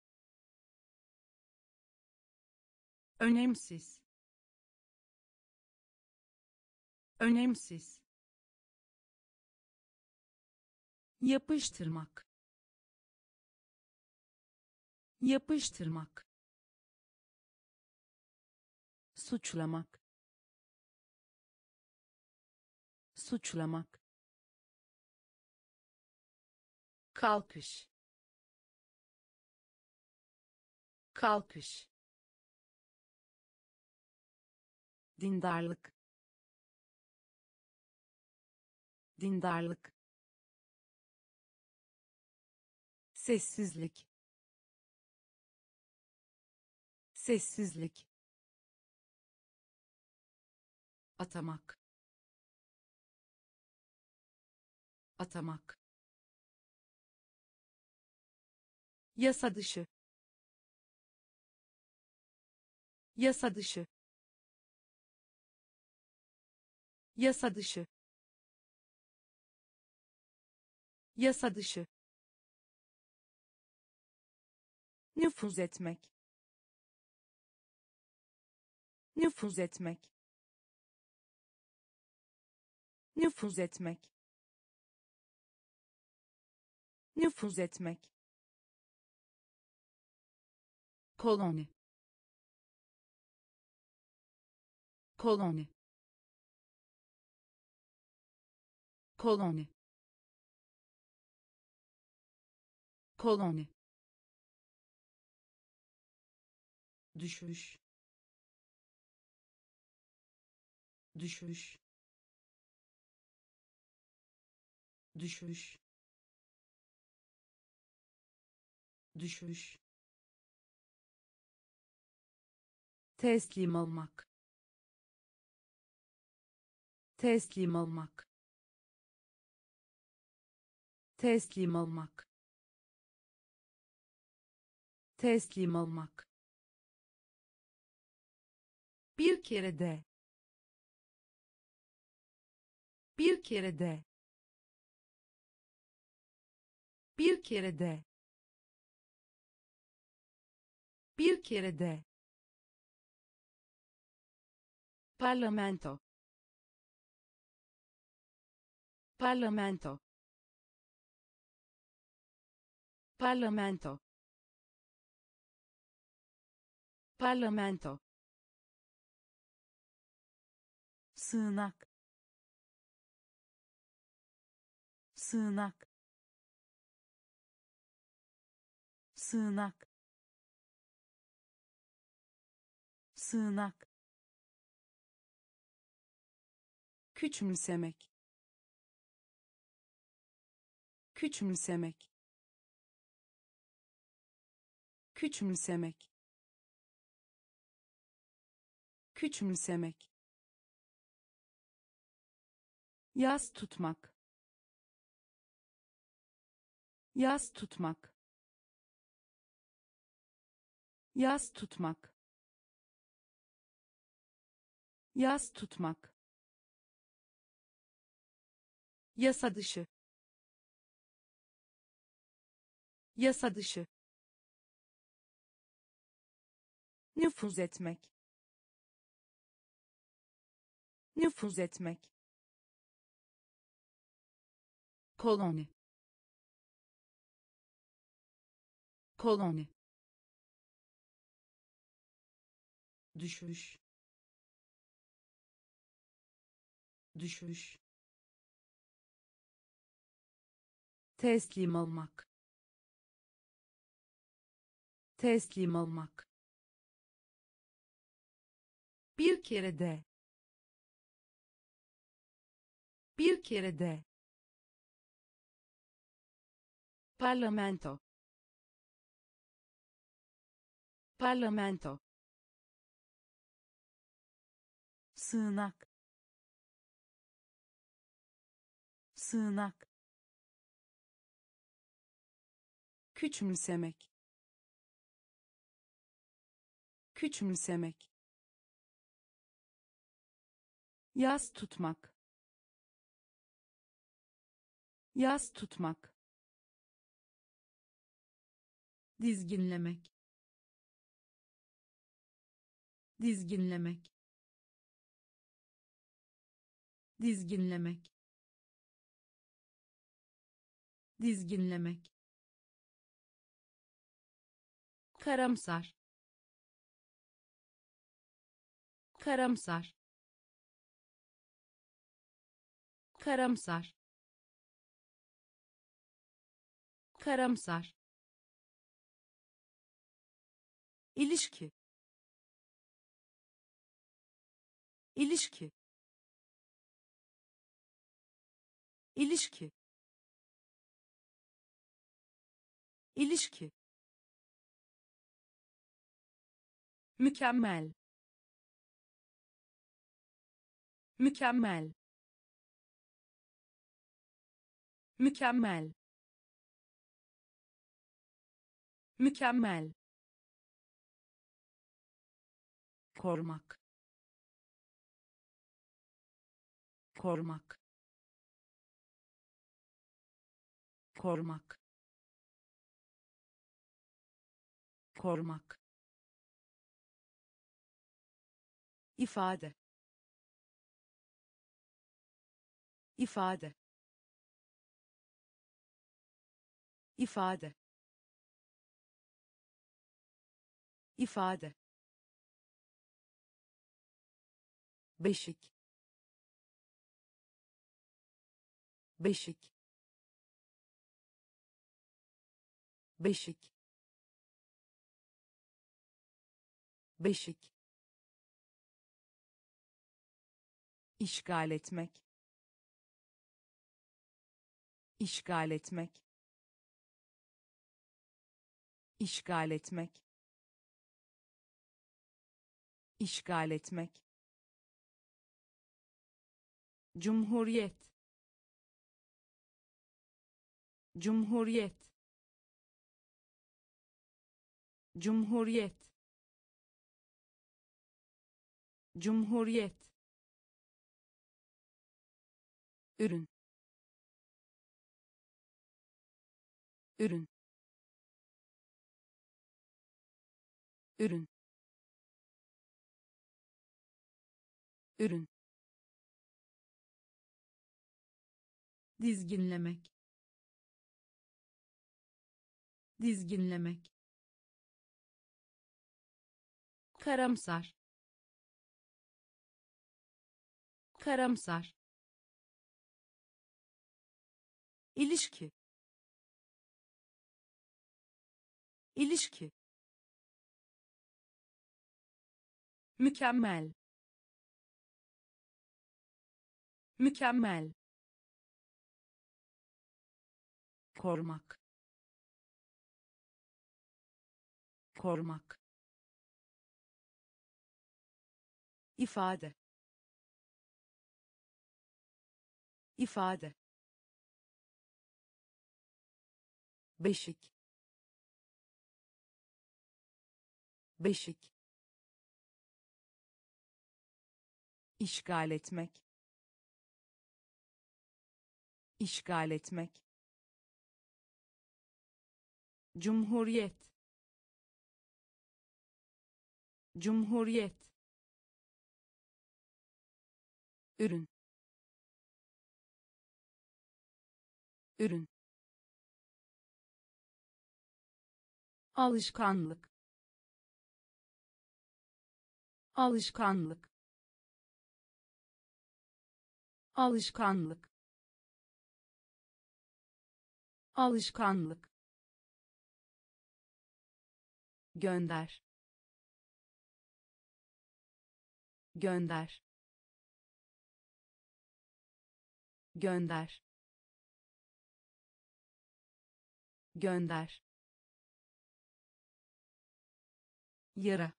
önemsiz önemsiz yapıştırmak. Yapıştırmak. Suçlamak. Suçlamak. Kalkış. Kalkış. Dindarlık. Dindarlık sessizlik. Sessizlik. Atamak. Atamak. Yasa dışı. Yasa dışı. Yasa dışı. Yasa dışı nüfuz etmek. Nüfuz etmek. Nüfuz etmek. Nüfuz etmek. Koloni. Koloni. Koloni. Koloni düşüş. Düşüş. Düşüş. Düşüş. Teslim olmak. Teslim olmak. Teslim olmak. Teslim olmak bir kere de. Bir kere de. Bir kere de. Bir kere de. Parlamento. Parlamento. Parlamento. Parlamento sığınak. Sığınak. Sığınak. Sığınak. Küçümsemek. Küçümsemek. Küçümsemek. Küçümsemek yas tutmak. Yas tutmak. Yas tutmak. Yas tutmak. Yasa dışı. Yasa dışı. Nüfuz etmek. Nüfuz etmek koloni. Koloni. Düşüş. Düşüş. Teslim olmak. Teslim olmak. Bir kere de. Bir kere de parlamento. Parlamento. Sığınak. Sığınak. Küçümsemek. Küçümsemek. Yas tutmak. Yas tutmak dizginlemek. Dizginlemek. Dizginlemek. Dizginlemek. Karamsar. Karamsar. Karamsar. Karamsar ilişki. İlişki. İlişki. İlişki. Mükemmel. Mükemmel. Mükemmel. Mükemmel korumak korumak korumak korumak ifade. İfade. İfade. İfade beşik. Beşik. Beşik. Beşik. İşgal etmek. İşgal etmek. İşgal etmek. İşgal etmek Cumhuriyet. Cumhuriyet. Cumhuriyet. Cumhuriyet. Ürün. Ürün. Ürün. Ürün dizginlemek. Dizginlemek. Karamsar. Karamsar. İlişki. İlişki. Mükemmel. Mükemmel korumak korumak ifade. İfade. Beşik. Beşik. İşgal etmek. İşgal etmek Cumhuriyet. Cumhuriyet. Ürün. Ürün. Alışkanlık. Alışkanlık. Alışkanlık. Alışkanlık gönder. Gönder. Gönder. Gönder. Yara.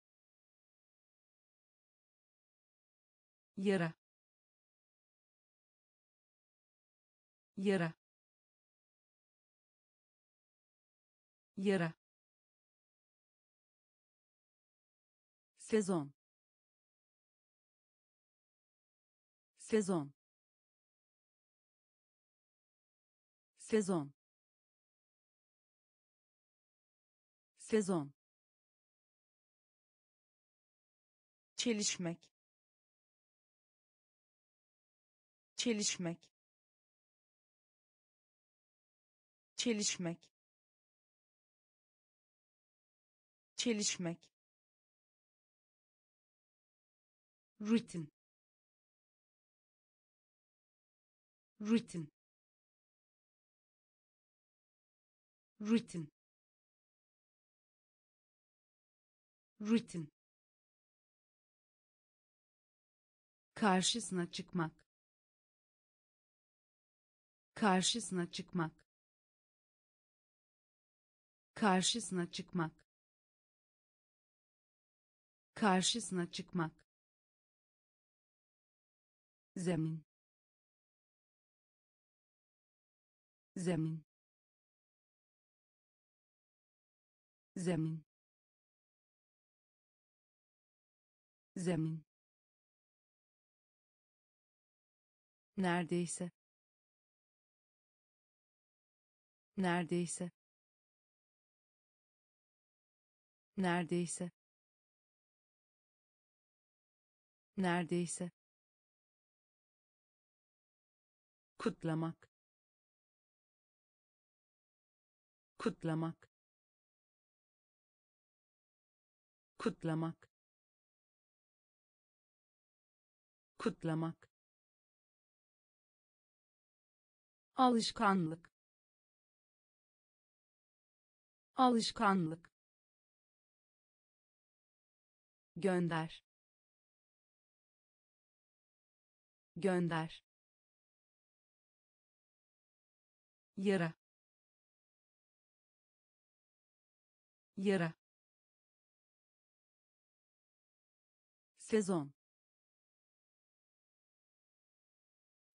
Yara. Yara. Yara sezon. Sezon. Sezon. Sezon. Çelişmek. Çelişmek. Çelişmek. Çelişmek rutin rutin rutin rutin karşısına çıkmak. Karşısına çıkmak. Karşısına çıkmak. Karşısına çıkmak zemin. Zemin. Zemin. Zemin. Neredeyse. Neredeyse. Neredeyse. Neredeyse kutlamak. Kutlamak. Kutlamak. Kutlamak. Alışkanlık. Alışkanlık. Gönder. Gönder yara. Yara. Sezon.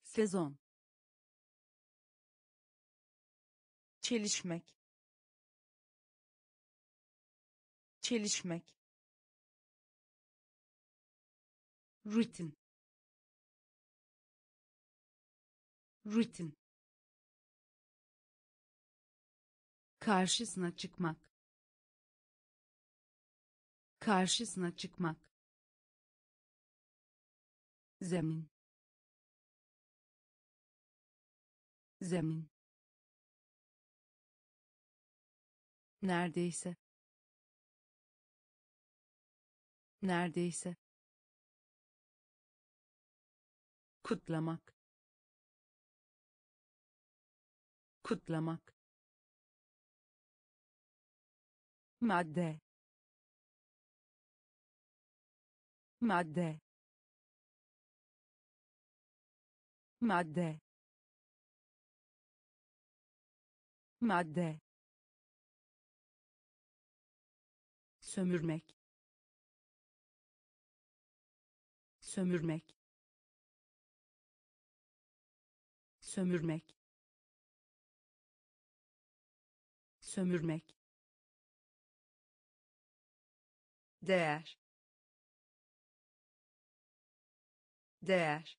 Sezon. Çelişmek. Çelişmek. Rutin. Rutin karşısına çıkmak. Karşısına çıkmak. Zemin. Zemin. Neredeyse. Neredeyse. Kutlamak. Kutlamak madde. Madde. Madde. Madde. Sömürmek. Sömürmek. Sömürmek. Sömürmek değer. Değer.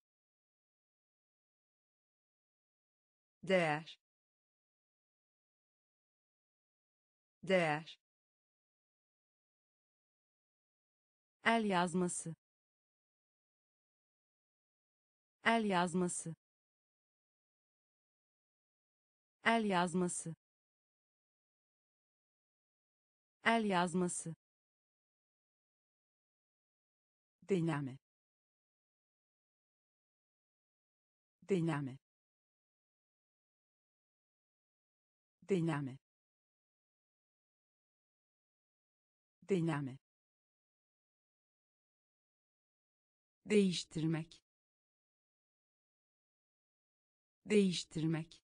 Değer. Değer. El yazması. El yazması. El yazması. El yazması deneme. Deneme. Deneme. Deneme. Değiştirmek. Değiştirmek.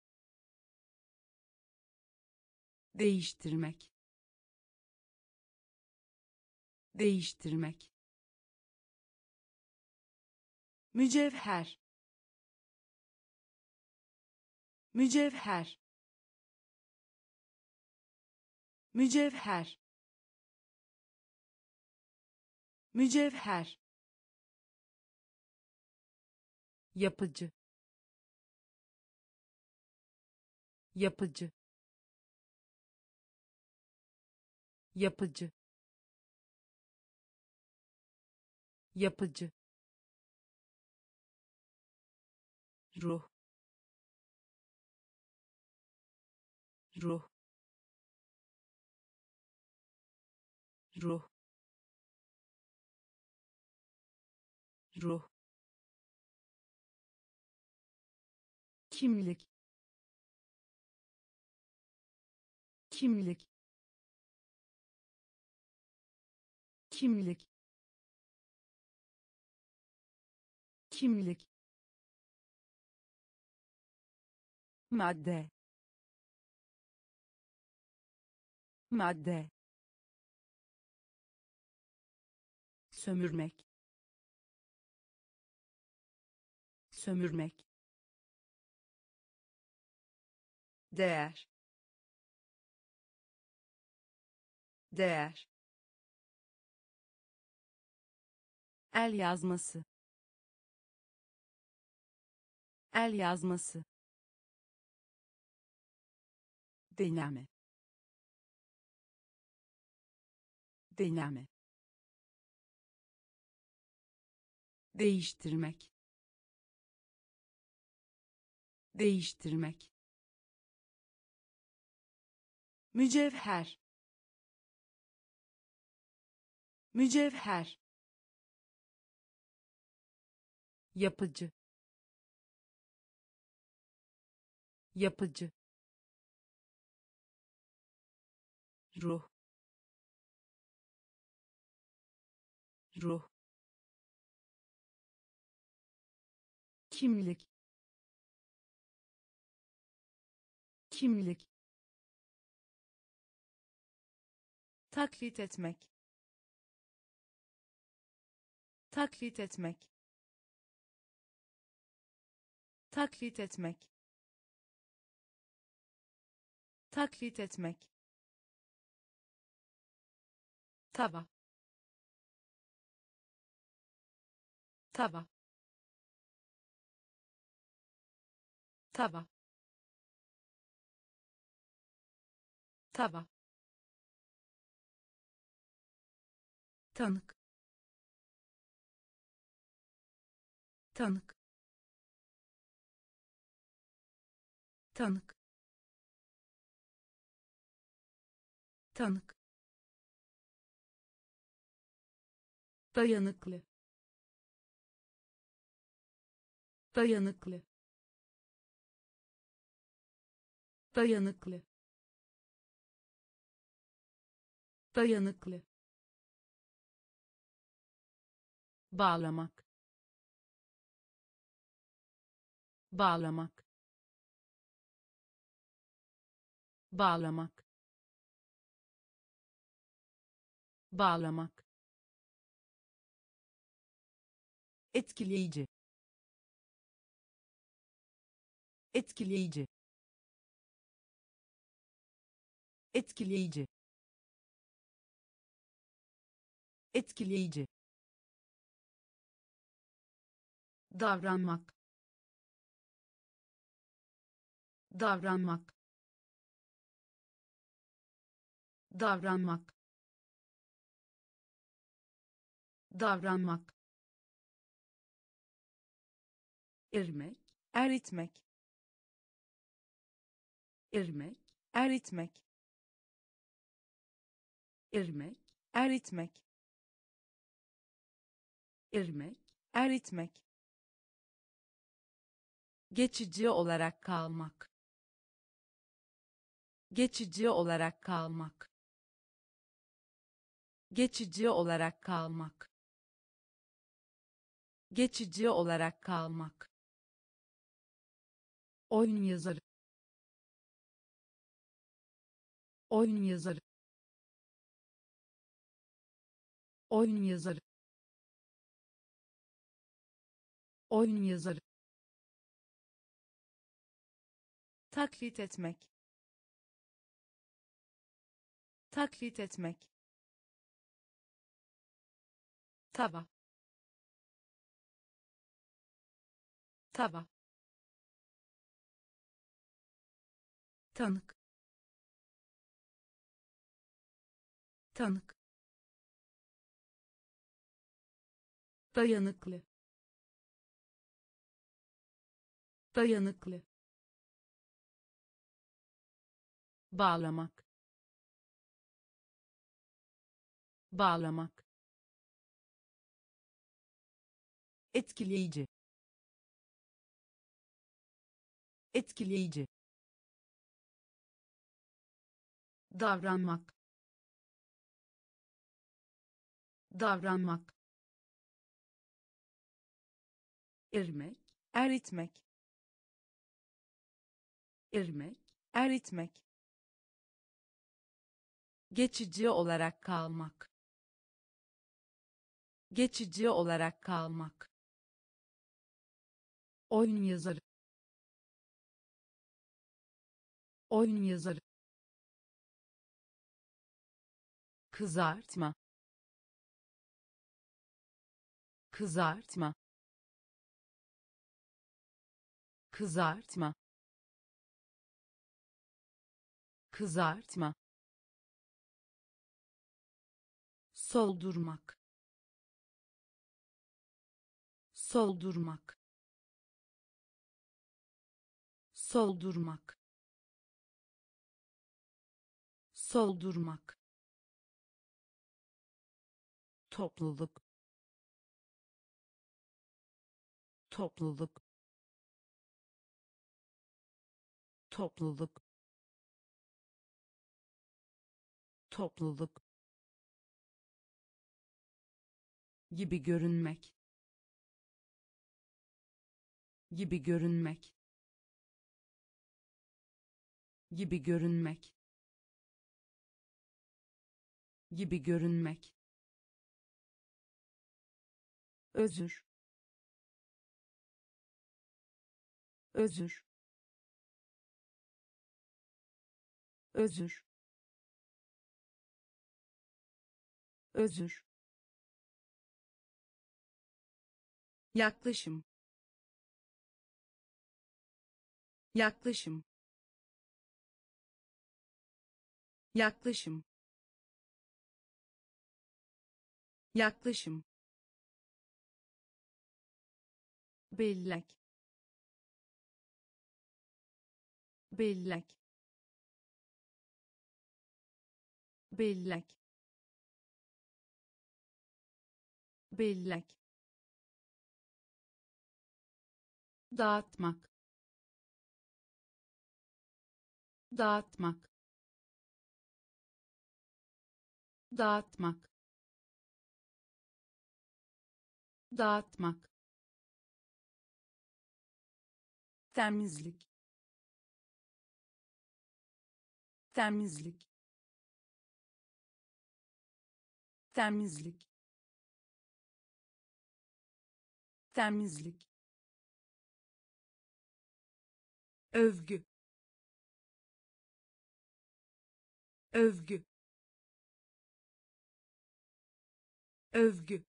Değiştirmek. Değiştirmek mücevher. Mücevher. Mücevher. Mücevher. Yapıcı. Yapıcı. Yapıcı. Yapıcı ruh. Ruh. Ruh. Ruh. Kimlik. Kimlik. Kimlik. Kimlik madde. Madde. Sömürmek. Sömürmek. Değer. Değer. El yazması. El yazması deneme. Deneme. Değiştirmek. Değiştirmek. Mücevher. Mücevher. Yapıcı. Yapıcı ruh. Ruh. Kimlik. Kimlik. Taklit etmek. Taklit etmek. Taklit etmek. Taklit etmek tava tava tava tava tanık. Tanık. Tanık. Tanık dayanıklı. Dayanıklı. Dayanıklı. Dayanıklı. Bağlamak. Bağlamak. Bağlamak. Bağlamak etkileyici. Etkileyici. Etkileyici. Etkileyici. Davranmak. Davranmak. Davranmak. Davranmak irmek eritmek. İrmek eritmek. İrmek eritmek. İrmek eritmek. Geçici olarak kalmak. Geçici olarak kalmak. Geçici olarak kalmak. Geçici olarak kalmak oyun yazarı. Oyun yazarı. Oyun yazarı. Oyun yazarı. Taklit etmek. Taklit etmek. Tava. Tava tanık. Tanık. Dayanıklı. Dayanıklı. Bağlamak. Bağlamak. Etkileyici. Etkileyici davranmak. Davranmak. İrmek eritmek. İrmek eritmek. Geçici olarak kalmak. Geçici olarak kalmak. Oyun yazarı. Oyun yazarı kızartma. Kızartma. Kızartma. Kızartma. Soldurmak. Soldurmak. Soldurmak. Soldurmak topluluk. Topluluk. Topluluk. Topluluk. Gibi görünmek. Gibi görünmek. Gibi görünmek. Gibi görünmek özür. Özür. Özür. Özür. Yaklaşım. Yaklaşım. Yaklaşım. Yaklaşım bellek bellek bellek bellek. Dağıtmak dağıtmak. Dağıtmak dağıtmak temizlik temizlik temizlik temizlik övgü. Övgü. Övgü.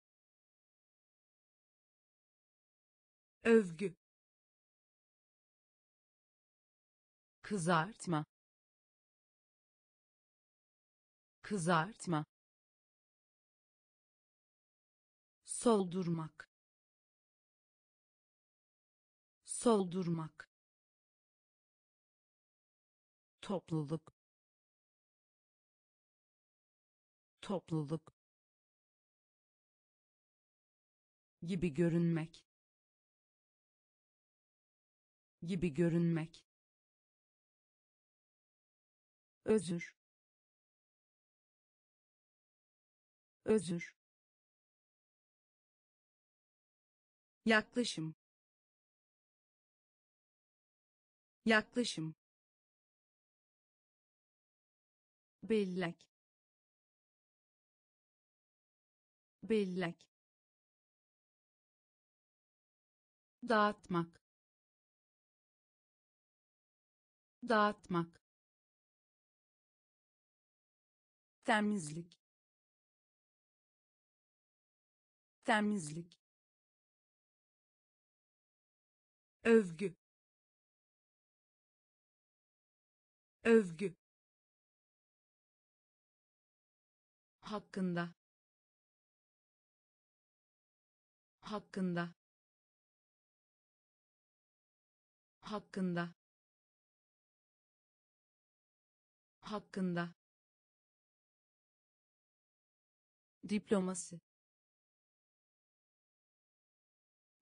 Övgü kızartma. Kızartma. Soldurmak. Soldurmak. Topluluk. Topluluk. Gibi görünmek. Gibi görünmek özür. Özür. Yaklaşım. Yaklaşım. Bellek. Bellek. Dağıtmak. Dağıtmak temizlik temizlik övgü. Övgü. Hakkında. Hakkında. Hakkında. Hakkında diploması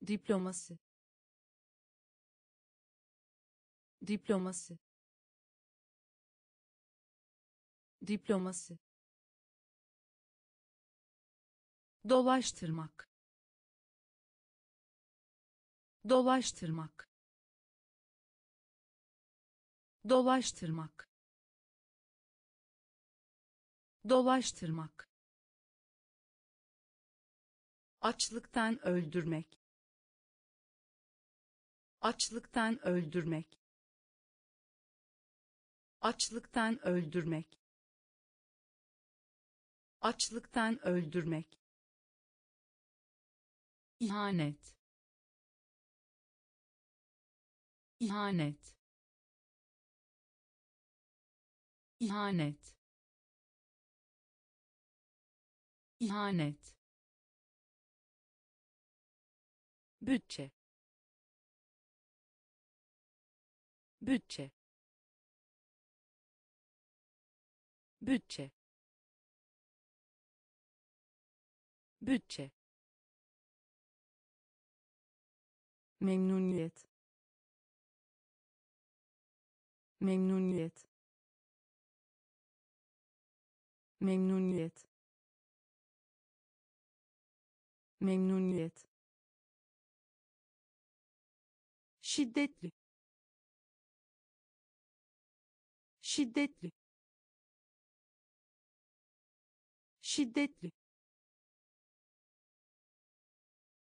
diploması diploması diploması dolaştırmak. Dolaştırmak. Dolaştırmak. Dolaştırmak açlıktan öldürmek. Açlıktan öldürmek. Açlıktan öldürmek. Açlıktan öldürmek. İhanet. İhanet. İhanet. İhanet bütçe. Bütçe. Bütçe. Bütçe. Memnuniyet. Memnuniyet. Memnuniyet. Memnuniyet şiddetli. Şiddetli. Şiddetli.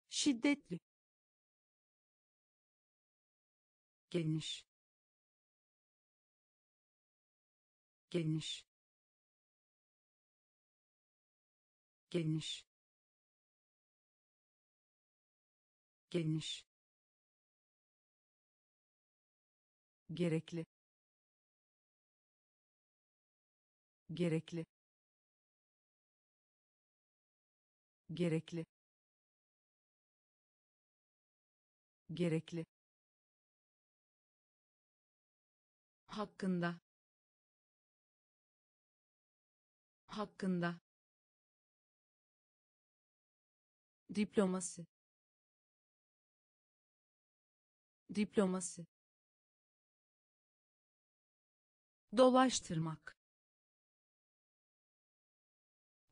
Şiddetli. Geniş. Geniş. Geniş. Geniş gerekli. Gerekli. Gerekli. Gerekli. Hakkında. Hakkında. Diploması diploması dolaştırmak.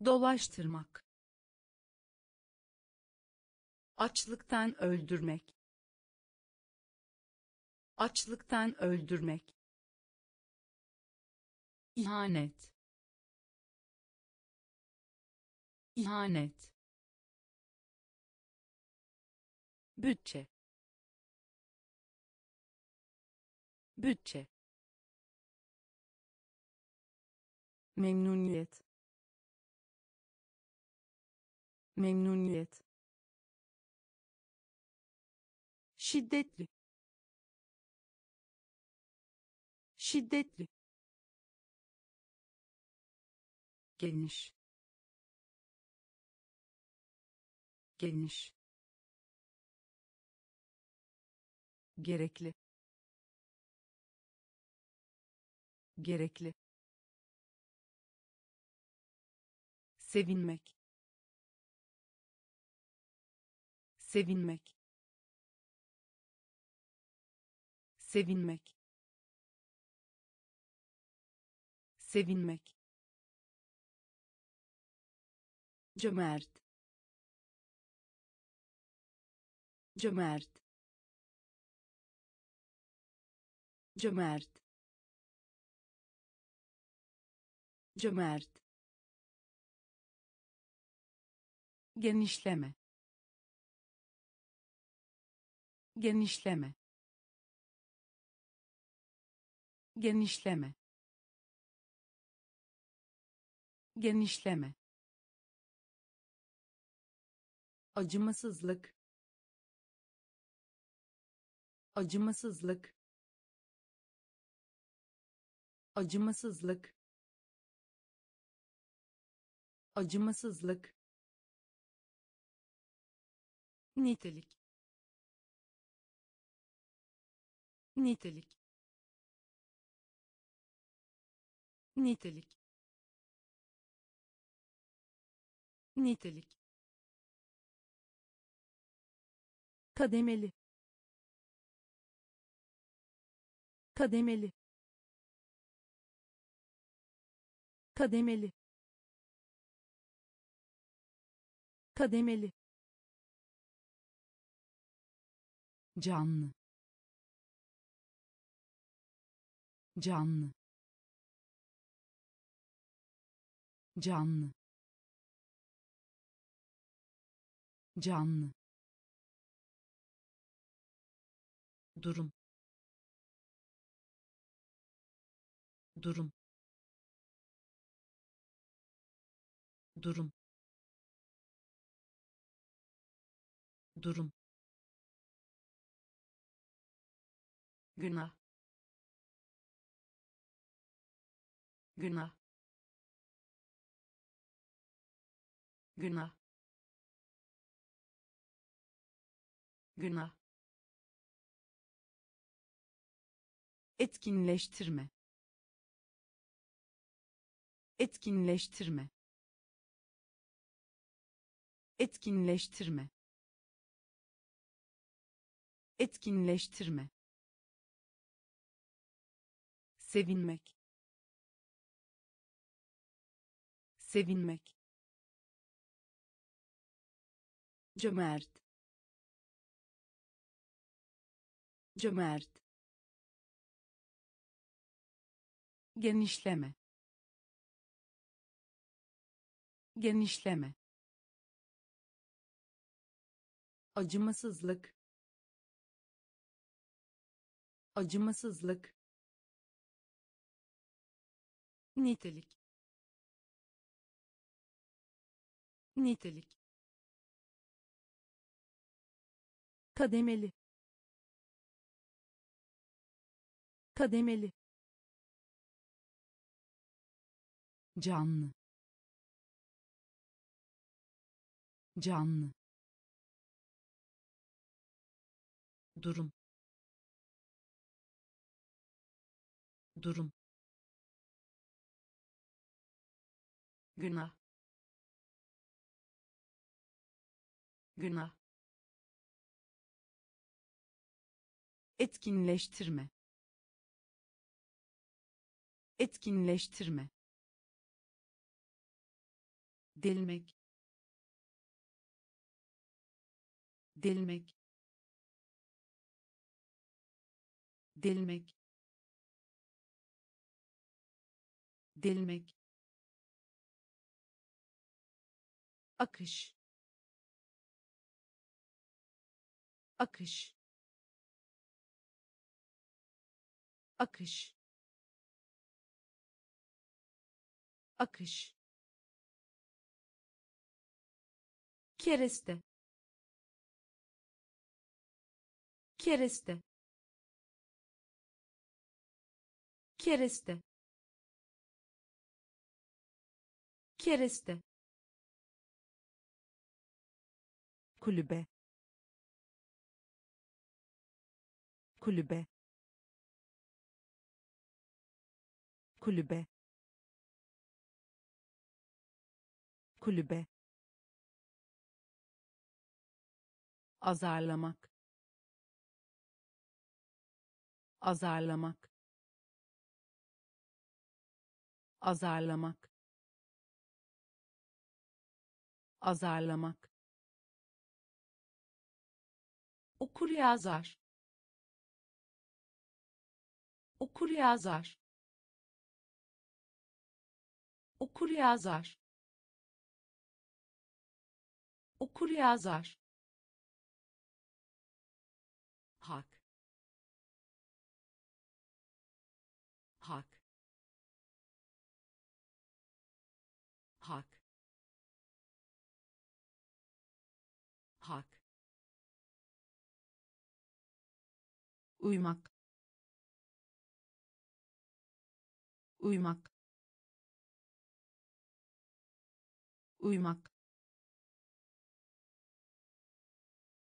Dolaştırmak. Açlıktan öldürmek. Açlıktan öldürmek. İhanet. İhanet. Bütçe. Bütçe memnuniyet. Memnuniyet. Şiddetli. Şiddetli. Geniş. Geniş. Gerekli. Gerekli sevinmek. Sevinmek. Sevinmek. Sevinmek. Cömert. Cömert. Cömert. Cömert genişleme. Genişleme. Genişleme. Genişleme. Acımasızlık. Acımasızlık. Acımasızlık. Acımasızlık nitelik. Nitelik. Nitelik. Nitelik. Kademeli. Kademeli. Kademeli. Kademeli canlı. Canlı. Canlı. Canlı. Durum. Durum. Durum. Durum günah. Günah. Günah. Günah. Etkinleştirme. Etkinleştirme. Etkinleştirme. Etkinleştirme sevinmek. Sevinmek. Cömert. Cömert. Genişleme. Genişleme. Acımasızlık. Acımasızlık nitelik. Nitelik. Kademeli. Kademeli. Canlı. Canlı. Durum. Durum günah. Günah. Etkinleştirme. Etkinleştirme. Delmek. Delmek. Delmek. Delmek akış. Akış. Akış. Akış. Kereste. Kereste. Kereste. Kereste kulübe. Kulübe. Kulübe. Kulübe. Azarlamak. Azarlamak. Azarlamak. Azarlamak okur yazar. Okur yazar. Okur yazar. Okur yazar uymak. Uymak. Uymak.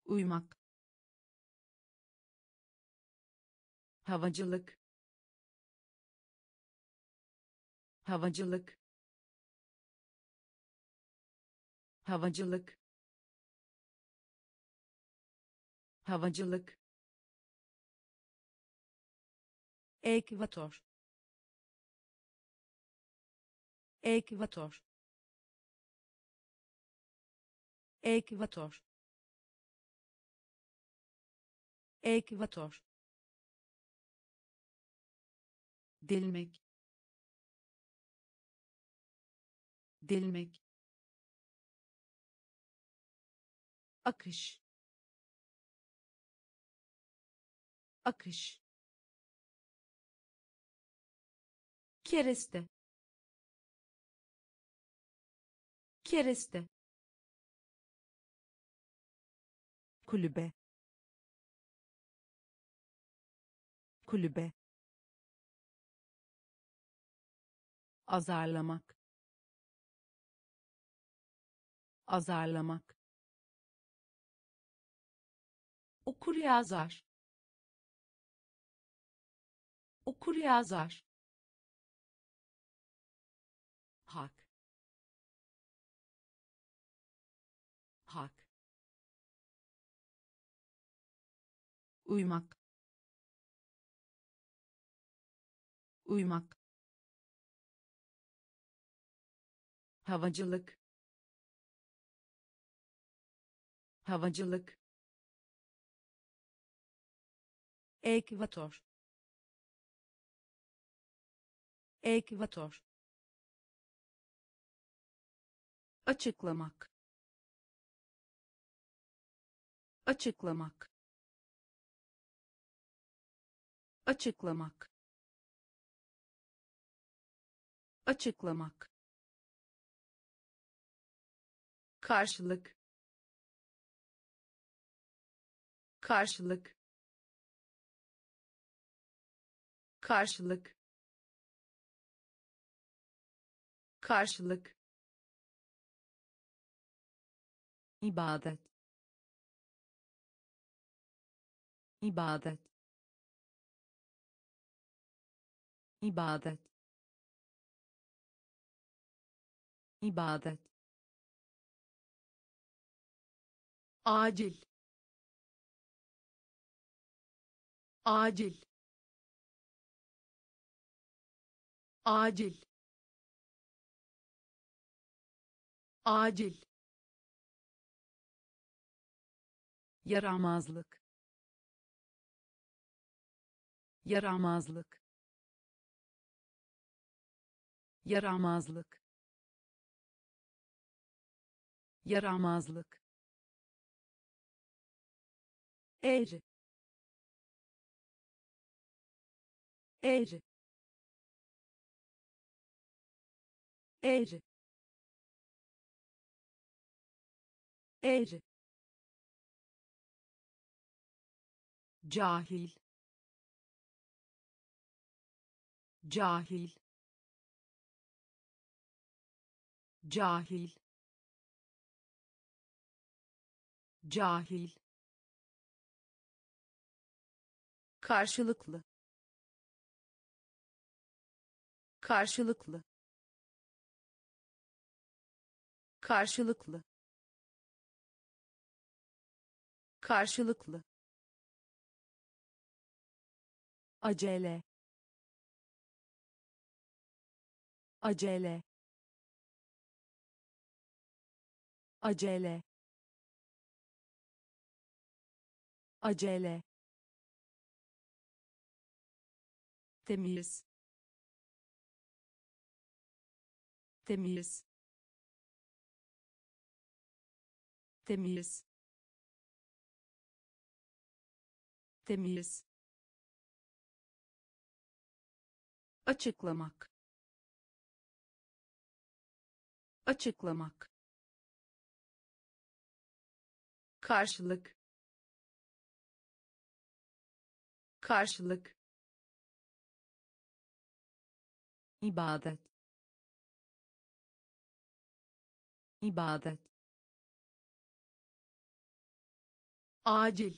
Uymak. Havacılık. Havacılık. Havacılık. Havacılık ekvator. Ekvator. Ekvator. Ekvator. Delmek. Delmek. Akış. Akış kereste. Kereste. Kulübe. Kulübe. Azarlamak. Azarlamak. Okur yazar okur yazar uymak. Uymak. Havacılık. Havacılık. Ekvator. Ekvator. Açıklamak. Açıklamak açıklamak. Açıklamak. Karşılık. Karşılık. Karşılık. Karşılık. İbadet. İbadet ibadet. İbadet. Acil. Acil. Acil. Acil. Yaramazlık. Yaramazlık yaramazlık. Yaramazlık. Eğri eğri eğri eğri cahil. Cahil cahil. Cahil. Karşılıklı. Karşılıklı. Karşılıklı. Karşılıklı. Acele. Acele acele. Acele. Temiz. Temiz. Temiz. Temiz. Açıklamak. Açıklamak karşılık. Karşılık. İbadet. İbadet. Acil.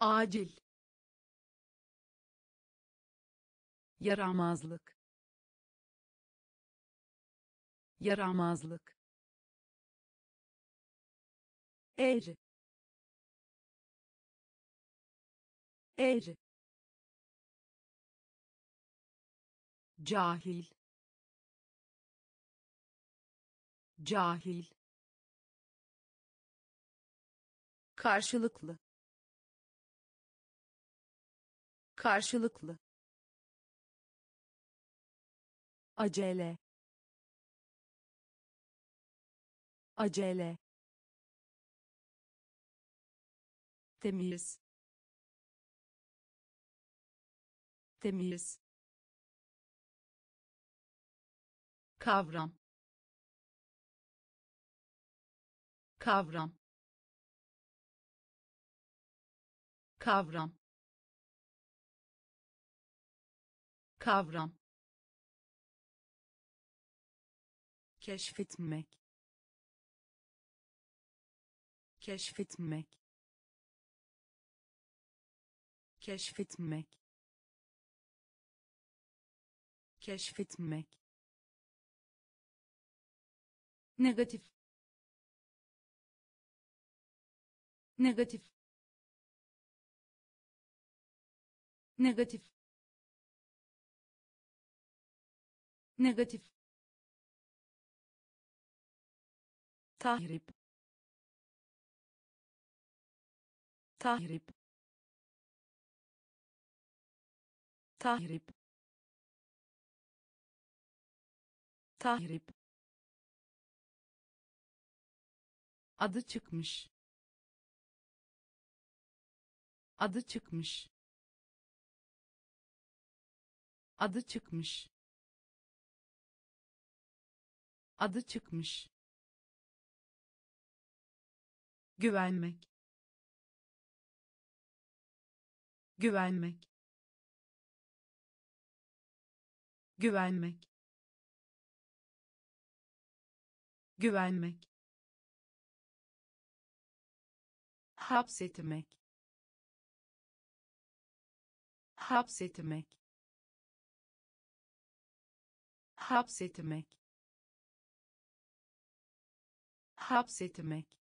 Acil. Yaramazlık. Yaramazlık eğri. Eğri. Cahil. Cahil. Karşılıklı. Karşılıklı. Acele. Acele temiz. Temiz. Kavram. Kavram. Kavram. Kavram. Keşfetmek. Keşfetmek keşfetmek keşfetmek. Negatif negatif. Negatif negatif. Tahrip tahrip tahrip tahrip. Adı çıkmış. Adı çıkmış. Adı çıkmış. Adı çıkmış. Güvenmek. Güvenmek güvenmek. Güvenmek. Hapsetmek. Hapsetmek. Hapsetmek. Hapsetmek.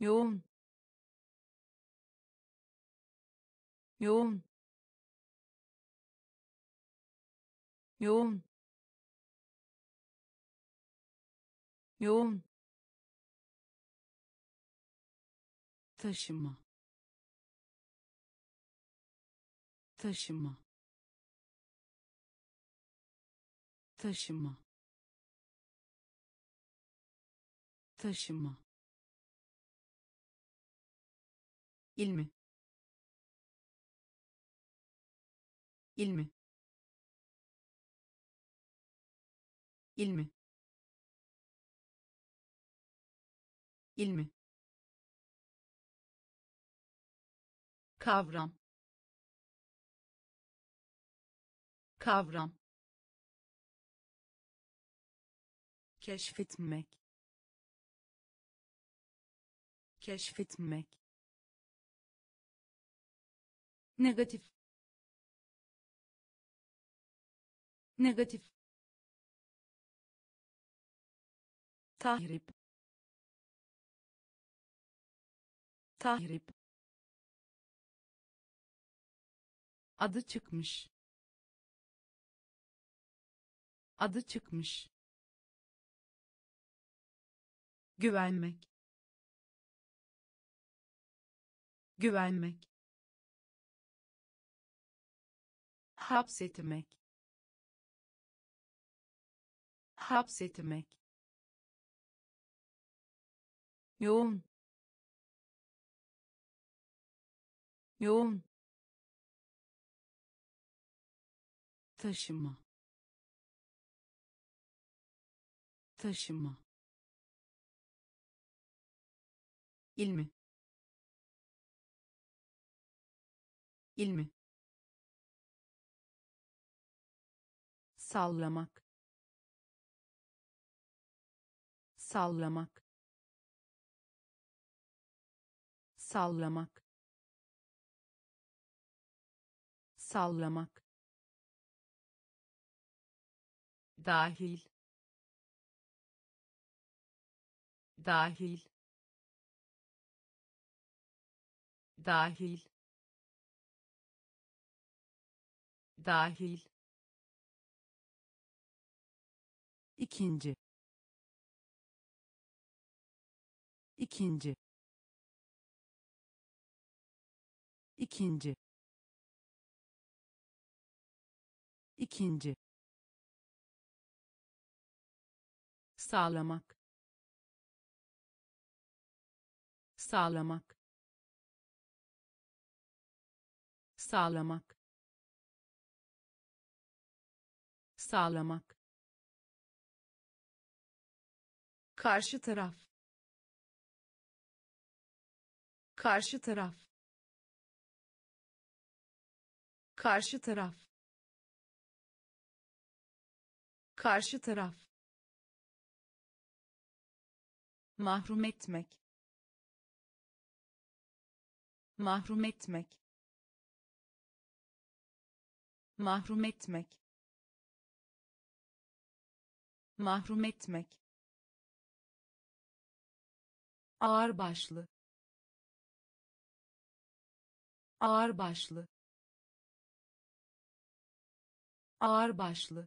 Yoğun. Yoğun yoğun. Yoğun. Taşıma. Taşıma. Taşıma. Taşıma. İlmi ilmi ilmi ilmi kavram. Kavram. Keşfetmek. Keşfetmek. Negatif. Negatif tahrip tahrip. Adı çıkmış. Adı çıkmış. Güvenmek. Güvenmek. Hapsetmek. Hapsetmek yoğun. Yoğun. Taşıma. Taşıma. İlmi. İlmi. Sallamak. Sallamak sallamak. Sallamak. Dahil. Dahil. Dahil. Dahil. İkinci. İkinci ikinci. İkinci. Sağlamak. Sağlamak. Sağlamak. Sağlamak. Karşı taraf. Karşı taraf karşı taraf. Karşı taraf. Mahrum etmek. Mahrum etmek. Mahrum etmek. Mahrum etmek. Ağır başlı ağır başlı ağır başlı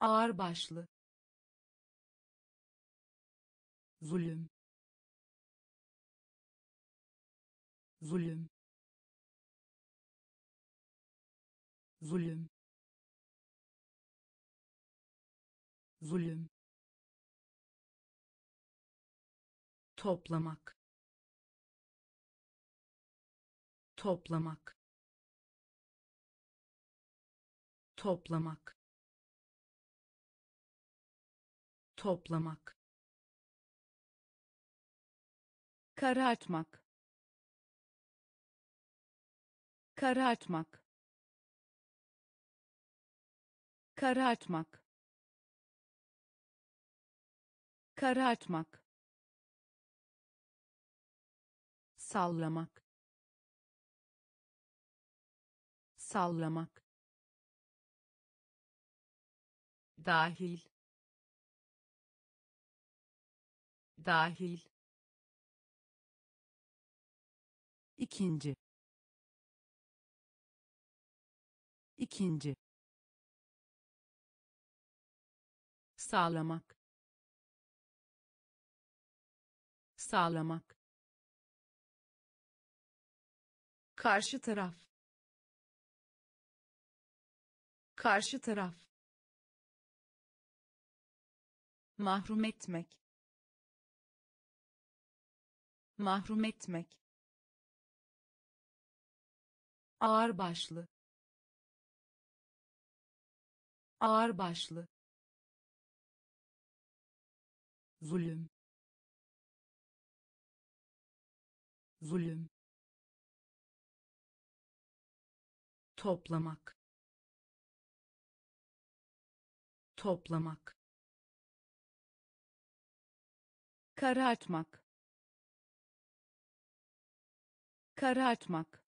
ağır başlı zulüm. Zulüm. Zulüm. Zulüm. Toplamak. Toplamak toplamak. Toplamak. Karartmak. Karartmak. Karartmak. Karartmak. Sallamak. Sallamak dahil. Dahil. İkinci. İkinci. Sağlamak. Sağlamak. Karşı taraf. Karşı taraf mahrum etmek. Mahrum etmek. Ağırbaşlı. Ağırbaşlı. Zulüm. Zulüm. Toplamak. Toplamak karartmak. Karartmak.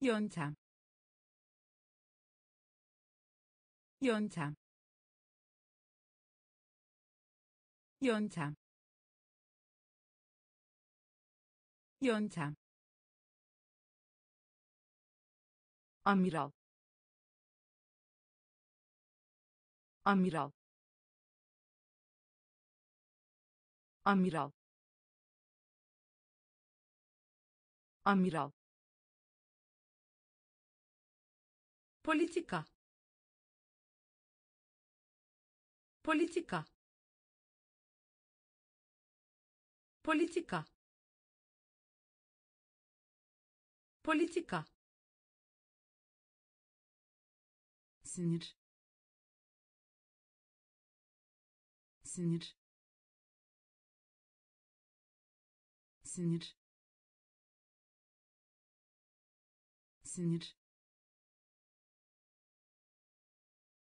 Yöntem. Yöntem. Yöntem. Yöntem. Amiral. Amiral amiral. Amiral. Politika. Politika. Politika. Politika. Sinir. Sinir sinir. Sinir.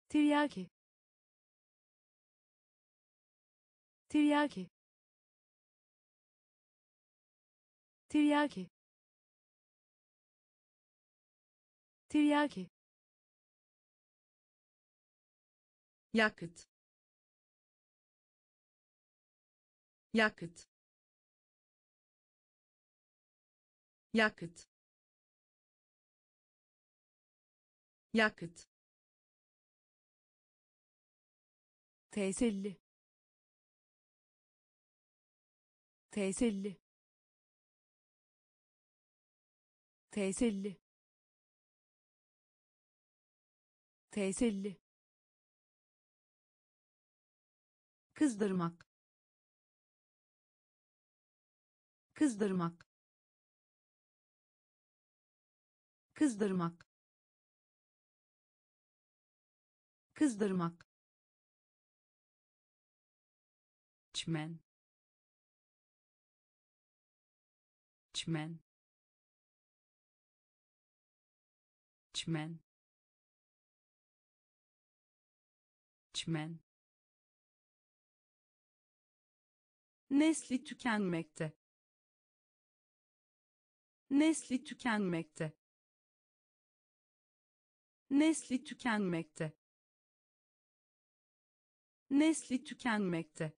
Tiryaki. Tiryaki. Tiryaki. Tiryaki. Yakıt. Yakıt yakıt. Yakıt. Teselli. Teselli. Teselli. Teselli. Kızdırmak. Kızdırmak kızdırmak. Kızdırmak. Çmen çmen çmen çmen nesli tükenmekte. Nesli tükenmekte nesli tükenmekte. Nesli tükenmekte.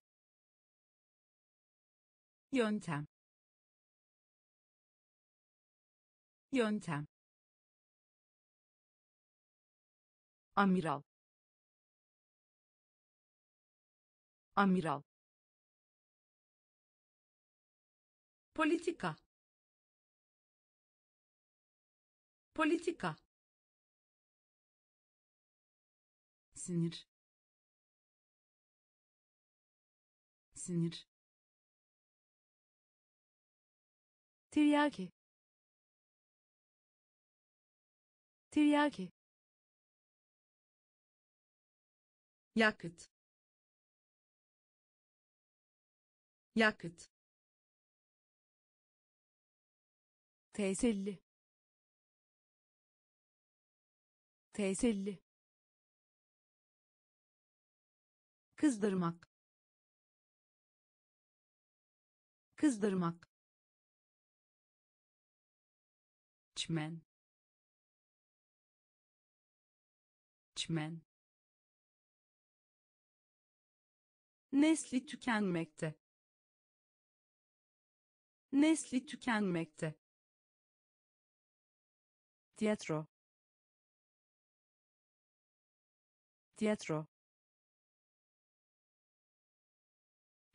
Yöntem. Yöntem. Amiral. Amiral. Politika. Politika sinir. Sinir. Tiryaki. Tiryaki. Yakıt. Yakıt. Teselli. Teselli kızdırmak. Kızdırmak. Çmen çmen nesli tükenmekte. Nesli tükenmekte. Tiyatro. Tiyatro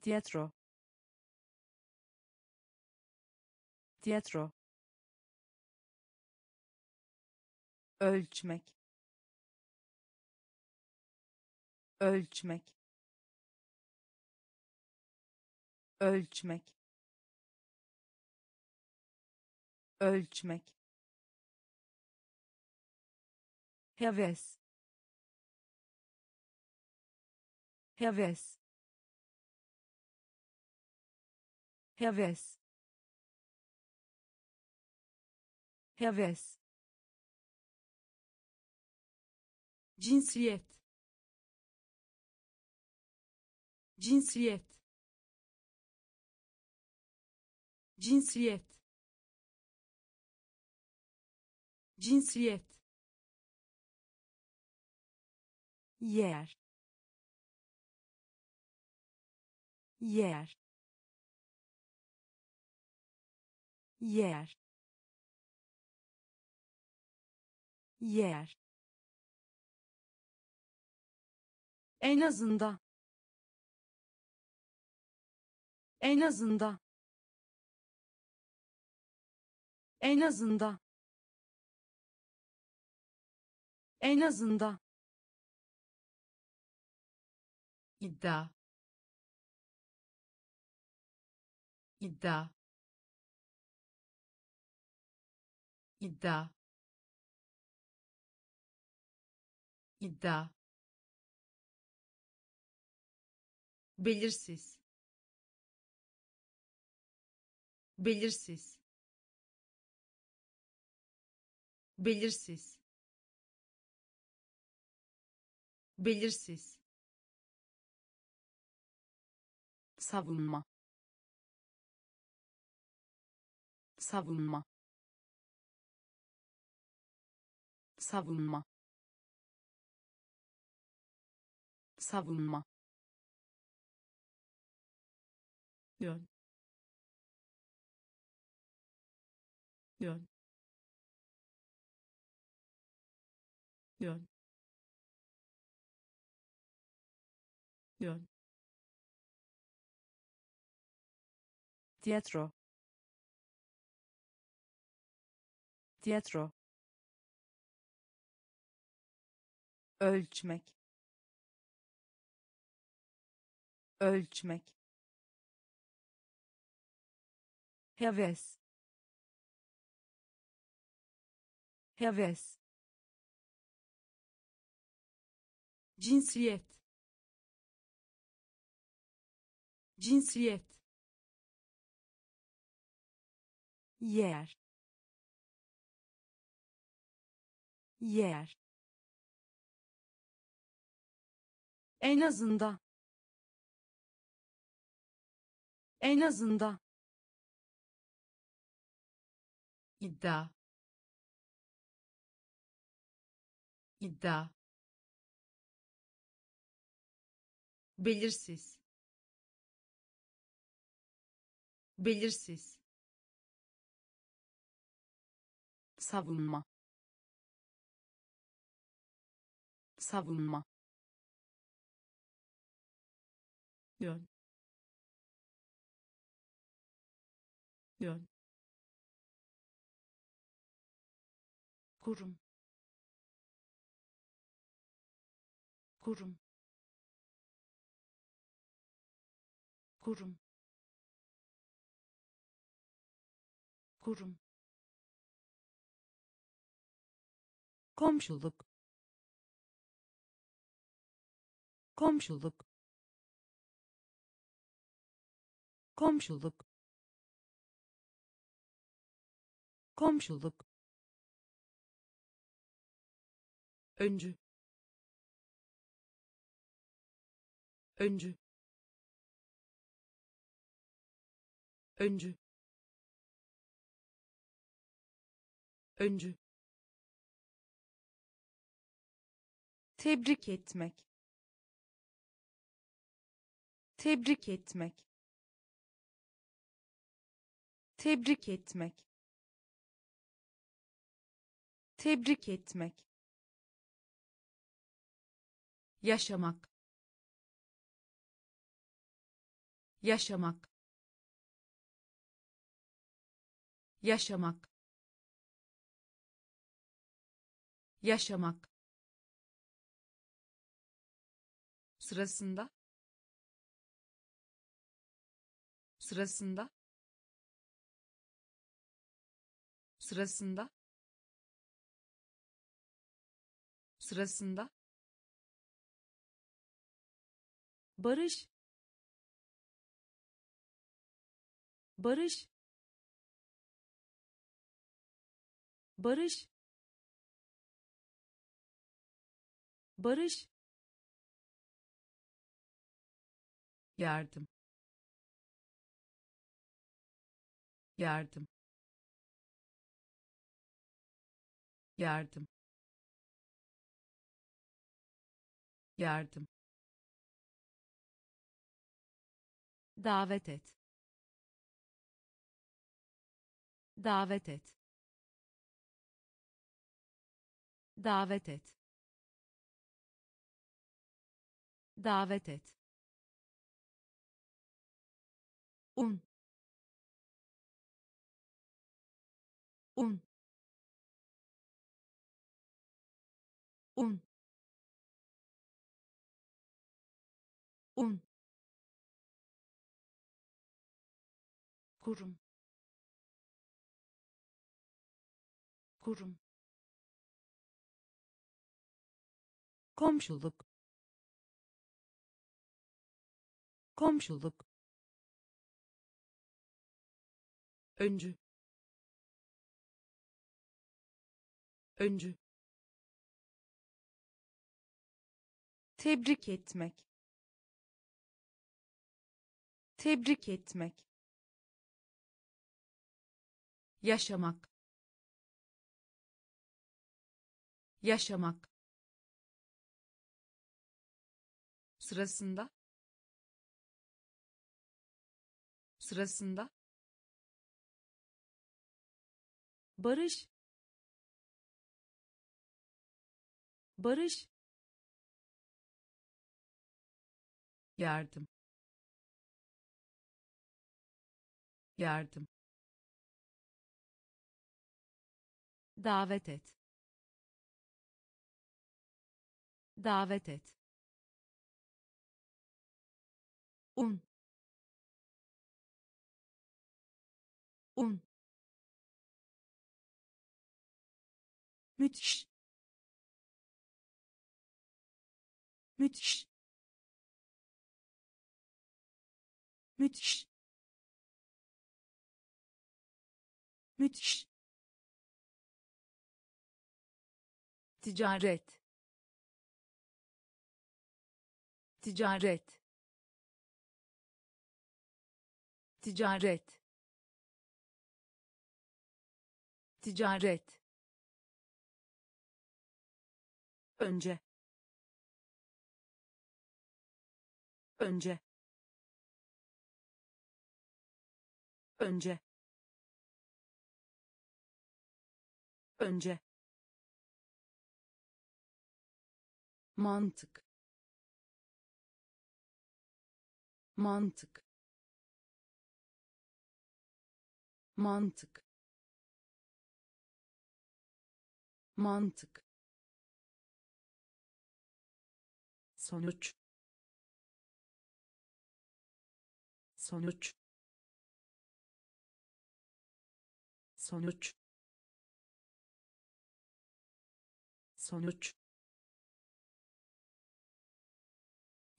tiyatro. Tiyatro. Ölçmek. Ölçmek. Ölçmek. Ölçmek. Heves. Heves heves. Heves. Cinsiyet. Cinsiyet. Cinsiyet. Cinsiyet. Yer. Yer yer. Yer. En azından en azından en azından en azından iddia. İddia iddia. İddia. Belirsiz. Belirsiz. Belirsiz. Belirsiz. Savunma. Savunma savunma. Savunma. Yön. Yön. Yön. Yön. Tiyatro. Tiyatro ölçmek. Ölçmek. Heves. Heves. Cinsiyet. Cinsiyet. Yer. Yer en azından. En azından. İddia. İddia. Belirsiz. Belirsiz. Savunma. Savunma yön yön kurum. Kurum. Kurum. Kurum. Komşuluk. Komşuluk komşuluk. Komşuluk. Öncü. Öncü. Öncü. Öncü. Tebrik etmek. Tebrik etmek tebrik etmek. Tebrik etmek. Yaşamak. Yaşamak. Yaşamak. Yaşamak. Sırasında. Sırasında sırasında sırasında barış barış barış barış yardım yardım yardım. Yardım. Davet et. Davet et. Davet et. Davet et. Un. Un un. Un. Kurum. Kurum. Komşuluk. Komşuluk. Öncü. Öncü tebrik etmek. Tebrik etmek. Yaşamak. Yaşamak. Sırasında. Sırasında. Barış. Barış yardım. Yardım. Davet et. Davet et. Un. Un. Müthiş. Müthiş müthiş. Müthiş. Ticaret. Ticaret. Ticaret. Ticaret. Önce. Önce önce. Önce. Mantık. Mantık. Mantık. Mantık. Sonuç. Sonuç sonuç. Sonuç.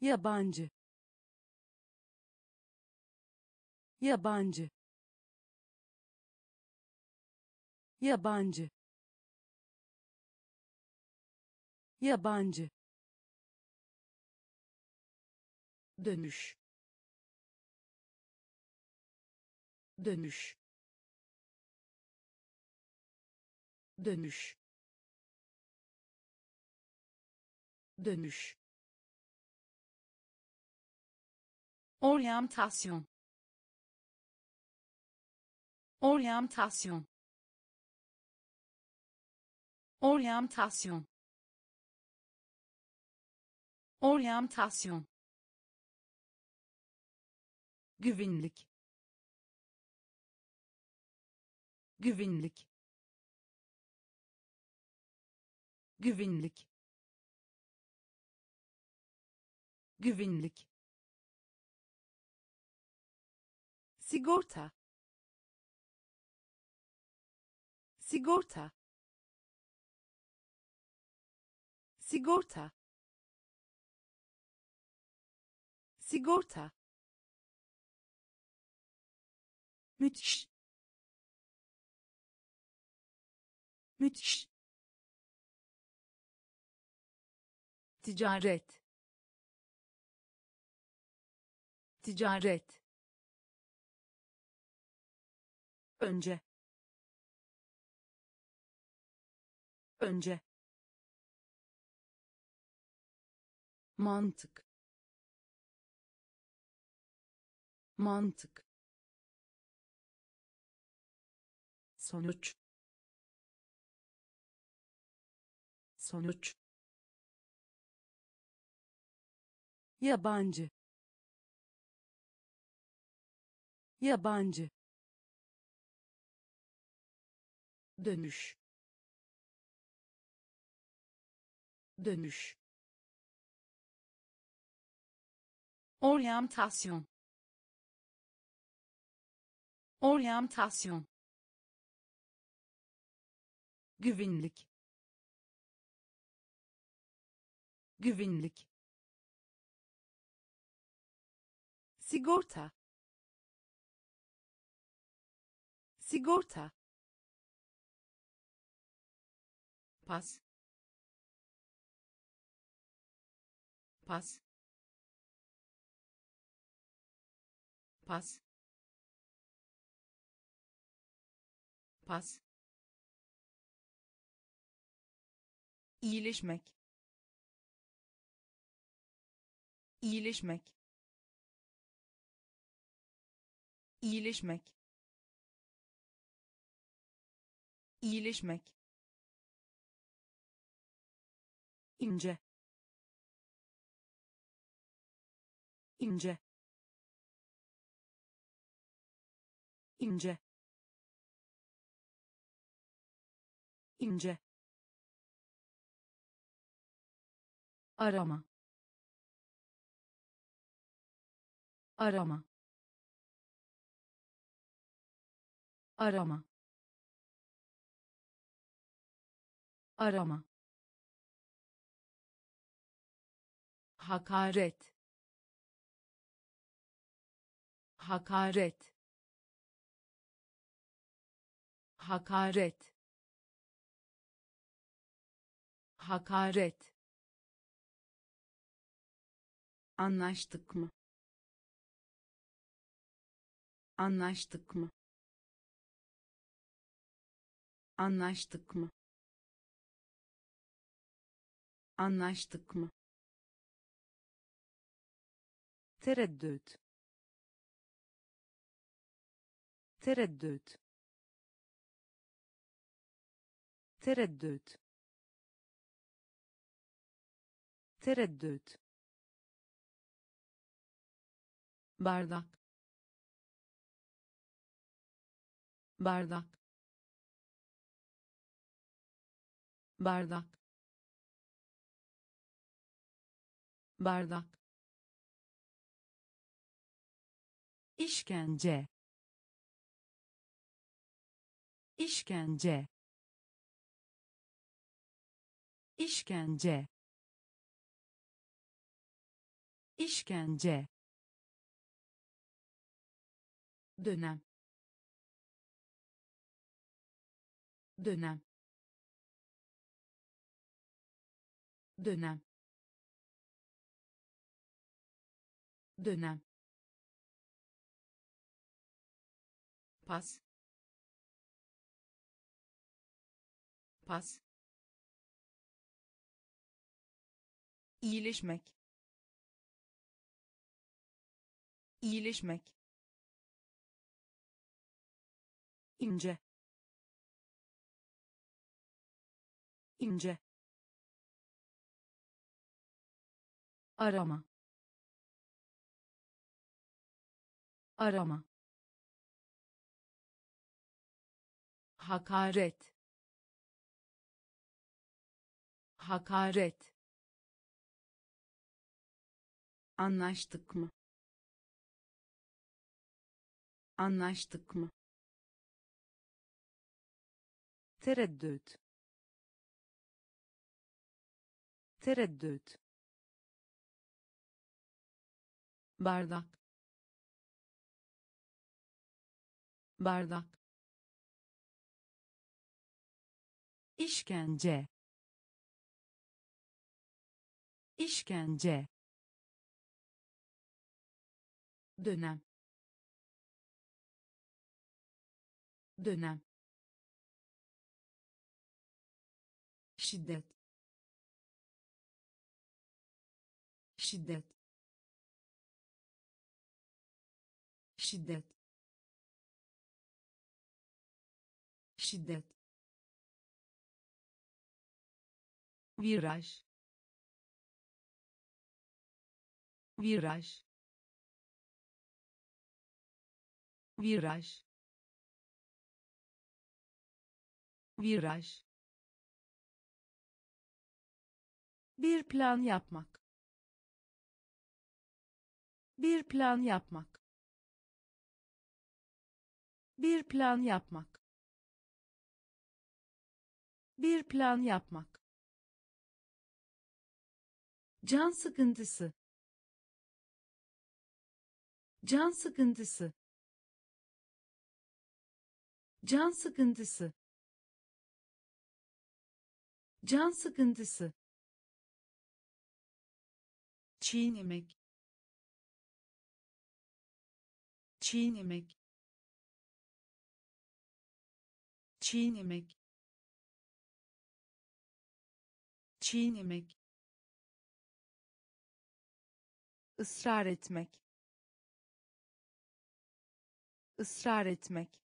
Yabancı. Yabancı. Yabancı. Yabancı. Dönüş. Dönüş dönüş. Dönüş. Oryantasyon. Oryantasyon. Oryantasyon. Oryantasyon. Güvenlik. Güvenlik güvenlik. Güvenlik. Sigorta. Sigorta. Sigorta. Sigorta. Müthiş. Müthiş ticaret. Ticaret. Önce. Önce. Mantık. Mantık. Sonuç. Sonuç yabancı. Yabancı. Dönüş. Dönüş. Oryantasyon. Oryantasyon. Güvenlik. Güvenlik sigorta. Sigorta. Pas. Pas. Pas. Pas. İyileşmek. İyileşmek iyileşmek. İyileşmek. İnce. İnce. İnce. İnce. Arama. Arama arama. Arama. Hakaret. Hakaret. Hakaret. Hakaret. Anlaştık mı? Anlaştık mı anlaştık mı? Anlaştık mı? Tereddüt. Tereddüt. Tereddüt. Tereddüt. Bardak. Bardak bardak. Bardak. İşkence. İşkence. İşkence. İşkence. Dönem. Dönem dönem. Dönem. Pas. Pas. İyileşmek. İyileşmek. İnce. İnce arama. Arama. Hakaret. Hakaret. Anlaştık mı? Anlaştık mı? Tereddüt. Tereddüt bardak. Bardak. İşkence. İşkence. Dönem. Dönem. Şiddet. Şiddet şiddet. Şiddet. Viraj. Viraj. Viraj. Viraj. Bir plan yapmak. Bir plan yapmak bir plan yapmak. Bir plan yapmak. Can sıkıntısı. Can sıkıntısı. Can sıkıntısı. Can sıkıntısı. Çiğnemek. Çiğnemek çiğnemek çiğnemek ısrar etmek. Israr etmek.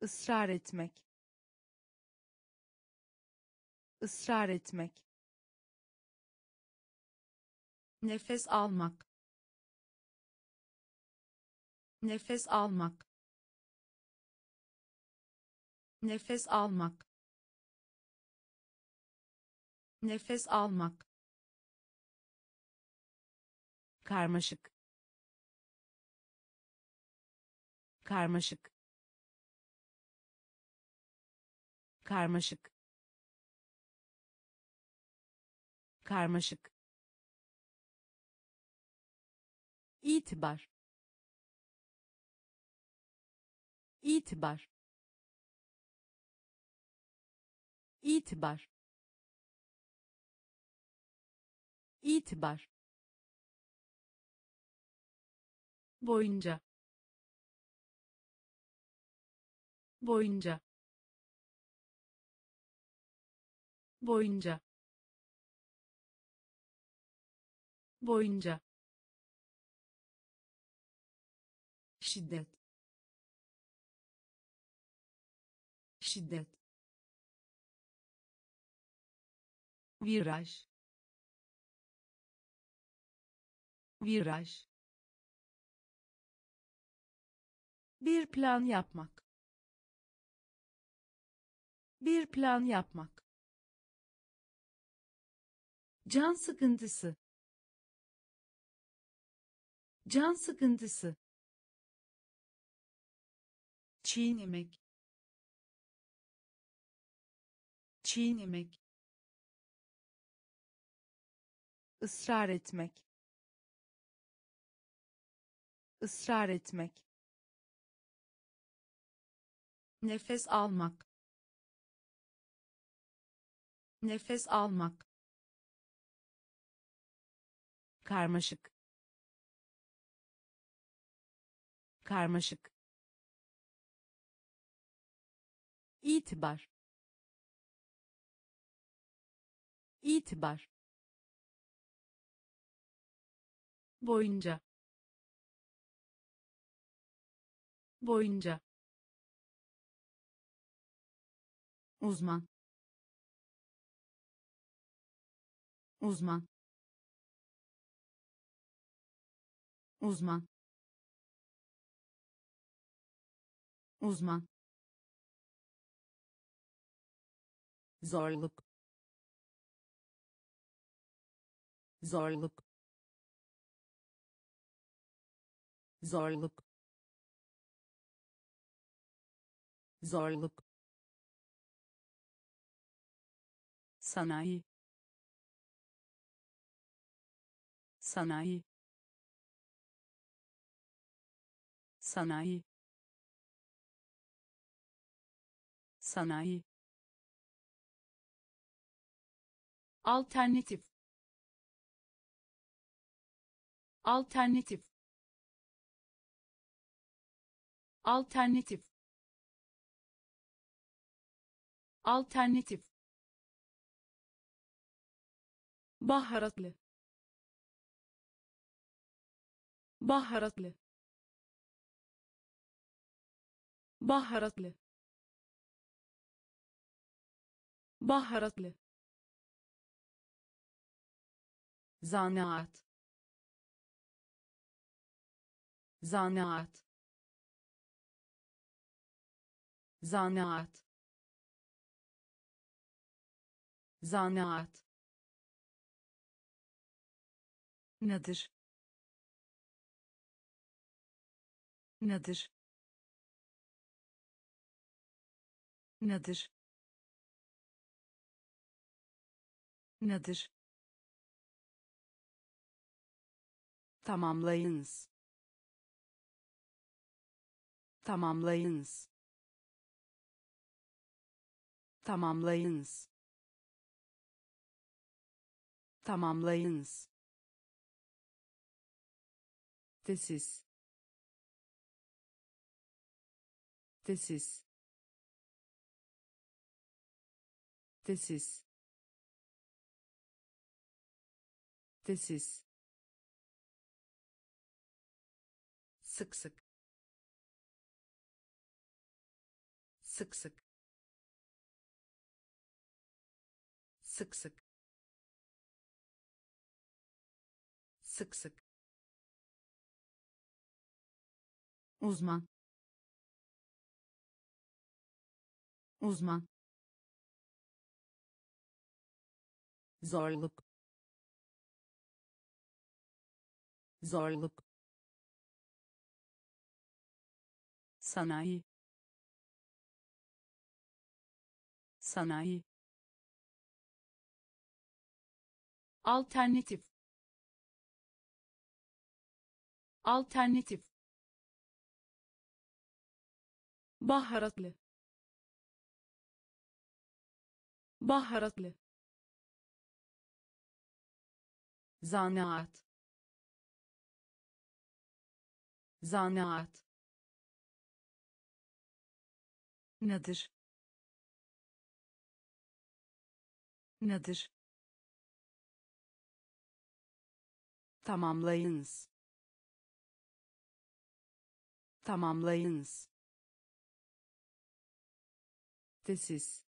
Israr etmek. Israr etmek. Nefes almak. Nefes almak nefes almak. Nefes almak. Karmaşık. Karmaşık. Karmaşık. Karmaşık. İtibar. İtibar itibar. İtibar. Boyunca. Boyunca. Boyunca. Boyunca. Şiddet. Şiddet viraj. Viraj. Bir plan yapmak. Bir plan yapmak. Can sıkıntısı. Can sıkıntısı. Çiğnemek. Çiğnemek ısrar etmek. Israr etmek. Nefes almak. Nefes almak. Karmaşık. Karmaşık. İtibar. İtibar boyunca boyunca uzman uzman uzman uzman. Zorluk zorluk zorluk. Zorluk. Sanayi. Sanayi. Sanayi. Sanayi. Alternatif. Alternatif alternatif. Alternatif. Baharatlı. Baharatlı. Baharatlı. Baharatlı. Zanaat. Zanaat zanaat. Zanaat. Nadir. Nadir. Nadir. Nadir. Tamamlayınız. Tamamlayınız tamamlayınız. Tamamlayınız. Tesis. Tesis. Tesis. Tesis. Sık sık. Sık sık sık sık. Sık sık. Uzman. Uzman. Zorluk. Zorluk. Sanayi. Sanayi alternatif. Alternatif. Baharatlı. Baharatlı. Zanaat. Zanaat. Nedir nedir tamamlayınız. Tamamlayınız. Tesis.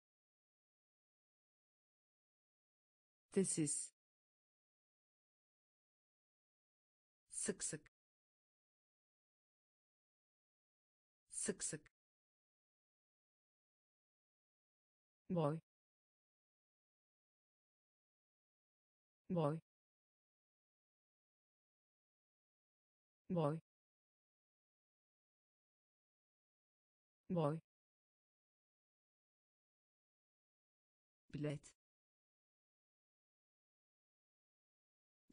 Tesis. Sık sık. Sık sık. Boy. Boy boy boy bilet.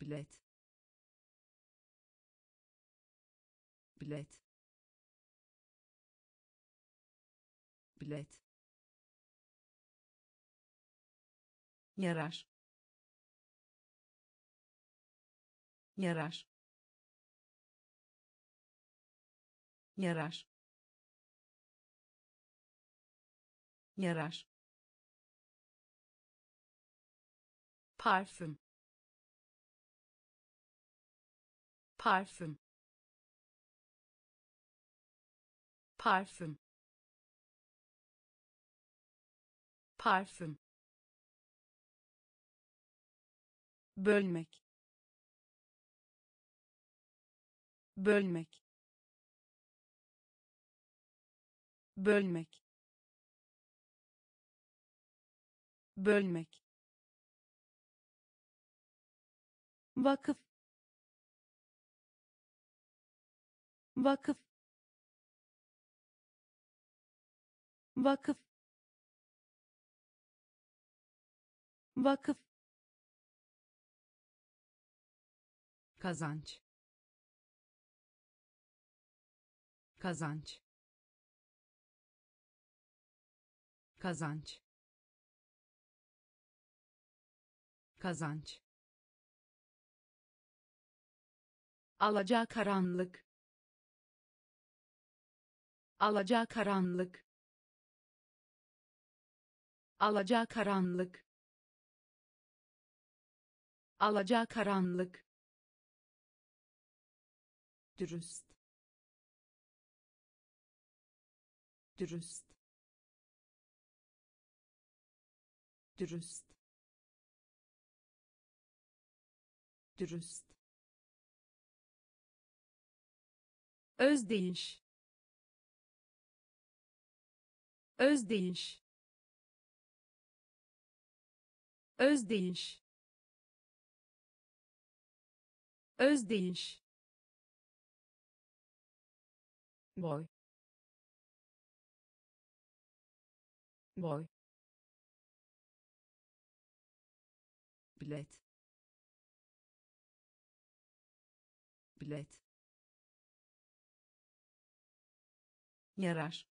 Bilet. Bilet. Bilet. Yarar. Yarar yarar. Yarar. Parfüm. Parfüm. Parfüm. Parfüm. Bölmek. Bölmek bölmek. Bölmek. Vakıf. Vakıf. Vakıf. Vakıf. Kazanç. Kazanç kazanç. Kazanç. Alaca karanlık. Alaca karanlık. Alaca karanlık. Alaca karanlık. Dürüst. Dürüst dürüst. Dürüst. Özdeyiş özdeyiş özdeyiş özdeyiş boy. Boy bilet. Bilet. Yarar.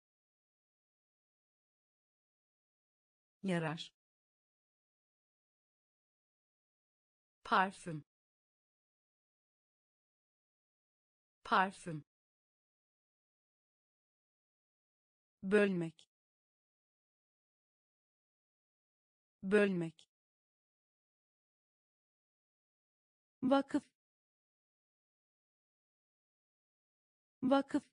Yarar. Parfüm. Parfüm. Bölmek. Bölmek vakıf. Vakıf.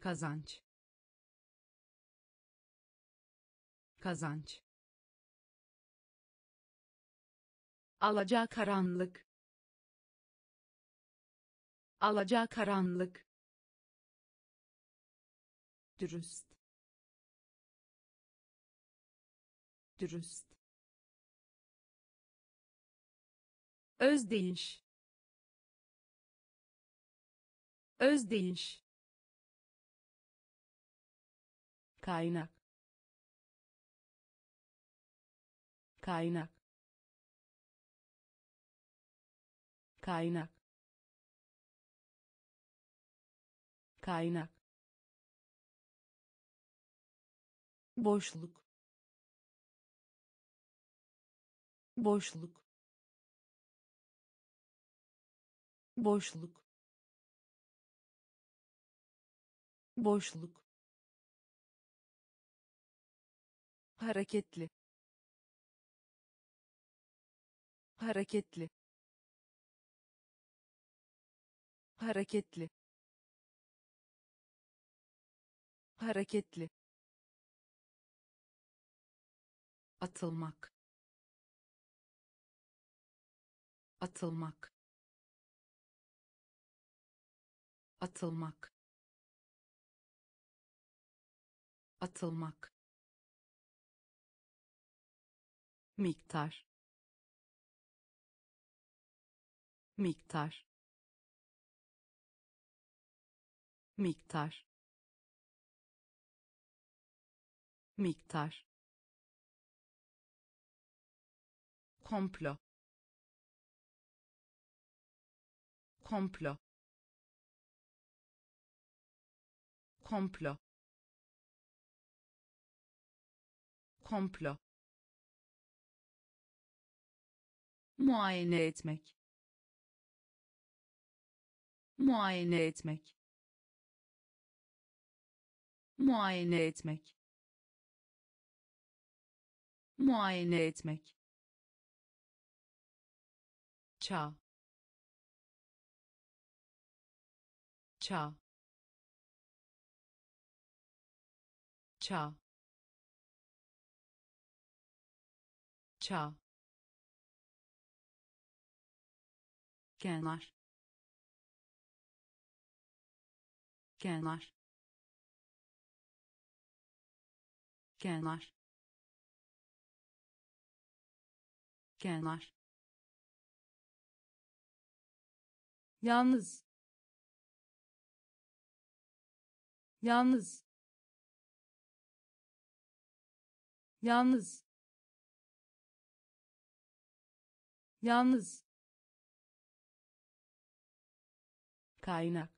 Kazanç. Kazanç. Alaca karanlık. Alaca karanlık. Dürüst. Dürüst özdeyiş özdeyiş kaynak. Kaynak. Kaynak. Kaynak. Boşluk. Boşluk boşluk. Boşluk. Hareketli. Hareketli. Hareketli. Hareketli. Atılmak. Atılmak atılmak. Atılmak. Miktar. Miktar. Miktar. Miktar. Komplo. Komplo komplo. Komplo. Muayene etmek. Muayene etmek. Muayene etmek. Muayene etmek. Çağ. Çağ çağ. Çağ. Kenar. Kenar. Kenar. Kenar. Yalnız. Yalnız yalnız. Yalnız. Kaynak.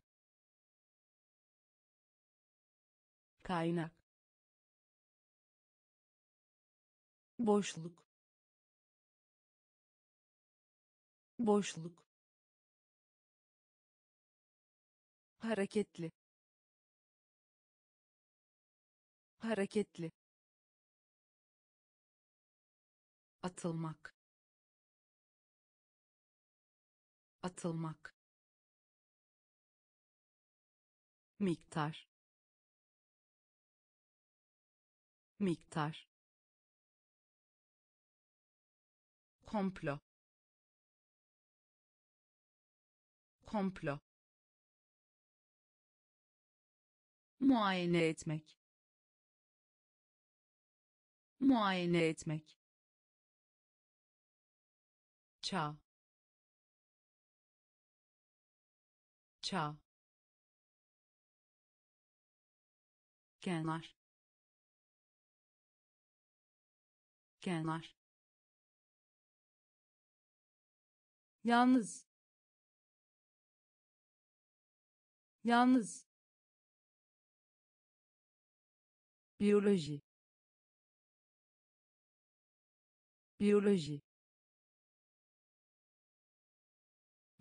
Kaynak. Boşluk. Boşluk. Hareketli. Hareketli atılmak. Atılmak. Miktar. Miktar. Komplo. Komplo. Muayene etmek. Muayene etmek çağ. Çağ. Kenar. Kenar. Yalnız. Yalnız. Biyoloji. Biyoloji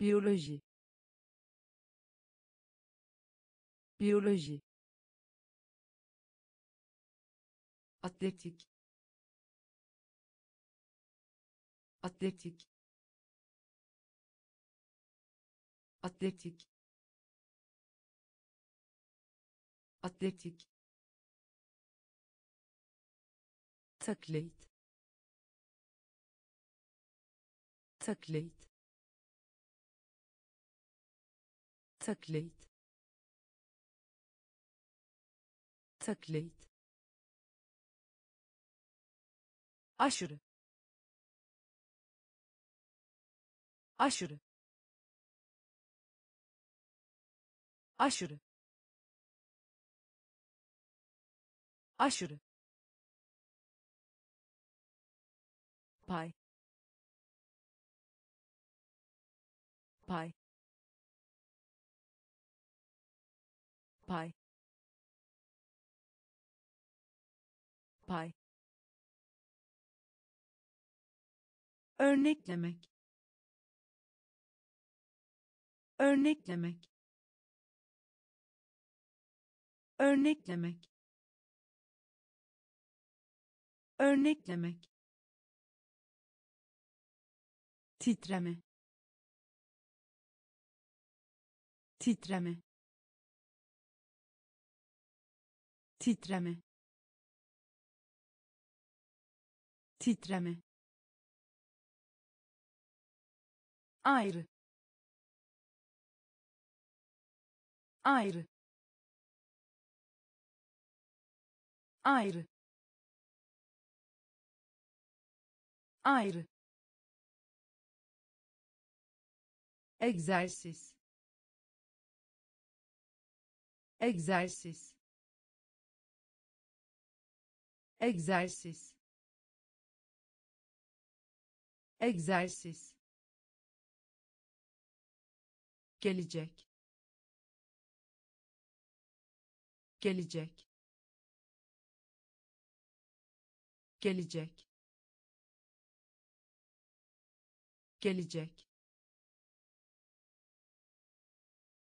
biyoloji biyoloji atletik. Atletik. Atletik. Atletik. Taklit. Taklit taklit. Taklit. Aşırı. Aşırı. Aşırı. Aşırı. Pay. Pay pay. Pay. Örneklemek. Örneklemek. Örneklemek. Örneklemek. Titreme. Titreme titreme. Titreme. Ayrı. Ayrı. Ayrı. Ayrı. Egzersiz. Egzersiz egzersiz. Egzersiz. Gelecek. Gelecek. Gelecek. Gelecek.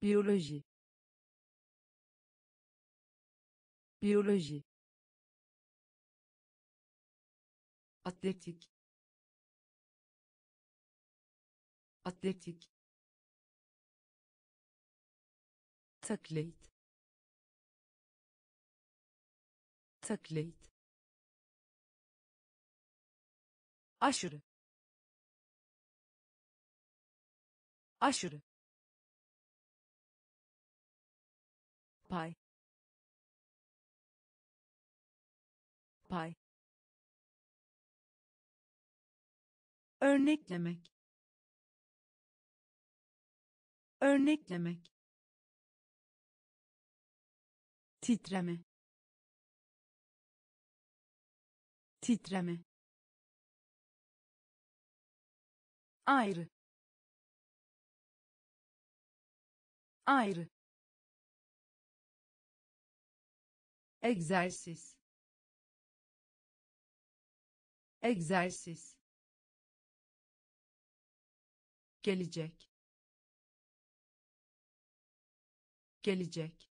Biyoloji. Biyoloji atletik. Atletik. Taklit. Taklit. Aşırı. Aşırı. Pay. Pay örneklemek. Örneklemek. Titreme. Titreme. Ayrı. Ayrı. Egzersiz. Egzersiz gelecek. Gelecek